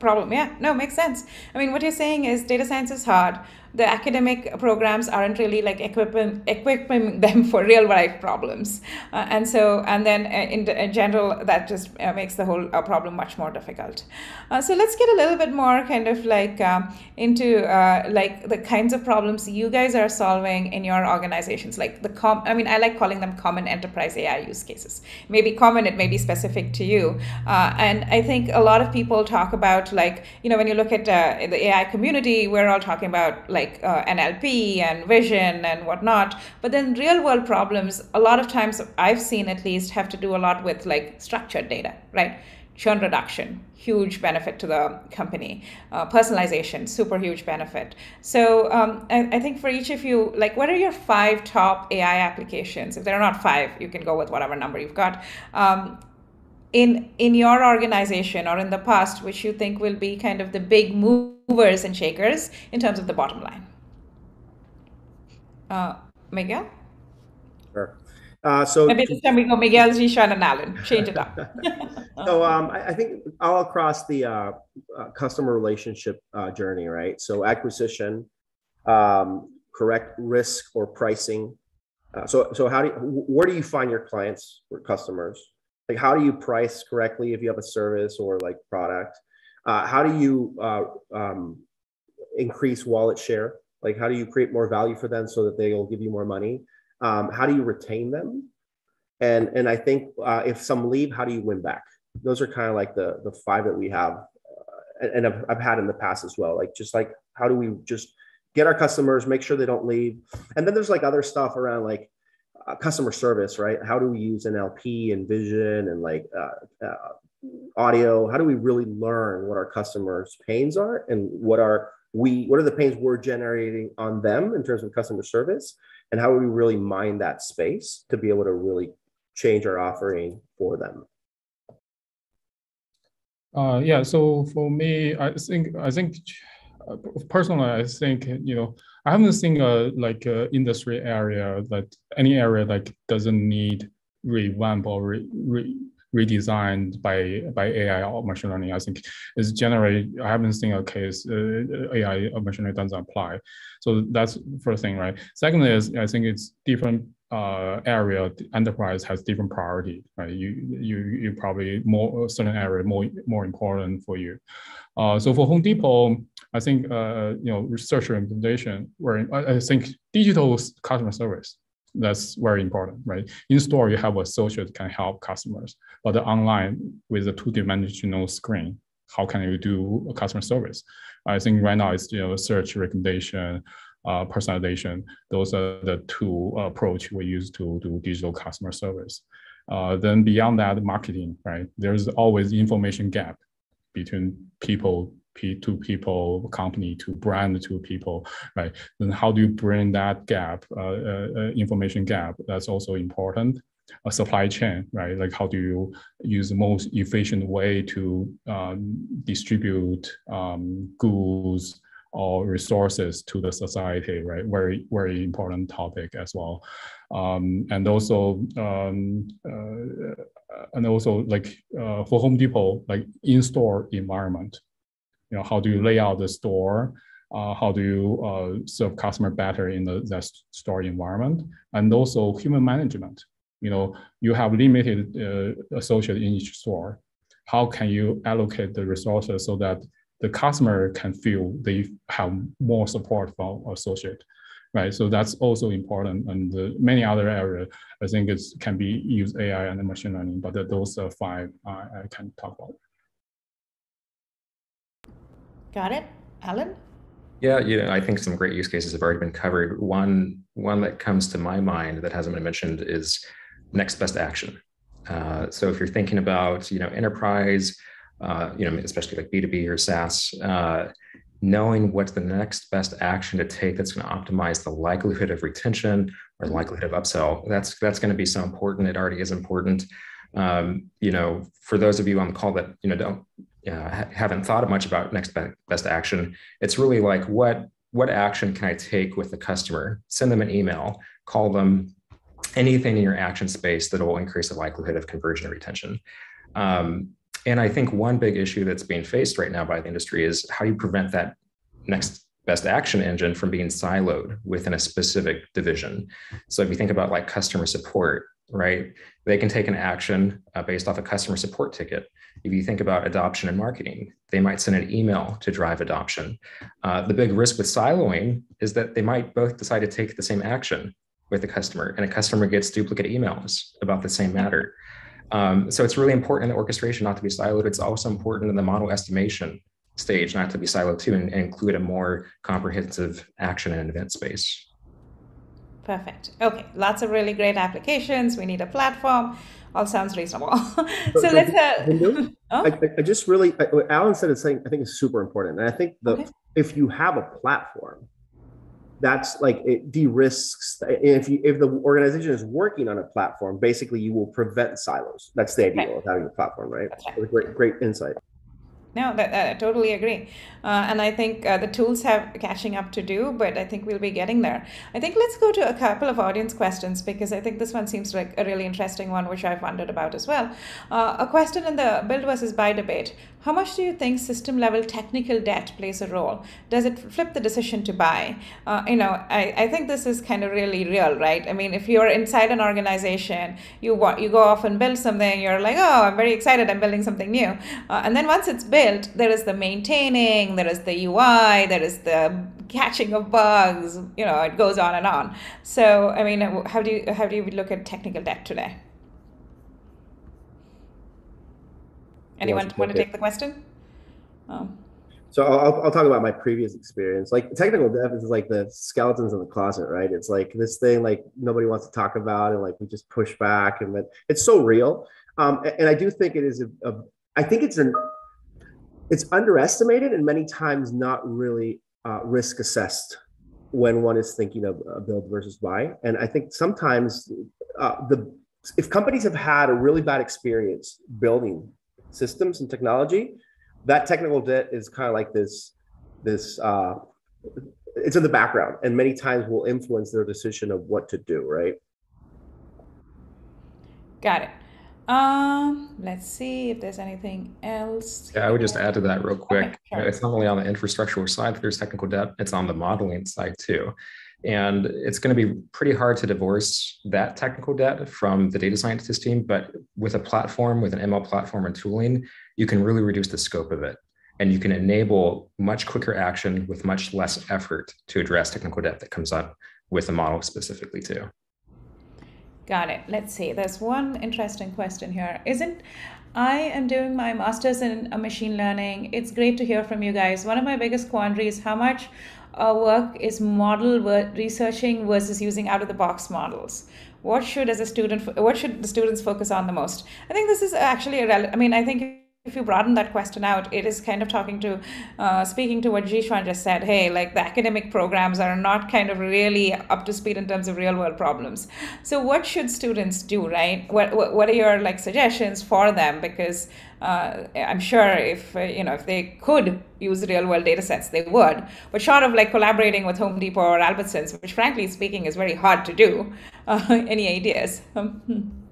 problem yeah no makes sense i mean what you're saying is data science is hard the academic programs aren't really like equipping equipping them for real life problems. Uh, and so and then uh, in, in, general that just uh, makes the whole uh, problem much more difficult. Uh, so let's get a little bit more kind of like um, into uh, like the kinds of problems you guys are solving in your organizations like the com i mean i like calling them common enterprise ai use cases. Maybe common it may be specific to you. And i think a lot of people talk about like you know when you look at the ai community we're all talking about like like uh, NLP and vision and whatnot. But then real world problems, a lot of times I've seen at least, have to do a lot with like structured data, right? Churn reduction, huge benefit to the company. Uh, personalization, super huge benefit. So um, I, I, think for each of you, like, what are your five top AI applications? If there are not five, you can go with whatever number you've got. Um, in in your organization or in the past which you think will be kind of the big and shakers in terms of the bottom line uh, miguel Sure. Uh, so maybe this time we go Miguel, Xiquan, and Alan. Change it up. so um, I, I, think all across the uh, uh, customer relationship uh, journey, right? So acquisition, um, correct risk or pricing. Uh, so so how do you, where do you find your clients or customers? Like how do you price correctly if you have a service or like product? Uh, how do you um, increase wallet share? Like how do you create more value for them so that they will give you more money? Um, how do you retain them? And and I think uh, if some leave, how do you win back? Those are kind of like the the five that we have, uh, and I've, I've had in the past as well. Like just like how do we just get our customers, make sure they don't leave, and then there's like other stuff around like uh, customer service, right? How do we use NLP and vision and like uh, uh, audio? How do we really learn what our customers' pains are and what are we what are the pains we're generating on them in terms of customer service and how would we really mine that space to be able to really change our offering for them uh, yeah so for me i think i think uh, personally i think you know i haven't seen a like a industry area that any area like doesn't need revamp or re, re, redesigned by by AI or machine learning. I think is generally I haven't seen a case uh, AI or machine learning doesn't apply. So that's first thing, right? Second is I think it's different uh, area. Enterprise has different priority, right? You you you probably more certain area more more important for you. Uh, so for Home Depot, I think uh, you know search recommendation. Where I, I think digital customer service that's very important, right? In store, you have associate can help customers, but online with a two-dimensional screen, how can you do a customer service? I think right now it's you know search recommendation, uh, personalization. Those are the two approach we use to do digital customer service. Uh, then beyond that, marketing, right? There's always information gap between people to people, company to brand to people, right? Then how do you bring that gap, uh, uh, uh, information gap? That's also important. A supply chain, right? Like how do you use the most efficient way to um, distribute um, goods or resources to the society, right? Very, very important topic as well. Um, and also, um, uh, and also like uh, for Home Depot, like in-store environment, you know, how do you lay out the store? Uh, how do you uh, serve customer better in the store environment? And also human management. You know, you have limited uh, associate in each store. How can you allocate the resources so that the customer can feel they have more support from associate? right? So that's also important. And uh, many other areas, I think it can be use AI and machine learning, but those are five uh, I can talk about. Got it. Alan? Yeah, you know, I think some great use cases have already been covered. One one that comes to my mind that hasn't been mentioned is next best action. Uh, so if you're thinking about you know enterprise, uh, you know especially like B2B or SaaS, uh, knowing what's the next best action to take that's going to optimize the likelihood of retention or likelihood of upsell, that's that's going to be so important. It already is important. Um, you know, for those of you on the call that you know don't uh, haven't thought much about next best action. It's really like what what action can I take with the customer? Send them an email, call them, anything in your action space that will increase the likelihood of conversion or retention. Um, and I think one big issue that's being faced right now by the industry is how you prevent that next best action engine from being siloed within a specific division. So if you think about like customer support, right? They can take an action uh, based off a customer support ticket. If you think about adoption and marketing, they might send an email to drive adoption. Uh, the big risk with siloing is that they might both decide to take the same action with the customer, and a customer gets duplicate emails about the same matter. Um, so it's really important in the orchestration not to be siloed. It's also important in the model estimation stage not to be siloed too and, and include a more comprehensive action and event space. Perfect. Okay, lots of really great applications. We need a platform. All sounds reasonable. so, so, let's. Uh, oh? I, I, just really, what Alan said is saying I think is super important, and I think the okay. if you have a platform, that's like it de-risks. If you if the organization is working on a platform, basically you will prevent silos. That's the idea okay. of having a platform, right? right. Great, great insight. No, that, I totally agree. Uh, and I think uh, the tools have catching up to do, but I think we'll be getting there. I think let's go to a couple of audience questions because I think this one seems like a really interesting one, which I've wondered about as well. Uh, a question in the build versus buy debate How much do you think system level technical debt plays a role? Does it flip the decision to buy? Uh, you know, I, I think this is kind of really real, right? I mean, if you're inside an organization, you, you go off and build something, you're like, oh, I'm very excited, I'm building something new. Uh, and then once it's built, there is the maintaining there is the UI, there is the catching of bugs, you know, it goes on and on. So, I mean, how do you, how do you look at technical debt today? Anyone want to take the question? Oh. So I'll, I'll talk about my previous experience. Like technical debt is like the skeletons in the closet, right? It's like this thing like nobody wants to talk about, and like we just push back, and but it's so real. Um, and I do think it is a, a I think it's an it's underestimated and many times not really uh, risk assessed when one is thinking of build versus buy. And I think sometimes uh, the if companies have had a really bad experience building systems and technology, that technical debt is kind of like this this uh, it's in the background and many times will influence their decision of what to do. Right. Got it. Um, let's see if there's anything else. Yeah, I would just add to that real quick. Okay, sure. It's not only on the infrastructural side that there's technical debt, it's on the modeling side too. And it's going to be pretty hard to divorce that technical debt from the data scientist team. But with a platform, with an ML platform and tooling, you can really reduce the scope of it. And you can enable much quicker action with much less effort to address technical debt that comes up with the model specifically too. Got it. Let's see. There's one interesting question here. Isn't I am doing my master's in machine learning. It's great to hear from you guys. One of my biggest quandaries how much uh, work is model researching versus using out of the box models. What should, as a student, what should the students focus on the most? I think this is actually a rel- I mean, I think if you broaden that question out, it is kind of talking to, uh, speaking to what Xiquan just said. Hey, like the academic programs are not kind of really up to speed in terms of real world problems. So, what should students do, right? What What are your like suggestions for them? Because uh, I'm sure if uh, you know if they could use real world data sets, they would. But short of like collaborating with Home Depot or Albertsons, which frankly speaking is very hard to do, uh, any ideas?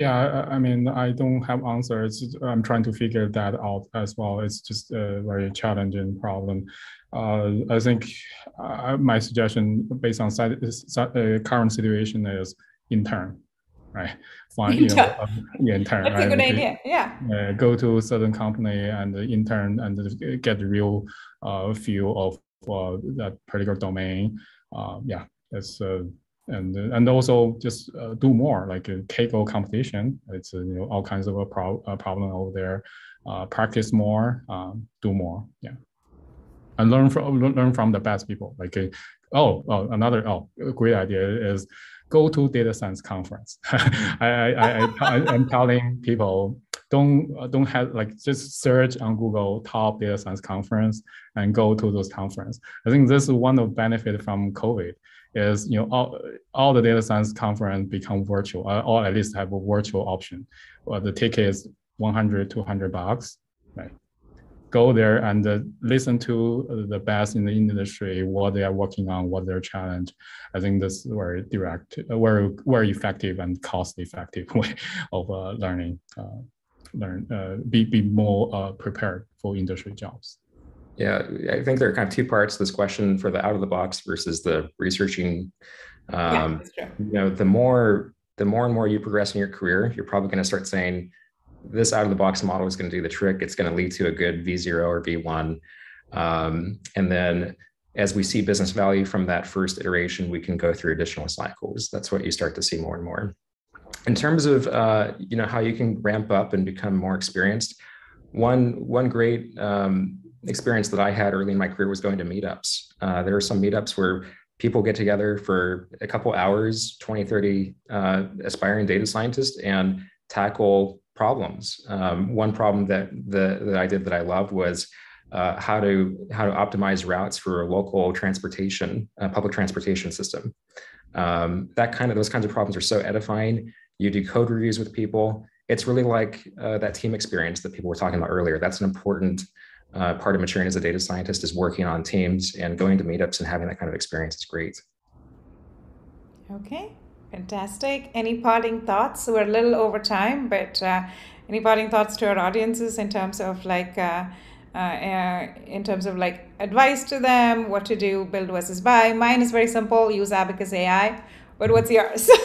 Yeah, I, I, mean, I don't have answers. I'm trying to figure that out as well. It's just a very challenging problem. Uh, I think uh, my suggestion based on side, uh, current situation is intern, right? Find you know, um, yeah, intern. That's right? a good idea. Yeah. go to a certain company and intern and get the real uh, feel of uh, that particular domain. Uh, yeah, that's and and also just uh, do more like a Kaggle competition. It's uh, you know all kinds of a, pro- problem over there. Uh, practice more, um, do more, yeah, and learn from learn from the best people. Like uh, oh, oh another oh great idea is go to data science conference. I I I, I am telling people don't uh, don't have like just search on Google top data science conference and go to those conference. I think this is one of the benefit from COVID is you know all, all the data science conference become virtual uh, or at least have a virtual option. Well, the ticket is 100 200 bucks right? Go there and uh, listen to the best in the industry what they are working on what their challenge. I think this is very direct uh, very very effective and cost effective way of uh, learning uh, learn uh, be, be more prepared for industry jobs yeah, I think there are kind of two parts to this question for the out of the box versus the researching. Um, yeah, you know, the more the more and more you progress in your career, you're probably going to start saying, "This out of the box model is going to do the trick. It's going to lead to a good V0 or V1." Um, and then, as we see business value from that first iteration, we can go through additional cycles. That's what you start to see more and more. In terms of uh, you know how you can ramp up and become more experienced, one one great um, experience that I had early in my career was going to meetups. Uh, there are some meetups where people get together for a couple hours, 20, 30 uh, aspiring data scientists and tackle problems. Um, one problem that, the, that I did that I loved was uh, how to how to optimize routes for a local transportation, uh, public transportation system. Um, that kind of those kinds of problems are so edifying. You do code reviews with people, it's really like uh, that team experience that people were talking about earlier. That's an important uh, part of maturing as a data scientist is working on teams and going to meetups and having that kind of experience is great. Okay, fantastic. Any parting thoughts? We're a little over time, but uh, any parting thoughts to our audiences in terms of like, uh, uh, uh, in terms of like advice to them, what to do, build versus buy? Mine is very simple: use Abacus AI. But what's yours?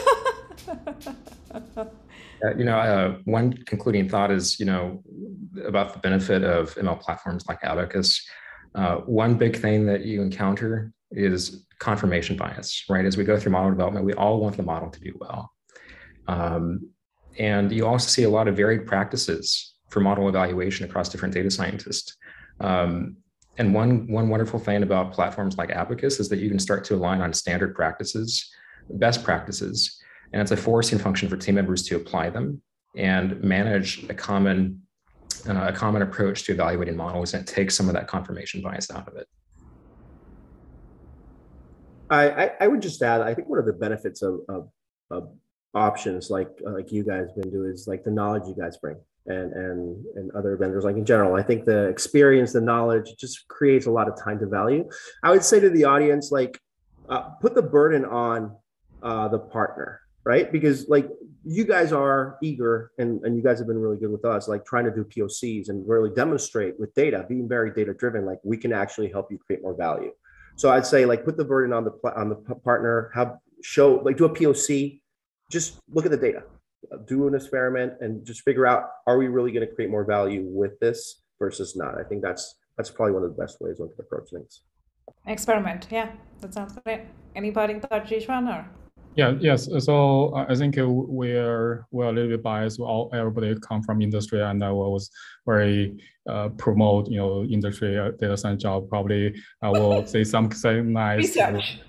Uh, you know, uh, one concluding thought is, you know, about the benefit of ML platforms like Abacus. Uh, one big thing that you encounter is confirmation bias, right? As we go through model development, we all want the model to do well. Um, and you also see a lot of varied practices for model evaluation across different data scientists. Um, and one, one wonderful thing about platforms like Abacus is that you can start to align on standard practices, best practices, and it's a forcing function for team members to apply them and manage a common uh, a common approach to evaluating models and take some of that confirmation bias out of it. I, I, would just add, I think one of the benefits of, of, of options like like you guys been doing is like the knowledge you guys bring and and and other vendors like in general. I think the experience the knowledge just creates a lot of time to value. I would say to the audience like uh, put the burden on uh, the partner right? Because like you guys are eager and, and you guys have been really good with us, like trying to do POCs and really demonstrate with data, being very data driven, like we can actually help you create more value. So I'd say like put the burden on the on the partner, have show like do a POC, just look at the data, do an experiment, and just figure out are we really going to create more value with this versus not. I think that's that's probably one of the best ways one can approach things. Experiment, yeah, that sounds great. Any parting thoughts, Xiquan, or? Yeah, yes. So uh, I think we're we're a little bit biased. All everybody come from industry, and I was very uh, promote you know industry uh, data science job. Probably I will say some say nice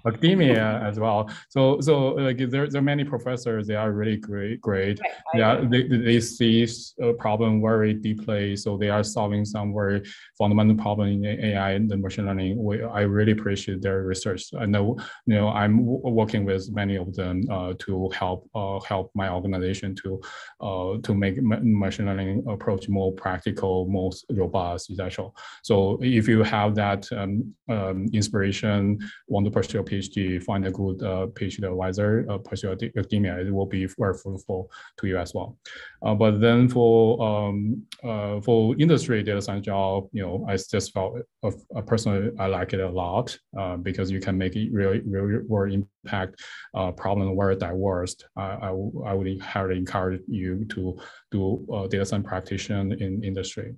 academia as well. So so like there, there are many professors. They are really great. Great. Right. Yeah, they, they see a problem very deeply. So they are solving some very fundamental problem in AI and the machine learning. We, I really appreciate their research. I know you know I'm working with many of them uh, to help uh, help my organization to uh, to make machine learning approach more practical, more robust, etc. So if you have that um, um, inspiration, want to pursue a PhD, find a good uh, PhD advisor, uh, pursue academia, it will be very fruitful to you as well. Uh, but then for um, uh, for industry data science job, you know, I just felt personally I like it a lot uh, because you can make it really, really, world impact uh, problem very diverse. I, I, would highly encourage you to do uh, data science practitioner in industry.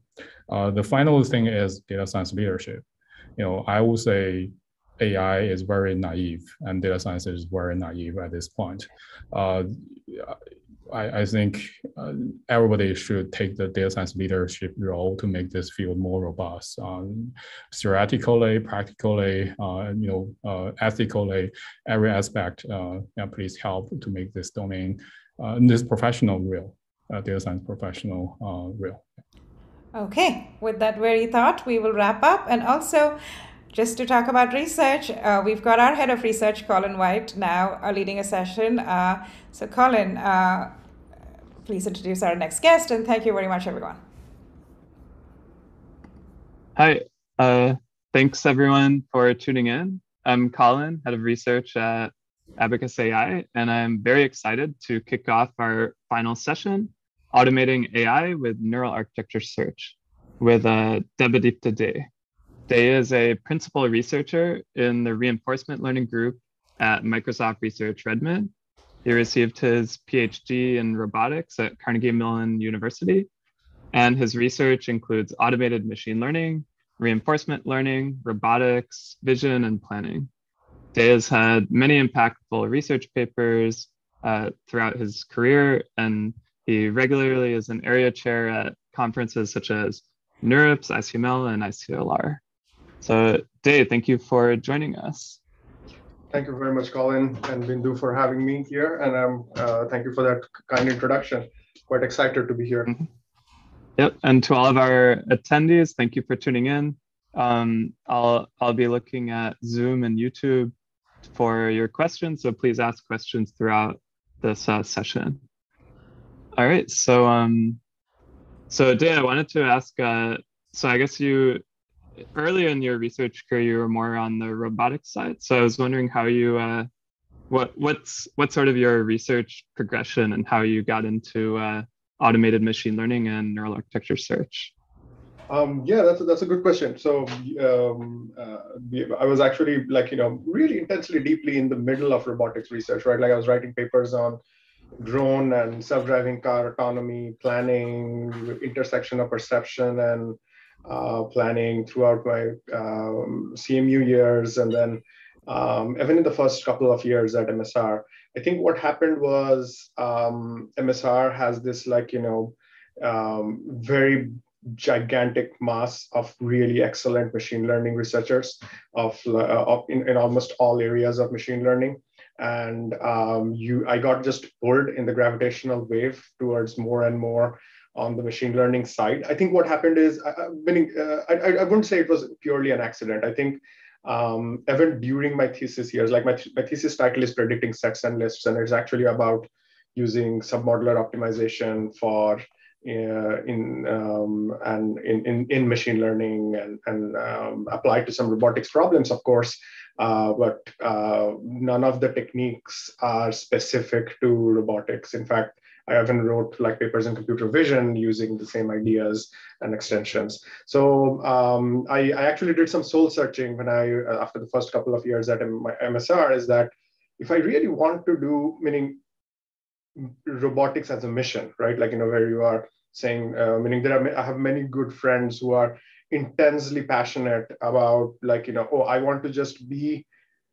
Uh, the final thing is data science leadership. You know, I would say AI is very naive and data science is very naive at this point. Uh, I, I think uh, everybody should take the data science leadership role to make this field more robust. Um, theoretically, practically, uh, you know, uh, ethically, every aspect. Uh, please help to make this domain, uh, this professional real, data science professional real. Okay, with that very thought, we will wrap up. And also, just to talk about research, uh, we've got our head of research, Colin White, now uh, leading a session. Uh, so, Colin, uh, please introduce our next guest, and thank you very much, everyone. Hi, uh, thanks everyone for tuning in. I'm Colin, head of research at Abacus AI, and I'm very excited to kick off our final session, Automating AI with Neural Architecture Search, with uh, Debadeepta Dey. Dey is a principal researcher in the reinforcement learning group at Microsoft Research Redmond. He received his PhD in robotics at Carnegie Mellon University, and his research includes automated machine learning, reinforcement learning, robotics, vision, and planning. Dey has had many impactful research papers uh, throughout his career, and he regularly is an area chair at conferences such as NeurIPS, ICML, and ICLR. So Dey, thank you for joining us. Thank you very much, Colin and Bindu for having me here. And um, uh, thank you for that kind introduction. Quite excited to be here. Mm-hmm. Yep, and to all of our attendees, thank you for tuning in. Um, I'll, I'll be looking at Zoom and YouTube for your questions, so please ask questions throughout this uh, session. All right. So, um, so Dan, I wanted to ask. Uh, so I guess you earlier in your research career, you were more on the robotics side. So I was wondering how you, uh, what what's what sort of your research progression and how you got into uh, automated machine learning and neural architecture search. Um, yeah, that's a, that's a good question. So um, uh, I was actually like you know really intensely deeply in the middle of robotics research, right? Like I was writing papers on drone and self-driving car autonomy planning, intersection of perception and uh, planning throughout my um, CMU years, and then um, even in the first couple of years at MSR. I think what happened was um, MSR has this like you know um, very gigantic mass of really excellent machine learning researchers of, uh, of in, in, almost all areas of machine learning and um, you i got just pulled in the gravitational wave towards more and more on the machine learning side. I think what happened is meaning, uh, I, I wouldn't say it was purely an accident. I think um, even during my thesis years like my, th- my thesis title is predicting sets and lists and it's actually about using submodular optimization for in um, and in, in, in machine learning and, and um, applied to some robotics problems, of course. Uh, but uh, none of the techniques are specific to robotics. In fact, I even wrote like papers in computer vision using the same ideas and extensions. So um, I, I, actually did some soul searching when I, uh, after the first couple of years at MSR, is that if I really want to do, meaning robotics as a mission, right? Like, you know, where you are saying, uh, meaning there are, I have many good friends who are intensely passionate about like, you know, oh, I want to just be,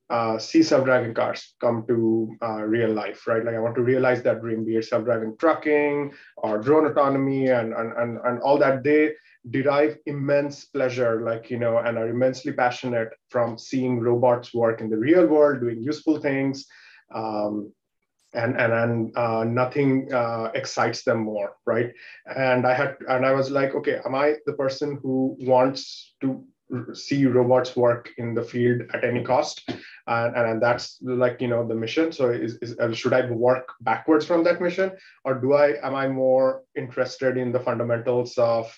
uh, see self-driving cars come to uh, real life, right? Like I want to realize that dream, be it self-driving trucking or drone autonomy and, and, and, and all that. They derive immense pleasure, like, you know, and are immensely passionate from seeing robots work in the real world, doing useful things. Um, and and, and uh, nothing uh, excites them more right? And i had and i was like okay am i the person who wants to see robots work in the field at any cost? And, and, that's like you know the mission. So is, is uh, should i work backwards from that mission? Or do i am i more interested in the fundamentals of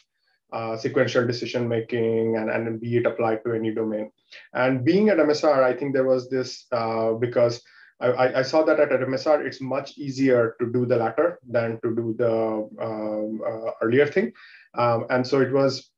uh, sequential decision making and, and be it applied to any domain? And being at msr i think there was this uh, because I, I, saw that at MSR, it's much easier to do the latter than to do the um, uh, earlier thing. Um, and so it was,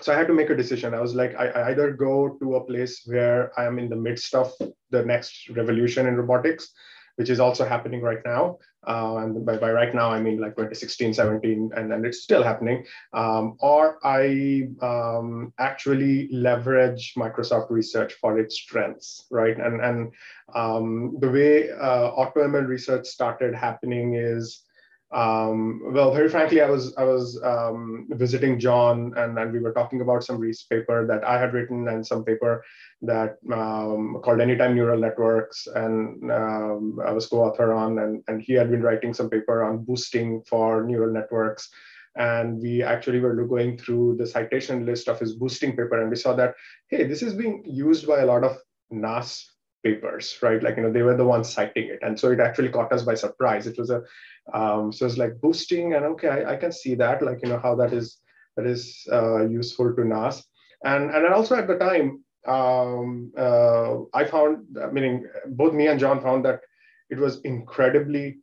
so I had to make a decision. I was like, I, I, either go to a place where I am in the midst of the next revolution in robotics, which is also happening right now. Uh, and by, by right now, I mean like 2016, 17, and, and it's still happening. Um, or I um, actually leverage Microsoft Research for its strengths, right? And, and um, the way uh, AutoML research started happening is um, well, very frankly, I was I was um, visiting John, and, we were talking about some recent paper that I had written and some paper that um, called Anytime Neural Networks, and um, I was co-author on, and, and he had been writing some paper on boosting for neural networks. And we actually were going through the citation list of his boosting paper, and we saw that hey, this is being used by a lot of NAS papers, right? Like, you know, they were the ones citing it. And so it actually caught us by surprise. It was a, um, so it's like boosting and okay, I, I, can see that, like, you know, how that is, that is uh, useful to NAS. And, and also at the time, um, uh, I found, meaning both me and John found that it was incredibly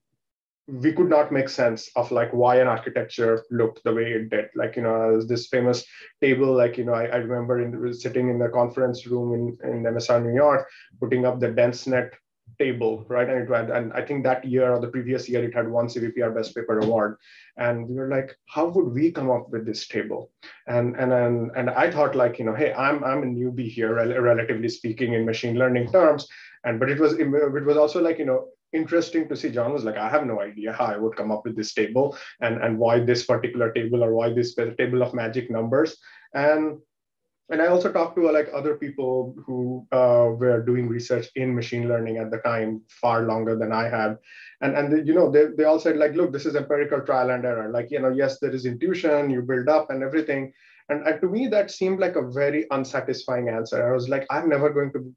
we could not make sense of like why an architecture looked the way it did. Like, you know, this famous table, like, you know, I, I remember in, sitting in the conference room in, in MSR New York, putting up the DenseNet table, right? And it had, and I think that year or the previous year, it had won CVPR Best Paper Award. And we were like, how would we come up with this table? And and and, and I thought like, you know, hey, I'm I'm a newbie here, relatively speaking, in machine learning terms. And but it was it was also like, you know, interesting to see. John was like, I have no idea how I would come up with this table and, and why this particular table or why this table of magic numbers. And and I also talked to uh, like other people who uh, were doing research in machine learning at the time far longer than I had, and and they, you know they, they all said like look this is empirical trial and error like you know yes there is intuition you build up and everything, and, and to me that seemed like a very unsatisfying answer. I was like I'm never going to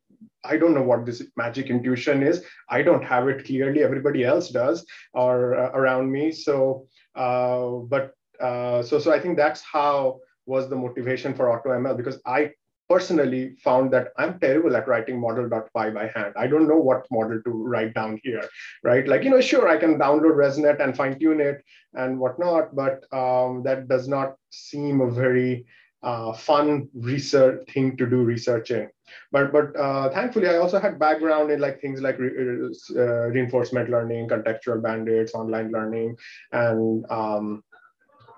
I don't know what this magic intuition is. I don't have it clearly. Everybody else does, or uh, around me. So, uh, but uh, so so I think that's how was the motivation for AutoML because I personally found that I'm terrible at writing model.py by hand. I don't know what model to write down here, right? Like, you know, sure, I can download ResNet and fine tune it and whatnot, but um, that does not seem a very uh, fun research thing to do research in. But but uh, thankfully, I also had background in like things like re uh, reinforcement learning, contextual bandits, online learning, and um,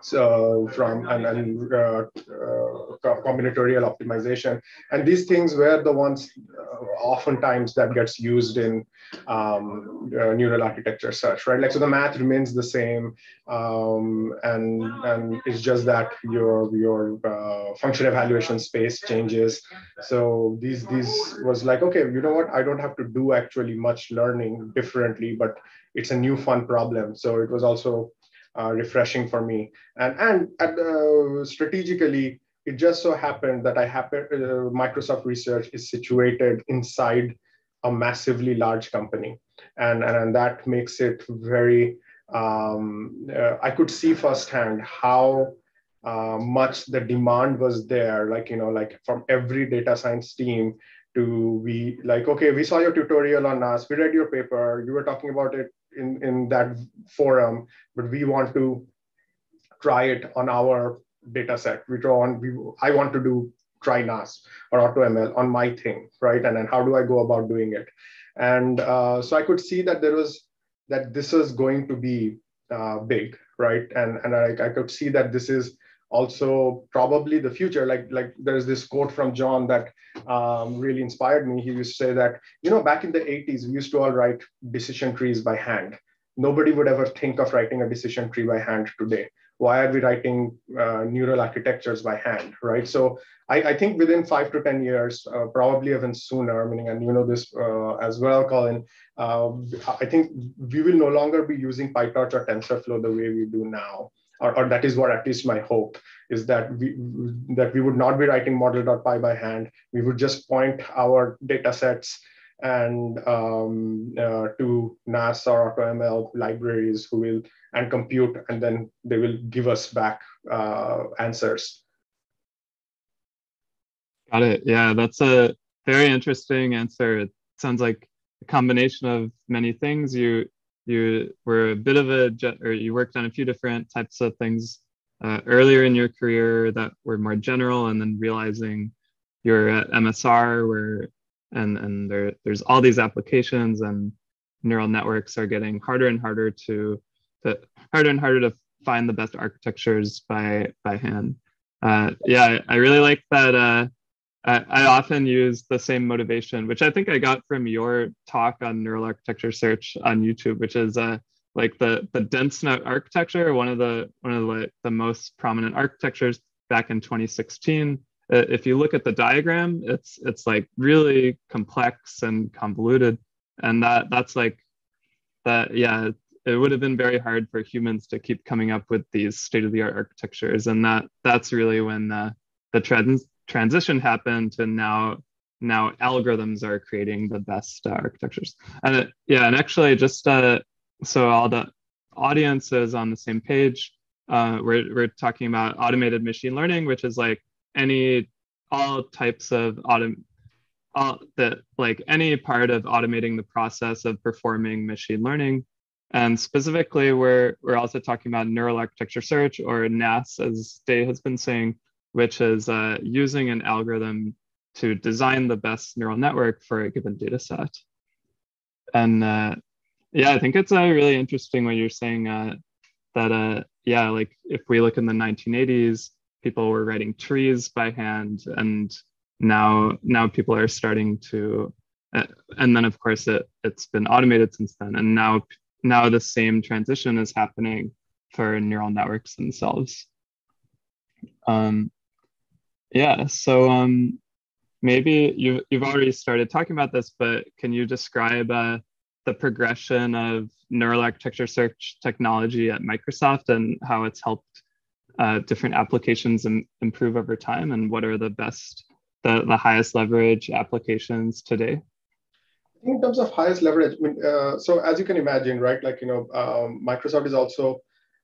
so from and, and uh, uh, combinatorial optimization. And these things were the ones uh, oftentimes that gets used in um, uh, neural architecture search right? Like so the math remains the same um, and and it's just that your your uh, function evaluation space changes. So these these was like okay you know what? I don't have to do actually much learning differently but it's a new fun problem. So it was also uh, refreshing for me. And and uh, strategically, it just so happened that I happen uh, Microsoft Research is situated inside a massively large company, and and, and that makes it very. Um, uh, I could see firsthand how uh, much the demand was there. Like you know, like from every data science team to be like, okay, we saw your tutorial on us we read your paper, you were talking about it in, in that forum, but we want to try it on our data set. We draw on, we, I want to do try NAS or AutoML on my thing, right? And then how do I go about doing it? And uh, so I could see that there was, that this is going to be uh, big, right? And, and I, I could see that this is also probably the future like like there's this quote from john that um, really inspired me. He used to say that you know back in the 80s we used to all write decision trees by hand. Nobody would ever think of writing a decision tree by hand today. Why are we writing uh, neural architectures by hand right? So I, I, think within five to ten years uh, probably even sooner meaning and you know this uh, as well colin uh, i think we will no longer be using pytorch or tensorflow the way we do now or, or that is what at least my hope is that we that we would not be writing model.py by hand. We would just point our data sets and um, uh, to NAS or AutoML libraries who will and compute, and then they will give us back uh, answers. Got it. Yeah, that's a very interesting answer. It sounds like a combination of many things. You you were a bit of a or you worked on a few different types of things uh, earlier in your career that were more general and then realizing you're at msr where and and there there's all these applications and neural networks are getting harder and harder to, to harder and harder to find the best architectures by by hand. Uh, yeah I, really like that uh, I, I, often use the same motivation, which I think I got from your talk on neural architecture search on YouTube, which is uh, like the the dense net architecture, one of the one of the, the most prominent architectures back in 2016. Uh, if you look at the diagram, it's it's like really complex and convoluted, and that that's like that. Yeah, it would have been very hard for humans to keep coming up with these state of the art architectures, and that that's really when uh, the trends transition happened to now now algorithms are creating the best uh, architectures. And it, yeah and actually just uh, so all the audiences on the same page uh, we're, we're talking about automated machine learning which is like any all types of autom all that like any part of automating the process of performing machine learning. And specifically we're we're also talking about neural architecture search or nas as Dey has been saying which is uh, using an algorithm to design the best neural network for a given data set. And uh, yeah, I think it's uh, really interesting what you're saying uh, that, uh, yeah, like if we look in the 1980s, people were writing trees by hand and now now people are starting to uh, and then of course it, it's been automated since then and now now the same transition is happening for neural networks themselves um, yeah. So um, maybe you you've already started talking about this, but can you describe uh, the progression of neural architecture search technology at Microsoft and how it's helped uh, different applications Im- improve over time, and what are the best, the, the highest leverage applications today? in terms of highest leverage, I mean, uh, so as you can imagine, right, like, you know, um, Microsoft is also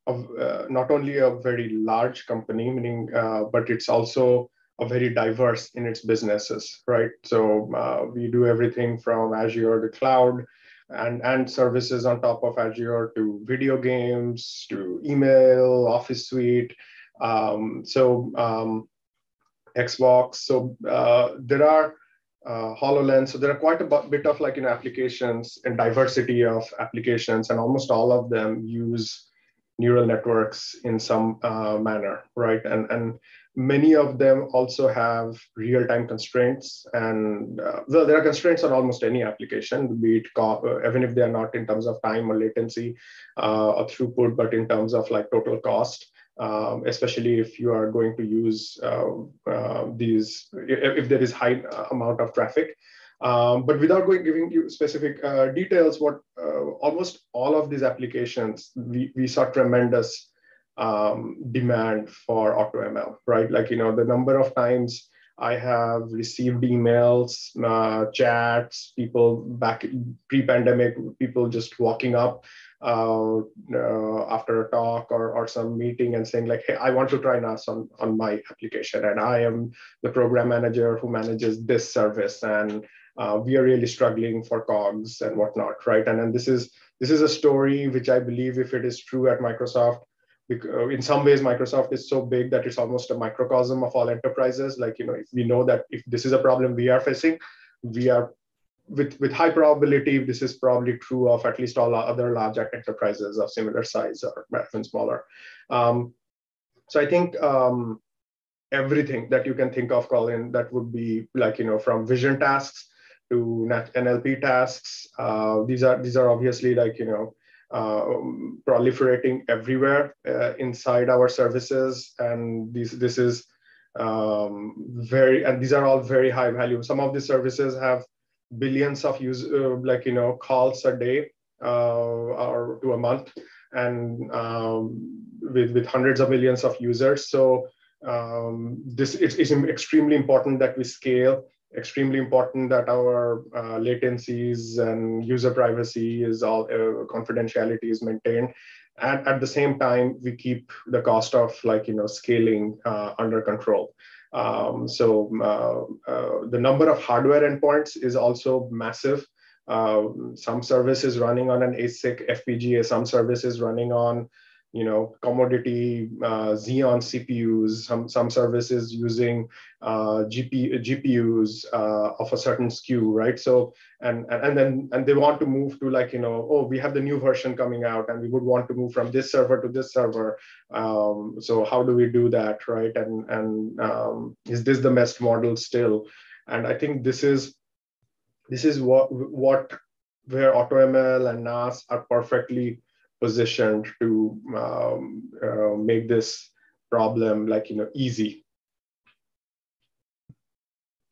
uh, not only a very large company, meaning, uh, but it's also a very diverse in its businesses, right? So uh, we do everything from Azure to cloud and, and services on top of Azure to video games to email, Office Suite. Um, so um, Xbox. So uh, there are uh, HoloLens. So there are quite a bit of like you know applications and diversity of applications, and almost all of them use neural networks in some uh, manner, right? And and many of them also have real-time constraints, and uh, well, there are constraints on almost any application, be it uh, even if they are not in terms of time or latency uh, or throughput, but in terms of like total cost um, especially if you are going to use uh, uh, these, if, there is high amount of traffic. Um, but without going giving you specific uh, details, what uh, almost all of these applications, we, we saw tremendous um, demand for AutoML, right? Like, you know, the number of times I have received emails, uh, chats, people back pre-pandemic, people just walking up uh, uh, after a talk or, or some meeting and saying like, hey, I want to try NAS on, on my application. And I am the program manager who manages this service. And uh, we are really struggling for cogs and whatnot, right? And then this is this is a story which I believe if it is true at Microsoft, in some ways microsoft is so big that it's almost a microcosm of all enterprises like you know if we know that if this is a problem we are facing we are with, with high probability, this is probably true of at least all other large enterprises of similar size or even smaller. Um, so I think um, everything that you can think of, Colin, that would be like, you know, from vision tasks to NLP tasks. Uh, these are these are obviously like, you know, uh, proliferating everywhere uh, inside our services. And this, this is um, very, and these are all very high value. Some of these services have billions of use uh, like you know calls a day uh, or to a month and um, with with hundreds of millions of users so um, this is, is extremely important that we scale extremely important that our uh, latencies and user privacy is all uh, confidentiality is maintained and at the same time we keep the cost of like you know scaling uh, under control um, so uh, uh, the number of hardware endpoints is also massive. Uh, some services running on an ASIC FPGA, some services running on you know, commodity uh, Xeon CPUs, some, some services using uh, GP, GPUs uh, of a certain SKU, right? So, and, and then, and they want to move to like, you know, oh, we have the new version coming out and we would want to move from this server to this server. Um, so how do we do that, right? And, and um, is this the best model still? And I think this is, this is what, what where AutoML and NAS are perfectly positioned to um, uh, make this problem like you know easy.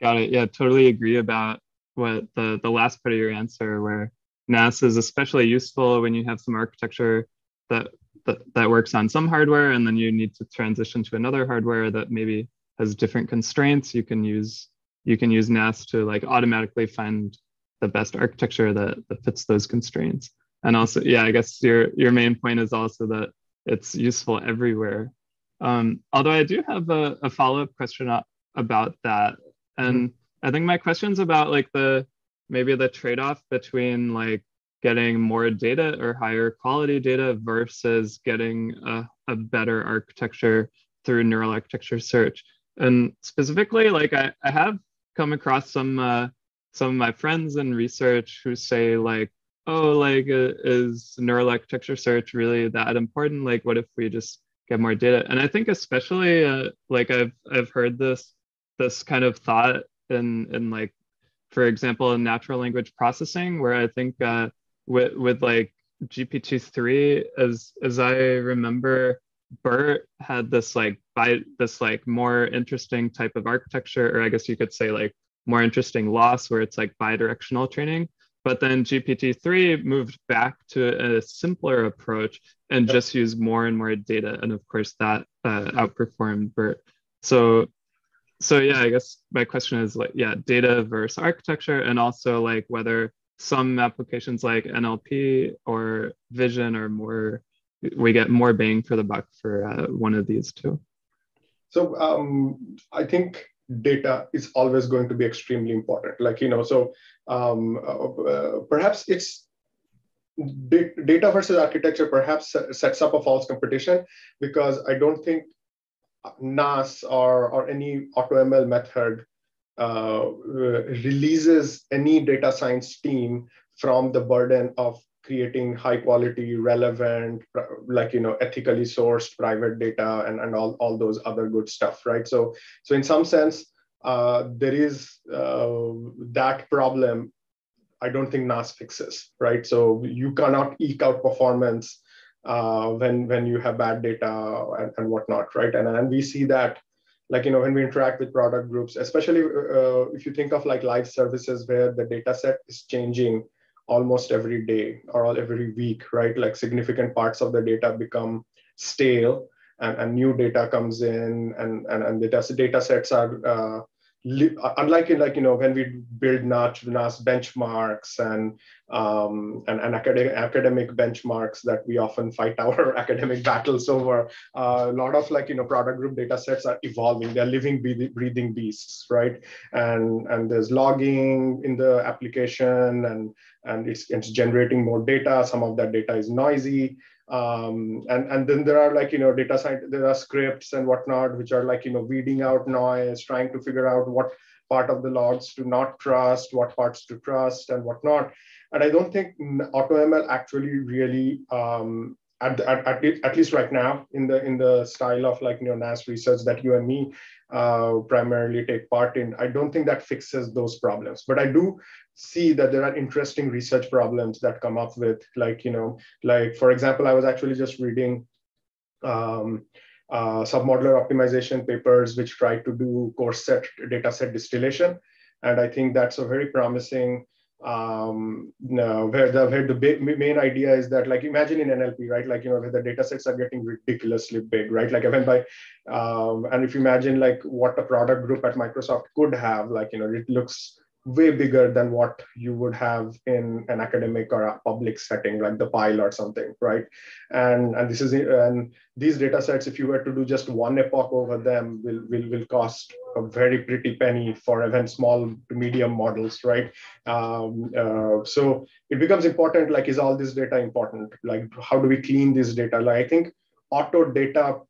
Got it. Yeah totally agree about what the the last part of your answer where nas is especially useful when you have some architecture that that, that works on some hardware and then you need to transition to another hardware that maybe has different constraints. You can use you can use nas to like automatically find the best architecture that, that fits those constraints and also yeah i guess your your main point is also that it's useful everywhere um, although i do have a, a follow-up question about that and mm-hmm. i think my question is about like the maybe the trade-off between like getting more data or higher quality data versus getting a, a better architecture through neural architecture search and specifically like i, I have come across some uh, some of my friends in research who say like oh, like, uh, is neural architecture search really that important? Like, what if we just get more data? And I think especially uh, like I've I've heard this this kind of thought in in like, for example, in natural language processing, where I think uh, with with like GPT three, as as I remember, BERT had this like by this like more interesting type of architecture, or I guess you could say like more interesting loss, where it's like bidirectional training but then GPT-3 moved back to a simpler approach and just used more and more data. And of course, that uh, outperformed BERT. So, so yeah, I guess my question is like, yeah, data versus architecture, and also like whether some applications like NLP or vision are more, we get more bang for the buck for uh, one of these two? So um, I think data is always going to be extremely important. Like, you know, so um, uh, perhaps it's data versus architecture perhaps sets up a false competition because I don't think NAS or, or any AutoML method uh, releases any data science team from the burden of creating high quality, relevant, like you know, ethically sourced private data and, and all, all those other good stuff, right? So, so in some sense, uh, there is uh, that problem. I don't think NAS fixes, right? So you cannot eke out performance uh, when when you have bad data and, and whatnot, right? And and we see that, like you know, when we interact with product groups, especially uh, if you think of like live services where the data set is changing almost every day or every week, right? Like significant parts of the data become stale and, and new data comes in and, and, and the data sets are uh, unlike in like you know when we build NAS, NAS benchmarks and um, and, and academic, academic benchmarks that we often fight our academic battles over, uh, a lot of like you know product group data sets are evolving. They're living, breathing beasts, right? And and there's logging in the application, and and it's it's generating more data. Some of that data is noisy um, and and then there are like you know data science there are scripts and whatnot which are like you know weeding out noise trying to figure out what part of the logs to not trust what parts to trust and whatnot. And i don't think automl actually really um, at, at, at, at, least right now in the in the style of like you know NAS research that you and me uh, primarily take part in, I don't think that fixes those problems. But I do see that there are interesting research problems that come up with like you know like for example, I was actually just reading um, uh, submodular optimization papers which try to do coreset data set distillation, and I think that's a very promising um, no, where the where the big, main idea is that like imagine in NLP, right? Like you know, where the data sets are getting ridiculously big, right? Like I even by um, and if you imagine like what a product group at Microsoft could have, like you know, it looks way bigger than what you would have in an academic or a public setting like the pile or something right? And and this is and these data sets if you were to do just one epoch over them will will, will cost a very pretty penny for even small to medium models right? Um, uh, so it becomes important like is all this data important? Like how do we clean this data? Like i think auto data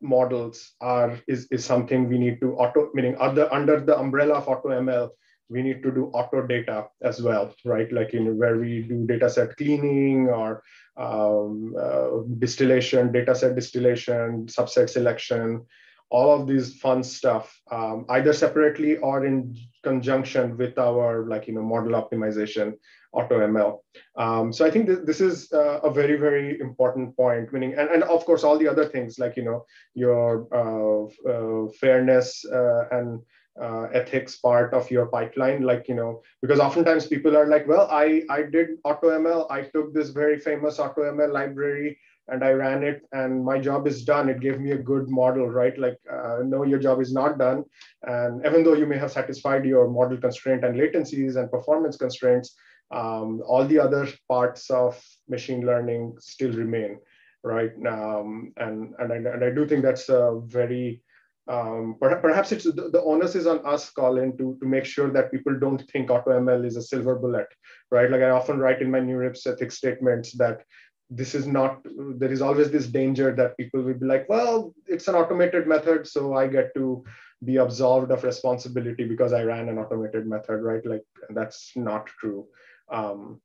models are is, is something we need to auto meaning other under the umbrella of auto ml we need to do auto data as well, right? Like in where we do data set cleaning or um, uh, distillation, data set distillation, subset selection, all of these fun stuff, um, either separately or in conjunction with our like, you know, model optimization, AutoML. Um, so I think th this is uh, a very, very important point, meaning, and, and of course, all the other things like, you know, your uh, uh fairness uh, and uh, ethics part of your pipeline like you know because oftentimes people are like well i i did automl i took this very famous automl library and i ran it and my job is done. It gave me a good model right? Like uh, no your job is not done. And even though you may have satisfied your model constraint and latencies and performance constraints um, all the other parts of machine learning still remain right? Um, and and and I do think that's a very um, perhaps it's the, the, onus is on us, Colin, to, to make sure that people don't think AutoML is a silver bullet, right? Like I often write in my NeurIPS ethics statements that this is not, there is always this danger that people will be like, well, it's an automated method, so I get to be absolved of responsibility because I ran an automated method, right? Like that's not true. Um,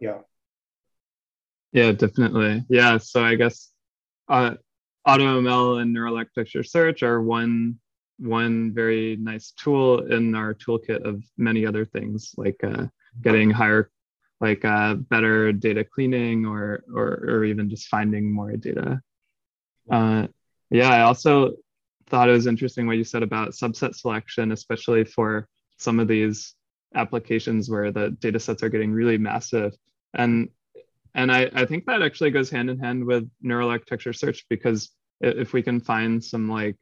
yeah. Yeah, definitely. Yeah, so I guess uh, AutoML and neural architecture search are one one very nice tool in our toolkit of many other things like uh, getting higher like uh, better data cleaning or, or or even just finding more data. Uh, yeah i also thought it was interesting what you said about subset selection especially for some of these applications where the data sets are getting really massive. And and I, I think that actually goes hand in hand with neural architecture search because if we can find some like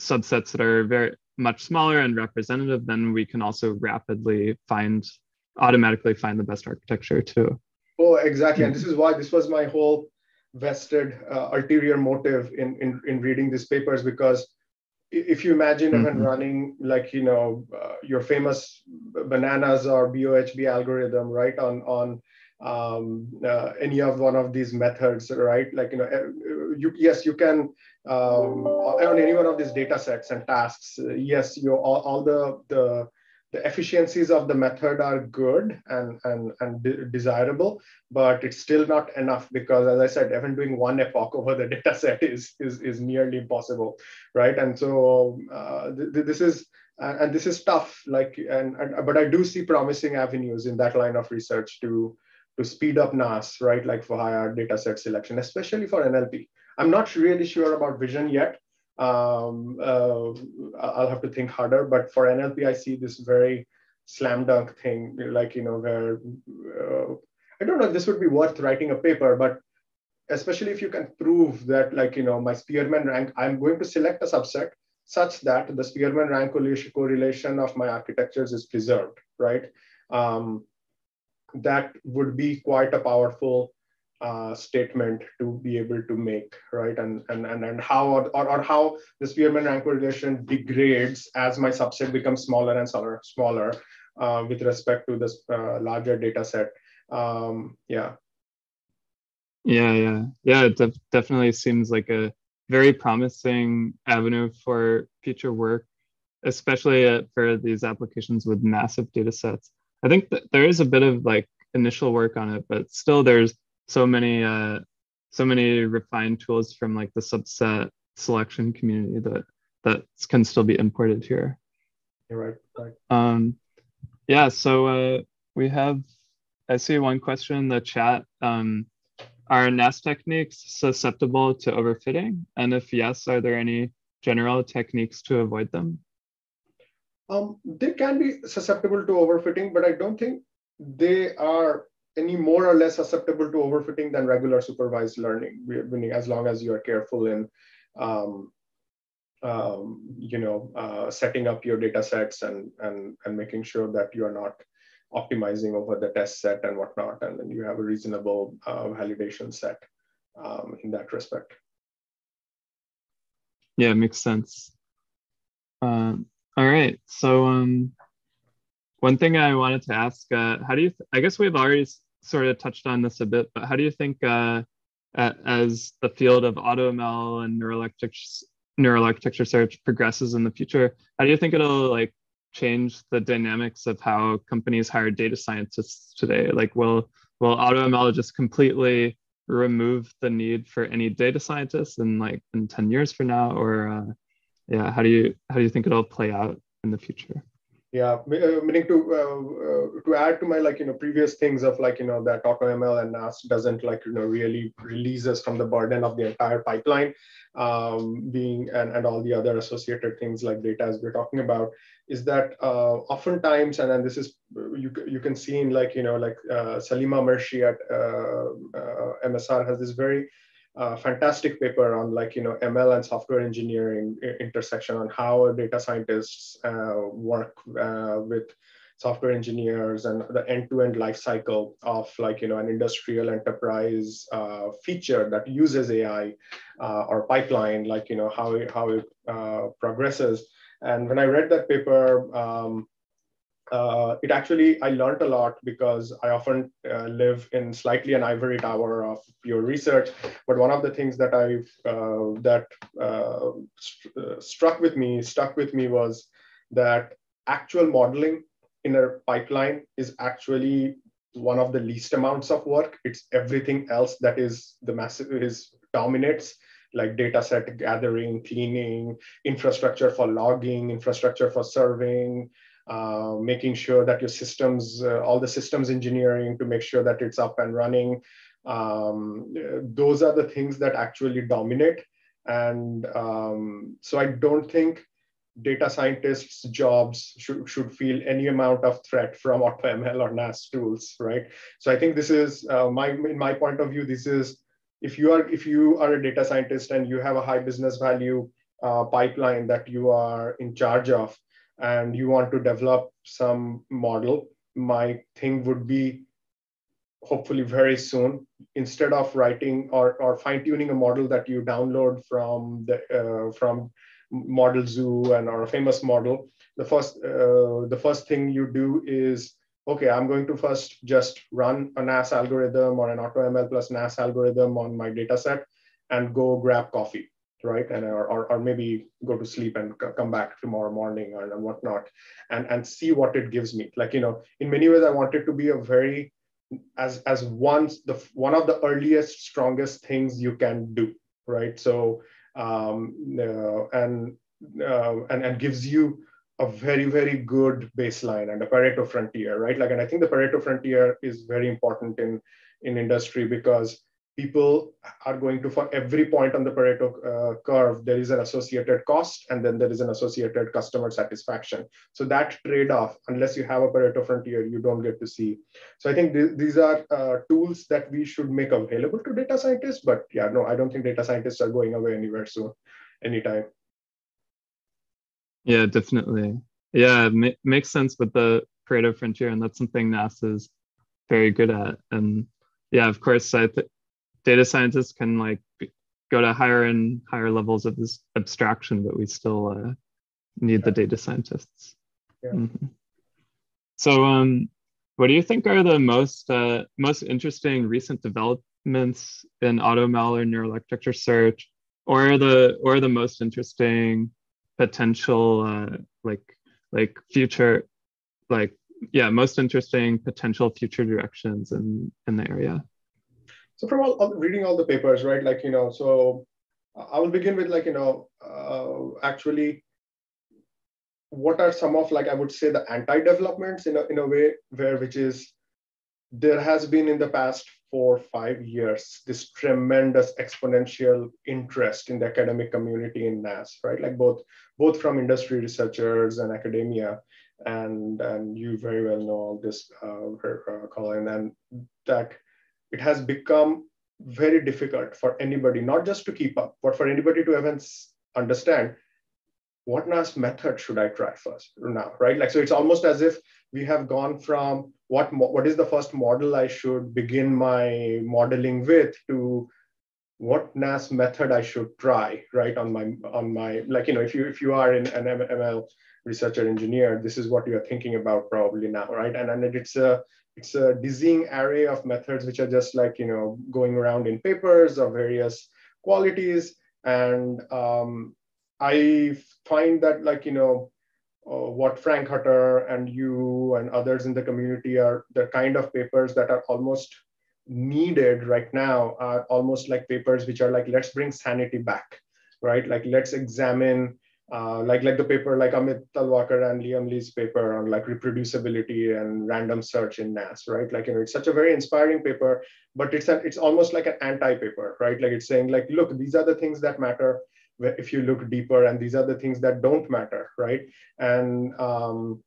subsets that are very much smaller and representative, then we can also rapidly find automatically find the best architecture too. Oh, exactly. And this is why this was my whole vested uh, ulterior motive in, in, in reading these papers because if you imagine mm-hmm. even running like you know uh, your famous bananas or bohb algorithm right on on um, uh, any of one of these methods right like you know uh, you yes you can um, on any one of these data sets and tasks yes you all, all the the the efficiencies of the method are good and, and, and de desirable, but it's still not enough because, as I said, even doing one epoch over the data set is, is, is nearly impossible, right? And so uh, th this is, and this is tough, like, and, and, but I do see promising avenues in that line of research to, to speed up NAS, right? Like for higher data set selection, especially for NLP. I'm not really sure about vision yet, um, uh, I'll have to think harder. But for NLP, I see this very slam dunk thing, like, you know, where uh, I don't know if this would be worth writing a paper, but especially if you can prove that, like, you know, my Spearman rank, I'm going to select a subset such that the Spearman rank correlation of my architectures is preserved, right? Um, that would be quite a powerful uh, statement to be able to make, right? And and and, and how or, or how the Spearman rank correlation degrades as my subset becomes smaller and smaller, smaller uh, with respect to this uh, larger data set. Um, yeah. Yeah, yeah, yeah. It def- definitely seems like a very promising avenue for future work, especially for these applications with massive data sets. I think that there is a bit of like initial work on it, but still there's so many uh, so many refined tools from like the subset selection community that that can still be imported here. You're right. right. Um, yeah. So uh, we have. I see one question in the chat. Um, are NAS techniques susceptible to overfitting? And if yes, are there any general techniques to avoid them? Um, they can be susceptible to overfitting, but I don't think they are any more or less susceptible to overfitting than regular supervised learning, as long as you are careful in, um, um, you know, uh, setting up your data sets and, and, and making sure that you are not optimizing over the test set and whatnot, and then you have a reasonable uh, validation set um, in that respect. Yeah, makes sense. Um, all right, so um, one thing I wanted to ask, uh, how do you, I guess we've already sort of touched on this a bit, but how do you think uh, as the field of AutoML and neural architecture, neural architecture search progresses in the future, how do you think it'll like change the dynamics of how companies hire data scientists today? Like will, will AutoML just completely remove the need for any data scientists in like in 10 years from now or uh, yeah how do you how do you think it'll play out in the future? Yeah uh, meaning to uh, uh, to add to my like you know previous things of like you know that AutoML and nas doesn't like you know really release us from the burden of the entire pipeline um, being and, and all the other associated things like data as we're talking about is that uh, oftentimes and then this is you, you can see in like you know like uh, Saleema Amershi at uh, msr has this very fantastic paper on like you know ML and software engineering intersection on how data scientists uh, work uh, with software engineers and the end-to-end life cycle of like you know an industrial enterprise uh, feature that uses AI uh, or pipeline like you know how it, how it uh, progresses. And when I read that paper, um, uh, it actually I learned a lot because I often uh, live in slightly an ivory tower of pure research. But one of the things that I uh, that uh, st uh, struck with me stuck with me was that actual modeling in a pipeline is actually one of the least amounts of work. It's everything else that is the massive is dominates like data set gathering, cleaning, infrastructure for logging, infrastructure for serving, uh, making sure that your systems, uh, all the systems engineering to make sure that it's up and running. Um, those are the things that actually dominate. And um, so I don't think data scientists' jobs should, should feel any amount of threat from AutoML or NAS tools, right? So I think this is uh, my, in my point of view, this is if you are if you are a data scientist and you have a high business value uh, pipeline that you are in charge of, and you want to develop some model, my thing would be hopefully very soon instead of writing or, or fine tuning a model that you download from the uh, from model zoo and or a famous model the first uh, the first thing you do is okay i'm going to first just run a nas algorithm or an automl plus nas algorithm on my data set and go grab coffee right? And or, or, or maybe go to sleep and come back tomorrow morning or, and whatnot and and see what it gives me. Like you know in many ways i want it to be a very as as once the one of the earliest strongest things you can do right? So um uh, and uh, and and gives you a very very good baseline and a pareto frontier right? Like and i think the pareto frontier is very important in in industry because people are going to, for every point on the Pareto uh, curve, there is an associated cost and then there is an associated customer satisfaction. So that trade-off, unless you have a Pareto frontier, you don't get to see. So I think th these are uh, tools that we should make available to data scientists, but yeah, no, I don't think data scientists are going away anywhere soon, anytime. Yeah, definitely. Yeah, ma makes sense with the Pareto frontier, and that's something NASA is very good at. And yeah, of course, I think data scientists can like go to higher and higher levels of this abstraction, but we still uh, need the data scientists. Yeah. Mm-hmm. So, um, what do you think are the most uh, most interesting recent developments in AutoML or neural architecture search, or the or the most interesting potential uh, like like future like yeah most interesting potential future directions in in the area? So from all, all, reading all the papers, right? Like you know, so I will begin with like you know, uh, actually, what are some of like I would say the anti-developments in a in a way where which is there has been in the past four five years this tremendous exponential interest in the academic community in NAS, right? Like both both from industry researchers and academia, and and you very well know all this, uh, uh Colin, and that it has become very difficult for anybody, not just to keep up, but for anybody to even understand what NAS method should I try first now, right? Like, so it's almost as if we have gone from what, what is the first model I should begin my modeling with to what NAS method I should try, right? On my, on my, like, you know, if you, if you are in an ML researcher engineer, this is what you're thinking about probably now, right? And, and it's a, it's a dizzying array of methods which are just like you know going around in papers of various qualities. And um, i find that like you know uh, what frank hutter and you and others in the community are the kind of papers that are almost needed right now are almost like papers which are like let's bring sanity back right? Like let's examine uh, like like the paper like Ameet Talwalkar and Liam Li's paper on like reproducibility and random search in NAS, right? Like you know, it's such a very inspiring paper, but it's a, it's almost like an anti-paper, right? Like it's saying like, look, these are the things that matter if you look deeper, and these are the things that don't matter, right? And um,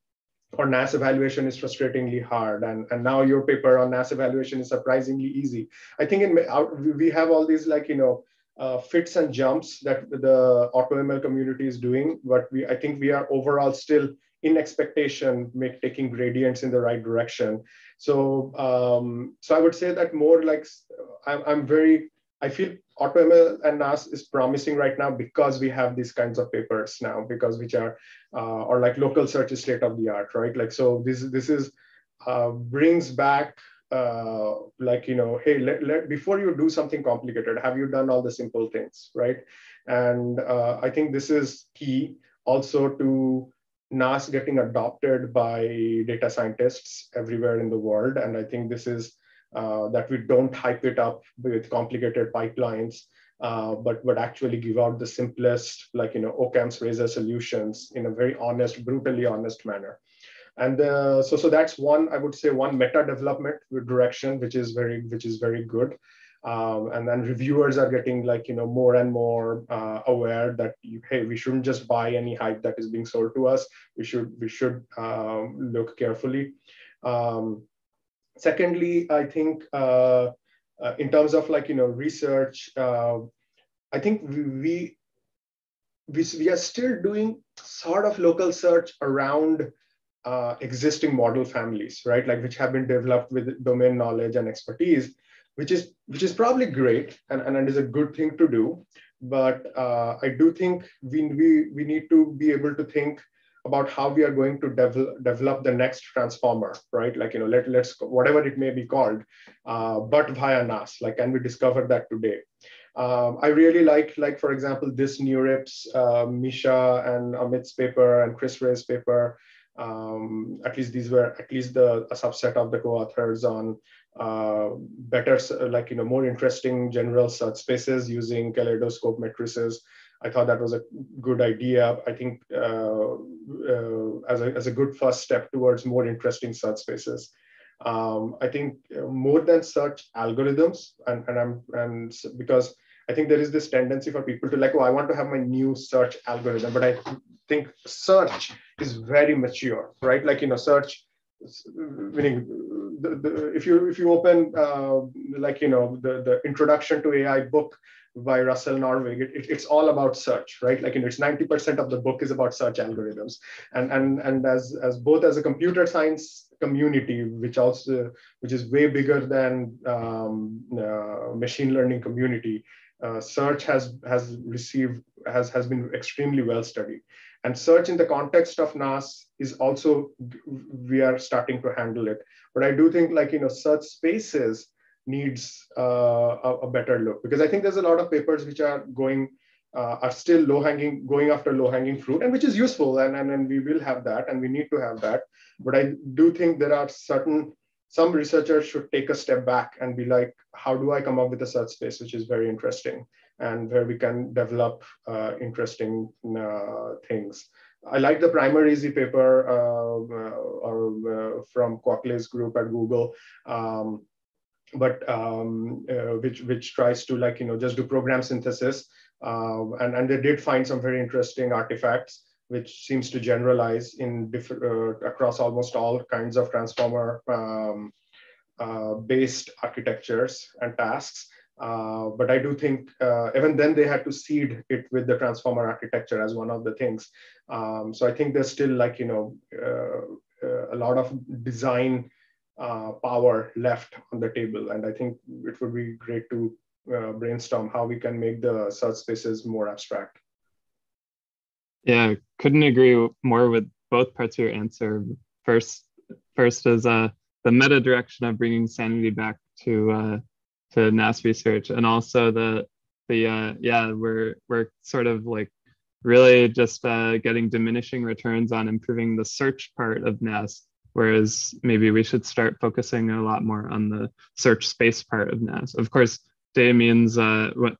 or NAS evaluation is frustratingly hard, and and now your paper on NAS evaluation is surprisingly easy. I think in we have all these like you know uh, fits and jumps that the AutoML community is doing, but we I think we are overall still in expectation, make taking gradients in the right direction. So um, so I would say that more like I'm, I'm very I feel AutoML and NAS is promising right now because we have these kinds of papers now because which are uh, or like local search is state of the art, right? Like so this this is uh, brings back uh, like you know hey let, let, before you do something complicated have you done all the simple things right? And uh, i think this is key also to nas getting adopted by data scientists everywhere in the world. And i think this is uh, that we don't hype it up with complicated pipelines uh, but but actually give out the simplest like you know occam's razor solutions in a very honest brutally honest manner and uh, so so that's one i would say one meta development direction which is very which is very good. Um, and then reviewers are getting like you know more and more uh, aware that you, hey we shouldn't just buy any hype that is being sold to us. We should we should um, look carefully. Um, secondly i think uh, uh, in terms of like you know research uh, i think we, we we are still doing sort of local search around uh, existing model families, right? Like which have been developed with domain knowledge and expertise, which is which is probably great and, and is a good thing to do. But uh, I do think we, we we need to be able to think about how we are going to develop develop the next transformer, right? Like you know, let let's whatever it may be called, uh, but via NAS. Like, can we discover that today? Um, I really like, like for example, this NeurIPS, uh, Misha and Ameet's paper and Chris Ré's paper. Um, at least these were at least the a subset of the co-authors on uh, better, like you know, more interesting general search spaces using kaleidoscope matrices. I thought that was a good idea. I think uh, uh, as, a, as a good first step towards more interesting search spaces. Um, I think more than search algorithms, and, and I'm and because I think there is this tendency for people to like, oh, I want to have my new search algorithm, but I think search is very mature, right? Like you know, search meaning the, the, if you if you open uh, like you know the the introduction to AI book by Russell Norvig, it, it, it's all about search, right? Like you know, it's ninety percent of the book is about search algorithms, and and and as as both as a computer science community, which also which is way bigger than um, uh, machine learning community. Uh, search has has received has has been extremely well studied, and search in the context of NAS is also we are starting to handle it. But I do think like you know search spaces needs uh, a, a, better look. Because I think there's a lot of papers which are going uh, are still low hanging going after low hanging fruit and which is useful. And, and and we will have that and we need to have that. But I do think there are certain, some researchers should take a step back and be like, how do I come up with a search space, which is very interesting and where we can develop uh, interesting uh, things. I like the PrimerEZ paper uh, uh, from Quoc Le's group at Google. Um, but um, uh, which which tries to like you know just do program synthesis and and they did find some very interesting artifacts which seems to generalize in different uh, across almost all kinds of transformer um, uh, based architectures and tasks. Uh, but I do think uh, even then they had to seed it with the transformer architecture as one of the things. Um, so I think there's still like, you know, uh, uh, a lot of design power left on the table. And I think it would be great to brainstorm how we can make the search spaces more abstract. Yeah, couldn't agree more with both parts of your answer. First, first is uh, the meta direction of bringing sanity back to uh, to NAS research, and also the the uh, yeah we're we're sort of like really just uh, getting diminishing returns on improving the search part of NAS, whereas maybe we should start focusing a lot more on the search space part of NAS. Of course, data means uh, what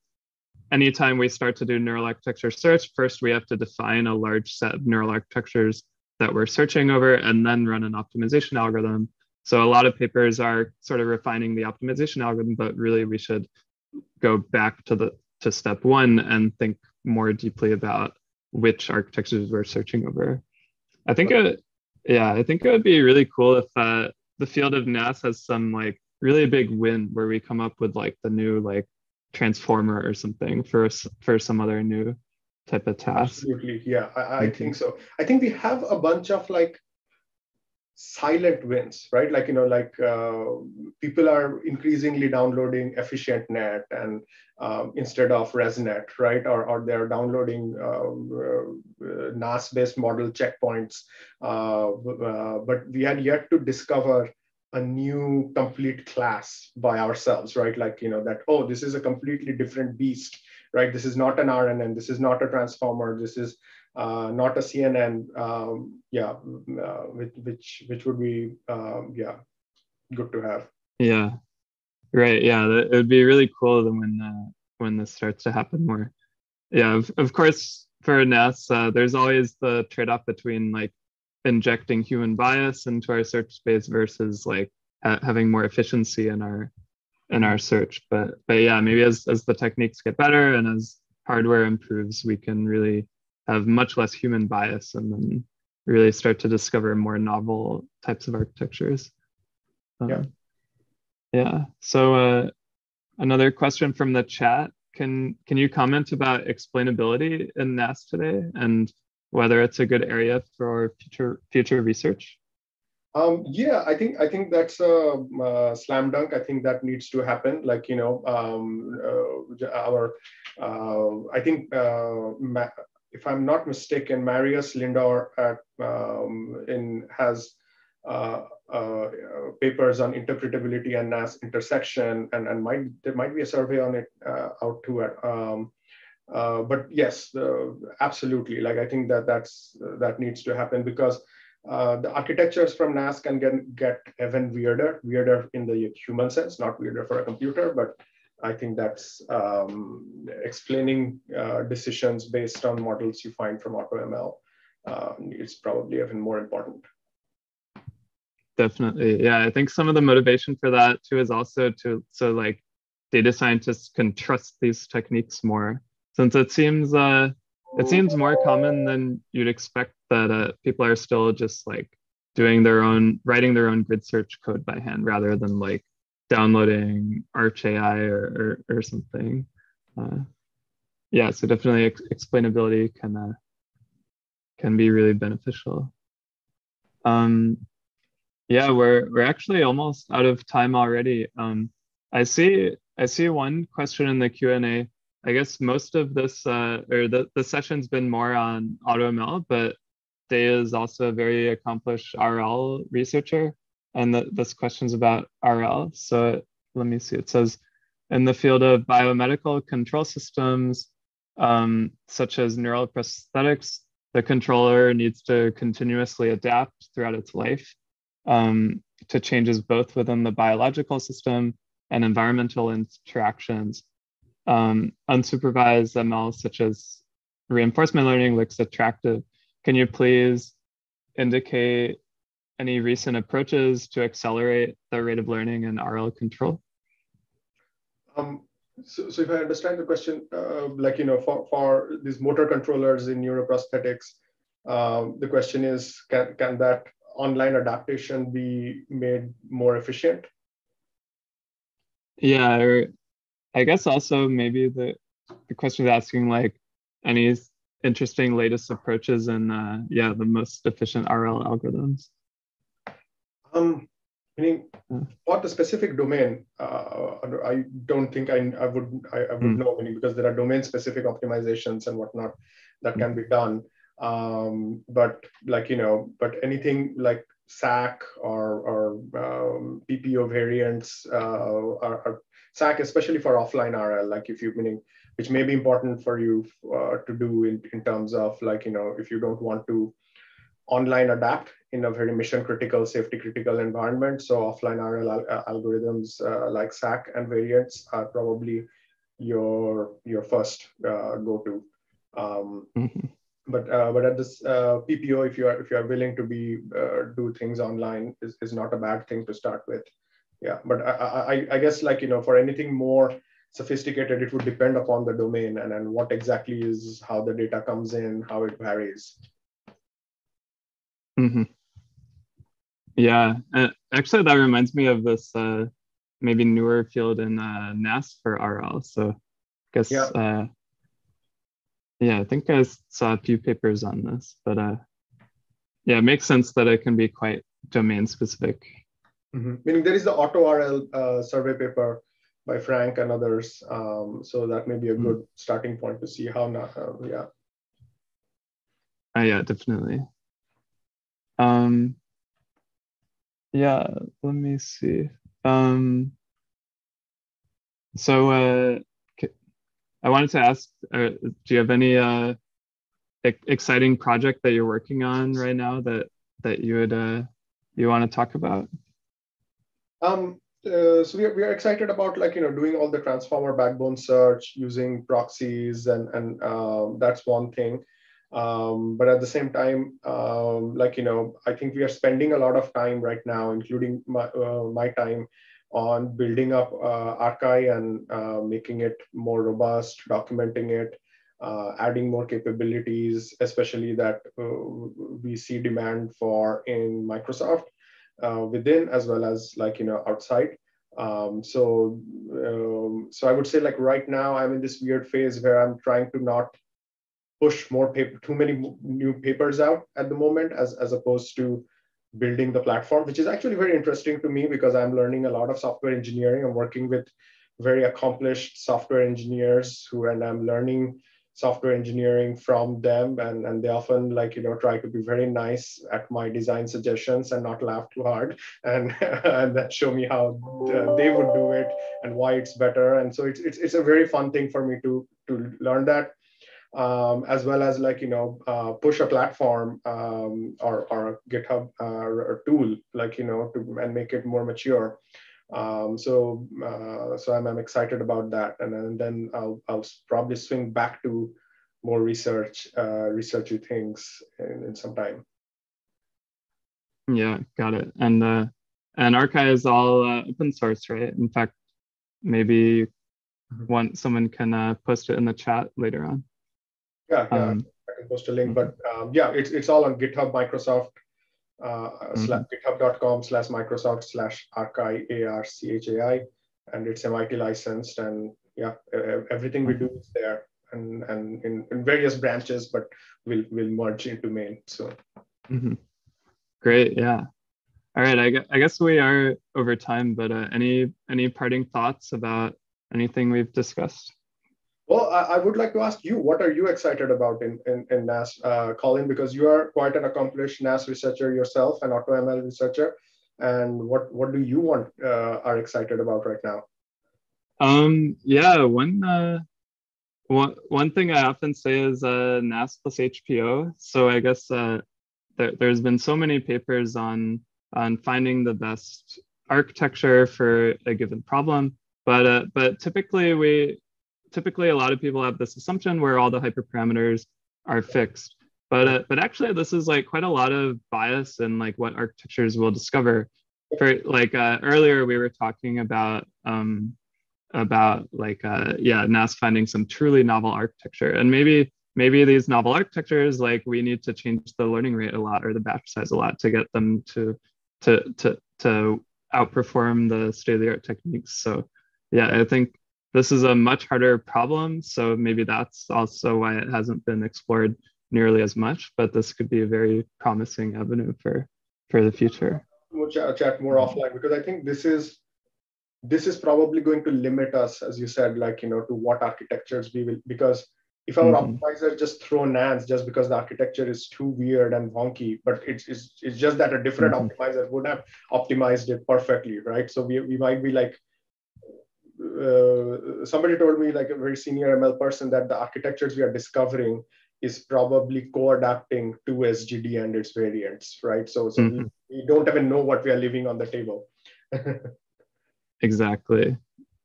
anytime we start to do neural architecture search, first we have to define a large set of neural architectures that we're searching over and then run an optimization algorithm. So a lot of papers are sort of refining the optimization algorithm, but really we should go back to the to step one and think more deeply about which architectures we're searching over. I think it, yeah, I think it would be really cool if uh, the field of NAS has some like really big win where we come up with like the new like transformer or something for for some other new type of task. Absolutely. Yeah i, I think so. I think we have a bunch of like silent wins right? Like you know like uh, people are increasingly downloading efficient net and um, instead of resnet right? Or, or they're downloading um, uh, uh, nas based model checkpoints uh, uh, but we had yet to discover a new complete class by ourselves, right? Like, you know, that, oh, this is a completely different beast, right? This is not an RNN, this is not a transformer, this is uh, not a CNN, um, yeah, uh, which, which, which would be, um, yeah, good to have. Yeah, right. Yeah, it would be really cool when, uh, when this starts to happen more. Yeah, of, of course, for NAS, uh, there's always the trade-off between like injecting human bias into our search space versus like ha- having more efficiency in our in our search. But but yeah maybe as as the techniques get better and as hardware improves we can really have much less human bias and then really start to discover more novel types of architectures. Um, yeah. Yeah. So uh, another question from the chat. Can can you comment about explainability in nas today? And whether it's a good area for future future research? Um, yeah, I think I think that's a, a, slam dunk. I think that needs to happen. Like you know, um, uh, our uh, I think uh, if I'm not mistaken, Marius Lindauer at um, in has uh, uh, papers on interpretability and NAS intersection, and and might there might be a survey on it uh, out too. Um, but yes, absolutely. Like I think that that's that needs to happen because uh, the architectures from NAS can get, get even weirder, weirder in the human sense, not weirder for a computer, but I think that's um, explaining uh, decisions based on models you find from AutoML uh, is probably even more important. Definitely, yeah. I think some of the motivation for that too is also to so like data scientists can trust these techniques more, since it seems uh, it seems more common than you'd expect that uh, people are still just like doing their own writing their own grid search code by hand rather than like downloading Archai or, or, or something. Uh, yeah so definitely ex- explainability can uh, can be really beneficial. Um yeah we're we're actually almost out of time already. Um i see i see one question in the q&a I guess most of this uh, or the, the session's been more on AutoML, but Dey is also a very accomplished RL researcher. And the, this question's about RL. So let me see, it says, in the field of biomedical control systems, um, such as neural prosthetics, the controller needs to continuously adapt throughout its life um, to changes both within the biological system and environmental interactions um, unsupervised ML, such as reinforcement learning, looks attractive. Can you please indicate any recent approaches to accelerate the rate of learning in RL control? Um, so, so if I understand the question, uh, like, you know, for, for these motor controllers in neuroprosthetics, um, the question is, can, can that online adaptation be made more efficient? Yeah, I guess also maybe the the question is asking like any interesting latest approaches and uh, yeah the most efficient RL algorithms. Um, meaning what the specific domain, uh, I don't think I, I would I, I would mm. know meaning because there are domain specific optimizations and whatnot that can be done. Um, but like you know, but anything like SAC or or um, PPO variants uh, are, are SAC, especially for offline RL, like if you meaning, which may be important for you uh, to do in, in terms of like, you know, if you don't want to online adapt in a very mission critical, safety critical environment. So offline RL al uh, algorithms uh, like SAC and variants are probably your your first uh, go-to. Um, mm -hmm. But uh, but at this uh, PPO, if you are if you are willing to be do things online, is, is not a bad thing to start with yeah but I, I, I guess like you know for anything more sophisticated it would depend upon the domain and then what exactly is how the data comes in how it varies mm-hmm. yeah uh, actually that reminds me of this uh, maybe newer field in uh, nas for rl so i guess yeah. Uh, yeah i think i saw a few papers on this but uh yeah it makes sense that it can be quite domain specific Mm-hmm. Meaning there is the AutoRL uh, survey paper by Frank and others. Um, so that may be a mm-hmm. good starting point to see how not, uh, yeah. Uh, yeah, definitely. Um, yeah, let me see. Um, so uh, I wanted to ask, uh, do you have any uh, exciting project that you're working on right now that that you would uh, you want to talk about? Um, uh, so we are, we are excited about like you know doing all the transformer backbone search using proxies and and um, that's one thing. Um, but at the same time um, like you know i think we are spending a lot of time right now including my, uh, my time on building up uh, Archai and uh, making it more robust documenting it uh, adding more capabilities especially that uh, we see demand for in microsoft uh, within as well as like you know outside um, so um, so i would say like right now i'm in this weird phase where i'm trying to not push more paper too many new papers out at the moment as as opposed to building the platform, which is actually very interesting to me because I'm learning a lot of software engineering. I'm working with very accomplished software engineers who, and I'm learning software engineering from them and, and they often like you know try to be very nice at my design suggestions and not laugh too hard and and then show me how uh, they would do it and why it's better. And so it's, it's it's a very fun thing for me to to learn that um, as well as like you know uh, push a platform um, or, or a github uh, or tool like you know to and make it more mature um, so uh, so I'm, I'm excited about that, and, and then I'll, I'll probably swing back to more research uh, researchy things in, in some time. Yeah, got it. And uh, and Archai is all uh, open source, right? In fact, maybe mm-hmm. one someone can uh, post it in the chat later on. Yeah, yeah. Um, I can post a link, but um, yeah, it's it's all on GitHub, Microsoft, uh, mm-hmm. slash github.com slash Microsoft slash archai, A-R-C-H-A-I, and it's MIT licensed. And yeah, everything we do is there and, and in, in various branches, but we'll, we'll merge into main soon. Mm-hmm. Great, yeah. All right, I, I guess we are over time, but uh, any any parting thoughts about anything we've discussed? Well, I, I, would like to ask you, what are you excited about in, in, in NAS, uh, Colin? Because you are quite an accomplished NAS researcher yourself, an AutoML researcher. And what, what do you want, uh, are excited about right now? Um, yeah, one, uh, one, one thing I often say is uh, NAS plus HPO. So I guess uh, there, there's been so many papers on, on finding the best architecture for a given problem. But, uh, but typically we, typically a lot of people have this assumption where all the hyperparameters are fixed. But, uh, but actually this is like quite a lot of bias in like what architectures will discover. For like uh, earlier we were talking about um, about like uh, yeah NAS finding some truly novel architecture and maybe maybe these novel architectures like we need to change the learning rate a lot or the batch size a lot to get them to to to to outperform the state of the art techniques. So yeah, I think this is a much harder problem. So maybe that's also why it hasn't been explored nearly as much, but this could be a very promising avenue for, for the future. We'll chat, chat more offline because I think this is this is probably going to limit us, as you said, like you know, to what architectures we will because if our mm-hmm. optimizers just throw NaNs just because the architecture is too weird and wonky, but it's, it's, it's just that a different mm-hmm. optimizer would have optimized it perfectly, right? So we, we might be like uh, somebody told me like a very senior ml person that the architectures we are discovering is probably co-adapting to sgd and its variants right so, so mm-hmm. we, we, don't even know what we are leaving on the table exactly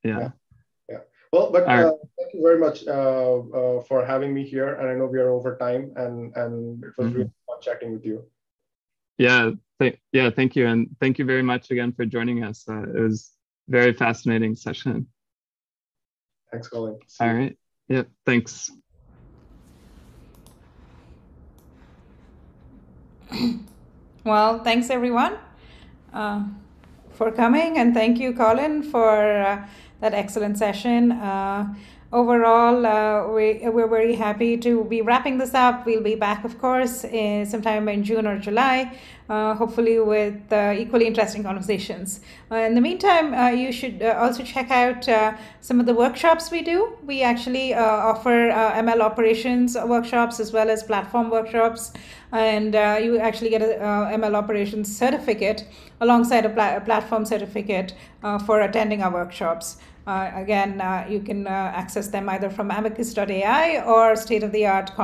yeah. yeah. yeah well but uh, thank you very much uh, uh, for having me here and i know we are over time and and it was mm-hmm. really fun chatting with you yeah th- yeah thank you and thank you very much again for joining us uh, it was very fascinating session. Thanks, Colin. All right. Yep. Thanks. Well, thanks everyone uh, for coming, and thank you, Colin, for uh, that excellent session. Uh, overall, uh, we, we're very happy to be wrapping this up. We'll be back, of course, in, sometime in June or July, uh, hopefully with uh, equally interesting conversations. Uh, in the meantime, uh, you should uh, also check out some of the workshops we do. We actually offer ML operations workshops as well as platform workshops, and you actually get a ML operations certificate alongside a, pla- a platform certificate for attending our workshops. Uh, again, uh, you can uh, access them either from abacus.ai or state of the art